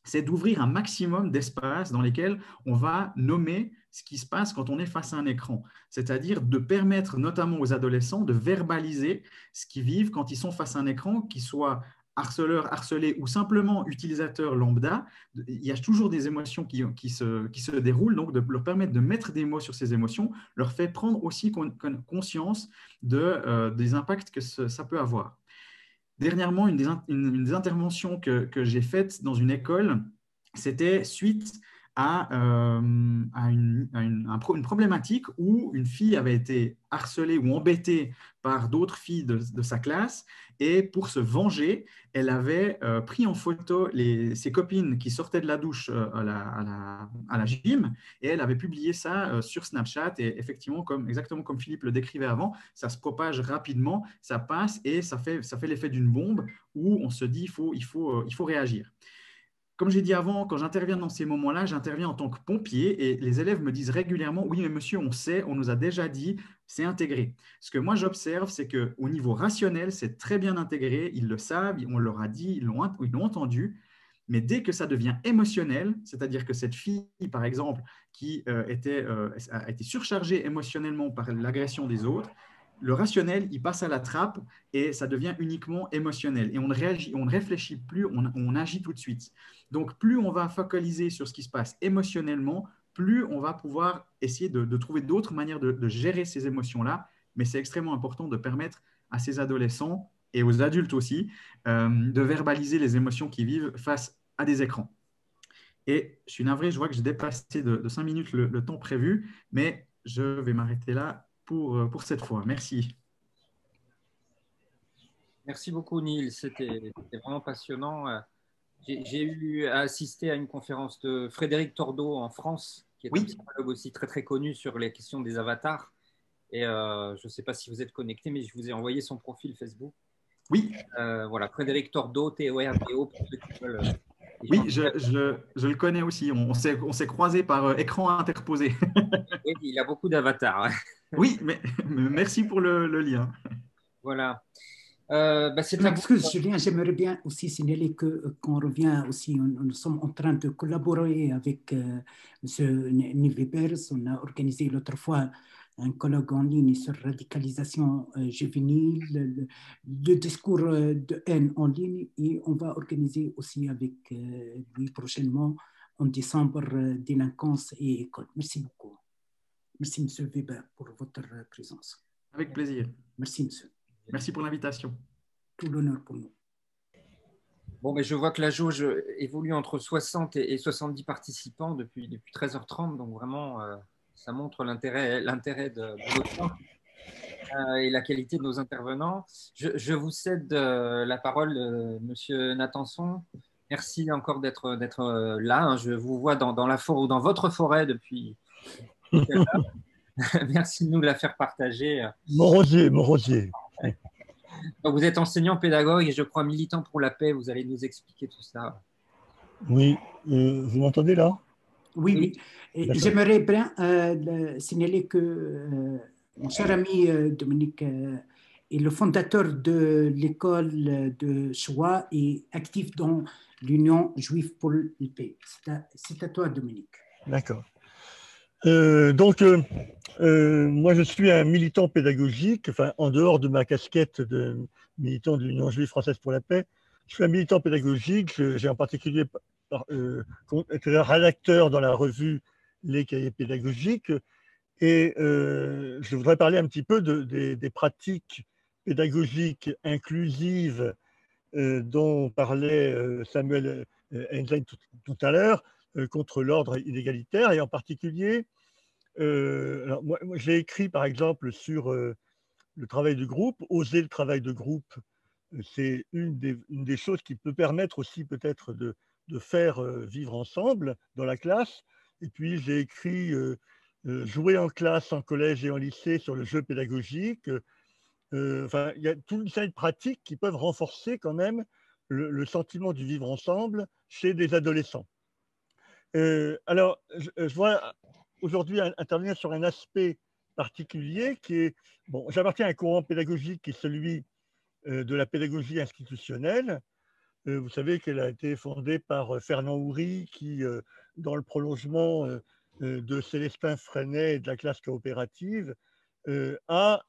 c'est d'ouvrir un maximum d'espaces dans lesquels on va nommer ce qui se passe quand on est face à un écran. C'est-à-dire de permettre notamment aux adolescents de verbaliser ce qu'ils vivent quand ils sont face à un écran, qui soit harceleur, harcelé ou simplement utilisateur lambda, il y a toujours des émotions qui, se, déroulent. Donc, de leur permettre de mettre des mots sur ces émotions leur fait prendre aussi conscience de, euh, des impacts que ça peut avoir. Dernièrement, une des, une des interventions que, que j'ai faites dans une école, c'était suite à, euh, une, une, problématique où une fille avait été harcelée ou embêtée par d'autres filles de, sa classe. Et pour se venger, elle avait euh, pris en photo les, ses copines qui sortaient de la douche euh, à, la, à, la, gym. Et elle avait publié ça sur Snapchat. Et effectivement, comme, exactement comme Philippe le décrivait avant, ça se propage rapidement, ça passe et ça fait, ça fait l'effet d'une bombe où on se dit il faut, il faut, il faut réagir. Comme j'ai dit avant, quand j'interviens dans ces moments-là, j'interviens en tant que pompier et les élèves me disent régulièrement Oui, mais monsieur, on sait, on nous a déjà dit, c'est intégré. Ce que moi j'observe, c'est qu'au niveau rationnel, c'est très bien intégré, ils le savent, on leur a dit, ils l'ont entendu. Mais dès que ça devient émotionnel, c'est-à-dire que cette fille, par exemple, qui euh, était, euh, a été surchargée émotionnellement par l'agression des autres, le rationnel, il passe à la trappe et ça devient uniquement émotionnel. Et on ne, réagit, on ne réfléchit plus, on, agit tout de suite. Donc, plus on va focaliser sur ce qui se passe émotionnellement, plus on va pouvoir essayer de, trouver d'autres manières de, gérer ces émotions-là. Mais c'est extrêmement important de permettre à ces adolescents et aux adultes aussi euh, de verbaliser les émotions qu'ils vivent face à des écrans. Et je suis navré, je vois que j'ai dépassé de, de 5 minutes le temps prévu, mais je vais m'arrêter là pour, euh, pour cette fois. Merci. Merci beaucoup, Neil. C'était vraiment passionnant. Euh, j'ai eu à assister à une conférence de Frédéric Tordeau en France, qui est un psychologue aussi très très connu sur les questions des avatars. Et euh, je ne sais pas si vous êtes connecté, mais je vous ai envoyé son profil Facebook. Oui. voilà, Frédéric Tordeau, T-O-R-D-O, pour ceux qui veulent oui, je, je, le connais aussi. On, on s'est croisé par euh, écran interposé. oui, il a beaucoup d'avatars. oui, mais, merci pour le, lien. Voilà. Euh, bah, Excuse, Julien, j'aimerais bien aussi signaler que euh, qu'on revient aussi, nous sommes en train de collaborer avec euh, M. Neil Webers. On a organisé l'autre fois un colloque en ligne sur radicalisation euh, juvénile, le, discours euh, de haine en ligne et on va organiser aussi avec euh, lui prochainement en décembre délinquance et école. Merci beaucoup. Merci Monsieur Weber pour votre présence. Avec plaisir. Merci Monsieur. Merci pour l'invitation. Tout l'honneur pour nous. Bon, mais je vois que la jauge évolue entre 60 et 70 participants depuis, depuis 13h30, donc vraiment ça montre l'intérêt, l'intérêt de, votre temps euh, et la qualité de nos intervenants. Je, vous cède euh, la parole, euh, Monsieur Nathanson. Merci encore d'être, d'être là. Hein. Je vous vois dans, dans la forêt, dans votre forêt depuis. Merci de nous la faire partager. Mon rosier, mon rosier. vous êtes enseignant pédagogue et je crois militant pour la paix. Vous allez nous expliquer tout ça. Oui, vous m'entendez là? Oui, oui. J'aimerais bien euh, signaler que euh, mon cher ami euh, Dominique est le fondateur de l'école de Shoah et actif dans l'Union juive pour le pays. C'est à, toi, Dominique. D'accord. Donc, moi, je suis un militant pédagogique, enfin, en dehors de ma casquette de militant de l'Union juive française pour la paix, je suis un militant pédagogique. J'ai en particulier rédacteur dans la revue Les cahiers pédagogiques. Et je voudrais parler un petit peu des, pratiques pédagogiques inclusives dont parlait Samuel Einstein tout, à l'heure contre l'ordre inégalitaire et en particulier, moi, j'ai écrit par exemple sur le travail de groupe, oser le travail de groupe, c'est une des, choses qui peut permettre aussi peut-être de, faire vivre ensemble dans la classe. Et puis j'ai écrit jouer en classe, en collège et en lycée sur le jeu pédagogique. il y a toute une série de pratiques qui peuvent renforcer quand même le, sentiment du vivre ensemble chez des adolescents. Alors, je, je vois aujourd'hui intervenir sur un aspect particulier qui est, bon, j'appartiens à un courant pédagogique qui est celui euh, de la pédagogie institutionnelle. Euh, vous savez qu'elle a été fondée par euh, Fernand Houry qui, dans le prolongement de Célestin Freinet et de la classe coopérative, a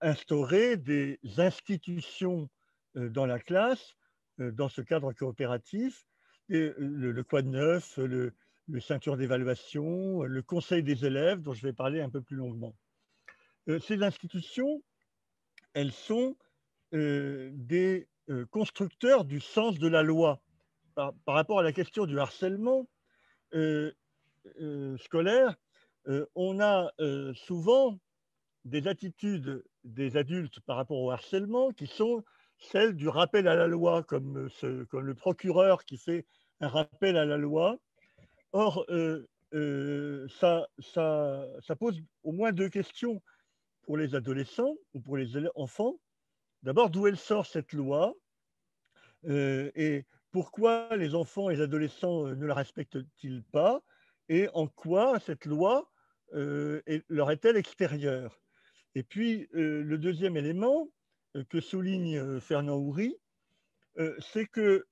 instauré des institutions dans la classe, dans ce cadre coopératif, le, le Quad Neuf, le, le ceinture d'évaluation, le conseil des élèves, dont je vais parler un peu plus longuement. Euh, ces institutions, elles sont euh, des euh, constructeurs du sens de la loi. Par, rapport à la question du harcèlement scolaire, on a souvent des attitudes des adultes par rapport au harcèlement qui sont celles du rappel à la loi, comme, comme le procureur qui fait un rappel à la loi, Or, euh, euh, ça, pose au moins deux questions pour les adolescents ou pour les enfants. D'abord, d'où elle sort cette loi? Euh, et pourquoi les enfants et les adolescents ne la respectent-ils pas? Et en quoi cette loi leur est-elle extérieure? Et puis, le deuxième élément que souligne Fernand Houry, c'est que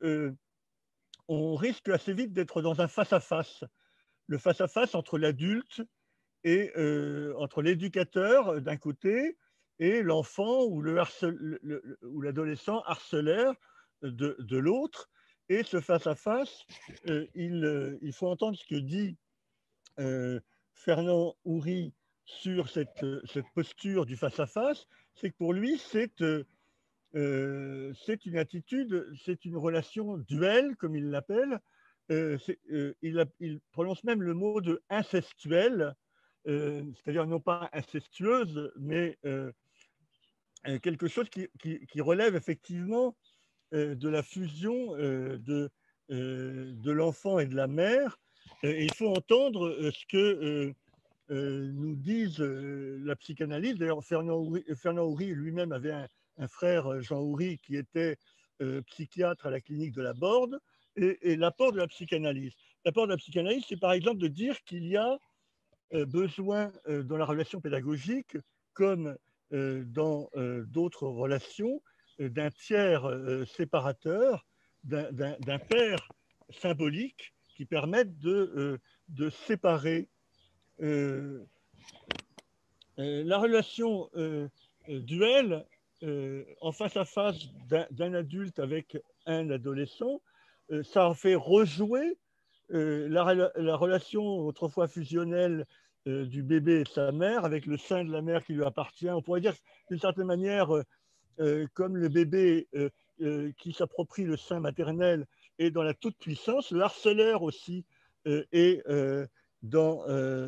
on risque assez vite d'être dans un face-à-face. Le face-à-face entre l'adulte et euh, entre l'éducateur d'un côté et l'enfant ou l'adolescent harceleur de, l'autre. Et ce face-à-face, euh, euh, il, faut entendre ce que dit Fernand Houry sur cette, cette posture du face-à-face, c'est que pour lui, c'est euh, c'est une attitude, c'est une relation duelle, comme il l'appelle. Euh, euh, il, prononce même le mot de incestuel, c'est-à-dire non pas incestueuse, mais quelque chose qui, relève effectivement de la fusion de, l'enfant et de la mère. Il faut entendre ce que nous disent la psychanalyse. D'ailleurs, Fernand Houry lui-même avait un, frère, euh, Jean Houry, qui était euh, psychiatre à la clinique de la Borde, et, l'apport de la psychanalyse. L'apport de la psychanalyse, c'est par exemple de dire qu'il y a euh, besoin dans la relation pédagogique, comme dans d'autres relations, d'un tiers séparateur, d'un père symbolique qui permette de séparer la relation euh, en face à face d'un adulte avec un adolescent, euh, ça en fait rejouer euh, la, relation autrefois fusionnelle du bébé et sa mère avec le sein de la mère qui lui appartient. On pourrait dire d'une certaine manière, comme le bébé qui s'approprie le sein maternel est dans la toute-puissance, le harceleur aussi est dans,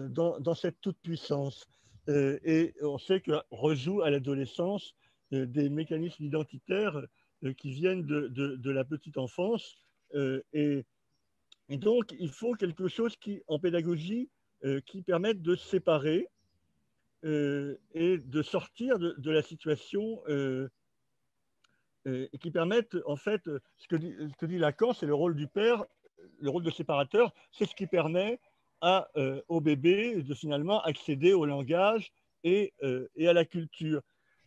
dans, cette toute-puissance. et on sait que rejoue à l'adolescence euh, des mécanismes identitaires euh, qui viennent de, la petite enfance. Euh, et, donc, il faut quelque chose qui, en pédagogie qui permette de séparer et de sortir de, la situation et qui permette, en fait, ce que dit Lacan, c'est le rôle du père, le rôle de séparateur, c'est ce qui permet à, au bébé de finalement accéder au langage et, et à la culture.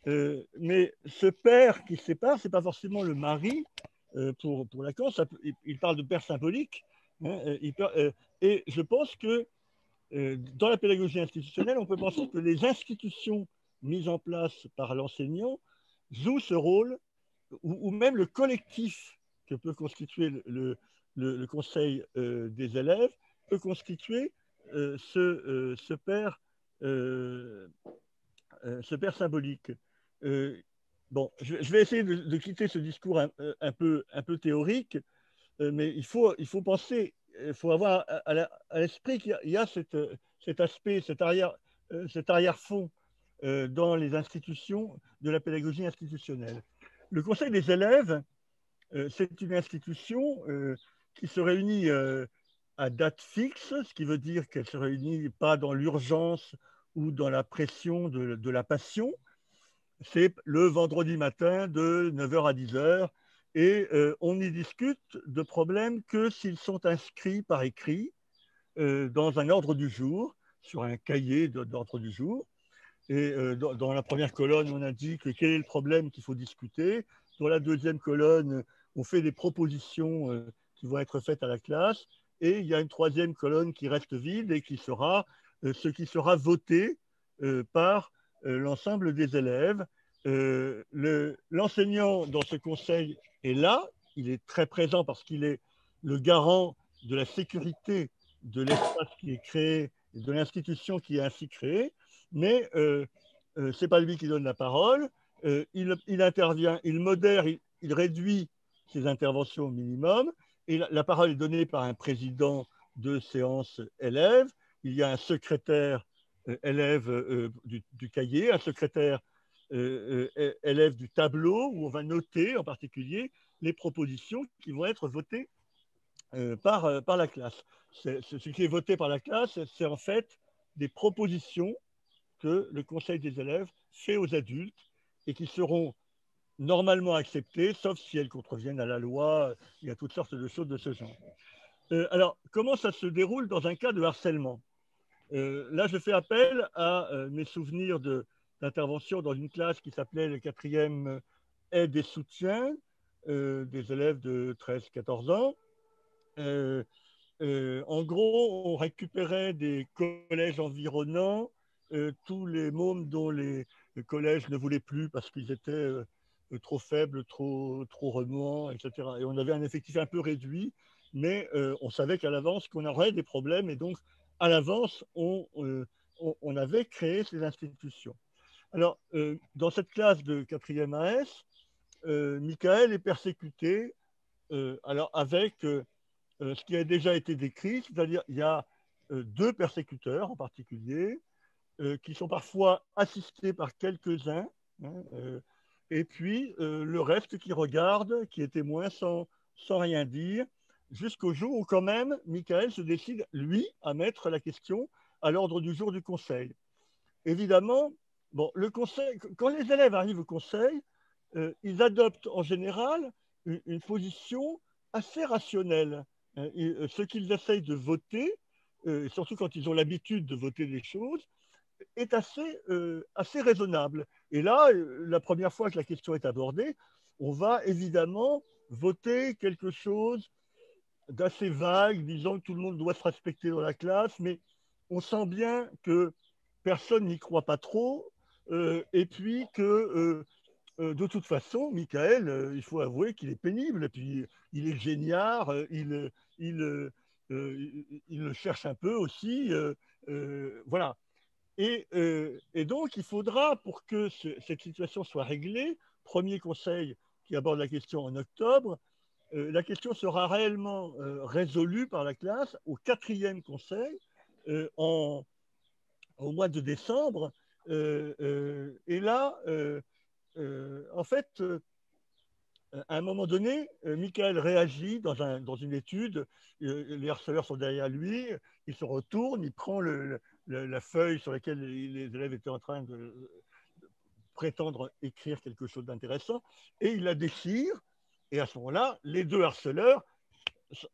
Euh, mais ce père qui sépare, ce n'est pas forcément le mari euh, pour, pour Lacan, il, parle de père symbolique. Hein, euh, et je pense que dans la pédagogie institutionnelle, on peut penser que les institutions mises en place par l'enseignant jouent ce rôle, ou, même le collectif que peut constituer le, le, conseil des élèves peut constituer ce, ce, père, ce père symbolique. bon, je, vais essayer de, quitter ce discours un, peu, un peu théorique, mais il faut, il faut penser, il faut avoir à, l'esprit qu'il y a, cette, cet aspect, cet arrière, cet arrière-fond dans les institutions de la pédagogie institutionnelle. Le Conseil des élèves, euh, c'est une institution euh, qui se réunit euh, à date fixe, ce qui veut dire qu'elle se réunit pas dans l'urgence ou dans la pression de, la passion. C'est le vendredi matin de 9h à 10h et on n'y discute de problèmes que s'ils sont inscrits par écrit dans un ordre du jour, sur un cahier d'ordre du jour. Et euh, dans, la première colonne, on indique quel est le problème qu'il faut discuter. Dans la deuxième colonne, on fait des propositions euh, qui vont être faites à la classe. Et il y a une troisième colonne qui reste vide et qui sera euh, ce qui sera voté par l'ensemble des élèves. L'enseignant dans ce conseil est là, il est très présent parce qu'il est le garant de la sécurité de l'espace qui est créé, de l'institution qui est ainsi créée mais euh, euh, ce n'est pas lui qui donne la parole. Euh, il, intervient, il modère, il, réduit ses interventions au minimum. Et la, parole est donnée par un président de séance élève. Il y a un secrétaire élève du, cahier, un secrétaire élève du tableau où on va noter en particulier les propositions qui vont être votées par, par la classe. Ce qui est voté par la classe, c'est en fait des propositions que le conseil des élèves fait aux adultes et qui seront normalement acceptées, sauf si elles contreviennent à la loi. Il y a toutes sortes de choses de ce genre. Euh, alors, comment ça se déroule dans un cas de harcèlement euh, Là, je fais appel à euh, mes souvenirs d'intervention dans une classe qui s'appelait le quatrième aide et soutien des élèves de 13-14 ans. en gros, on récupérait des collèges environnants euh, tous les mômes dont les, collèges ne voulaient plus parce qu'ils étaient euh, trop faibles, trop, trop remuants, etc. Et on avait un effectif un peu réduit, mais euh, on savait qu'à l'avance qu'on aurait des problèmes et donc à l'avance, on, on, avait créé ces institutions. Alors, dans cette classe de 4e AS, Michael est persécuté alors avec ce qui a déjà été décrit, c'est-à-dire il y a deux persécuteurs en particulier, euh, qui sont parfois assistés par quelques-uns, hein, euh, et puis euh, le reste qui regarde, qui est témoin sans, sans rien dire, jusqu'au jour où quand même Michael se décide, lui, à mettre la question à l'ordre du jour du conseil. Évidemment, bon, le conseil, quand les élèves arrivent au conseil, ils adoptent en général une, position assez rationnelle. Hein, ce qu'ils essayent de voter, surtout quand ils ont l'habitude de voter des choses, est assez, euh, assez raisonnable. Et là, euh, la première fois que la question est abordée, on va évidemment voter quelque chose d'assez vague, disant que tout le monde doit se respecter dans la classe, mais on sent bien que personne n'y croit pas trop, euh, et puis que de toute façon, Michael, il faut avouer qu'il est pénible, et puis il est génial, il, il, il, le cherche un peu aussi. voilà. Euh, et, donc, il faudra, pour que cette situation soit réglée, premier conseil qui aborde la question en octobre, euh, la question sera réellement euh, résolue par la classe au quatrième conseil en, au mois de décembre. et là, en fait, à un moment donné, Michael réagit dans, un, dans une étude, les harceleurs sont derrière lui, il se retourne, il prend le, la feuille sur laquelle les élèves étaient en train de, prétendre écrire quelque chose d'intéressant, et il la déchire, et à ce moment-là, les deux harceleurs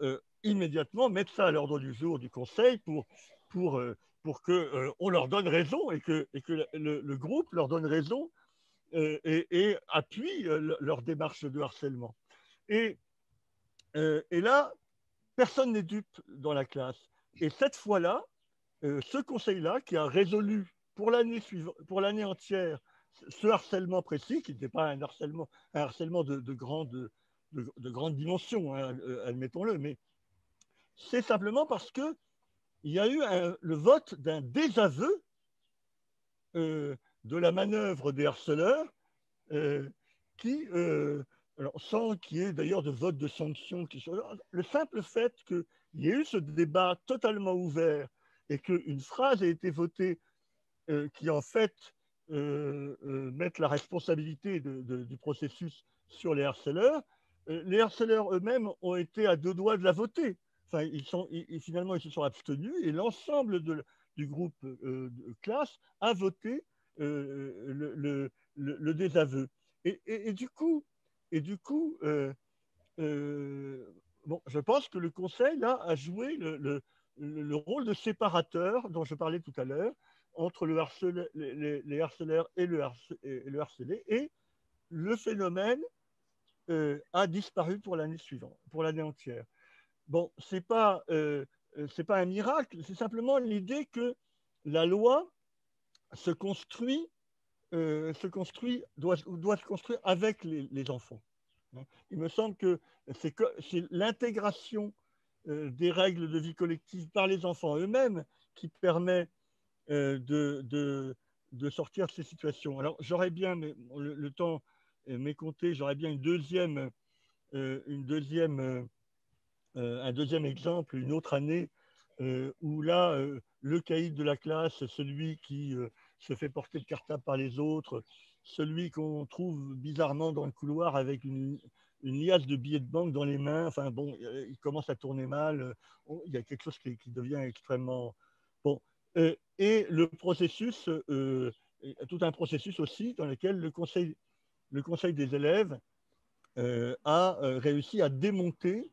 euh, immédiatement mettent ça à l'ordre du jour du conseil pour, pour, euh, pour qu'on euh, leur donne raison et que, et que le, groupe leur donne raison et, et, appuie leur démarche de harcèlement. Et, et là, personne n'est dupe dans la classe. Et cette fois-là, euh, ce conseil-là, qui a résolu pour l'année pour l'année entière, ce harcèlement précis, qui n'était pas un harcèlement, un harcèlement de, grande, de, grande dimension, hein, euh, admettons-le, mais c'est simplement parce qu'il y a eu le vote d'un désaveu de la manœuvre des harceleurs qui, sans qu'il y ait d'ailleurs de vote de sanctions, qui le simple fait qu'il y ait eu ce débat totalement ouvert et qu'une phrase ait été votée qui en fait euh, euh, la responsabilité du processus sur les harceleurs, euh, les harceleurs eux-mêmes ont été à deux doigts de la voter. Enfin, ils sont, finalement, ils se sont abstenus et l'ensemble du groupe de classe a voté le, désaveu. Et, du coup, et du coup bon, je pense que le Conseil là, a joué le, rôle de séparateur dont je parlais tout à l'heure, entre le les, harceleurs et le, harcelé, et le phénomène euh, a disparu pour l'année suivante, pour l'année entière. Bon, ce n'est pas, euh, pas un miracle, c'est simplement l'idée que la loi se construit, euh, se construit doit, doit, se construire avec les, les enfants. Il me semble que c'est l'intégration des règles de vie collective par les enfants eux-mêmes qui permet euh, de, de, sortir de ces situations. Alors, j'aurais bien, mais le, temps m'est compté, j'aurais bien une deuxième, euh, une deuxième, euh, un deuxième exemple, une autre année, où là, le caïd de la classe, celui qui se fait porter le cartable par les autres, celui qu'on trouve bizarrement dans le couloir avec une, une, liasse de billets de banque dans les mains. Enfin bon, il commence à tourner mal. Il y a quelque chose qui, devient extrêmement. Bon, euh, et le processus, euh, tout un processus aussi dans lequel le conseil, le conseil des élèves euh, a réussi à démonter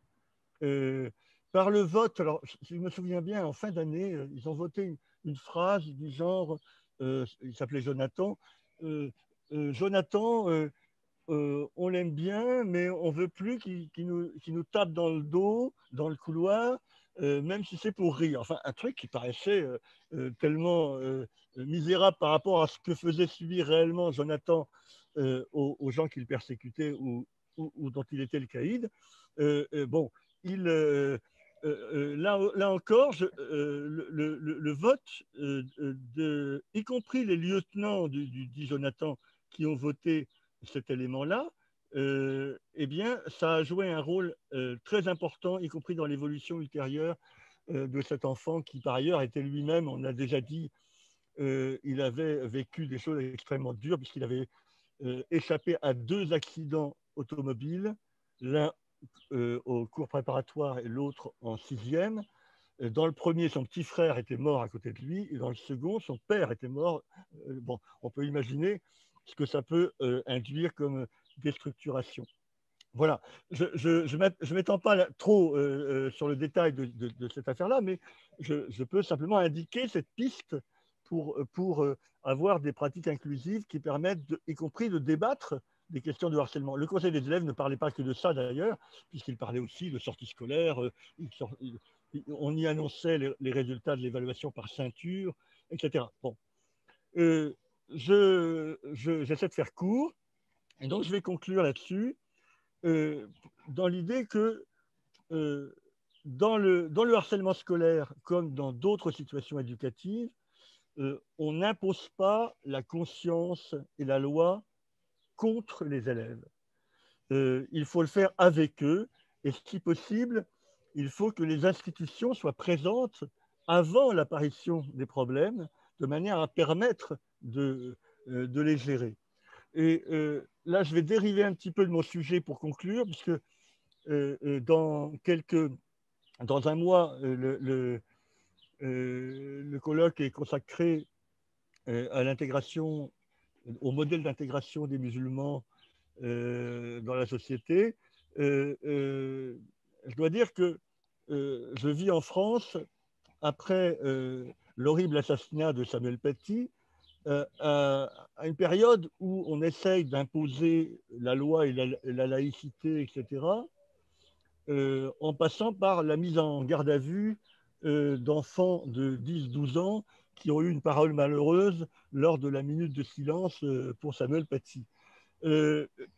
par le vote. Alors, si je me souviens bien, en fin d'année, ils ont voté une, phrase du genre, il s'appelait Jonathan, Jonathan, on l'aime bien, mais on veut plus qu'il nous, tape dans le dos, dans le couloir, euh, même si c'est pour rire. Enfin, un truc qui paraissait euh, euh, tellement misérable par rapport à ce que faisait subir réellement Jonathan aux, gens qu'il persécutait ou, dont il était le caïd. bon, il, là, encore, le, vote, y compris les lieutenants du, dit Jonathan qui ont voté cet élément-là, euh, eh bien, ça a joué un rôle euh, très important, y compris dans l'évolution ultérieure euh, de cet enfant qui, par ailleurs, était lui-même, on l'a déjà dit, il avait vécu des choses extrêmement dures puisqu'il avait échappé à deux accidents automobiles, l'un au cours préparatoire et l'autre en sixième. Dans le premier, son petit frère était mort à côté de lui, et dans le second, son père était mort. Bon, on peut imaginer ce que ça peut induire comme déstructuration. Voilà, je ne m'étends pas trop euh, euh, sur le détail de, cette affaire-là, mais je, peux simplement indiquer cette piste pour, euh, avoir des pratiques inclusives qui permettent, y compris, de débattre des questions de harcèlement. Le Conseil des élèves ne parlait pas que de ça d'ailleurs, puisqu'il parlait aussi de sorties scolaires, on y annonçait les, résultats de l'évaluation par ceinture, etc. Bon, j'essaie de faire court. Et donc, je vais conclure là-dessus, euh, dans l'idée que euh, dans, le, dans le harcèlement scolaire, comme dans d'autres situations éducatives, euh, on n'impose pas la conscience et la loi contre les élèves. il faut le faire avec eux, et si possible, il faut que les institutions soient présentes avant l'apparition des problèmes, de manière à permettre de, de les gérer. Et là, je vais dériver un petit peu de mon sujet pour conclure, puisque euh, euh, dans, quelques, dans un mois, euh, le, le, colloque est consacré à l'intégration, au modèle d'intégration des musulmans dans la société. je dois dire que je vis en France après l'horrible assassinat de Samuel Paty euh, à une période où on essaye d'imposer la loi et la, laïcité, etc., euh, en passant par la mise en garde à vue euh, d'enfants de 10-12 ans qui ont eu une parole malheureuse lors de la minute de silence pour Samuel Paty.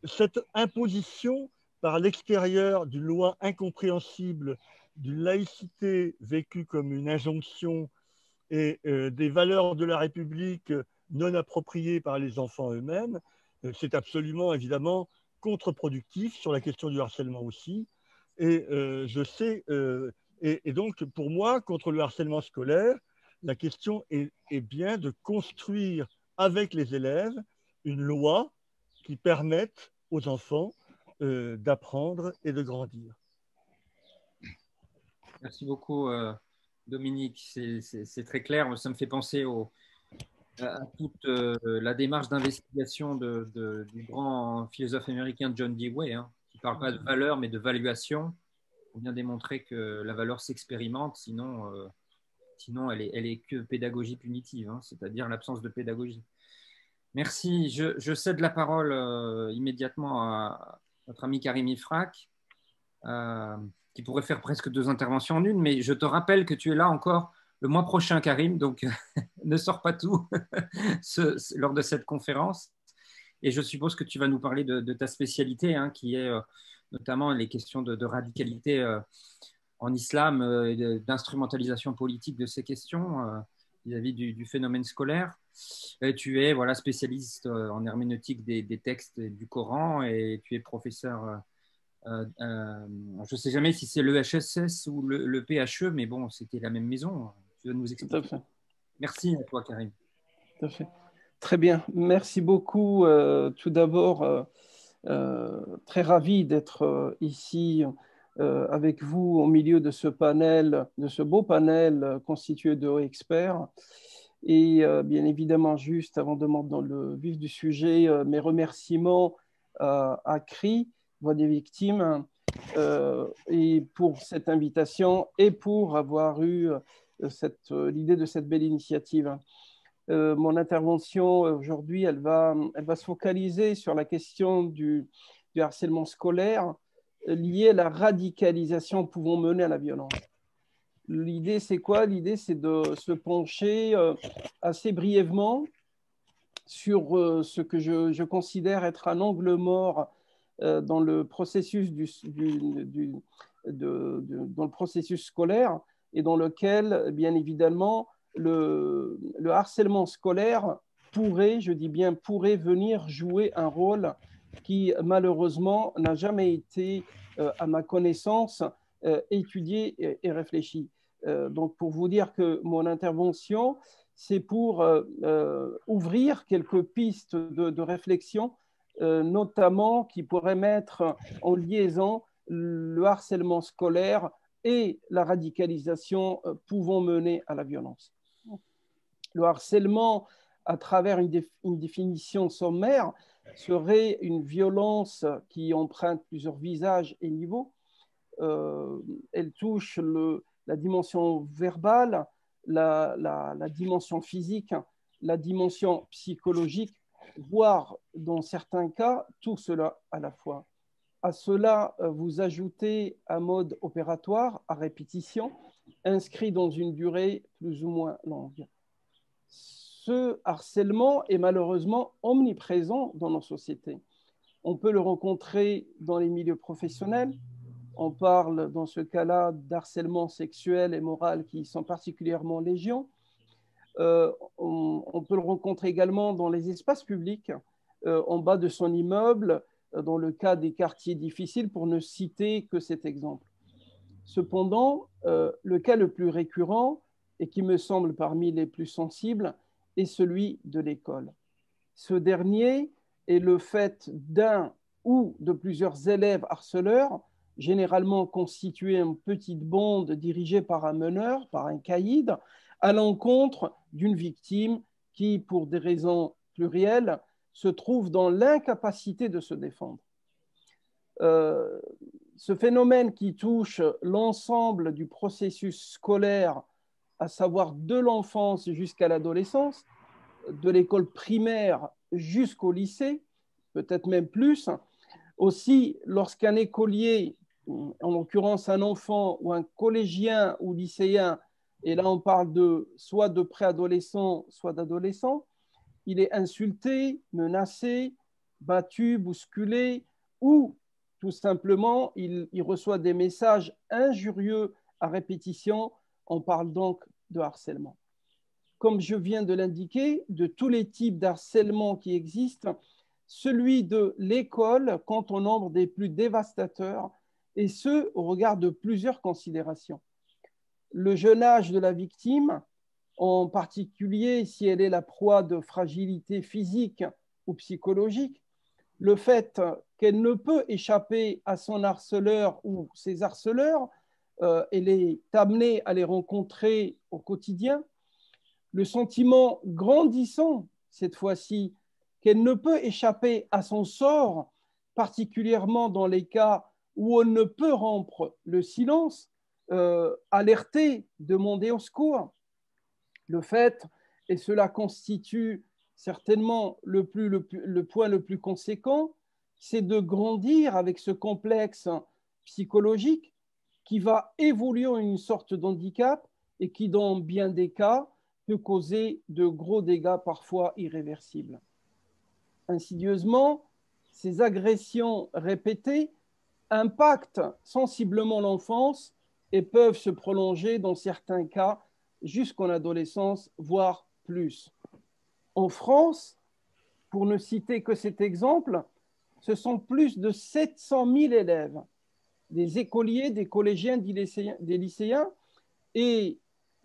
cette imposition par l'extérieur d'une loi incompréhensible d'une laïcité vécue comme une injonction et euh, des valeurs de la République non appropriées par les enfants eux-mêmes, euh, c'est absolument évidemment contre-productif sur la question du harcèlement aussi. Et euh, je sais, et, donc pour moi, contre le harcèlement scolaire, la question est, bien de construire avec les élèves une loi qui permette aux enfants d'apprendre et de grandir. Merci beaucoup, euh, Dominique. C'est très clair. Ça me fait penser à toute euh, la démarche d'investigation du grand philosophe américain John Dewey, hein, qui ne parle pas de valeur, mais de valuation. On vient démontrer que la valeur s'expérimente, sinon, euh, sinon elle est, elle est, que pédagogie punitive, hein, c'est-à-dire l'absence de pédagogie. Merci. Je, cède la parole immédiatement à notre ami Karim Ifrak qui pourrait faire presque deux interventions en une, mais je te rappelle que tu es là encore le mois prochain, Karim, donc ne sors pas tout lors de cette conférence. Et je suppose que tu vas nous parler de, ta spécialité, hein, qui est euh, notamment les questions de, radicalité euh, en islam euh, d'instrumentalisation politique de ces questions vis-à-vis du, phénomène scolaire. tu es voilà, spécialiste en herméneutique des, des, textes du Coran et tu es professeur euh, euh, je ne sais jamais si c'est le HSS ou le, PHE, mais bon, c'était la même maison. Tu vas nous expliquer. Merci à toi, Karim. Tout à fait. Très bien. Merci beaucoup. Euh, tout d'abord, très ravi d'être ici avec vous au milieu de ce panel, de ce beau panel constitué de hauts experts. Et bien évidemment, juste avant de monter dans le vif du sujet, mes remerciements à CRI Voix des victimes, euh, et pour cette invitation et pour avoir eu euh, euh, l'idée de cette belle initiative. mon intervention aujourd'hui, elle va, elle va se focaliser sur la question du, du harcèlement scolaire lié à la radicalisation pouvant mener à la violence. L'idée, c'est quoi? L'idée, c'est de se pencher assez brièvement sur ce que je, je, considère être un angle mort dans le processus dans le processus scolaire et dans lequel, bien évidemment, le, le, harcèlement scolaire pourrait, je dis bien pourrait, venir jouer un rôle qui malheureusement n'a jamais été, euh, à ma connaissance, euh, étudié et, réfléchi. donc pour vous dire que mon intervention, c'est pour ouvrir quelques pistes de, réflexion euh, notamment qui pourrait mettre en liaison le harcèlement scolaire et la radicalisation euh, pouvant mener à la violence. Le harcèlement, à travers une, définition sommaire, serait une violence qui emprunte plusieurs visages et niveaux. Euh, elle touche la dimension verbale, la, dimension physique, la dimension psychologique, voire dans certains cas tout cela à la fois. À cela, euh, vous ajoutez un mode opératoire à répétition, inscrit dans une durée plus ou moins longue. Ce harcèlement est malheureusement omniprésent dans nos sociétés. On peut le rencontrer dans les milieux professionnels. On parle dans ce cas-là d'harcèlement sexuel et moral qui sont particulièrement légion. Euh, on, peut le rencontrer également dans les espaces publics, euh, en bas de son immeuble, euh, dans le cas des quartiers difficiles, pour ne citer que cet exemple. Cependant, le cas le plus récurrent, et qui me semble parmi les plus sensibles, est celui de l'école. Ce dernier est le fait d'un ou de plusieurs élèves harceleurs, généralement constitués en petite bande dirigée par un meneur, par un caïd, à l'encontre d'une victime qui, pour des raisons plurielles, se trouve dans l'incapacité de se défendre. Euh, ce phénomène qui touche l'ensemble du processus scolaire, à savoir de l'enfance jusqu'à l'adolescence, de l'école primaire jusqu'au lycée, peut-être même plus, aussi lorsqu'un écolier, en l'occurrence un enfant ou un collégien ou lycéen, et là on parle de soit de préadolescent, soit d'adolescent, il est insulté, menacé, battu, bousculé, ou tout simplement il, reçoit des messages injurieux à répétition, on parle donc de harcèlement. Comme je viens de l'indiquer, de tous les types d'harcèlement qui existent, celui de l'école compte au nombre des plus dévastateurs, et ce, au regard de plusieurs considérations. Le jeune âge de la victime, en particulier si elle est la proie de fragilité physique ou psychologique, le fait qu'elle ne peut échapper à son harceleur ou ses harceleurs, euh, elle est amenée à les rencontrer au quotidien, le sentiment grandissant, cette fois-ci, qu'elle ne peut échapper à son sort, particulièrement dans les cas où on ne peut rompre le silence, euh, alerter, demander au secours. Le fait, et cela constitue certainement le, plus, le, point le plus conséquent, c'est de grandir avec ce complexe psychologique qui va évoluer en une sorte d'handicap et qui, dans bien des cas, peut causer de gros dégâts parfois irréversibles. Insidieusement, ces agressions répétées impactent sensiblement l'enfance et peuvent se prolonger dans certains cas jusqu'en adolescence, voire plus. En France, pour ne citer que cet exemple, ce sont plus de 700 000 élèves, des écoliers, des collégiens, des lycéens, et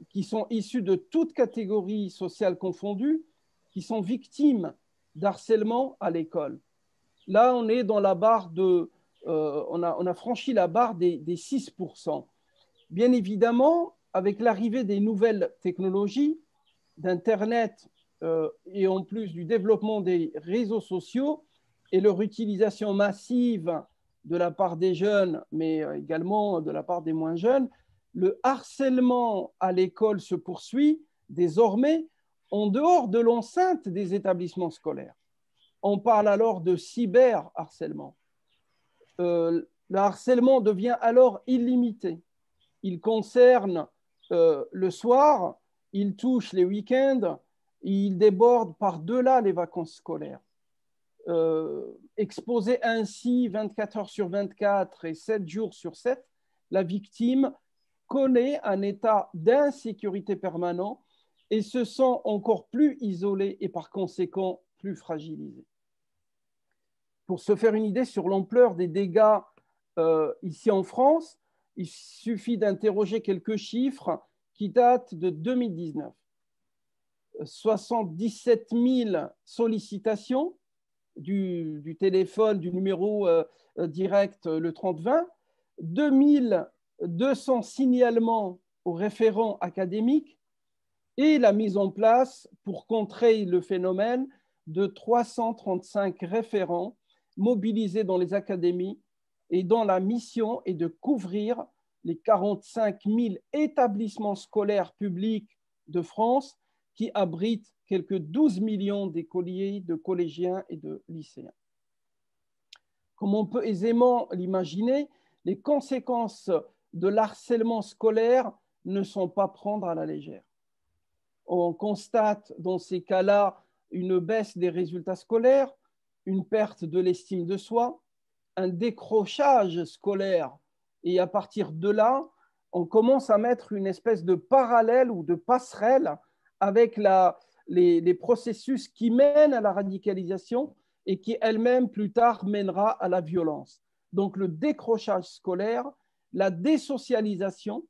qui sont issus de toutes catégories sociales confondues, qui sont victimes d'harcèlement à l'école. Là, on est dans la barre de, euh, on, a, franchi la barre des 6%. Bien évidemment, avec l'arrivée des nouvelles technologies, d'Internet euh, et en plus du développement des réseaux sociaux et leur utilisation massive de la part des jeunes, mais également de la part des moins jeunes, le harcèlement à l'école se poursuit désormais en dehors de l'enceinte des établissements scolaires. On parle alors de cyberharcèlement. Euh, le harcèlement devient alors illimité. Il concerne euh, le soir, il touche les week-ends, il déborde par-delà les vacances scolaires. Euh, exposé ainsi 24 heures sur 24 et 7 jours sur 7, la victime connaît un état d'insécurité permanent et se sent encore plus isolée et par conséquent plus fragilisée. Pour se faire une idée sur l'ampleur des dégâts euh, ici en France, il suffit d'interroger quelques chiffres qui datent de 2019. 77 000 sollicitations du, téléphone, du numéro euh, direct le 3020, 2200 signalements aux référents académiques et la mise en place, pour contrer le phénomène, de 335 référents mobilisés dans les académies et dont la mission est de couvrir les 45 000 établissements scolaires publics de France qui abritent quelques 12 millions d'écoliers, de collégiens et de lycéens. Comme on peut aisément l'imaginer, les conséquences de l'harcèlement scolaire ne sont pas prendre à la légère. On constate dans ces cas-là une baisse des résultats scolaires, une perte de l'estime de soi, un décrochage scolaire. Et à partir de là, on commence à mettre une espèce de parallèle ou de passerelle avec les, processus qui mènent à la radicalisation et qui elle-même plus tard mènera à la violence. Donc le décrochage scolaire, la désocialisation,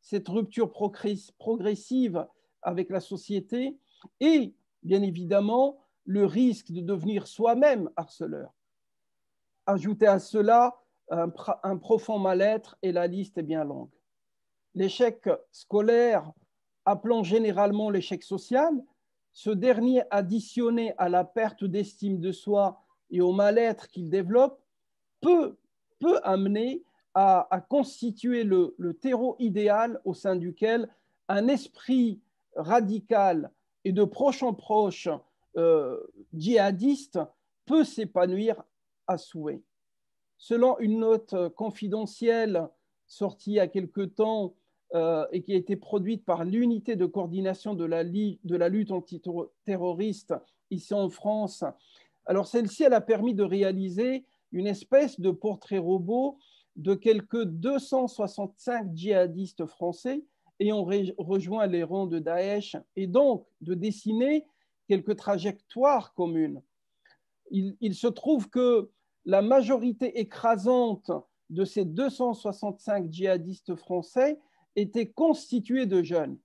cette rupture progressive avec la société et bien évidemment le risque de devenir soi-même harceleur. Ajoutez à cela un, profond mal-être et la liste est bien longue. L'échec scolaire, appelons généralement l'échec social, ce dernier additionné à la perte d'estime de soi et au mal-être qu'il développe, peut, peut amener à, constituer le, terreau idéal au sein duquel un esprit radical et de proche en proche euh, djihadiste peut s'épanouir à souhait. Selon une note confidentielle sortie il y a quelque temps euh, et qui a été produite par l'unité de coordination de la, lutte antiterroriste ici en France, alors celle-ci, elle a permis de réaliser une espèce de portrait robot de quelques 265 djihadistes français ayant rejoint les rangs de Daesh et donc de dessiner quelques trajectoires communes. Il, se trouve que la majorité écrasante de ces 265 djihadistes français était constituée de jeunes.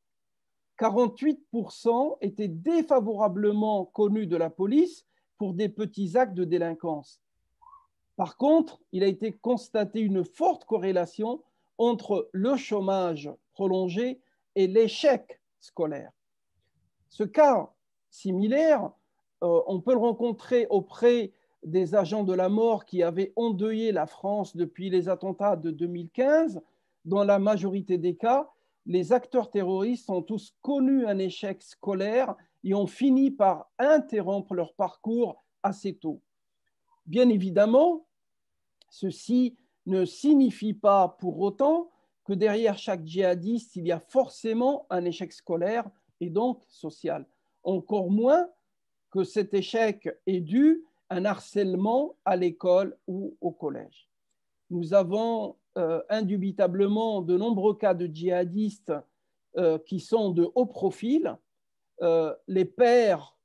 48% étaient défavorablement connus de la police pour des petits actes de délinquance. Par contre, il a été constaté une forte corrélation entre le chômage prolongé et l'échec scolaire. Ce cas similaire, euh, on peut le rencontrer auprès des agents de la mort qui avaient endeuillé la France depuis les attentats de 2015. Dans la majorité des cas, les acteurs terroristes ont tous connu un échec scolaire et ont fini par interrompre leur parcours assez tôt. Bien évidemment, Ceci ne signifie pas pour autant que derrière chaque djihadiste, il y a forcément un échec scolaire et donc social. Encore moins que cet échec est dû à un harcèlement à l'école ou au collège. Nous avons euh, indubitablement de nombreux cas de djihadistes euh, qui sont de haut profil. Euh, les pères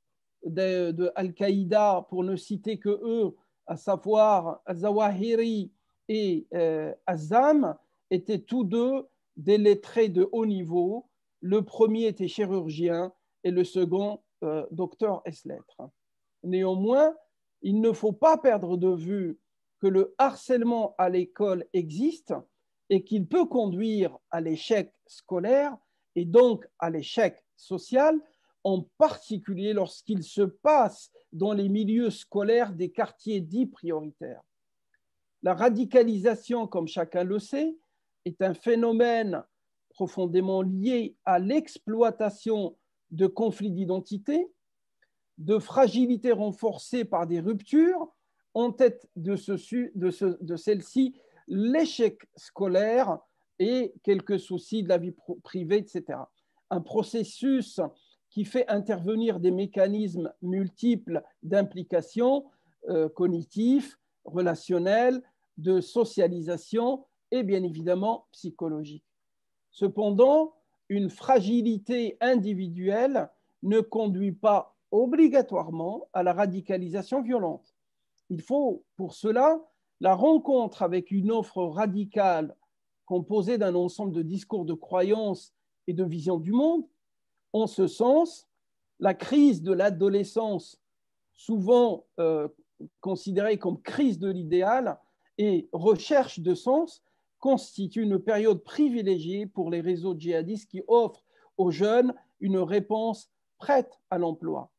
de, de Al-Qaïda, pour ne citer que eux, à savoir Zawahiri et Azam, étaient tous deux des lettrés de haut niveau. Le premier était chirurgien et le second docteur S-lettres. Néanmoins, il ne faut pas perdre de vue que le harcèlement à l'école existe et qu'il peut conduire à l'échec scolaire et donc à l'échec social, en particulier lorsqu'il se passe dans les milieux scolaires des quartiers dits prioritaires. La radicalisation, comme chacun le sait, est un phénomène profondément lié à l'exploitation de conflits d'identité, de fragilité renforcée par des ruptures, en tête de, celle-ci l'échec scolaire et quelques soucis de la vie privée, etc. Un processus qui fait intervenir des mécanismes multiples d'implication euh, cognitif, relationnelle, de socialisation et bien évidemment psychologique. Cependant, une fragilité individuelle ne conduit pas obligatoirement à la radicalisation violente. Il faut pour cela la rencontre avec une offre radicale composée d'un ensemble de discours de croyances et de visions du monde en ce sens, la crise de l'adolescence, souvent euh, considérée comme crise de l'idéal et recherche de sens, constitue une période privilégiée pour les réseaux djihadistes qui offrent aux jeunes une réponse prête à l'emploi.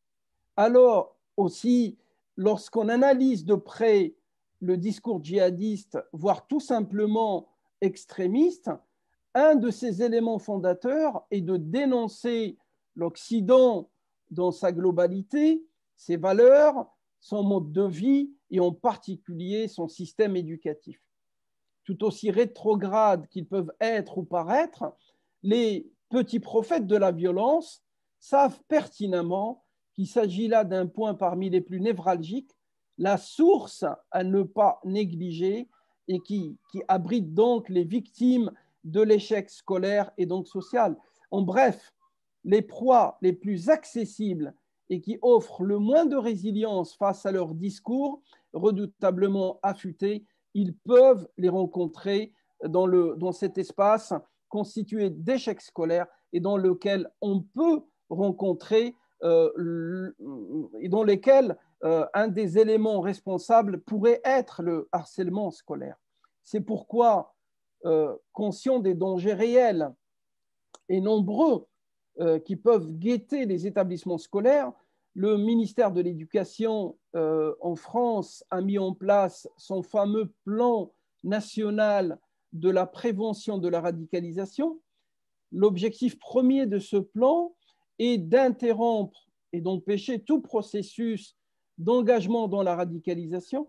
Alors aussi, lorsqu'on analyse de près le discours djihadiste, voire tout simplement extrémiste, un de ses éléments fondateurs est de dénoncer l'Occident dans sa globalité, ses valeurs, son mode de vie et en particulier son système éducatif. Tout aussi rétrogrades qu'ils peuvent être ou paraître, les petits prophètes de la violence savent pertinemment qu'il s'agit là d'un point parmi les plus névralgiques, la source à ne pas négliger et qui, abrite donc les victimes de l'échec scolaire et donc social. En bref, les proies les plus accessibles et qui offrent le moins de résilience face à leurs discours redoutablement affûtés, ils peuvent les rencontrer dans, le, cet espace constitué d'échecs scolaires et dans lequel on peut rencontrer euh, et dans lesquels euh, un des éléments responsables pourrait être le harcèlement scolaire. C'est pourquoi, euh, conscient des dangers réels et nombreux qui peuvent guetter les établissements scolaires, le ministère de l'Éducation euh, en France a mis en place son fameux plan national de la prévention de la radicalisation. L'objectif premier de ce plan est d'interrompre et d'empêcher tout processus d'engagement dans la radicalisation,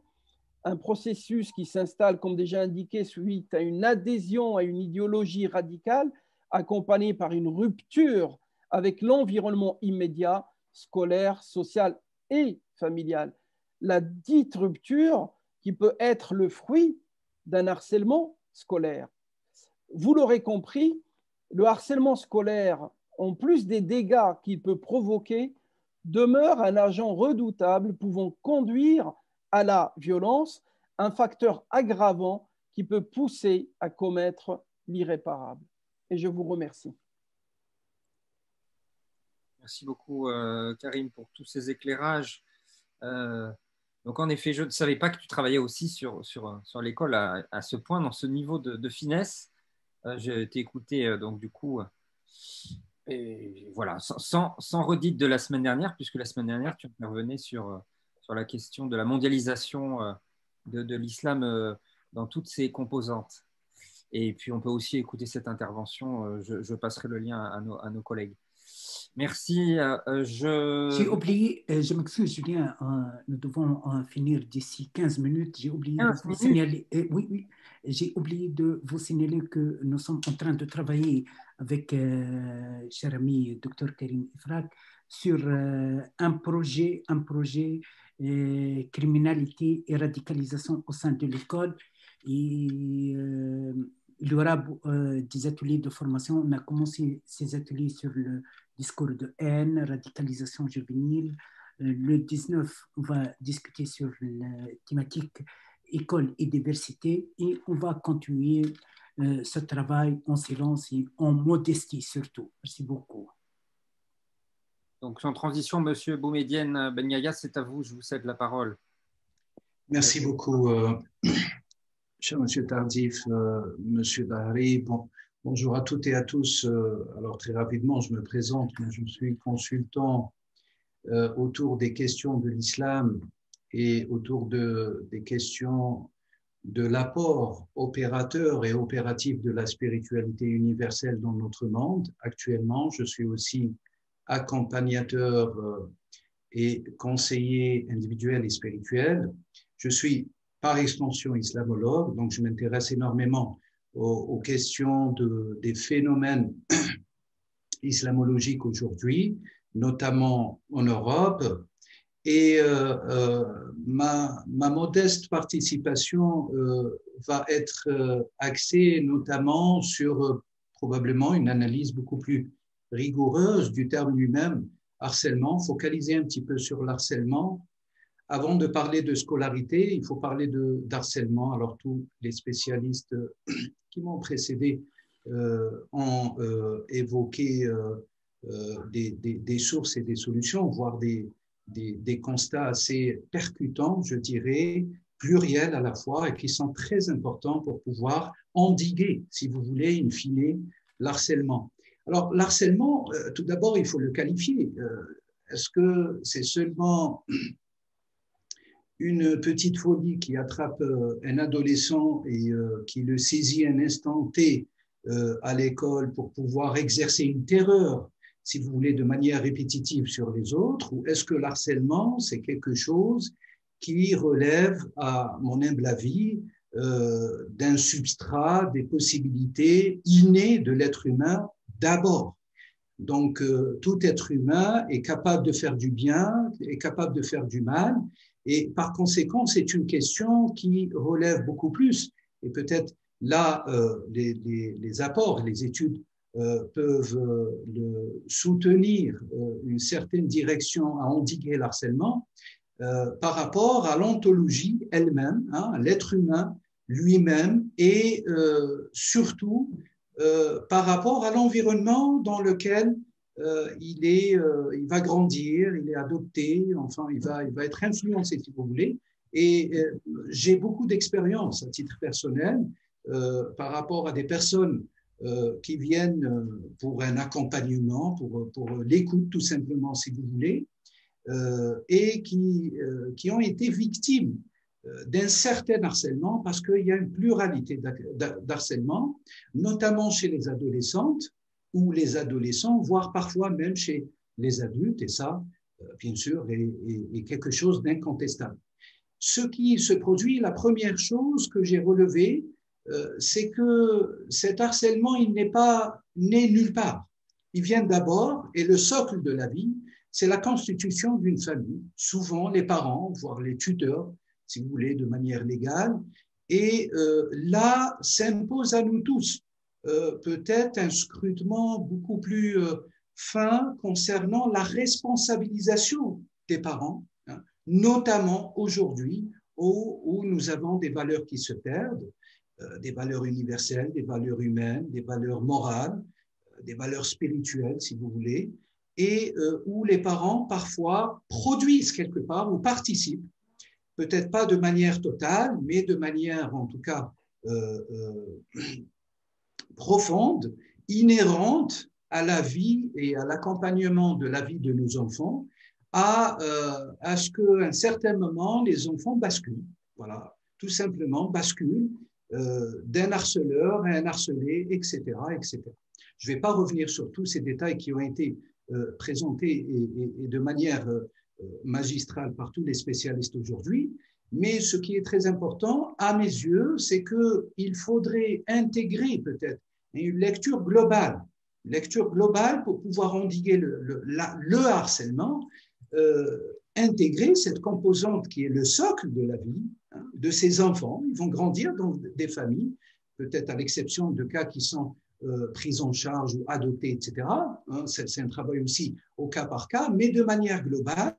un processus qui s'installe, comme déjà indiqué, suite à une adhésion à une idéologie radicale accompagnée par une rupture avec l'environnement immédiat, scolaire, social et familial. La dite rupture, qui peut être le fruit d'un harcèlement scolaire. Vous l'aurez compris, le harcèlement scolaire, en plus des dégâts qu'il peut provoquer, demeure un agent redoutable pouvant conduire à la violence, un facteur aggravant qui peut pousser à commettre l'irréparable. Et je vous remercie. Merci beaucoup, euh, Karim, pour tous ces éclairages. Euh, donc, en effet, je ne savais pas que tu travaillais aussi sur, sur, sur l'école à, ce point, dans ce niveau de, finesse. Euh, J'ai été écouté, euh, donc, du coup, voilà, sans, sans, redite de la semaine dernière, puisque la semaine dernière, tu intervenais sur, sur la question de la mondialisation de, de l'islam dans toutes ses composantes. Et puis, on peut aussi écouter cette intervention. Je, passerai le lien à nos collègues. Merci. je... J'ai oublié, je m'excuse Julien, nous devons en finir d'ici 15 minutes. J'ai oublié 15 de vous signaler, oui, oui, j'ai oublié de vous signaler que nous sommes en train de travailler avec euh, cher ami Dr Karim Ifrak sur euh, un projet, un projet euh, criminalité et radicalisation au sein de l'école. Et euh, il y aura euh, des ateliers de formation. On a commencé ces ateliers sur le discours de haine, radicalisation juvénile. Euh, le 19, on va discuter sur la thématique école et diversité et on va continuer euh, ce travail en silence et en modestie surtout. Merci beaucoup. Donc, en transition, Monsieur Boumedienne Benyaya, c'est à vous, je vous cède la parole. Merci beaucoup, euh, cher Monsieur Tardif, euh, Monsieur Dahri. Bon, bonjour à toutes et à tous. Euh, alors, très rapidement, je me présente. Je suis consultant euh, autour des questions de l'islam et autour de, des questions de l'apport opérateur et opératif de la spiritualité universelle dans notre monde. Actuellement, je suis aussi accompagnateur euh, et conseiller individuel et spirituel. Je suis par extension islamologue, donc je m'intéresse énormément aux, questions de, des phénomènes islamologiques aujourd'hui, notamment en Europe. Et euh, euh, ma, ma, modeste participation euh, va être axée notamment sur probablement une analyse beaucoup plus rigoureuse du terme lui-même, harcèlement, focaliser un petit peu sur l'harcèlement. Avant de parler de scolarité, il faut parler de d'harcèlement. Alors tous les spécialistes qui m'ont précédé euh, ont évoqué des, des, sources et des solutions, voire des, des, constats assez percutants, je dirais, pluriels à la fois, et qui sont très importants pour pouvoir endiguer, si vous voulez, in fine, l'harcèlement. Alors, l'harcèlement, euh, tout d'abord, il faut le qualifier. Euh, Est-ce que c'est seulement une petite folie qui attrape euh, un adolescent et euh, qui le saisit un instant T euh, à l'école pour pouvoir exercer une terreur, si vous voulez, de manière répétitive sur les autres, ou est-ce que l'harcèlement, c'est quelque chose qui relève, à mon humble avis, d'un substrat, des possibilités innées de l'être humain d'abord. Donc, tout être humain est capable de faire du bien, est capable de faire du mal, et par conséquent, c'est une question qui relève beaucoup plus. Et peut-être là, euh, les, apports, les études euh, peuvent euh, soutenir une certaine direction à endiguer l'harcèlement par rapport à l'ontologie elle-même, hein, l'être humain lui-même, et surtout par rapport à l'environnement dans lequel euh, il, est, euh, il va grandir, il est adopté, enfin, il va, il va être influencé, si vous voulez. Et euh, j'ai beaucoup d'expérience à titre personnel par rapport à des personnes qui viennent pour un accompagnement, pour, pour l'écoute, tout simplement, si vous voulez, et qui, qui ont été victimes d'un certain harcèlement parce qu'il y a une pluralité d'harcèlement, notamment chez les adolescentes, ou les adolescents, voire parfois même chez les adultes, et ça, bien sûr, est, quelque chose d'incontestable. Ce qui se produit, la première chose que j'ai relevée, euh, c'est que cet harcèlement, il n'est pas né nulle part. Il vient d'abord, et le socle de la vie, c'est la constitution d'une famille. Souvent, les parents, voire les tuteurs, si vous voulez, de manière légale, Et là s'impose à nous tous peut-être un scrutement beaucoup plus fin concernant la responsabilisation des parents, hein, notamment aujourd'hui où, nous avons des valeurs qui se perdent, euh, des valeurs universelles, des valeurs humaines, des valeurs morales, euh, des valeurs spirituelles, si vous voulez, et euh, où les parents parfois produisent quelque part ou participent, peut-être pas de manière totale, mais de manière en tout cas profonde, inhérente à la vie et à l'accompagnement de la vie de nos enfants, à, euh, à ce qu'à un certain moment, les enfants basculent. Voilà, tout simplement basculent euh, d'un harceleur à un harcelé, etc., etc. Je ne vais pas revenir sur tous ces détails qui ont été euh, présentés et, de manière magistrale par tous les spécialistes aujourd'hui, mais ce qui est très important, à mes yeux, c'est qu'il faudrait intégrer peut-être une lecture globale lecture globale pour pouvoir endiguer le harcèlement, euh, intégrer cette composante qui est le socle de la vie hein, de ces enfants. Ils vont grandir dans des familles, peut-être à l'exception de cas qui sont euh, pris en charge ou adoptés, etc. Hein, c'est un travail aussi au cas par cas, mais de manière globale,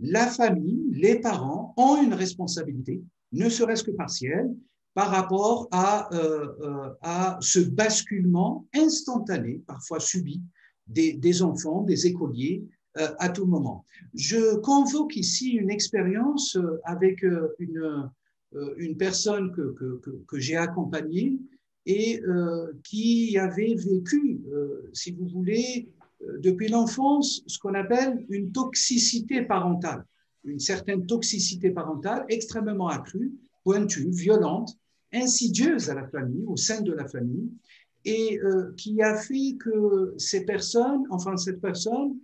la famille, les parents ont une responsabilité, ne serait-ce que partielle, par rapport à, euh, euh, ce basculement instantané, parfois subi, des, enfants, des écoliers, euh, à tout moment. Je convoque ici une expérience avec une, personne que j'ai accompagnée et qui avait vécu, si vous voulez, depuis l'enfance, ce qu'on appelle une toxicité parentale, une certaine toxicité parentale extrêmement accrue, pointue, violente, insidieuse à la famille, au sein de la famille, et euh, qui a fait que ces personnes, enfin cette personne,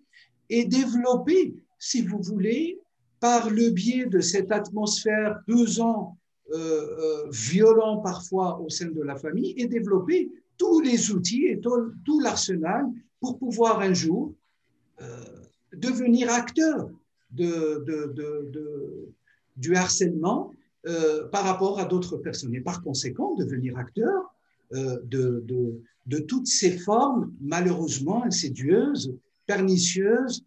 est développée, si vous voulez, par le biais de cette atmosphère pesant, euh, euh, violent parfois au sein de la famille, et développé tous les outils et tout l'arsenal pour pouvoir un jour euh, devenir acteur du harcèlement euh, par rapport à d'autres personnes. Et par conséquent, devenir acteur euh, de, toutes ces formes, malheureusement insidieuses, pernicieuses,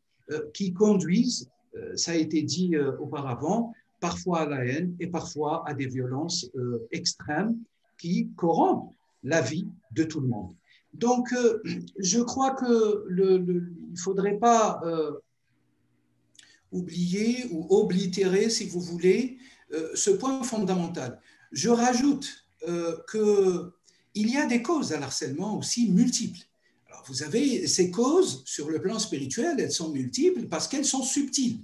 qui conduisent, ça a été dit auparavant, parfois à la haine et parfois à des violences extrêmes qui corrompent la vie de tout le monde. Donc, je crois que il ne faudrait pas oublier ou oblitérer, si vous voulez, euh, ce point fondamental. Je rajoute euh, qu'il y a des causes à l'harcèlement aussi multiples. Alors, vous avez ces causes sur le plan spirituel, elles sont multiples parce qu'elles sont subtiles.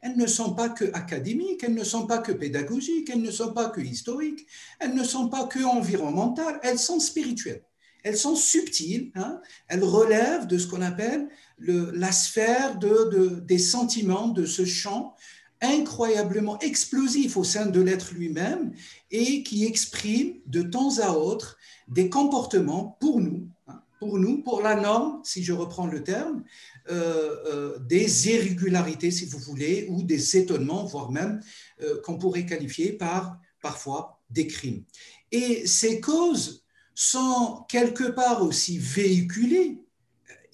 Elles ne sont pas que académiques, elles ne sont pas que pédagogiques, elles ne sont pas que historiques, elles ne sont pas que environnementales, elles sont spirituelles. Elles sont subtiles, hein, elles relèvent de ce qu'on appelle le, la sphère de, de, des sentiments, de ce champ incroyablement explosif au sein de l'être lui-même et qui exprime de temps à autre des comportements pour nous, hein, pour nous, pour la norme, si je reprends le terme, euh, euh, des irrégularités, si vous voulez, ou des étonnements, voire même euh, qu'on pourrait qualifier par parfois des crimes. Et ces causes sont quelque part aussi véhiculées,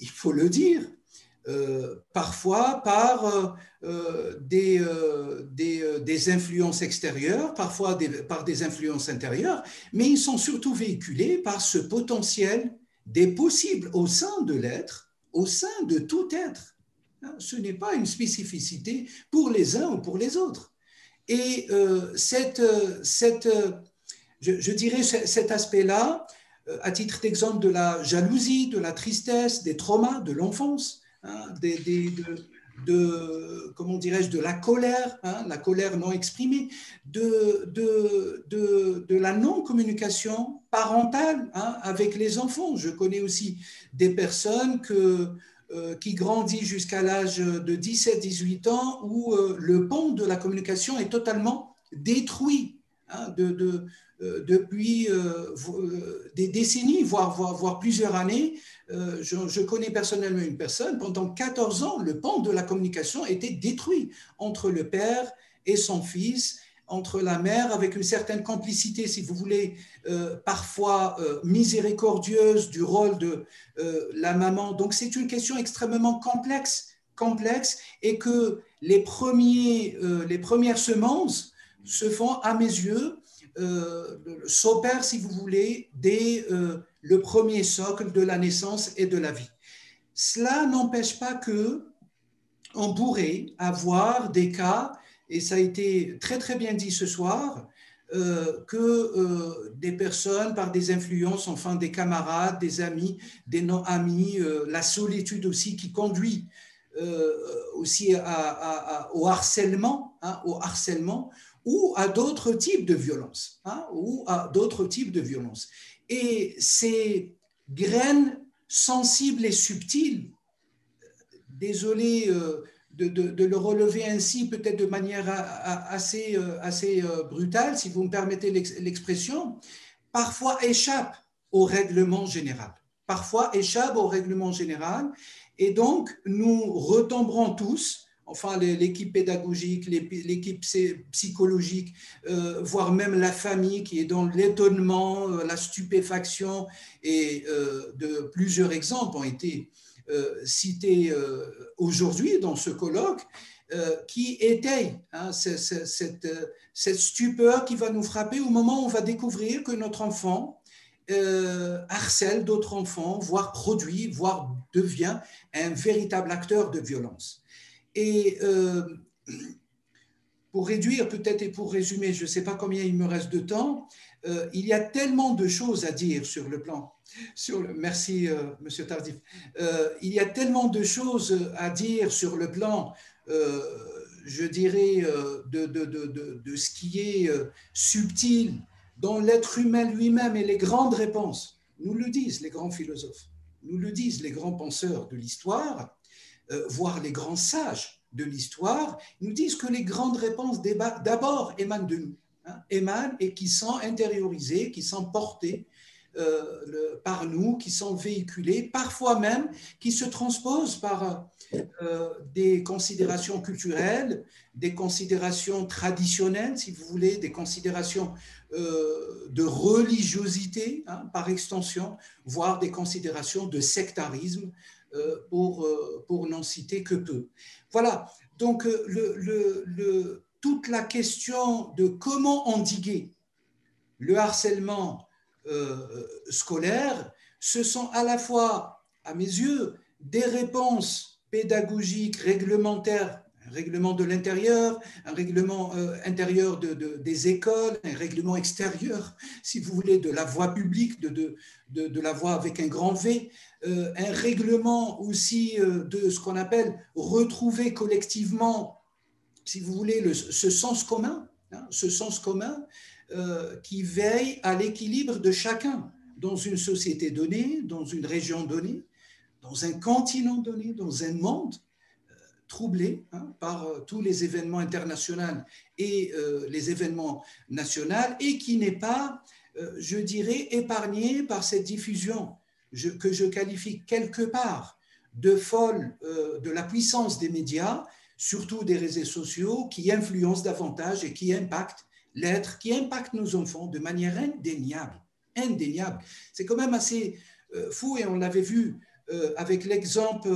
il faut le dire, euh, parfois par euh, euh, des, influences extérieures, parfois par des influences intérieures, mais ils sont surtout véhiculés par ce potentiel des possibles au sein de l'être, au sein de tout être. Hein, ce n'est pas une spécificité pour les uns ou pour les autres. Et cette, cette, je, dirais cet aspect-là, à titre d'exemple de la jalousie, de la tristesse, des traumas de l'enfance, hein, de, comment dirais-je, de la colère, hein, la colère non exprimée, de, de, de, la non-communication parentale hein, avec les enfants. Je connais aussi des personnes euh, qui grandissent jusqu'à l'âge de 17-18 ans où euh, le pont de la communication est totalement détruit. Euh, depuis euh, euh, des décennies, voire, voire, plusieurs années. Je, connais personnellement une personne, pendant 14 ans, le pont de la communication était détruit entre le père et son fils, entre la mère avec une certaine complicité, si vous voulez, euh, parfois euh, miséricordieuse du rôle de euh, la maman. Donc c'est une question extrêmement complexe, complexe et que les, premiers, les premières semences se font, à mes yeux, s'opèrent, si vous voulez, dès le premier socle de la naissance et de la vie. Cela n'empêche pas que on pourrait avoir des cas et ça a été très très bien dit ce soir, euh, que euh, des personnes, par des influences, enfin des camarades, des amis, des non-amis, euh, la solitude aussi qui conduit aussi au harcèlement, hein, au harcèlement, ou à d'autres types de violences, hein, ou à d'autres types de violences. Et ces graines sensibles et subtiles, désolé de, le relever ainsi, peut-être de manière assez, euh, assez euh, brutale, si vous me permettez l'expression, parfois échappe au règlement général. Parfois échappe au règlement général. Et donc, nous retomberons tous, enfin l'équipe pédagogique, l'équipe psychologique, euh, voire même la famille qui est dans l'étonnement, la stupéfaction, et de plusieurs exemples ont été euh, cité euh, aujourd'hui dans ce colloque, euh, qui étaye hein, cette, cette, stupeur qui va nous frapper au moment où on va découvrir que notre enfant harcèle d'autres enfants, voire produit, voire devient un véritable acteur de violence. Et pour réduire peut-être et pour résumer, je ne sais pas combien il me reste de temps, il y a tellement de choses à dire sur le plan merci, euh, Monsieur Tardif. Euh, il y a tellement de choses à dire sur le plan, euh, je dirais, de, ce qui est subtil dans l'être humain lui-même et les grandes réponses. Nous le disent les grands philosophes, nous le disent les grands penseurs de l'histoire, voire les grands sages de l'histoire, nous disent que les grandes réponses d'abord émanent de nous, hein, émanent et qui sont intériorisées, qui sont portées euh, par nous, qui sont véhiculés, parfois même qui se transposent par euh, des considérations culturelles, des considérations traditionnelles, si vous voulez, des considérations euh, de religiosité, hein, par extension, voire des considérations de sectarisme, pour, pour n'en citer que peu. Voilà, donc le, toute la question de comment endiguer le harcèlement euh, scolaires, ce sont à la fois, à mes yeux, des réponses pédagogiques, réglementaires, un règlement de l'intérieur, un règlement euh, intérieur de, des écoles, un règlement extérieur, si vous voulez, de la voie publique, de, de, la voie avec un grand V, euh, un règlement aussi de ce qu'on appelle retrouver collectivement, si vous voulez, ce sens commun, hein, ce sens commun euh, qui veille à l'équilibre de chacun dans une société donnée, dans une région donnée, dans un continent donné, dans un monde euh, troublé hein, par euh, tous les événements internationaux et les événements nationaux, et qui n'est pas, je dirais, épargné par cette diffusion que je qualifie quelque part de folle de la puissance des médias, surtout des réseaux sociaux, qui influencent davantage et qui impactent l'être qui impacte nos enfants de manière indéniable. Indéniable. C'est quand même assez euh, fou et on l'avait vu euh, avec l'exemple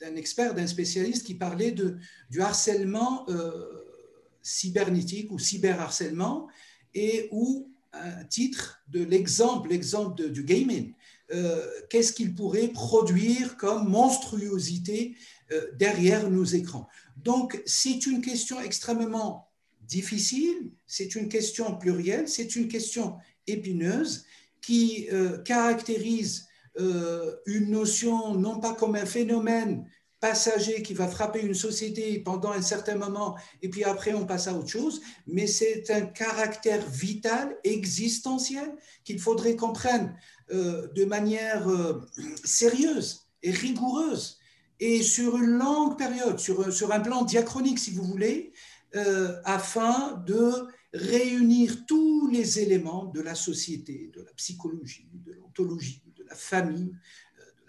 d'un expert, d'un spécialiste qui parlait de, du harcèlement euh, cybernétique ou cyberharcèlement et où un titre de l'exemple, l'exemple du gaming, qu'est-ce qu'il pourrait produire comme monstruosité derrière nos écrans? Donc, c'est une question extrêmement difficile, c'est une question plurielle, c'est une question épineuse qui euh, caractérise euh, une notion non pas comme un phénomène passager qui va frapper une société pendant un certain moment et puis après on passe à autre chose, mais c'est un caractère vital, existentiel qu'il faudrait qu'on prenne euh, de manière sérieuse et rigoureuse et sur une longue période, sur, un plan diachronique si vous voulez, euh, afin de réunir tous les éléments de la société, de la psychologie, de l'ontologie, de la famille, euh,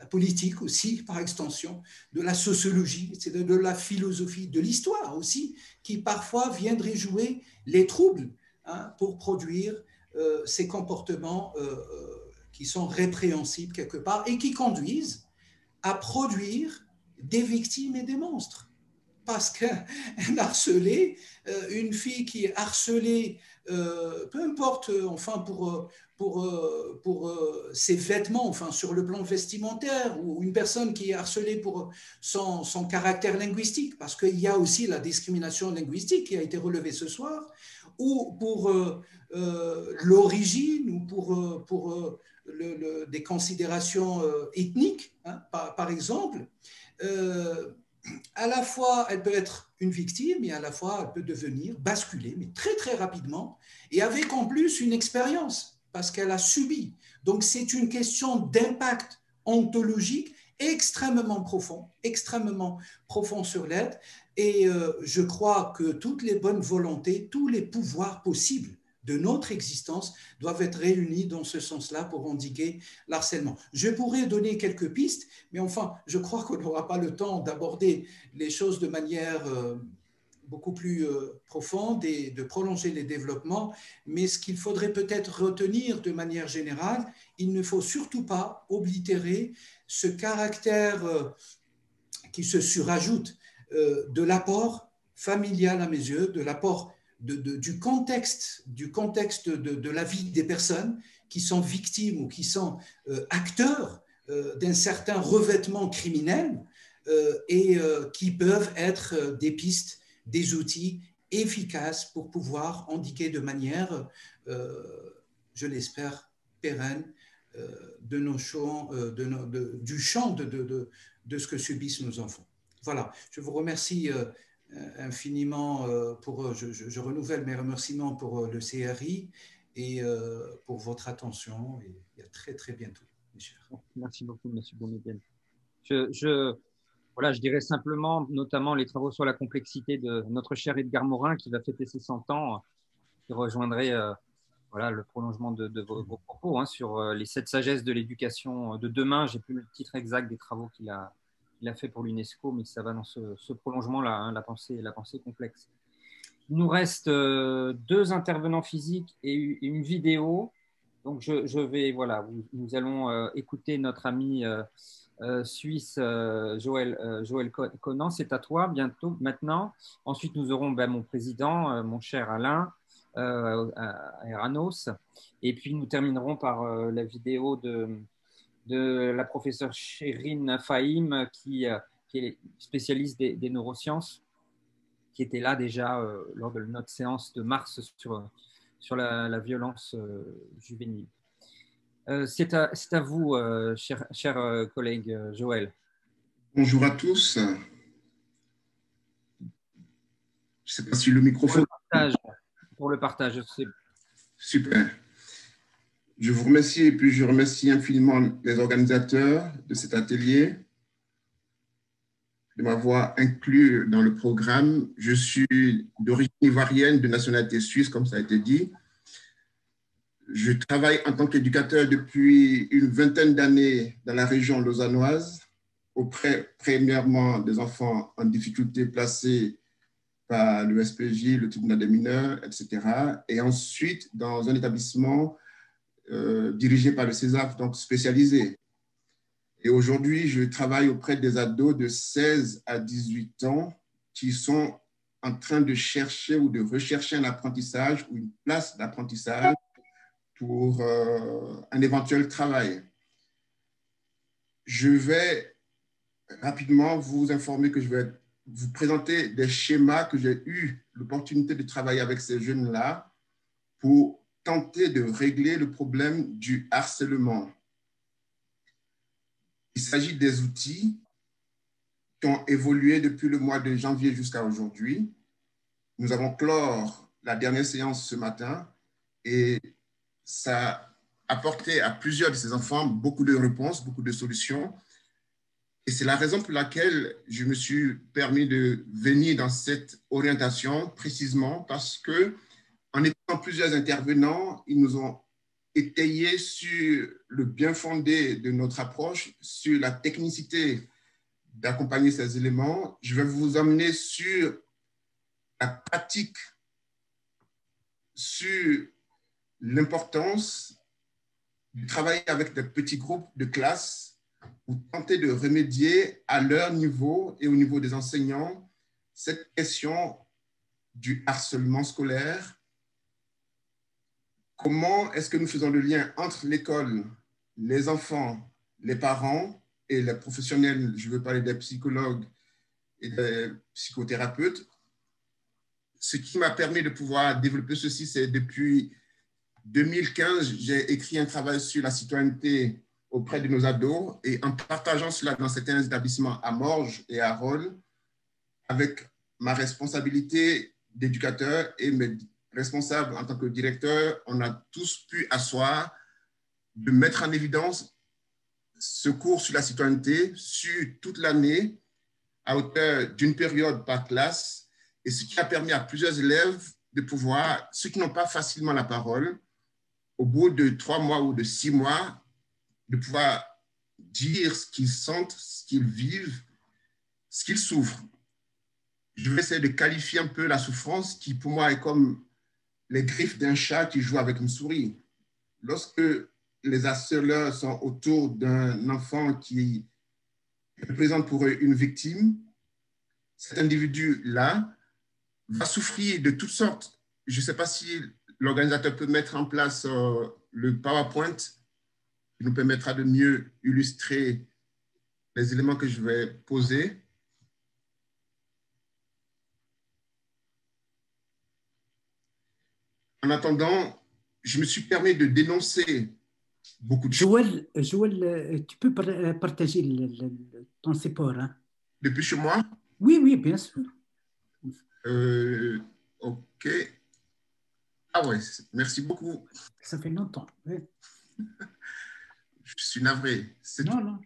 politique aussi, par extension, de la sociologie, c'est de la philosophie, de l'histoire aussi, qui parfois viendraient jouer les troubles hein, pour produire euh, ces comportements euh, qui sont répréhensibles quelque part et qui conduisent à produire des victimes et des monstres. Parce qu'un harcelé, une fille qui est harcelée, peu importe, enfin, pour, pour, euh, pour euh, ses vêtements, enfin sur le plan vestimentaire, ou une personne qui est harcelée pour son, son caractère linguistique, parce qu'il y a aussi la discrimination linguistique qui a été relevée ce soir, ou pour euh, l'origine, ou pour, pour des considérations ethniques, hein, par, exemple. À la fois, elle peut être une victime et à la fois, elle peut devenir, basculer, mais très très rapidement, et avec en plus une expérience parce qu'elle a subi. Donc c'est une question d'impact ontologique extrêmement profond, extrêmement profond sur l'être. Et euh, je crois que toutes les bonnes volontés, tous les pouvoirs possibles de notre existence doivent être réunis dans ce sens-là pour endiguer l'harcèlement. Je pourrais donner quelques pistes, mais enfin, je crois qu'on n'aura pas le temps d'aborder les choses de manière... Euh, beaucoup plus euh, profonde et de prolonger les développements. Mais ce qu'il faudrait peut-être retenir de manière générale, il ne faut surtout pas oblitérer ce caractère euh, qui se surajoute de l'apport familial à mes yeux, de l'apport du contexte, du contexte de, la vie des personnes qui sont victimes ou qui sont acteurs d'un certain revêtement criminel et qui peuvent être des pistes des outils efficaces pour pouvoir indiquer de manière, euh, je l'espère, pérenne euh, de nos champs, euh, de, du champ de, ce que subissent nos enfants. Voilà, je vous remercie infiniment pour, je, renouvelle mes remerciements pour le CRI et pour votre attention et à très très bientôt, mes chers. Merci beaucoup, M. Boumedienne. Je, je, voilà, je dirais simplement, notamment les travaux sur la complexité de notre cher Edgar Morin qui va fêter ses 100 ans, qui rejoindrait euh, voilà, le prolongement de, vos, propos hein, sur euh, les sept sagesses de l'éducation de demain. J'ai plus le titre exact des travaux qu'il a, a fait pour l'UNESCO, mais ça va dans ce, prolongement-là, hein, la, pensée, complexe. Il nous reste euh, deux intervenants physiques et, une vidéo. Donc, je, vais, voilà, nous allons écouter notre ami euh, suisse, euh, Joël, euh, Joël Conan, c'est à toi bientôt, maintenant. Ensuite, nous aurons ben, mon président, mon cher Alain Eranos. Et puis, nous terminerons par la vidéo de, de la professeure Chérine Fahim, qui, qui est spécialiste des, neurosciences, qui était là déjà lors de notre séance de mars sur, sur la, la violence juvénile. Euh, c'est à, vous, euh, cher, euh, collègue Joël. Bonjour à tous. Je ne sais pas si le microphone. Pour le partage. Super. Je vous remercie et puis je remercie infiniment les organisateurs de cet atelier de m'avoir inclus dans le programme. Je suis d'origine ivoirienne, de nationalité suisse, comme ça a été dit. Je travaille en tant qu'éducateur depuis une vingtaine d'années dans la région lausannoise, auprès premièrement des enfants en difficulté placés par le SPJ, le tribunal des mineurs, etc. Et ensuite dans un établissement euh, dirigé par le CESAF, donc spécialisé. Et aujourd'hui, je travaille auprès des ados de 16 à 18 ans qui sont en train de chercher ou de rechercher un apprentissage ou une place d'apprentissage pour euh, un éventuel travail. Je vais rapidement vous informer que je vais vous présenter des schémas que j'ai eu l'opportunité de travailler avec ces jeunes-là pour tenter de régler le problème du harcèlement. Il s'agit des outils qui ont évolué depuis le mois de janvier jusqu'à aujourd'hui. Nous avons clore la dernière séance ce matin et ça a apporté à plusieurs de ces enfants beaucoup de réponses, beaucoup de solutions. Et c'est la raison pour laquelle je me suis permis de venir dans cette orientation précisément parce que en étant plusieurs intervenants, ils nous ont étayer sur le bien fondé de notre approche, sur la technicité d'accompagner ces éléments. Je vais vous emmener sur la pratique, sur l'importance de travailler avec des petits groupes de classe pour tenter de remédier à leur niveau et au niveau des enseignants cette question du harcèlement scolaire. Comment est-ce que nous faisons le lien entre l'école, les enfants, les parents et les professionnels, je veux parler des psychologues et des psychothérapeutes. Ce qui m'a permis de pouvoir développer ceci, c'est depuis 2015, j'ai écrit un travail sur la citoyenneté auprès de nos ados et en partageant cela dans certains établissements à Morges et à Rolles, avec ma responsabilité d'éducateur et mes responsables en tant que directeur, on a tous pu asseoir de mettre en évidence ce cours sur la citoyenneté sur toute l'année à hauteur d'une période par classe et ce qui a permis à plusieurs élèves de pouvoir, ceux qui n'ont pas facilement la parole, au bout de trois mois ou de six mois, de pouvoir dire ce qu'ils sentent, ce qu'ils vivent, ce qu'ils souffrent. Je vais essayer de qualifier un peu la souffrance qui, pour moi, est comme les griffes d'un chat qui joue avec une souris. Lorsque les harceleurs sont autour d'un enfant qui représente pour eux une victime, cet individu-là va souffrir de toutes sortes. Je ne sais pas si l'organisateur peut mettre en place euh, le PowerPoint qui nous permettra de mieux illustrer les éléments que je vais poser. En attendant, je me suis permis de dénoncer beaucoup de Joël, Joël, euh, tu peux euh, partager ton support. Hein? Depuis chez moi? Oui, oui, bien sûr. Euh, ok. Ah ouais, merci beaucoup. Ça fait longtemps. Oui. Je suis navré. Non, non.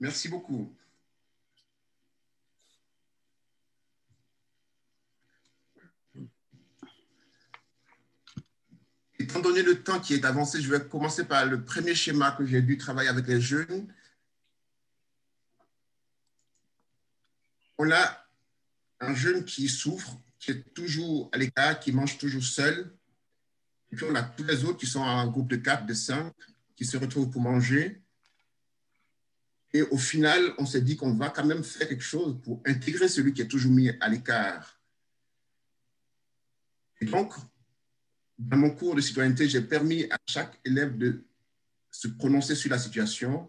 Merci beaucoup. Étant donné le temps qui est avancé, je vais commencer par le premier schéma que j'ai dû travailler avec les jeunes. On a un jeune qui souffre, qui est toujours à l'écart, qui mange toujours seul. Et puis on a tous les autres qui sont en groupe de 4, de 5, qui se retrouvent pour manger. Et au final, on s'est dit qu'on va quand même faire quelque chose pour intégrer celui qui est toujours mis à l'écart. Et donc, dans mon cours de citoyenneté, j'ai permis à chaque élève de se prononcer sur la situation.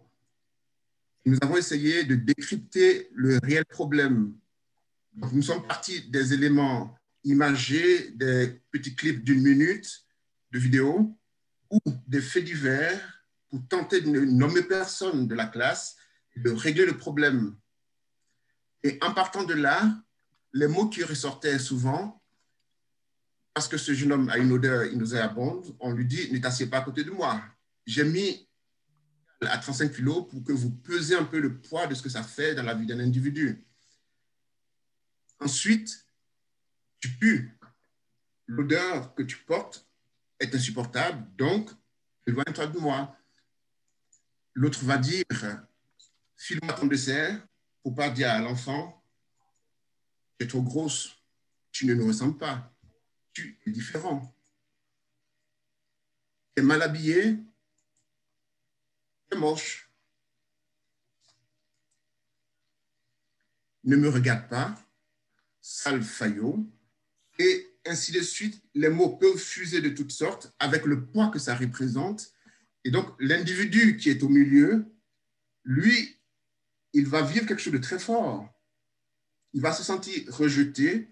Nous avons essayé de décrypter le réel problème. nous sommes partis des éléments imagés, des petits clips d'une minute de vidéo ou des faits divers pour tenter de ne nommer personne de la classe de régler le problème. Et en partant de là, les mots qui ressortaient souvent, parce que ce jeune homme a une odeur nauséabonde, on lui dit ne t'assieds pas à côté de moi. J'ai mis à 35 kilos pour que vous pesez un peu le poids de ce que ça fait dans la vie d'un individu. Ensuite, tu pues. L'odeur que tu portes est insupportable, donc éloigne-toi de moi. L'autre va dire file-moi ton dessert pour pas dire à l'enfant tu es trop grosse, tu ne nous ressembles pas tu différent. Tu es mal habillé, tu es moche. Ne me regarde pas, sale faillot. Et ainsi de suite, les mots peuvent fuser de toutes sortes avec le poids que ça représente. Et donc, l'individu qui est au milieu, lui, il va vivre quelque chose de très fort. Il va se sentir rejeté, et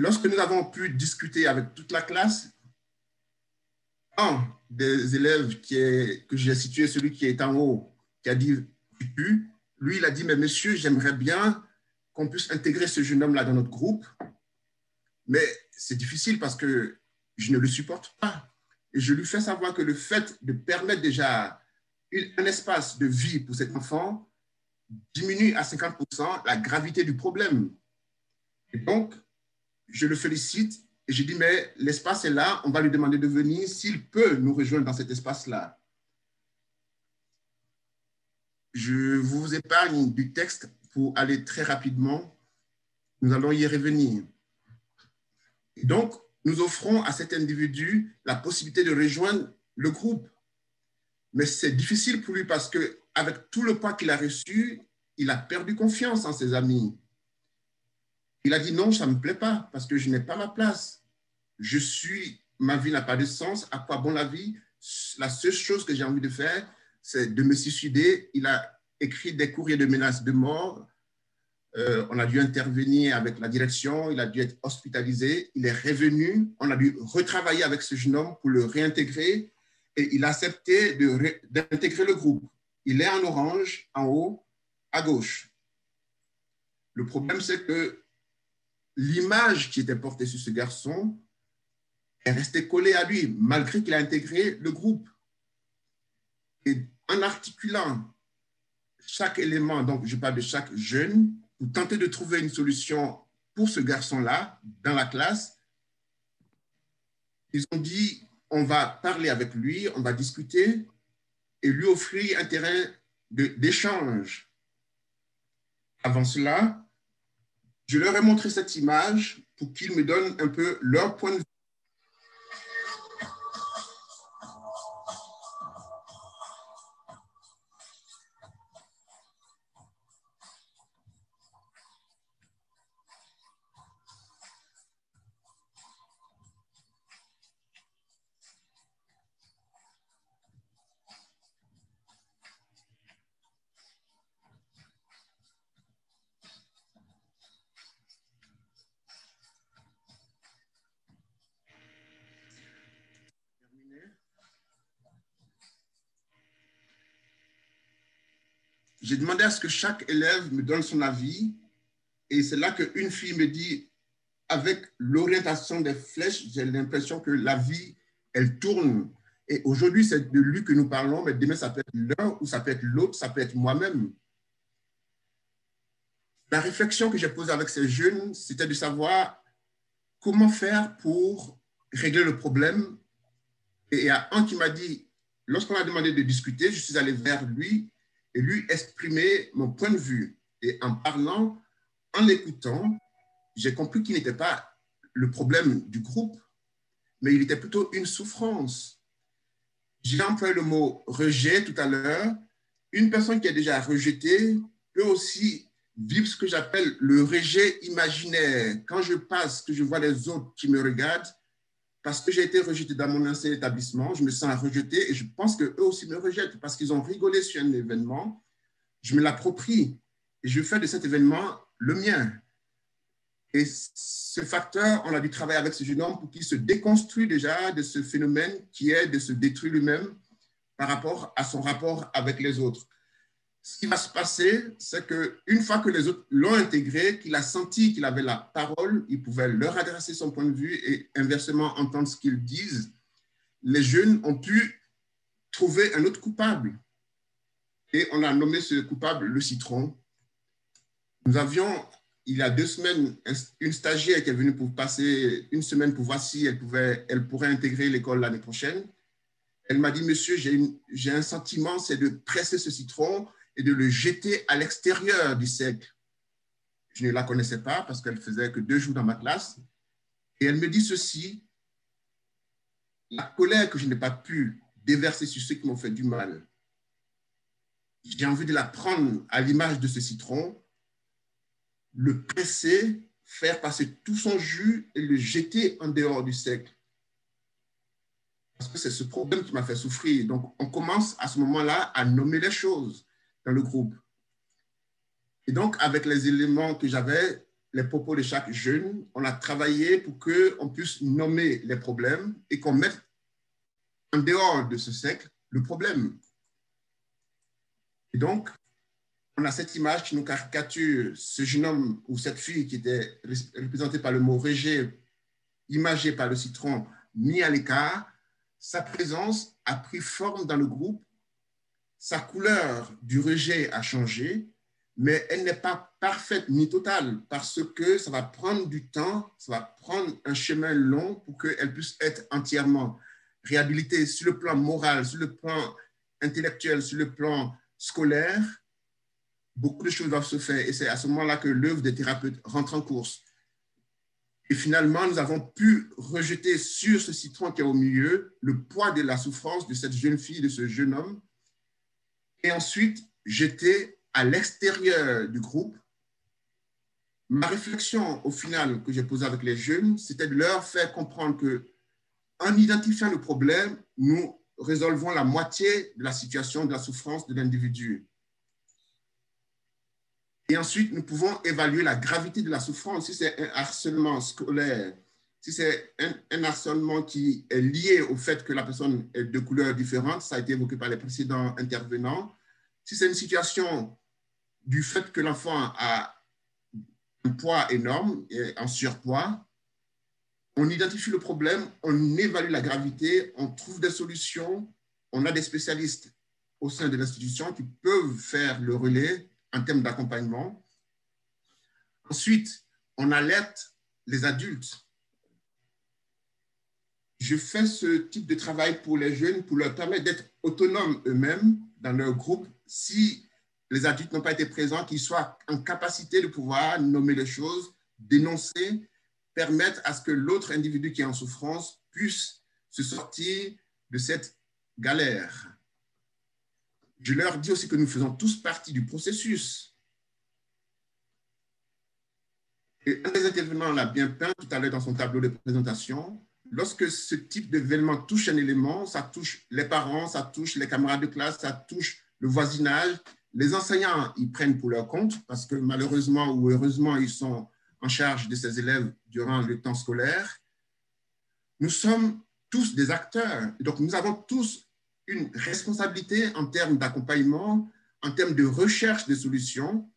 lorsque nous avons pu discuter avec toute la classe, un des élèves que j'ai situé, celui qui est en haut, qui a dit lui, il a dit, mais monsieur, j'aimerais bien qu'on puisse intégrer ce jeune homme-là dans notre groupe, mais c'est difficile parce que je ne le supporte pas. Et je lui fais savoir que le fait de permettre déjà un espace de vie pour cet enfant diminue à 50% la gravité du problème. Et donc, je le félicite Et j'ai dit, mais l'espace est là, on va lui demander de venir s'il peut nous rejoindre dans cet espace-là. Je vous épargne du texte pour aller très rapidement. Nous allons y revenir. Et donc, nous offrons à cet individu la possibilité de rejoindre le groupe. Mais c'est difficile pour lui parce que avec tout le poids qu'il a reçu, il a perdu confiance en ses amis. Il a dit non, ça ne me plaît pas parce que je n'ai pas ma place. Je suis, ma vie n'a pas de sens. À quoi bon la vie? La seule chose que j'ai envie de faire, c'est de me suicider. Il a écrit des courriers de menaces de mort. Euh, on a dû intervenir avec la direction, il a dû être hospitalisé, il est revenu, on a dû retravailler avec ce jeune homme pour le réintégrer et il a accepté d'intégrer le groupe. Il est en orange, en haut, à gauche. Le problème, c'est que l'image qui était portée sur ce garçon est restée collée à lui, malgré qu'il a intégré le groupe. Et en articulant chaque élément, donc je parle de chaque jeune, pour tenter de trouver une solution pour ce garçon-là dans la classe, ils ont dit, on va parler avec lui, on va discuter et lui offrir un terrain d'échange. Avant cela, je leur ai montré cette image pour qu'ils me donnent un peu leur point de vue j'ai demandé à ce que chaque élève me donne son avis. Et c'est là qu'une fille me dit, avec l'orientation des flèches, j'ai l'impression que la vie, elle tourne. Et aujourd'hui, c'est de lui que nous parlons, mais demain, ça peut être l'un ou ça peut être l'autre, ça peut être moi-même. La réflexion que j'ai posée avec ces jeunes, c'était de savoir comment faire pour régler le problème. Et il y a un qui m'a dit, lorsqu'on a demandé de discuter, je suis allé vers lui et lui exprimer mon point de vue. Et en parlant, en l'écoutant, j'ai compris qu'il n'était pas le problème du groupe, mais il était plutôt une souffrance. J'ai employé le mot rejet tout à l'heure. Une personne qui est déjà rejetée peut aussi vivre ce que j'appelle le rejet imaginaire. Quand je passe, que je vois les autres qui me regardent, parce que j'ai été rejeté dans mon ancien établissement, je me sens rejeté et je pense qu'eux aussi me rejettent parce qu'ils ont rigolé sur un événement. Je me l'approprie et je fais de cet événement le mien. Et ce facteur, on a dû travailler avec ce jeune homme pour qu'il se déconstruise déjà de ce phénomène qui est de se détruire lui-même par rapport à son rapport avec les autres ce qui va se passer, c'est qu'une fois que les autres l'ont intégré, qu'il a senti qu'il avait la parole, il pouvait leur adresser son point de vue et inversement entendre ce qu'ils disent, les jeunes ont pu trouver un autre coupable. Et on a nommé ce coupable le citron. Nous avions, il y a deux semaines, une stagiaire qui est venue pour passer une semaine pour voir si elle, pouvait, elle pourrait intégrer l'école l'année prochaine. Elle m'a dit, monsieur, j'ai un sentiment, c'est de presser ce citron et de le jeter à l'extérieur du cercle. Je ne la connaissais pas parce qu'elle faisait que deux jours dans ma classe. Et elle me dit ceci, la colère que je n'ai pas pu déverser sur ceux qui m'ont fait du mal, j'ai envie de la prendre à l'image de ce citron, le presser, faire passer tout son jus et le jeter en dehors du cercle. Parce que c'est ce problème qui m'a fait souffrir. Donc, on commence à ce moment-là à nommer les choses le groupe. Et donc, avec les éléments que j'avais, les propos de chaque jeune, on a travaillé pour qu'on puisse nommer les problèmes et qu'on mette en dehors de ce cercle le problème. Et donc, on a cette image qui nous caricature ce jeune homme ou cette fille qui était représentée par le mot rejet, imagé par le citron, mis à l'écart. Sa présence a pris forme dans le groupe sa couleur du rejet a changé, mais elle n'est pas parfaite ni totale parce que ça va prendre du temps, ça va prendre un chemin long pour qu'elle puisse être entièrement réhabilitée sur le plan moral, sur le plan intellectuel, sur le plan scolaire. Beaucoup de choses doivent se faire et c'est à ce moment-là que l'œuvre des thérapeutes rentre en course. Et finalement, nous avons pu rejeter sur ce citron qui est au milieu le poids de la souffrance de cette jeune fille, de ce jeune homme. Et ensuite, jeter à l'extérieur du groupe, ma réflexion au final que j'ai posée avec les jeunes, c'était de leur faire comprendre que en identifiant le problème, nous résolvons la moitié de la situation de la souffrance de l'individu. Et ensuite, nous pouvons évaluer la gravité de la souffrance. Si c'est un harcèlement scolaire, si c'est un, harcèlement qui est lié au fait que la personne est de couleur différente, ça a été évoqué par les précédents intervenants. Si c'est une situation du fait que l'enfant a un poids énorme et en surpoids, on identifie le problème, on évalue la gravité, on trouve des solutions, on a des spécialistes au sein de l'institution qui peuvent faire le relais en termes d'accompagnement. Ensuite, on alerte les adultes. Je fais ce type de travail pour les jeunes pour leur permettre d'être autonomes eux-mêmes dans leur groupe si les adultes n'ont pas été présents, qu'ils soient en capacité de pouvoir nommer les choses, dénoncer, permettre à ce que l'autre individu qui est en souffrance puisse se sortir de cette galère. Je leur dis aussi que nous faisons tous partie du processus. Et un des intervenants l'a bien peint tout à l'heure dans son tableau de présentation. Lorsque ce type d'événement touche un élément, ça touche les parents, ça touche les camarades de classe, ça touche le voisinage, les enseignants, ils prennent pour leur compte parce que malheureusement ou heureusement, ils sont en charge de ces élèves durant le temps scolaire. Nous sommes tous des acteurs. Donc, nous avons tous une responsabilité en termes d'accompagnement, en termes de recherche de solutions.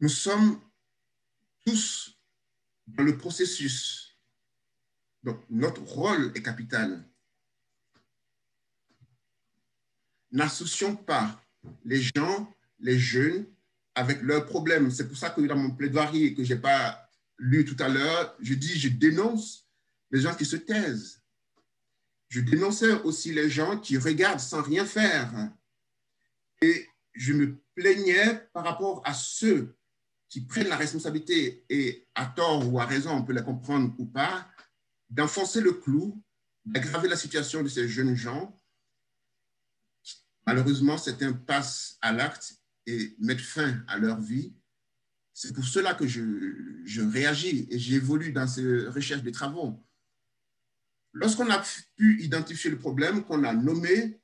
Nous sommes tous dans le processus. Donc, notre rôle est capital. N'associons pas les gens, les jeunes, avec leurs problèmes. C'est pour ça que dans mon plaidoirie que je n'ai pas lu tout à l'heure, je dis, je dénonce les gens qui se taisent. Je dénonçais aussi les gens qui regardent sans rien faire. Et je me plaignais par rapport à ceux qui prennent la responsabilité, et à tort ou à raison, on peut les comprendre ou pas, d'enfoncer le clou, d'aggraver la situation de ces jeunes gens Malheureusement, un passe à l'acte et mettre fin à leur vie. C'est pour cela que je, je réagis et j'évolue dans ces recherches de travaux. Lorsqu'on a pu identifier le problème, qu'on a nommé,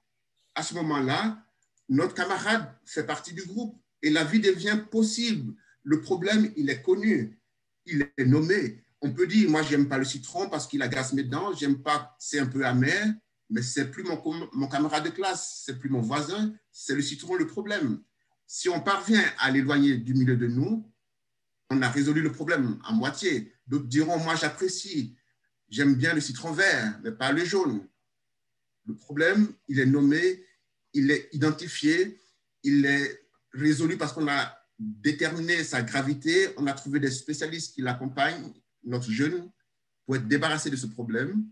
à ce moment-là, notre camarade fait partie du groupe et la vie devient possible. Le problème, il est connu, il est nommé. On peut dire, moi, j'aime pas le citron parce qu'il agace mes dents, j'aime pas, c'est un peu amer mais c'est plus mon, mon, camarade de classe, c'est plus mon voisin, c'est le citron le problème. Si on parvient à l'éloigner du milieu de nous, on a résolu le problème à moitié. D'autres diront, moi j'apprécie, j'aime bien le citron vert, mais pas le jaune. Le problème, il est nommé, il est identifié, il est résolu parce qu'on a déterminé sa gravité, on a trouvé des spécialistes qui l'accompagnent, notre jeune, pour être débarrassé de ce problème.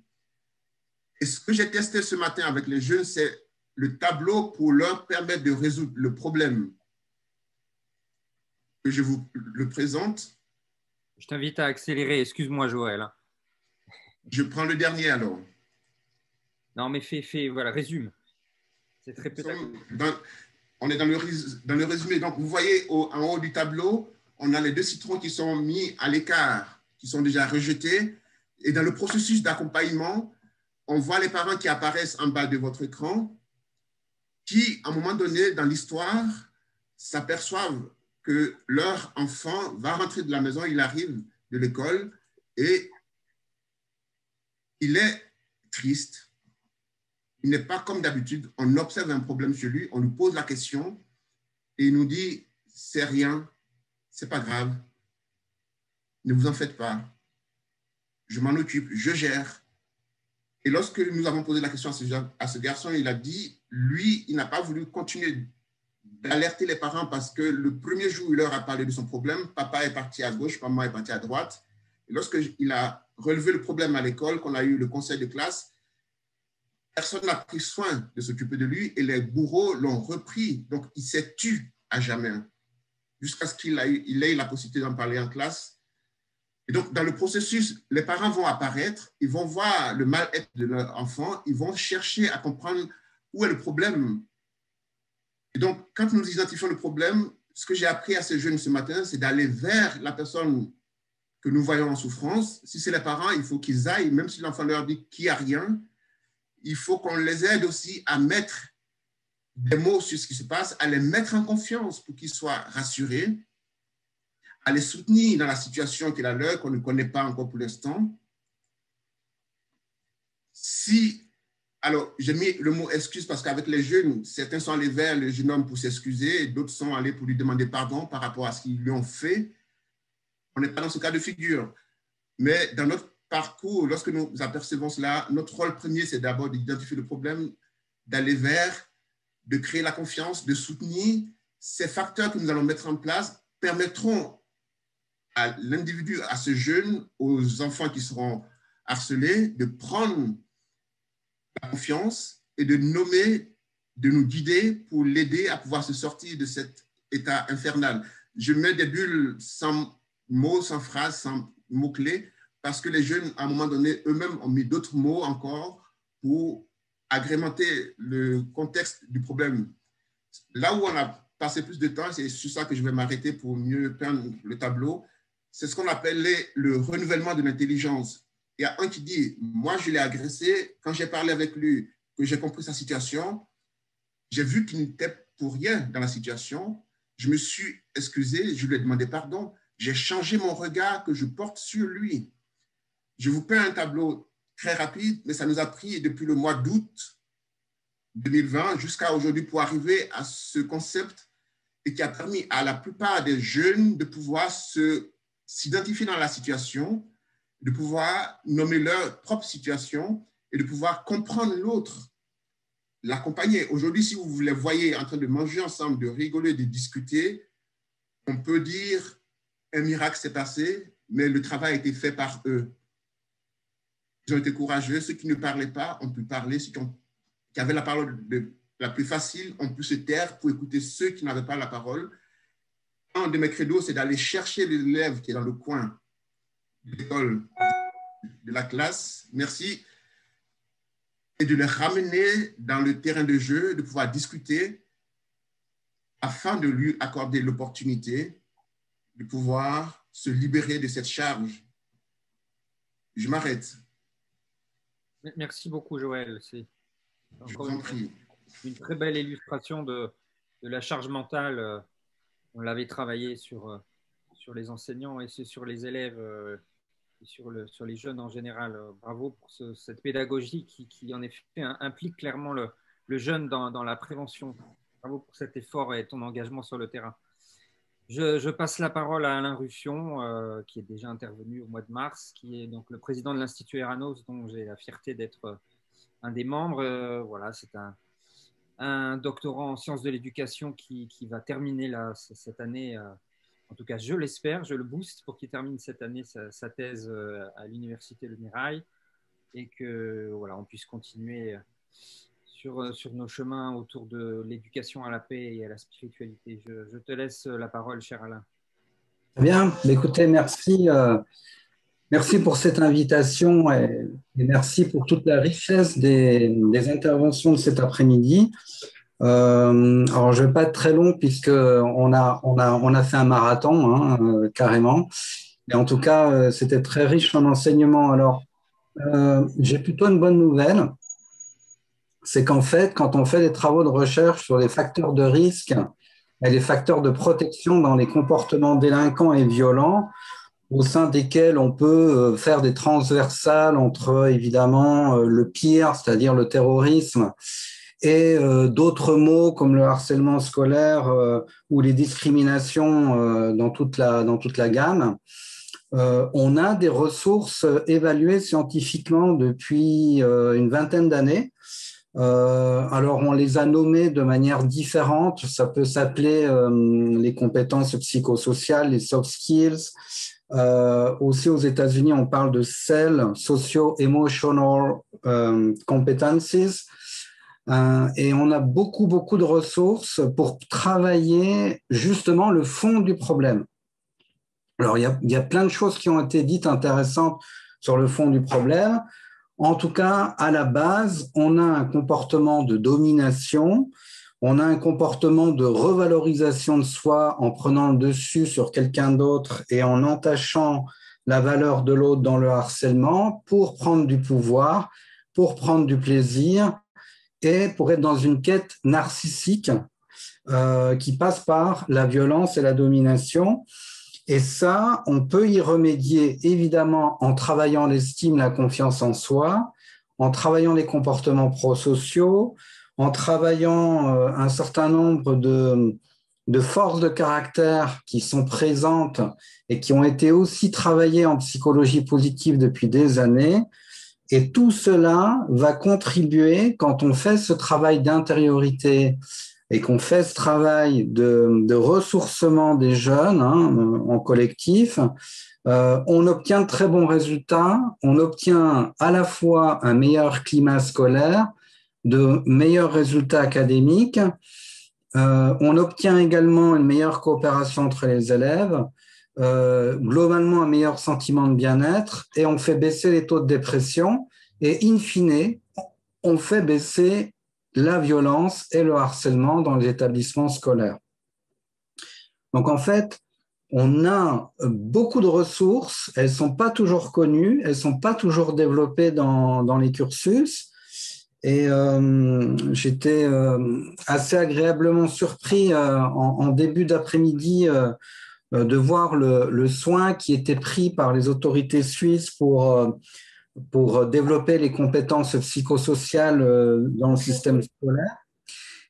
Et ce que j'ai testé ce matin avec les jeunes, c'est le tableau pour leur permettre de résoudre le problème. Que je vous le présente. Je t'invite à accélérer. Excuse-moi, Joël. Je prends le dernier alors. Non, mais fais, fais voilà, résume. C'est très peu. on est dans le, dans le résumé. Donc, vous voyez en haut du tableau, on a les deux citrons qui sont mis à l'écart, qui sont déjà rejetés. Et dans le processus d'accompagnement, on voit les parents qui apparaissent en bas de votre écran, qui, à un moment donné dans l'histoire, s'aperçoivent que leur enfant va rentrer de la maison, il arrive de l'école et il est triste. Il n'est pas comme d'habitude. On observe un problème chez lui, on lui pose la question et il nous dit c'est rien, c'est pas grave, ne vous en faites pas, je m'en occupe, je gère. Et lorsque nous avons posé la question à ce, garçon, il a dit, lui, il n'a pas voulu continuer d'alerter les parents parce que le premier jour où il leur a parlé de son problème, papa est parti à gauche, maman est partie à droite. Et lorsqu'il a relevé le problème à l'école, qu'on a eu le conseil de classe, personne n'a pris soin de s'occuper de lui et les bourreaux l'ont repris. Donc, il s'est tu à jamais jusqu'à ce qu'il ait, ait la possibilité d'en parler en classe. Et donc, dans le processus, les parents vont apparaître, ils vont voir le mal-être de leur enfant, ils vont chercher à comprendre où est le problème. Et donc, quand nous identifions le problème, ce que j'ai appris à ces jeunes ce matin, c'est d'aller vers la personne que nous voyons en souffrance. Si c'est les parents, il faut qu'ils aillent, même si l'enfant leur dit qu'il n'y a rien, il faut qu'on les aide aussi à mettre des mots sur ce qui se passe, à les mettre en confiance pour qu'ils soient rassurés, les soutenir dans la situation qui est la leur, qu'on ne connaît pas encore pour l'instant. Si, alors j'ai mis le mot excuse parce qu'avec les jeunes, certains sont allés vers le jeune homme pour s'excuser, d'autres sont allés pour lui demander pardon par rapport à ce qu'ils lui ont fait. On n'est pas dans ce cas de figure. Mais dans notre parcours, lorsque nous apercevons cela, notre rôle premier, c'est d'abord d'identifier le problème, d'aller vers de créer la confiance, de soutenir. Ces facteurs que nous allons mettre en place permettront à l'individu, à ce jeune, aux enfants qui seront harcelés, de prendre la confiance et de nommer, de nous guider pour l'aider à pouvoir se sortir de cet état infernal. Je mets des bulles sans mots, sans phrases, sans mots-clés, parce que les jeunes, à un moment donné, eux-mêmes ont mis d'autres mots encore pour agrémenter le contexte du problème. Là où on a passé plus de temps, c'est sur ça que je vais m'arrêter pour mieux peindre le tableau, c'est ce qu'on appelle le renouvellement de l'intelligence. Il y a un qui dit, moi je l'ai agressé, quand j'ai parlé avec lui, que j'ai compris sa situation, j'ai vu qu'il n'était pour rien dans la situation, je me suis excusé, je lui ai demandé pardon, j'ai changé mon regard que je porte sur lui. Je vous peins un tableau très rapide, mais ça nous a pris depuis le mois d'août 2020 jusqu'à aujourd'hui pour arriver à ce concept et qui a permis à la plupart des jeunes de pouvoir s'identifier dans la situation, de pouvoir nommer leur propre situation et de pouvoir comprendre l'autre, l'accompagner. Aujourd'hui, si vous les voyez en train de manger ensemble, de rigoler, de discuter, on peut dire un miracle s'est passé, mais le travail a été fait par eux. Ils ont été courageux. Ceux qui ne parlaient pas ont pu parler. Ceux qui, avaient la parole la plus facile ont pu se taire pour écouter ceux qui n'avaient pas la parole. Un de mes credos, c'est d'aller chercher l'élève qui est dans le coin de l'école, de la classe. Merci. Et de le ramener dans le terrain de jeu, de pouvoir discuter afin de lui accorder l'opportunité de pouvoir se libérer de cette charge. Je m'arrête. Merci beaucoup, Joël. C'est encore une, très belle illustration de, la charge mentale. Euh, on l'avait travaillé sur, euh, sur les enseignants et sur les élèves euh, et sur, le, sur les jeunes en général. Bravo pour cette pédagogie qui, qui, en effet, implique clairement le, le jeune dans, dans, la prévention. Bravo pour cet effort et ton engagement sur le terrain. Je, passe la parole à Alain Ruffion, euh, qui est déjà intervenu au mois de mars, qui est donc le président de l'Institut Eranos, dont j'ai la fierté d'être euh, un des membres. Euh, voilà, c'est un, un, doctorant en sciences de l'éducation qui, qui, va terminer là, cette année. en tout cas, je l'espère, je le booste pour qu'il termine cette année sa, thèse à l'Université Le Mirail et que voilà, on puisse continuer euh, sur, nos chemins autour de l'éducation à la paix et à la spiritualité. Je, te laisse la parole, cher Alain. Bien, écoutez, merci. Euh, merci pour cette invitation et, merci pour toute la richesse des, interventions de cet après-midi. Euh, alors, je ne vais pas être très long puisqu'on a, on a, on a fait un marathon, hein, carrément. Et en tout cas, c'était très riche en enseignements. Alors, j'ai plutôt une bonne nouvelle c'est qu'en fait, quand on fait des travaux de recherche sur les facteurs de risque et les facteurs de protection dans les comportements délinquants et violents, au sein desquels on peut euh, faire des transversales entre évidemment euh, le pire, c'est-à-dire le terrorisme, et euh, d'autres mots comme le harcèlement scolaire ou les discriminations dans, toute la, dans toute la gamme. on a des ressources évaluées scientifiquement depuis une vingtaine d'années alors, on les a nommés de manière différente. Ça peut s'appeler les compétences psychosociales, les soft skills. Aussi aux États-Unis, on parle de SEL, Socio-Emotional Competencies. et on a beaucoup, beaucoup de ressources pour travailler justement le fond du problème. Alors, il y, a, plein de choses qui ont été dites intéressantes sur le fond du problème. En tout cas, à la base, on a un comportement de domination, on a un comportement de revalorisation de soi en prenant le dessus sur quelqu'un d'autre et en entachant la valeur de l'autre dans le harcèlement pour prendre du pouvoir, pour prendre du plaisir et pour être dans une quête narcissique euh, qui passe par la violence et la domination. Et ça, on peut y remédier évidemment en travaillant l'estime, la confiance en soi, en travaillant les comportements prosociaux, en travaillant euh, un certain nombre de, forces de caractère qui sont présentes et qui ont été aussi travaillées en psychologie positive depuis des années. Et tout cela va contribuer, quand on fait ce travail d'intériorité et qu'on fait ce travail de, ressourcement des jeunes hein, en collectif, euh, on obtient de très bons résultats. On obtient à la fois un meilleur climat scolaire, de meilleurs résultats académiques. Euh, on obtient également une meilleure coopération entre les élèves, euh, globalement un meilleur sentiment de bien-être, et on fait baisser les taux de dépression. Et in fine, on fait baisser la violence et le harcèlement dans les établissements scolaires. Donc en fait, on a beaucoup de ressources, elles ne sont pas toujours connues, elles ne sont pas toujours développées dans, les cursus. Et euh, j'étais euh, assez agréablement surpris euh, en, début d'après-midi de voir le, soin qui était pris par les autorités suisses pour pour développer les compétences psychosociales euh, dans le système scolaire.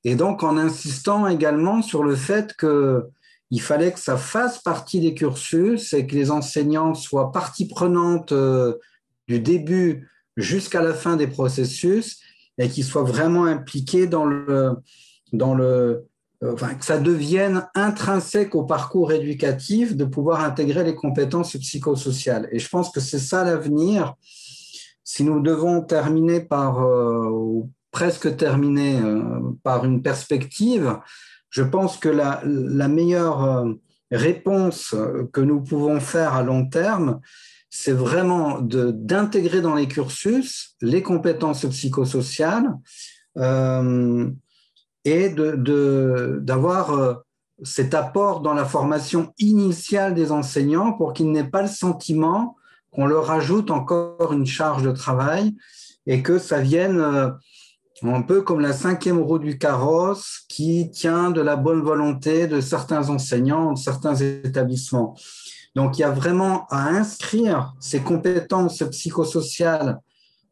Et donc, en insistant également sur le fait qu'il fallait que ça fasse partie des cursus et que les enseignants soient partie prenante euh, du début jusqu'à la fin des processus et qu'ils soient vraiment impliqués dans le, dans le, euh, enfin, que ça devienne intrinsèque au parcours éducatif de pouvoir intégrer les compétences psychosociales. Et je pense que c'est ça l'avenir si nous devons terminer par, euh, ou presque terminer euh, par une perspective, je pense que la, meilleure réponse que nous pouvons faire à long terme, c'est vraiment d'intégrer dans les cursus les compétences psychosociales et d'avoir cet apport dans la formation initiale des enseignants pour qu'ils n'aient pas le sentiment qu'on leur ajoute encore une charge de travail et que ça vienne euh, un peu comme la cinquième roue du carrosse qui tient de la bonne volonté de certains enseignants, de certains établissements. Donc il y a vraiment à inscrire ces compétences psychosociales.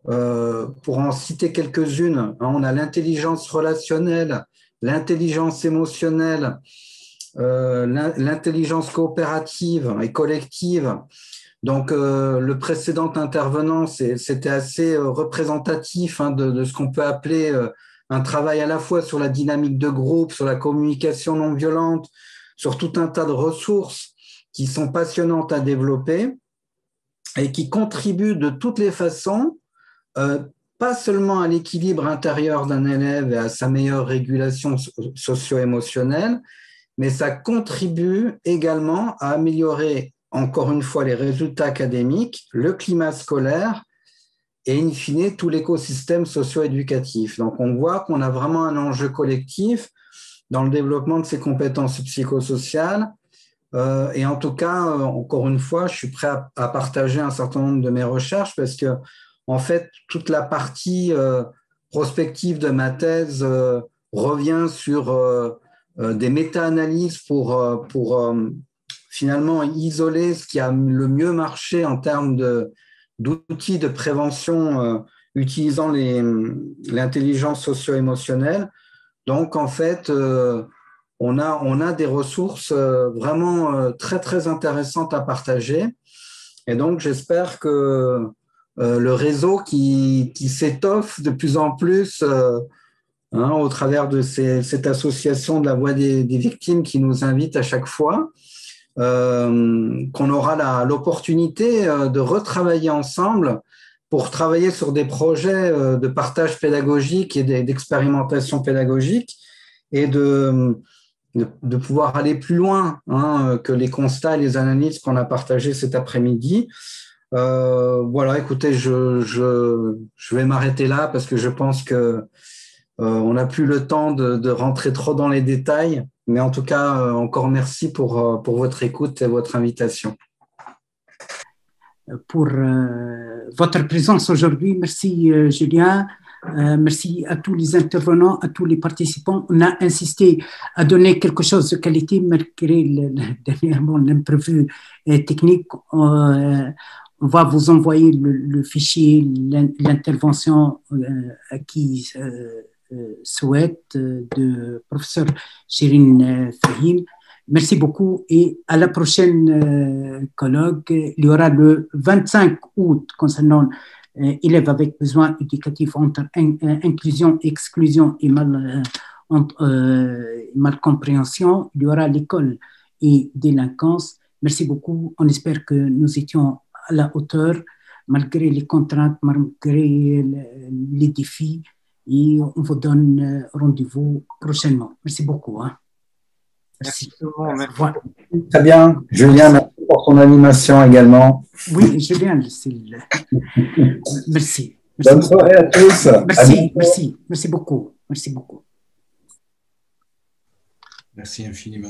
Euh, pour en citer quelques-unes, hein, on a l'intelligence relationnelle, l'intelligence émotionnelle, euh, l'intelligence coopérative et collective, donc, euh, le précédent intervenant, c'était assez représentatif hein, de, ce qu'on peut appeler un travail à la fois sur la dynamique de groupe, sur la communication non violente, sur tout un tas de ressources qui sont passionnantes à développer et qui contribuent de toutes les façons, pas seulement à l'équilibre intérieur d'un élève et à sa meilleure régulation socio-émotionnelle, mais ça contribue également à améliorer encore une fois les résultats académiques, le climat scolaire et in fine tout l'écosystème socio-éducatif. Donc on voit qu'on a vraiment un enjeu collectif dans le développement de ces compétences psychosociales. Euh, et en tout cas, euh, encore une fois, je suis prêt à, partager un certain nombre de mes recherches parce que, en fait, toute la partie euh, prospective de ma thèse revient sur des méta-analyses pour, pour finalement isoler ce qui a le mieux marché en termes d'outils de, prévention euh, utilisant l'intelligence socio-émotionnelle. Donc, en fait, on, a, on a des ressources euh, vraiment très, très intéressantes à partager. Et donc, j'espère que le réseau qui, qui s'étoffe de plus en plus hein, au travers de cette association de la voix des, des, victimes qui nous invite à chaque fois, qu'on aura l'opportunité de retravailler ensemble pour travailler sur des projets de partage pédagogique et d'expérimentation pédagogique et de, de, pouvoir aller plus loin hein, que les constats et les analyses qu'on a partagés cet après-midi. Euh, voilà, écoutez, je, je, vais m'arrêter là parce que je pense que euh, on n'a plus le temps de, de, rentrer trop dans les détails. Mais en tout cas, euh, encore merci pour, pour votre écoute et votre invitation. Pour votre présence aujourd'hui, merci Julien. Euh, merci à tous les intervenants, à tous les participants. On a insisté à donner quelque chose de qualité malgré dernièrement l'imprévu euh, technique. Euh, on va vous envoyer le, fichier, l'intervention à qui souhaite de professeur Shirin Fahim. Merci beaucoup et à la prochaine colloque. Il y aura le 25 août concernant euh, élèves avec besoins éducatifs entre euh, inclusion, exclusion et mal, euh, mal compréhension, il y aura l'école et délinquance. Merci beaucoup. On espère que nous étions à la hauteur malgré les contraintes, malgré les défis. Et on vous donne rendez-vous prochainement. Merci beaucoup. Hein. Merci. Merci. Très bien. Julien, merci pour ton animation également. Oui, Julien, c'est merci. merci. Bonne soirée à tous. Merci, merci, merci beaucoup. Merci beaucoup. Merci infiniment.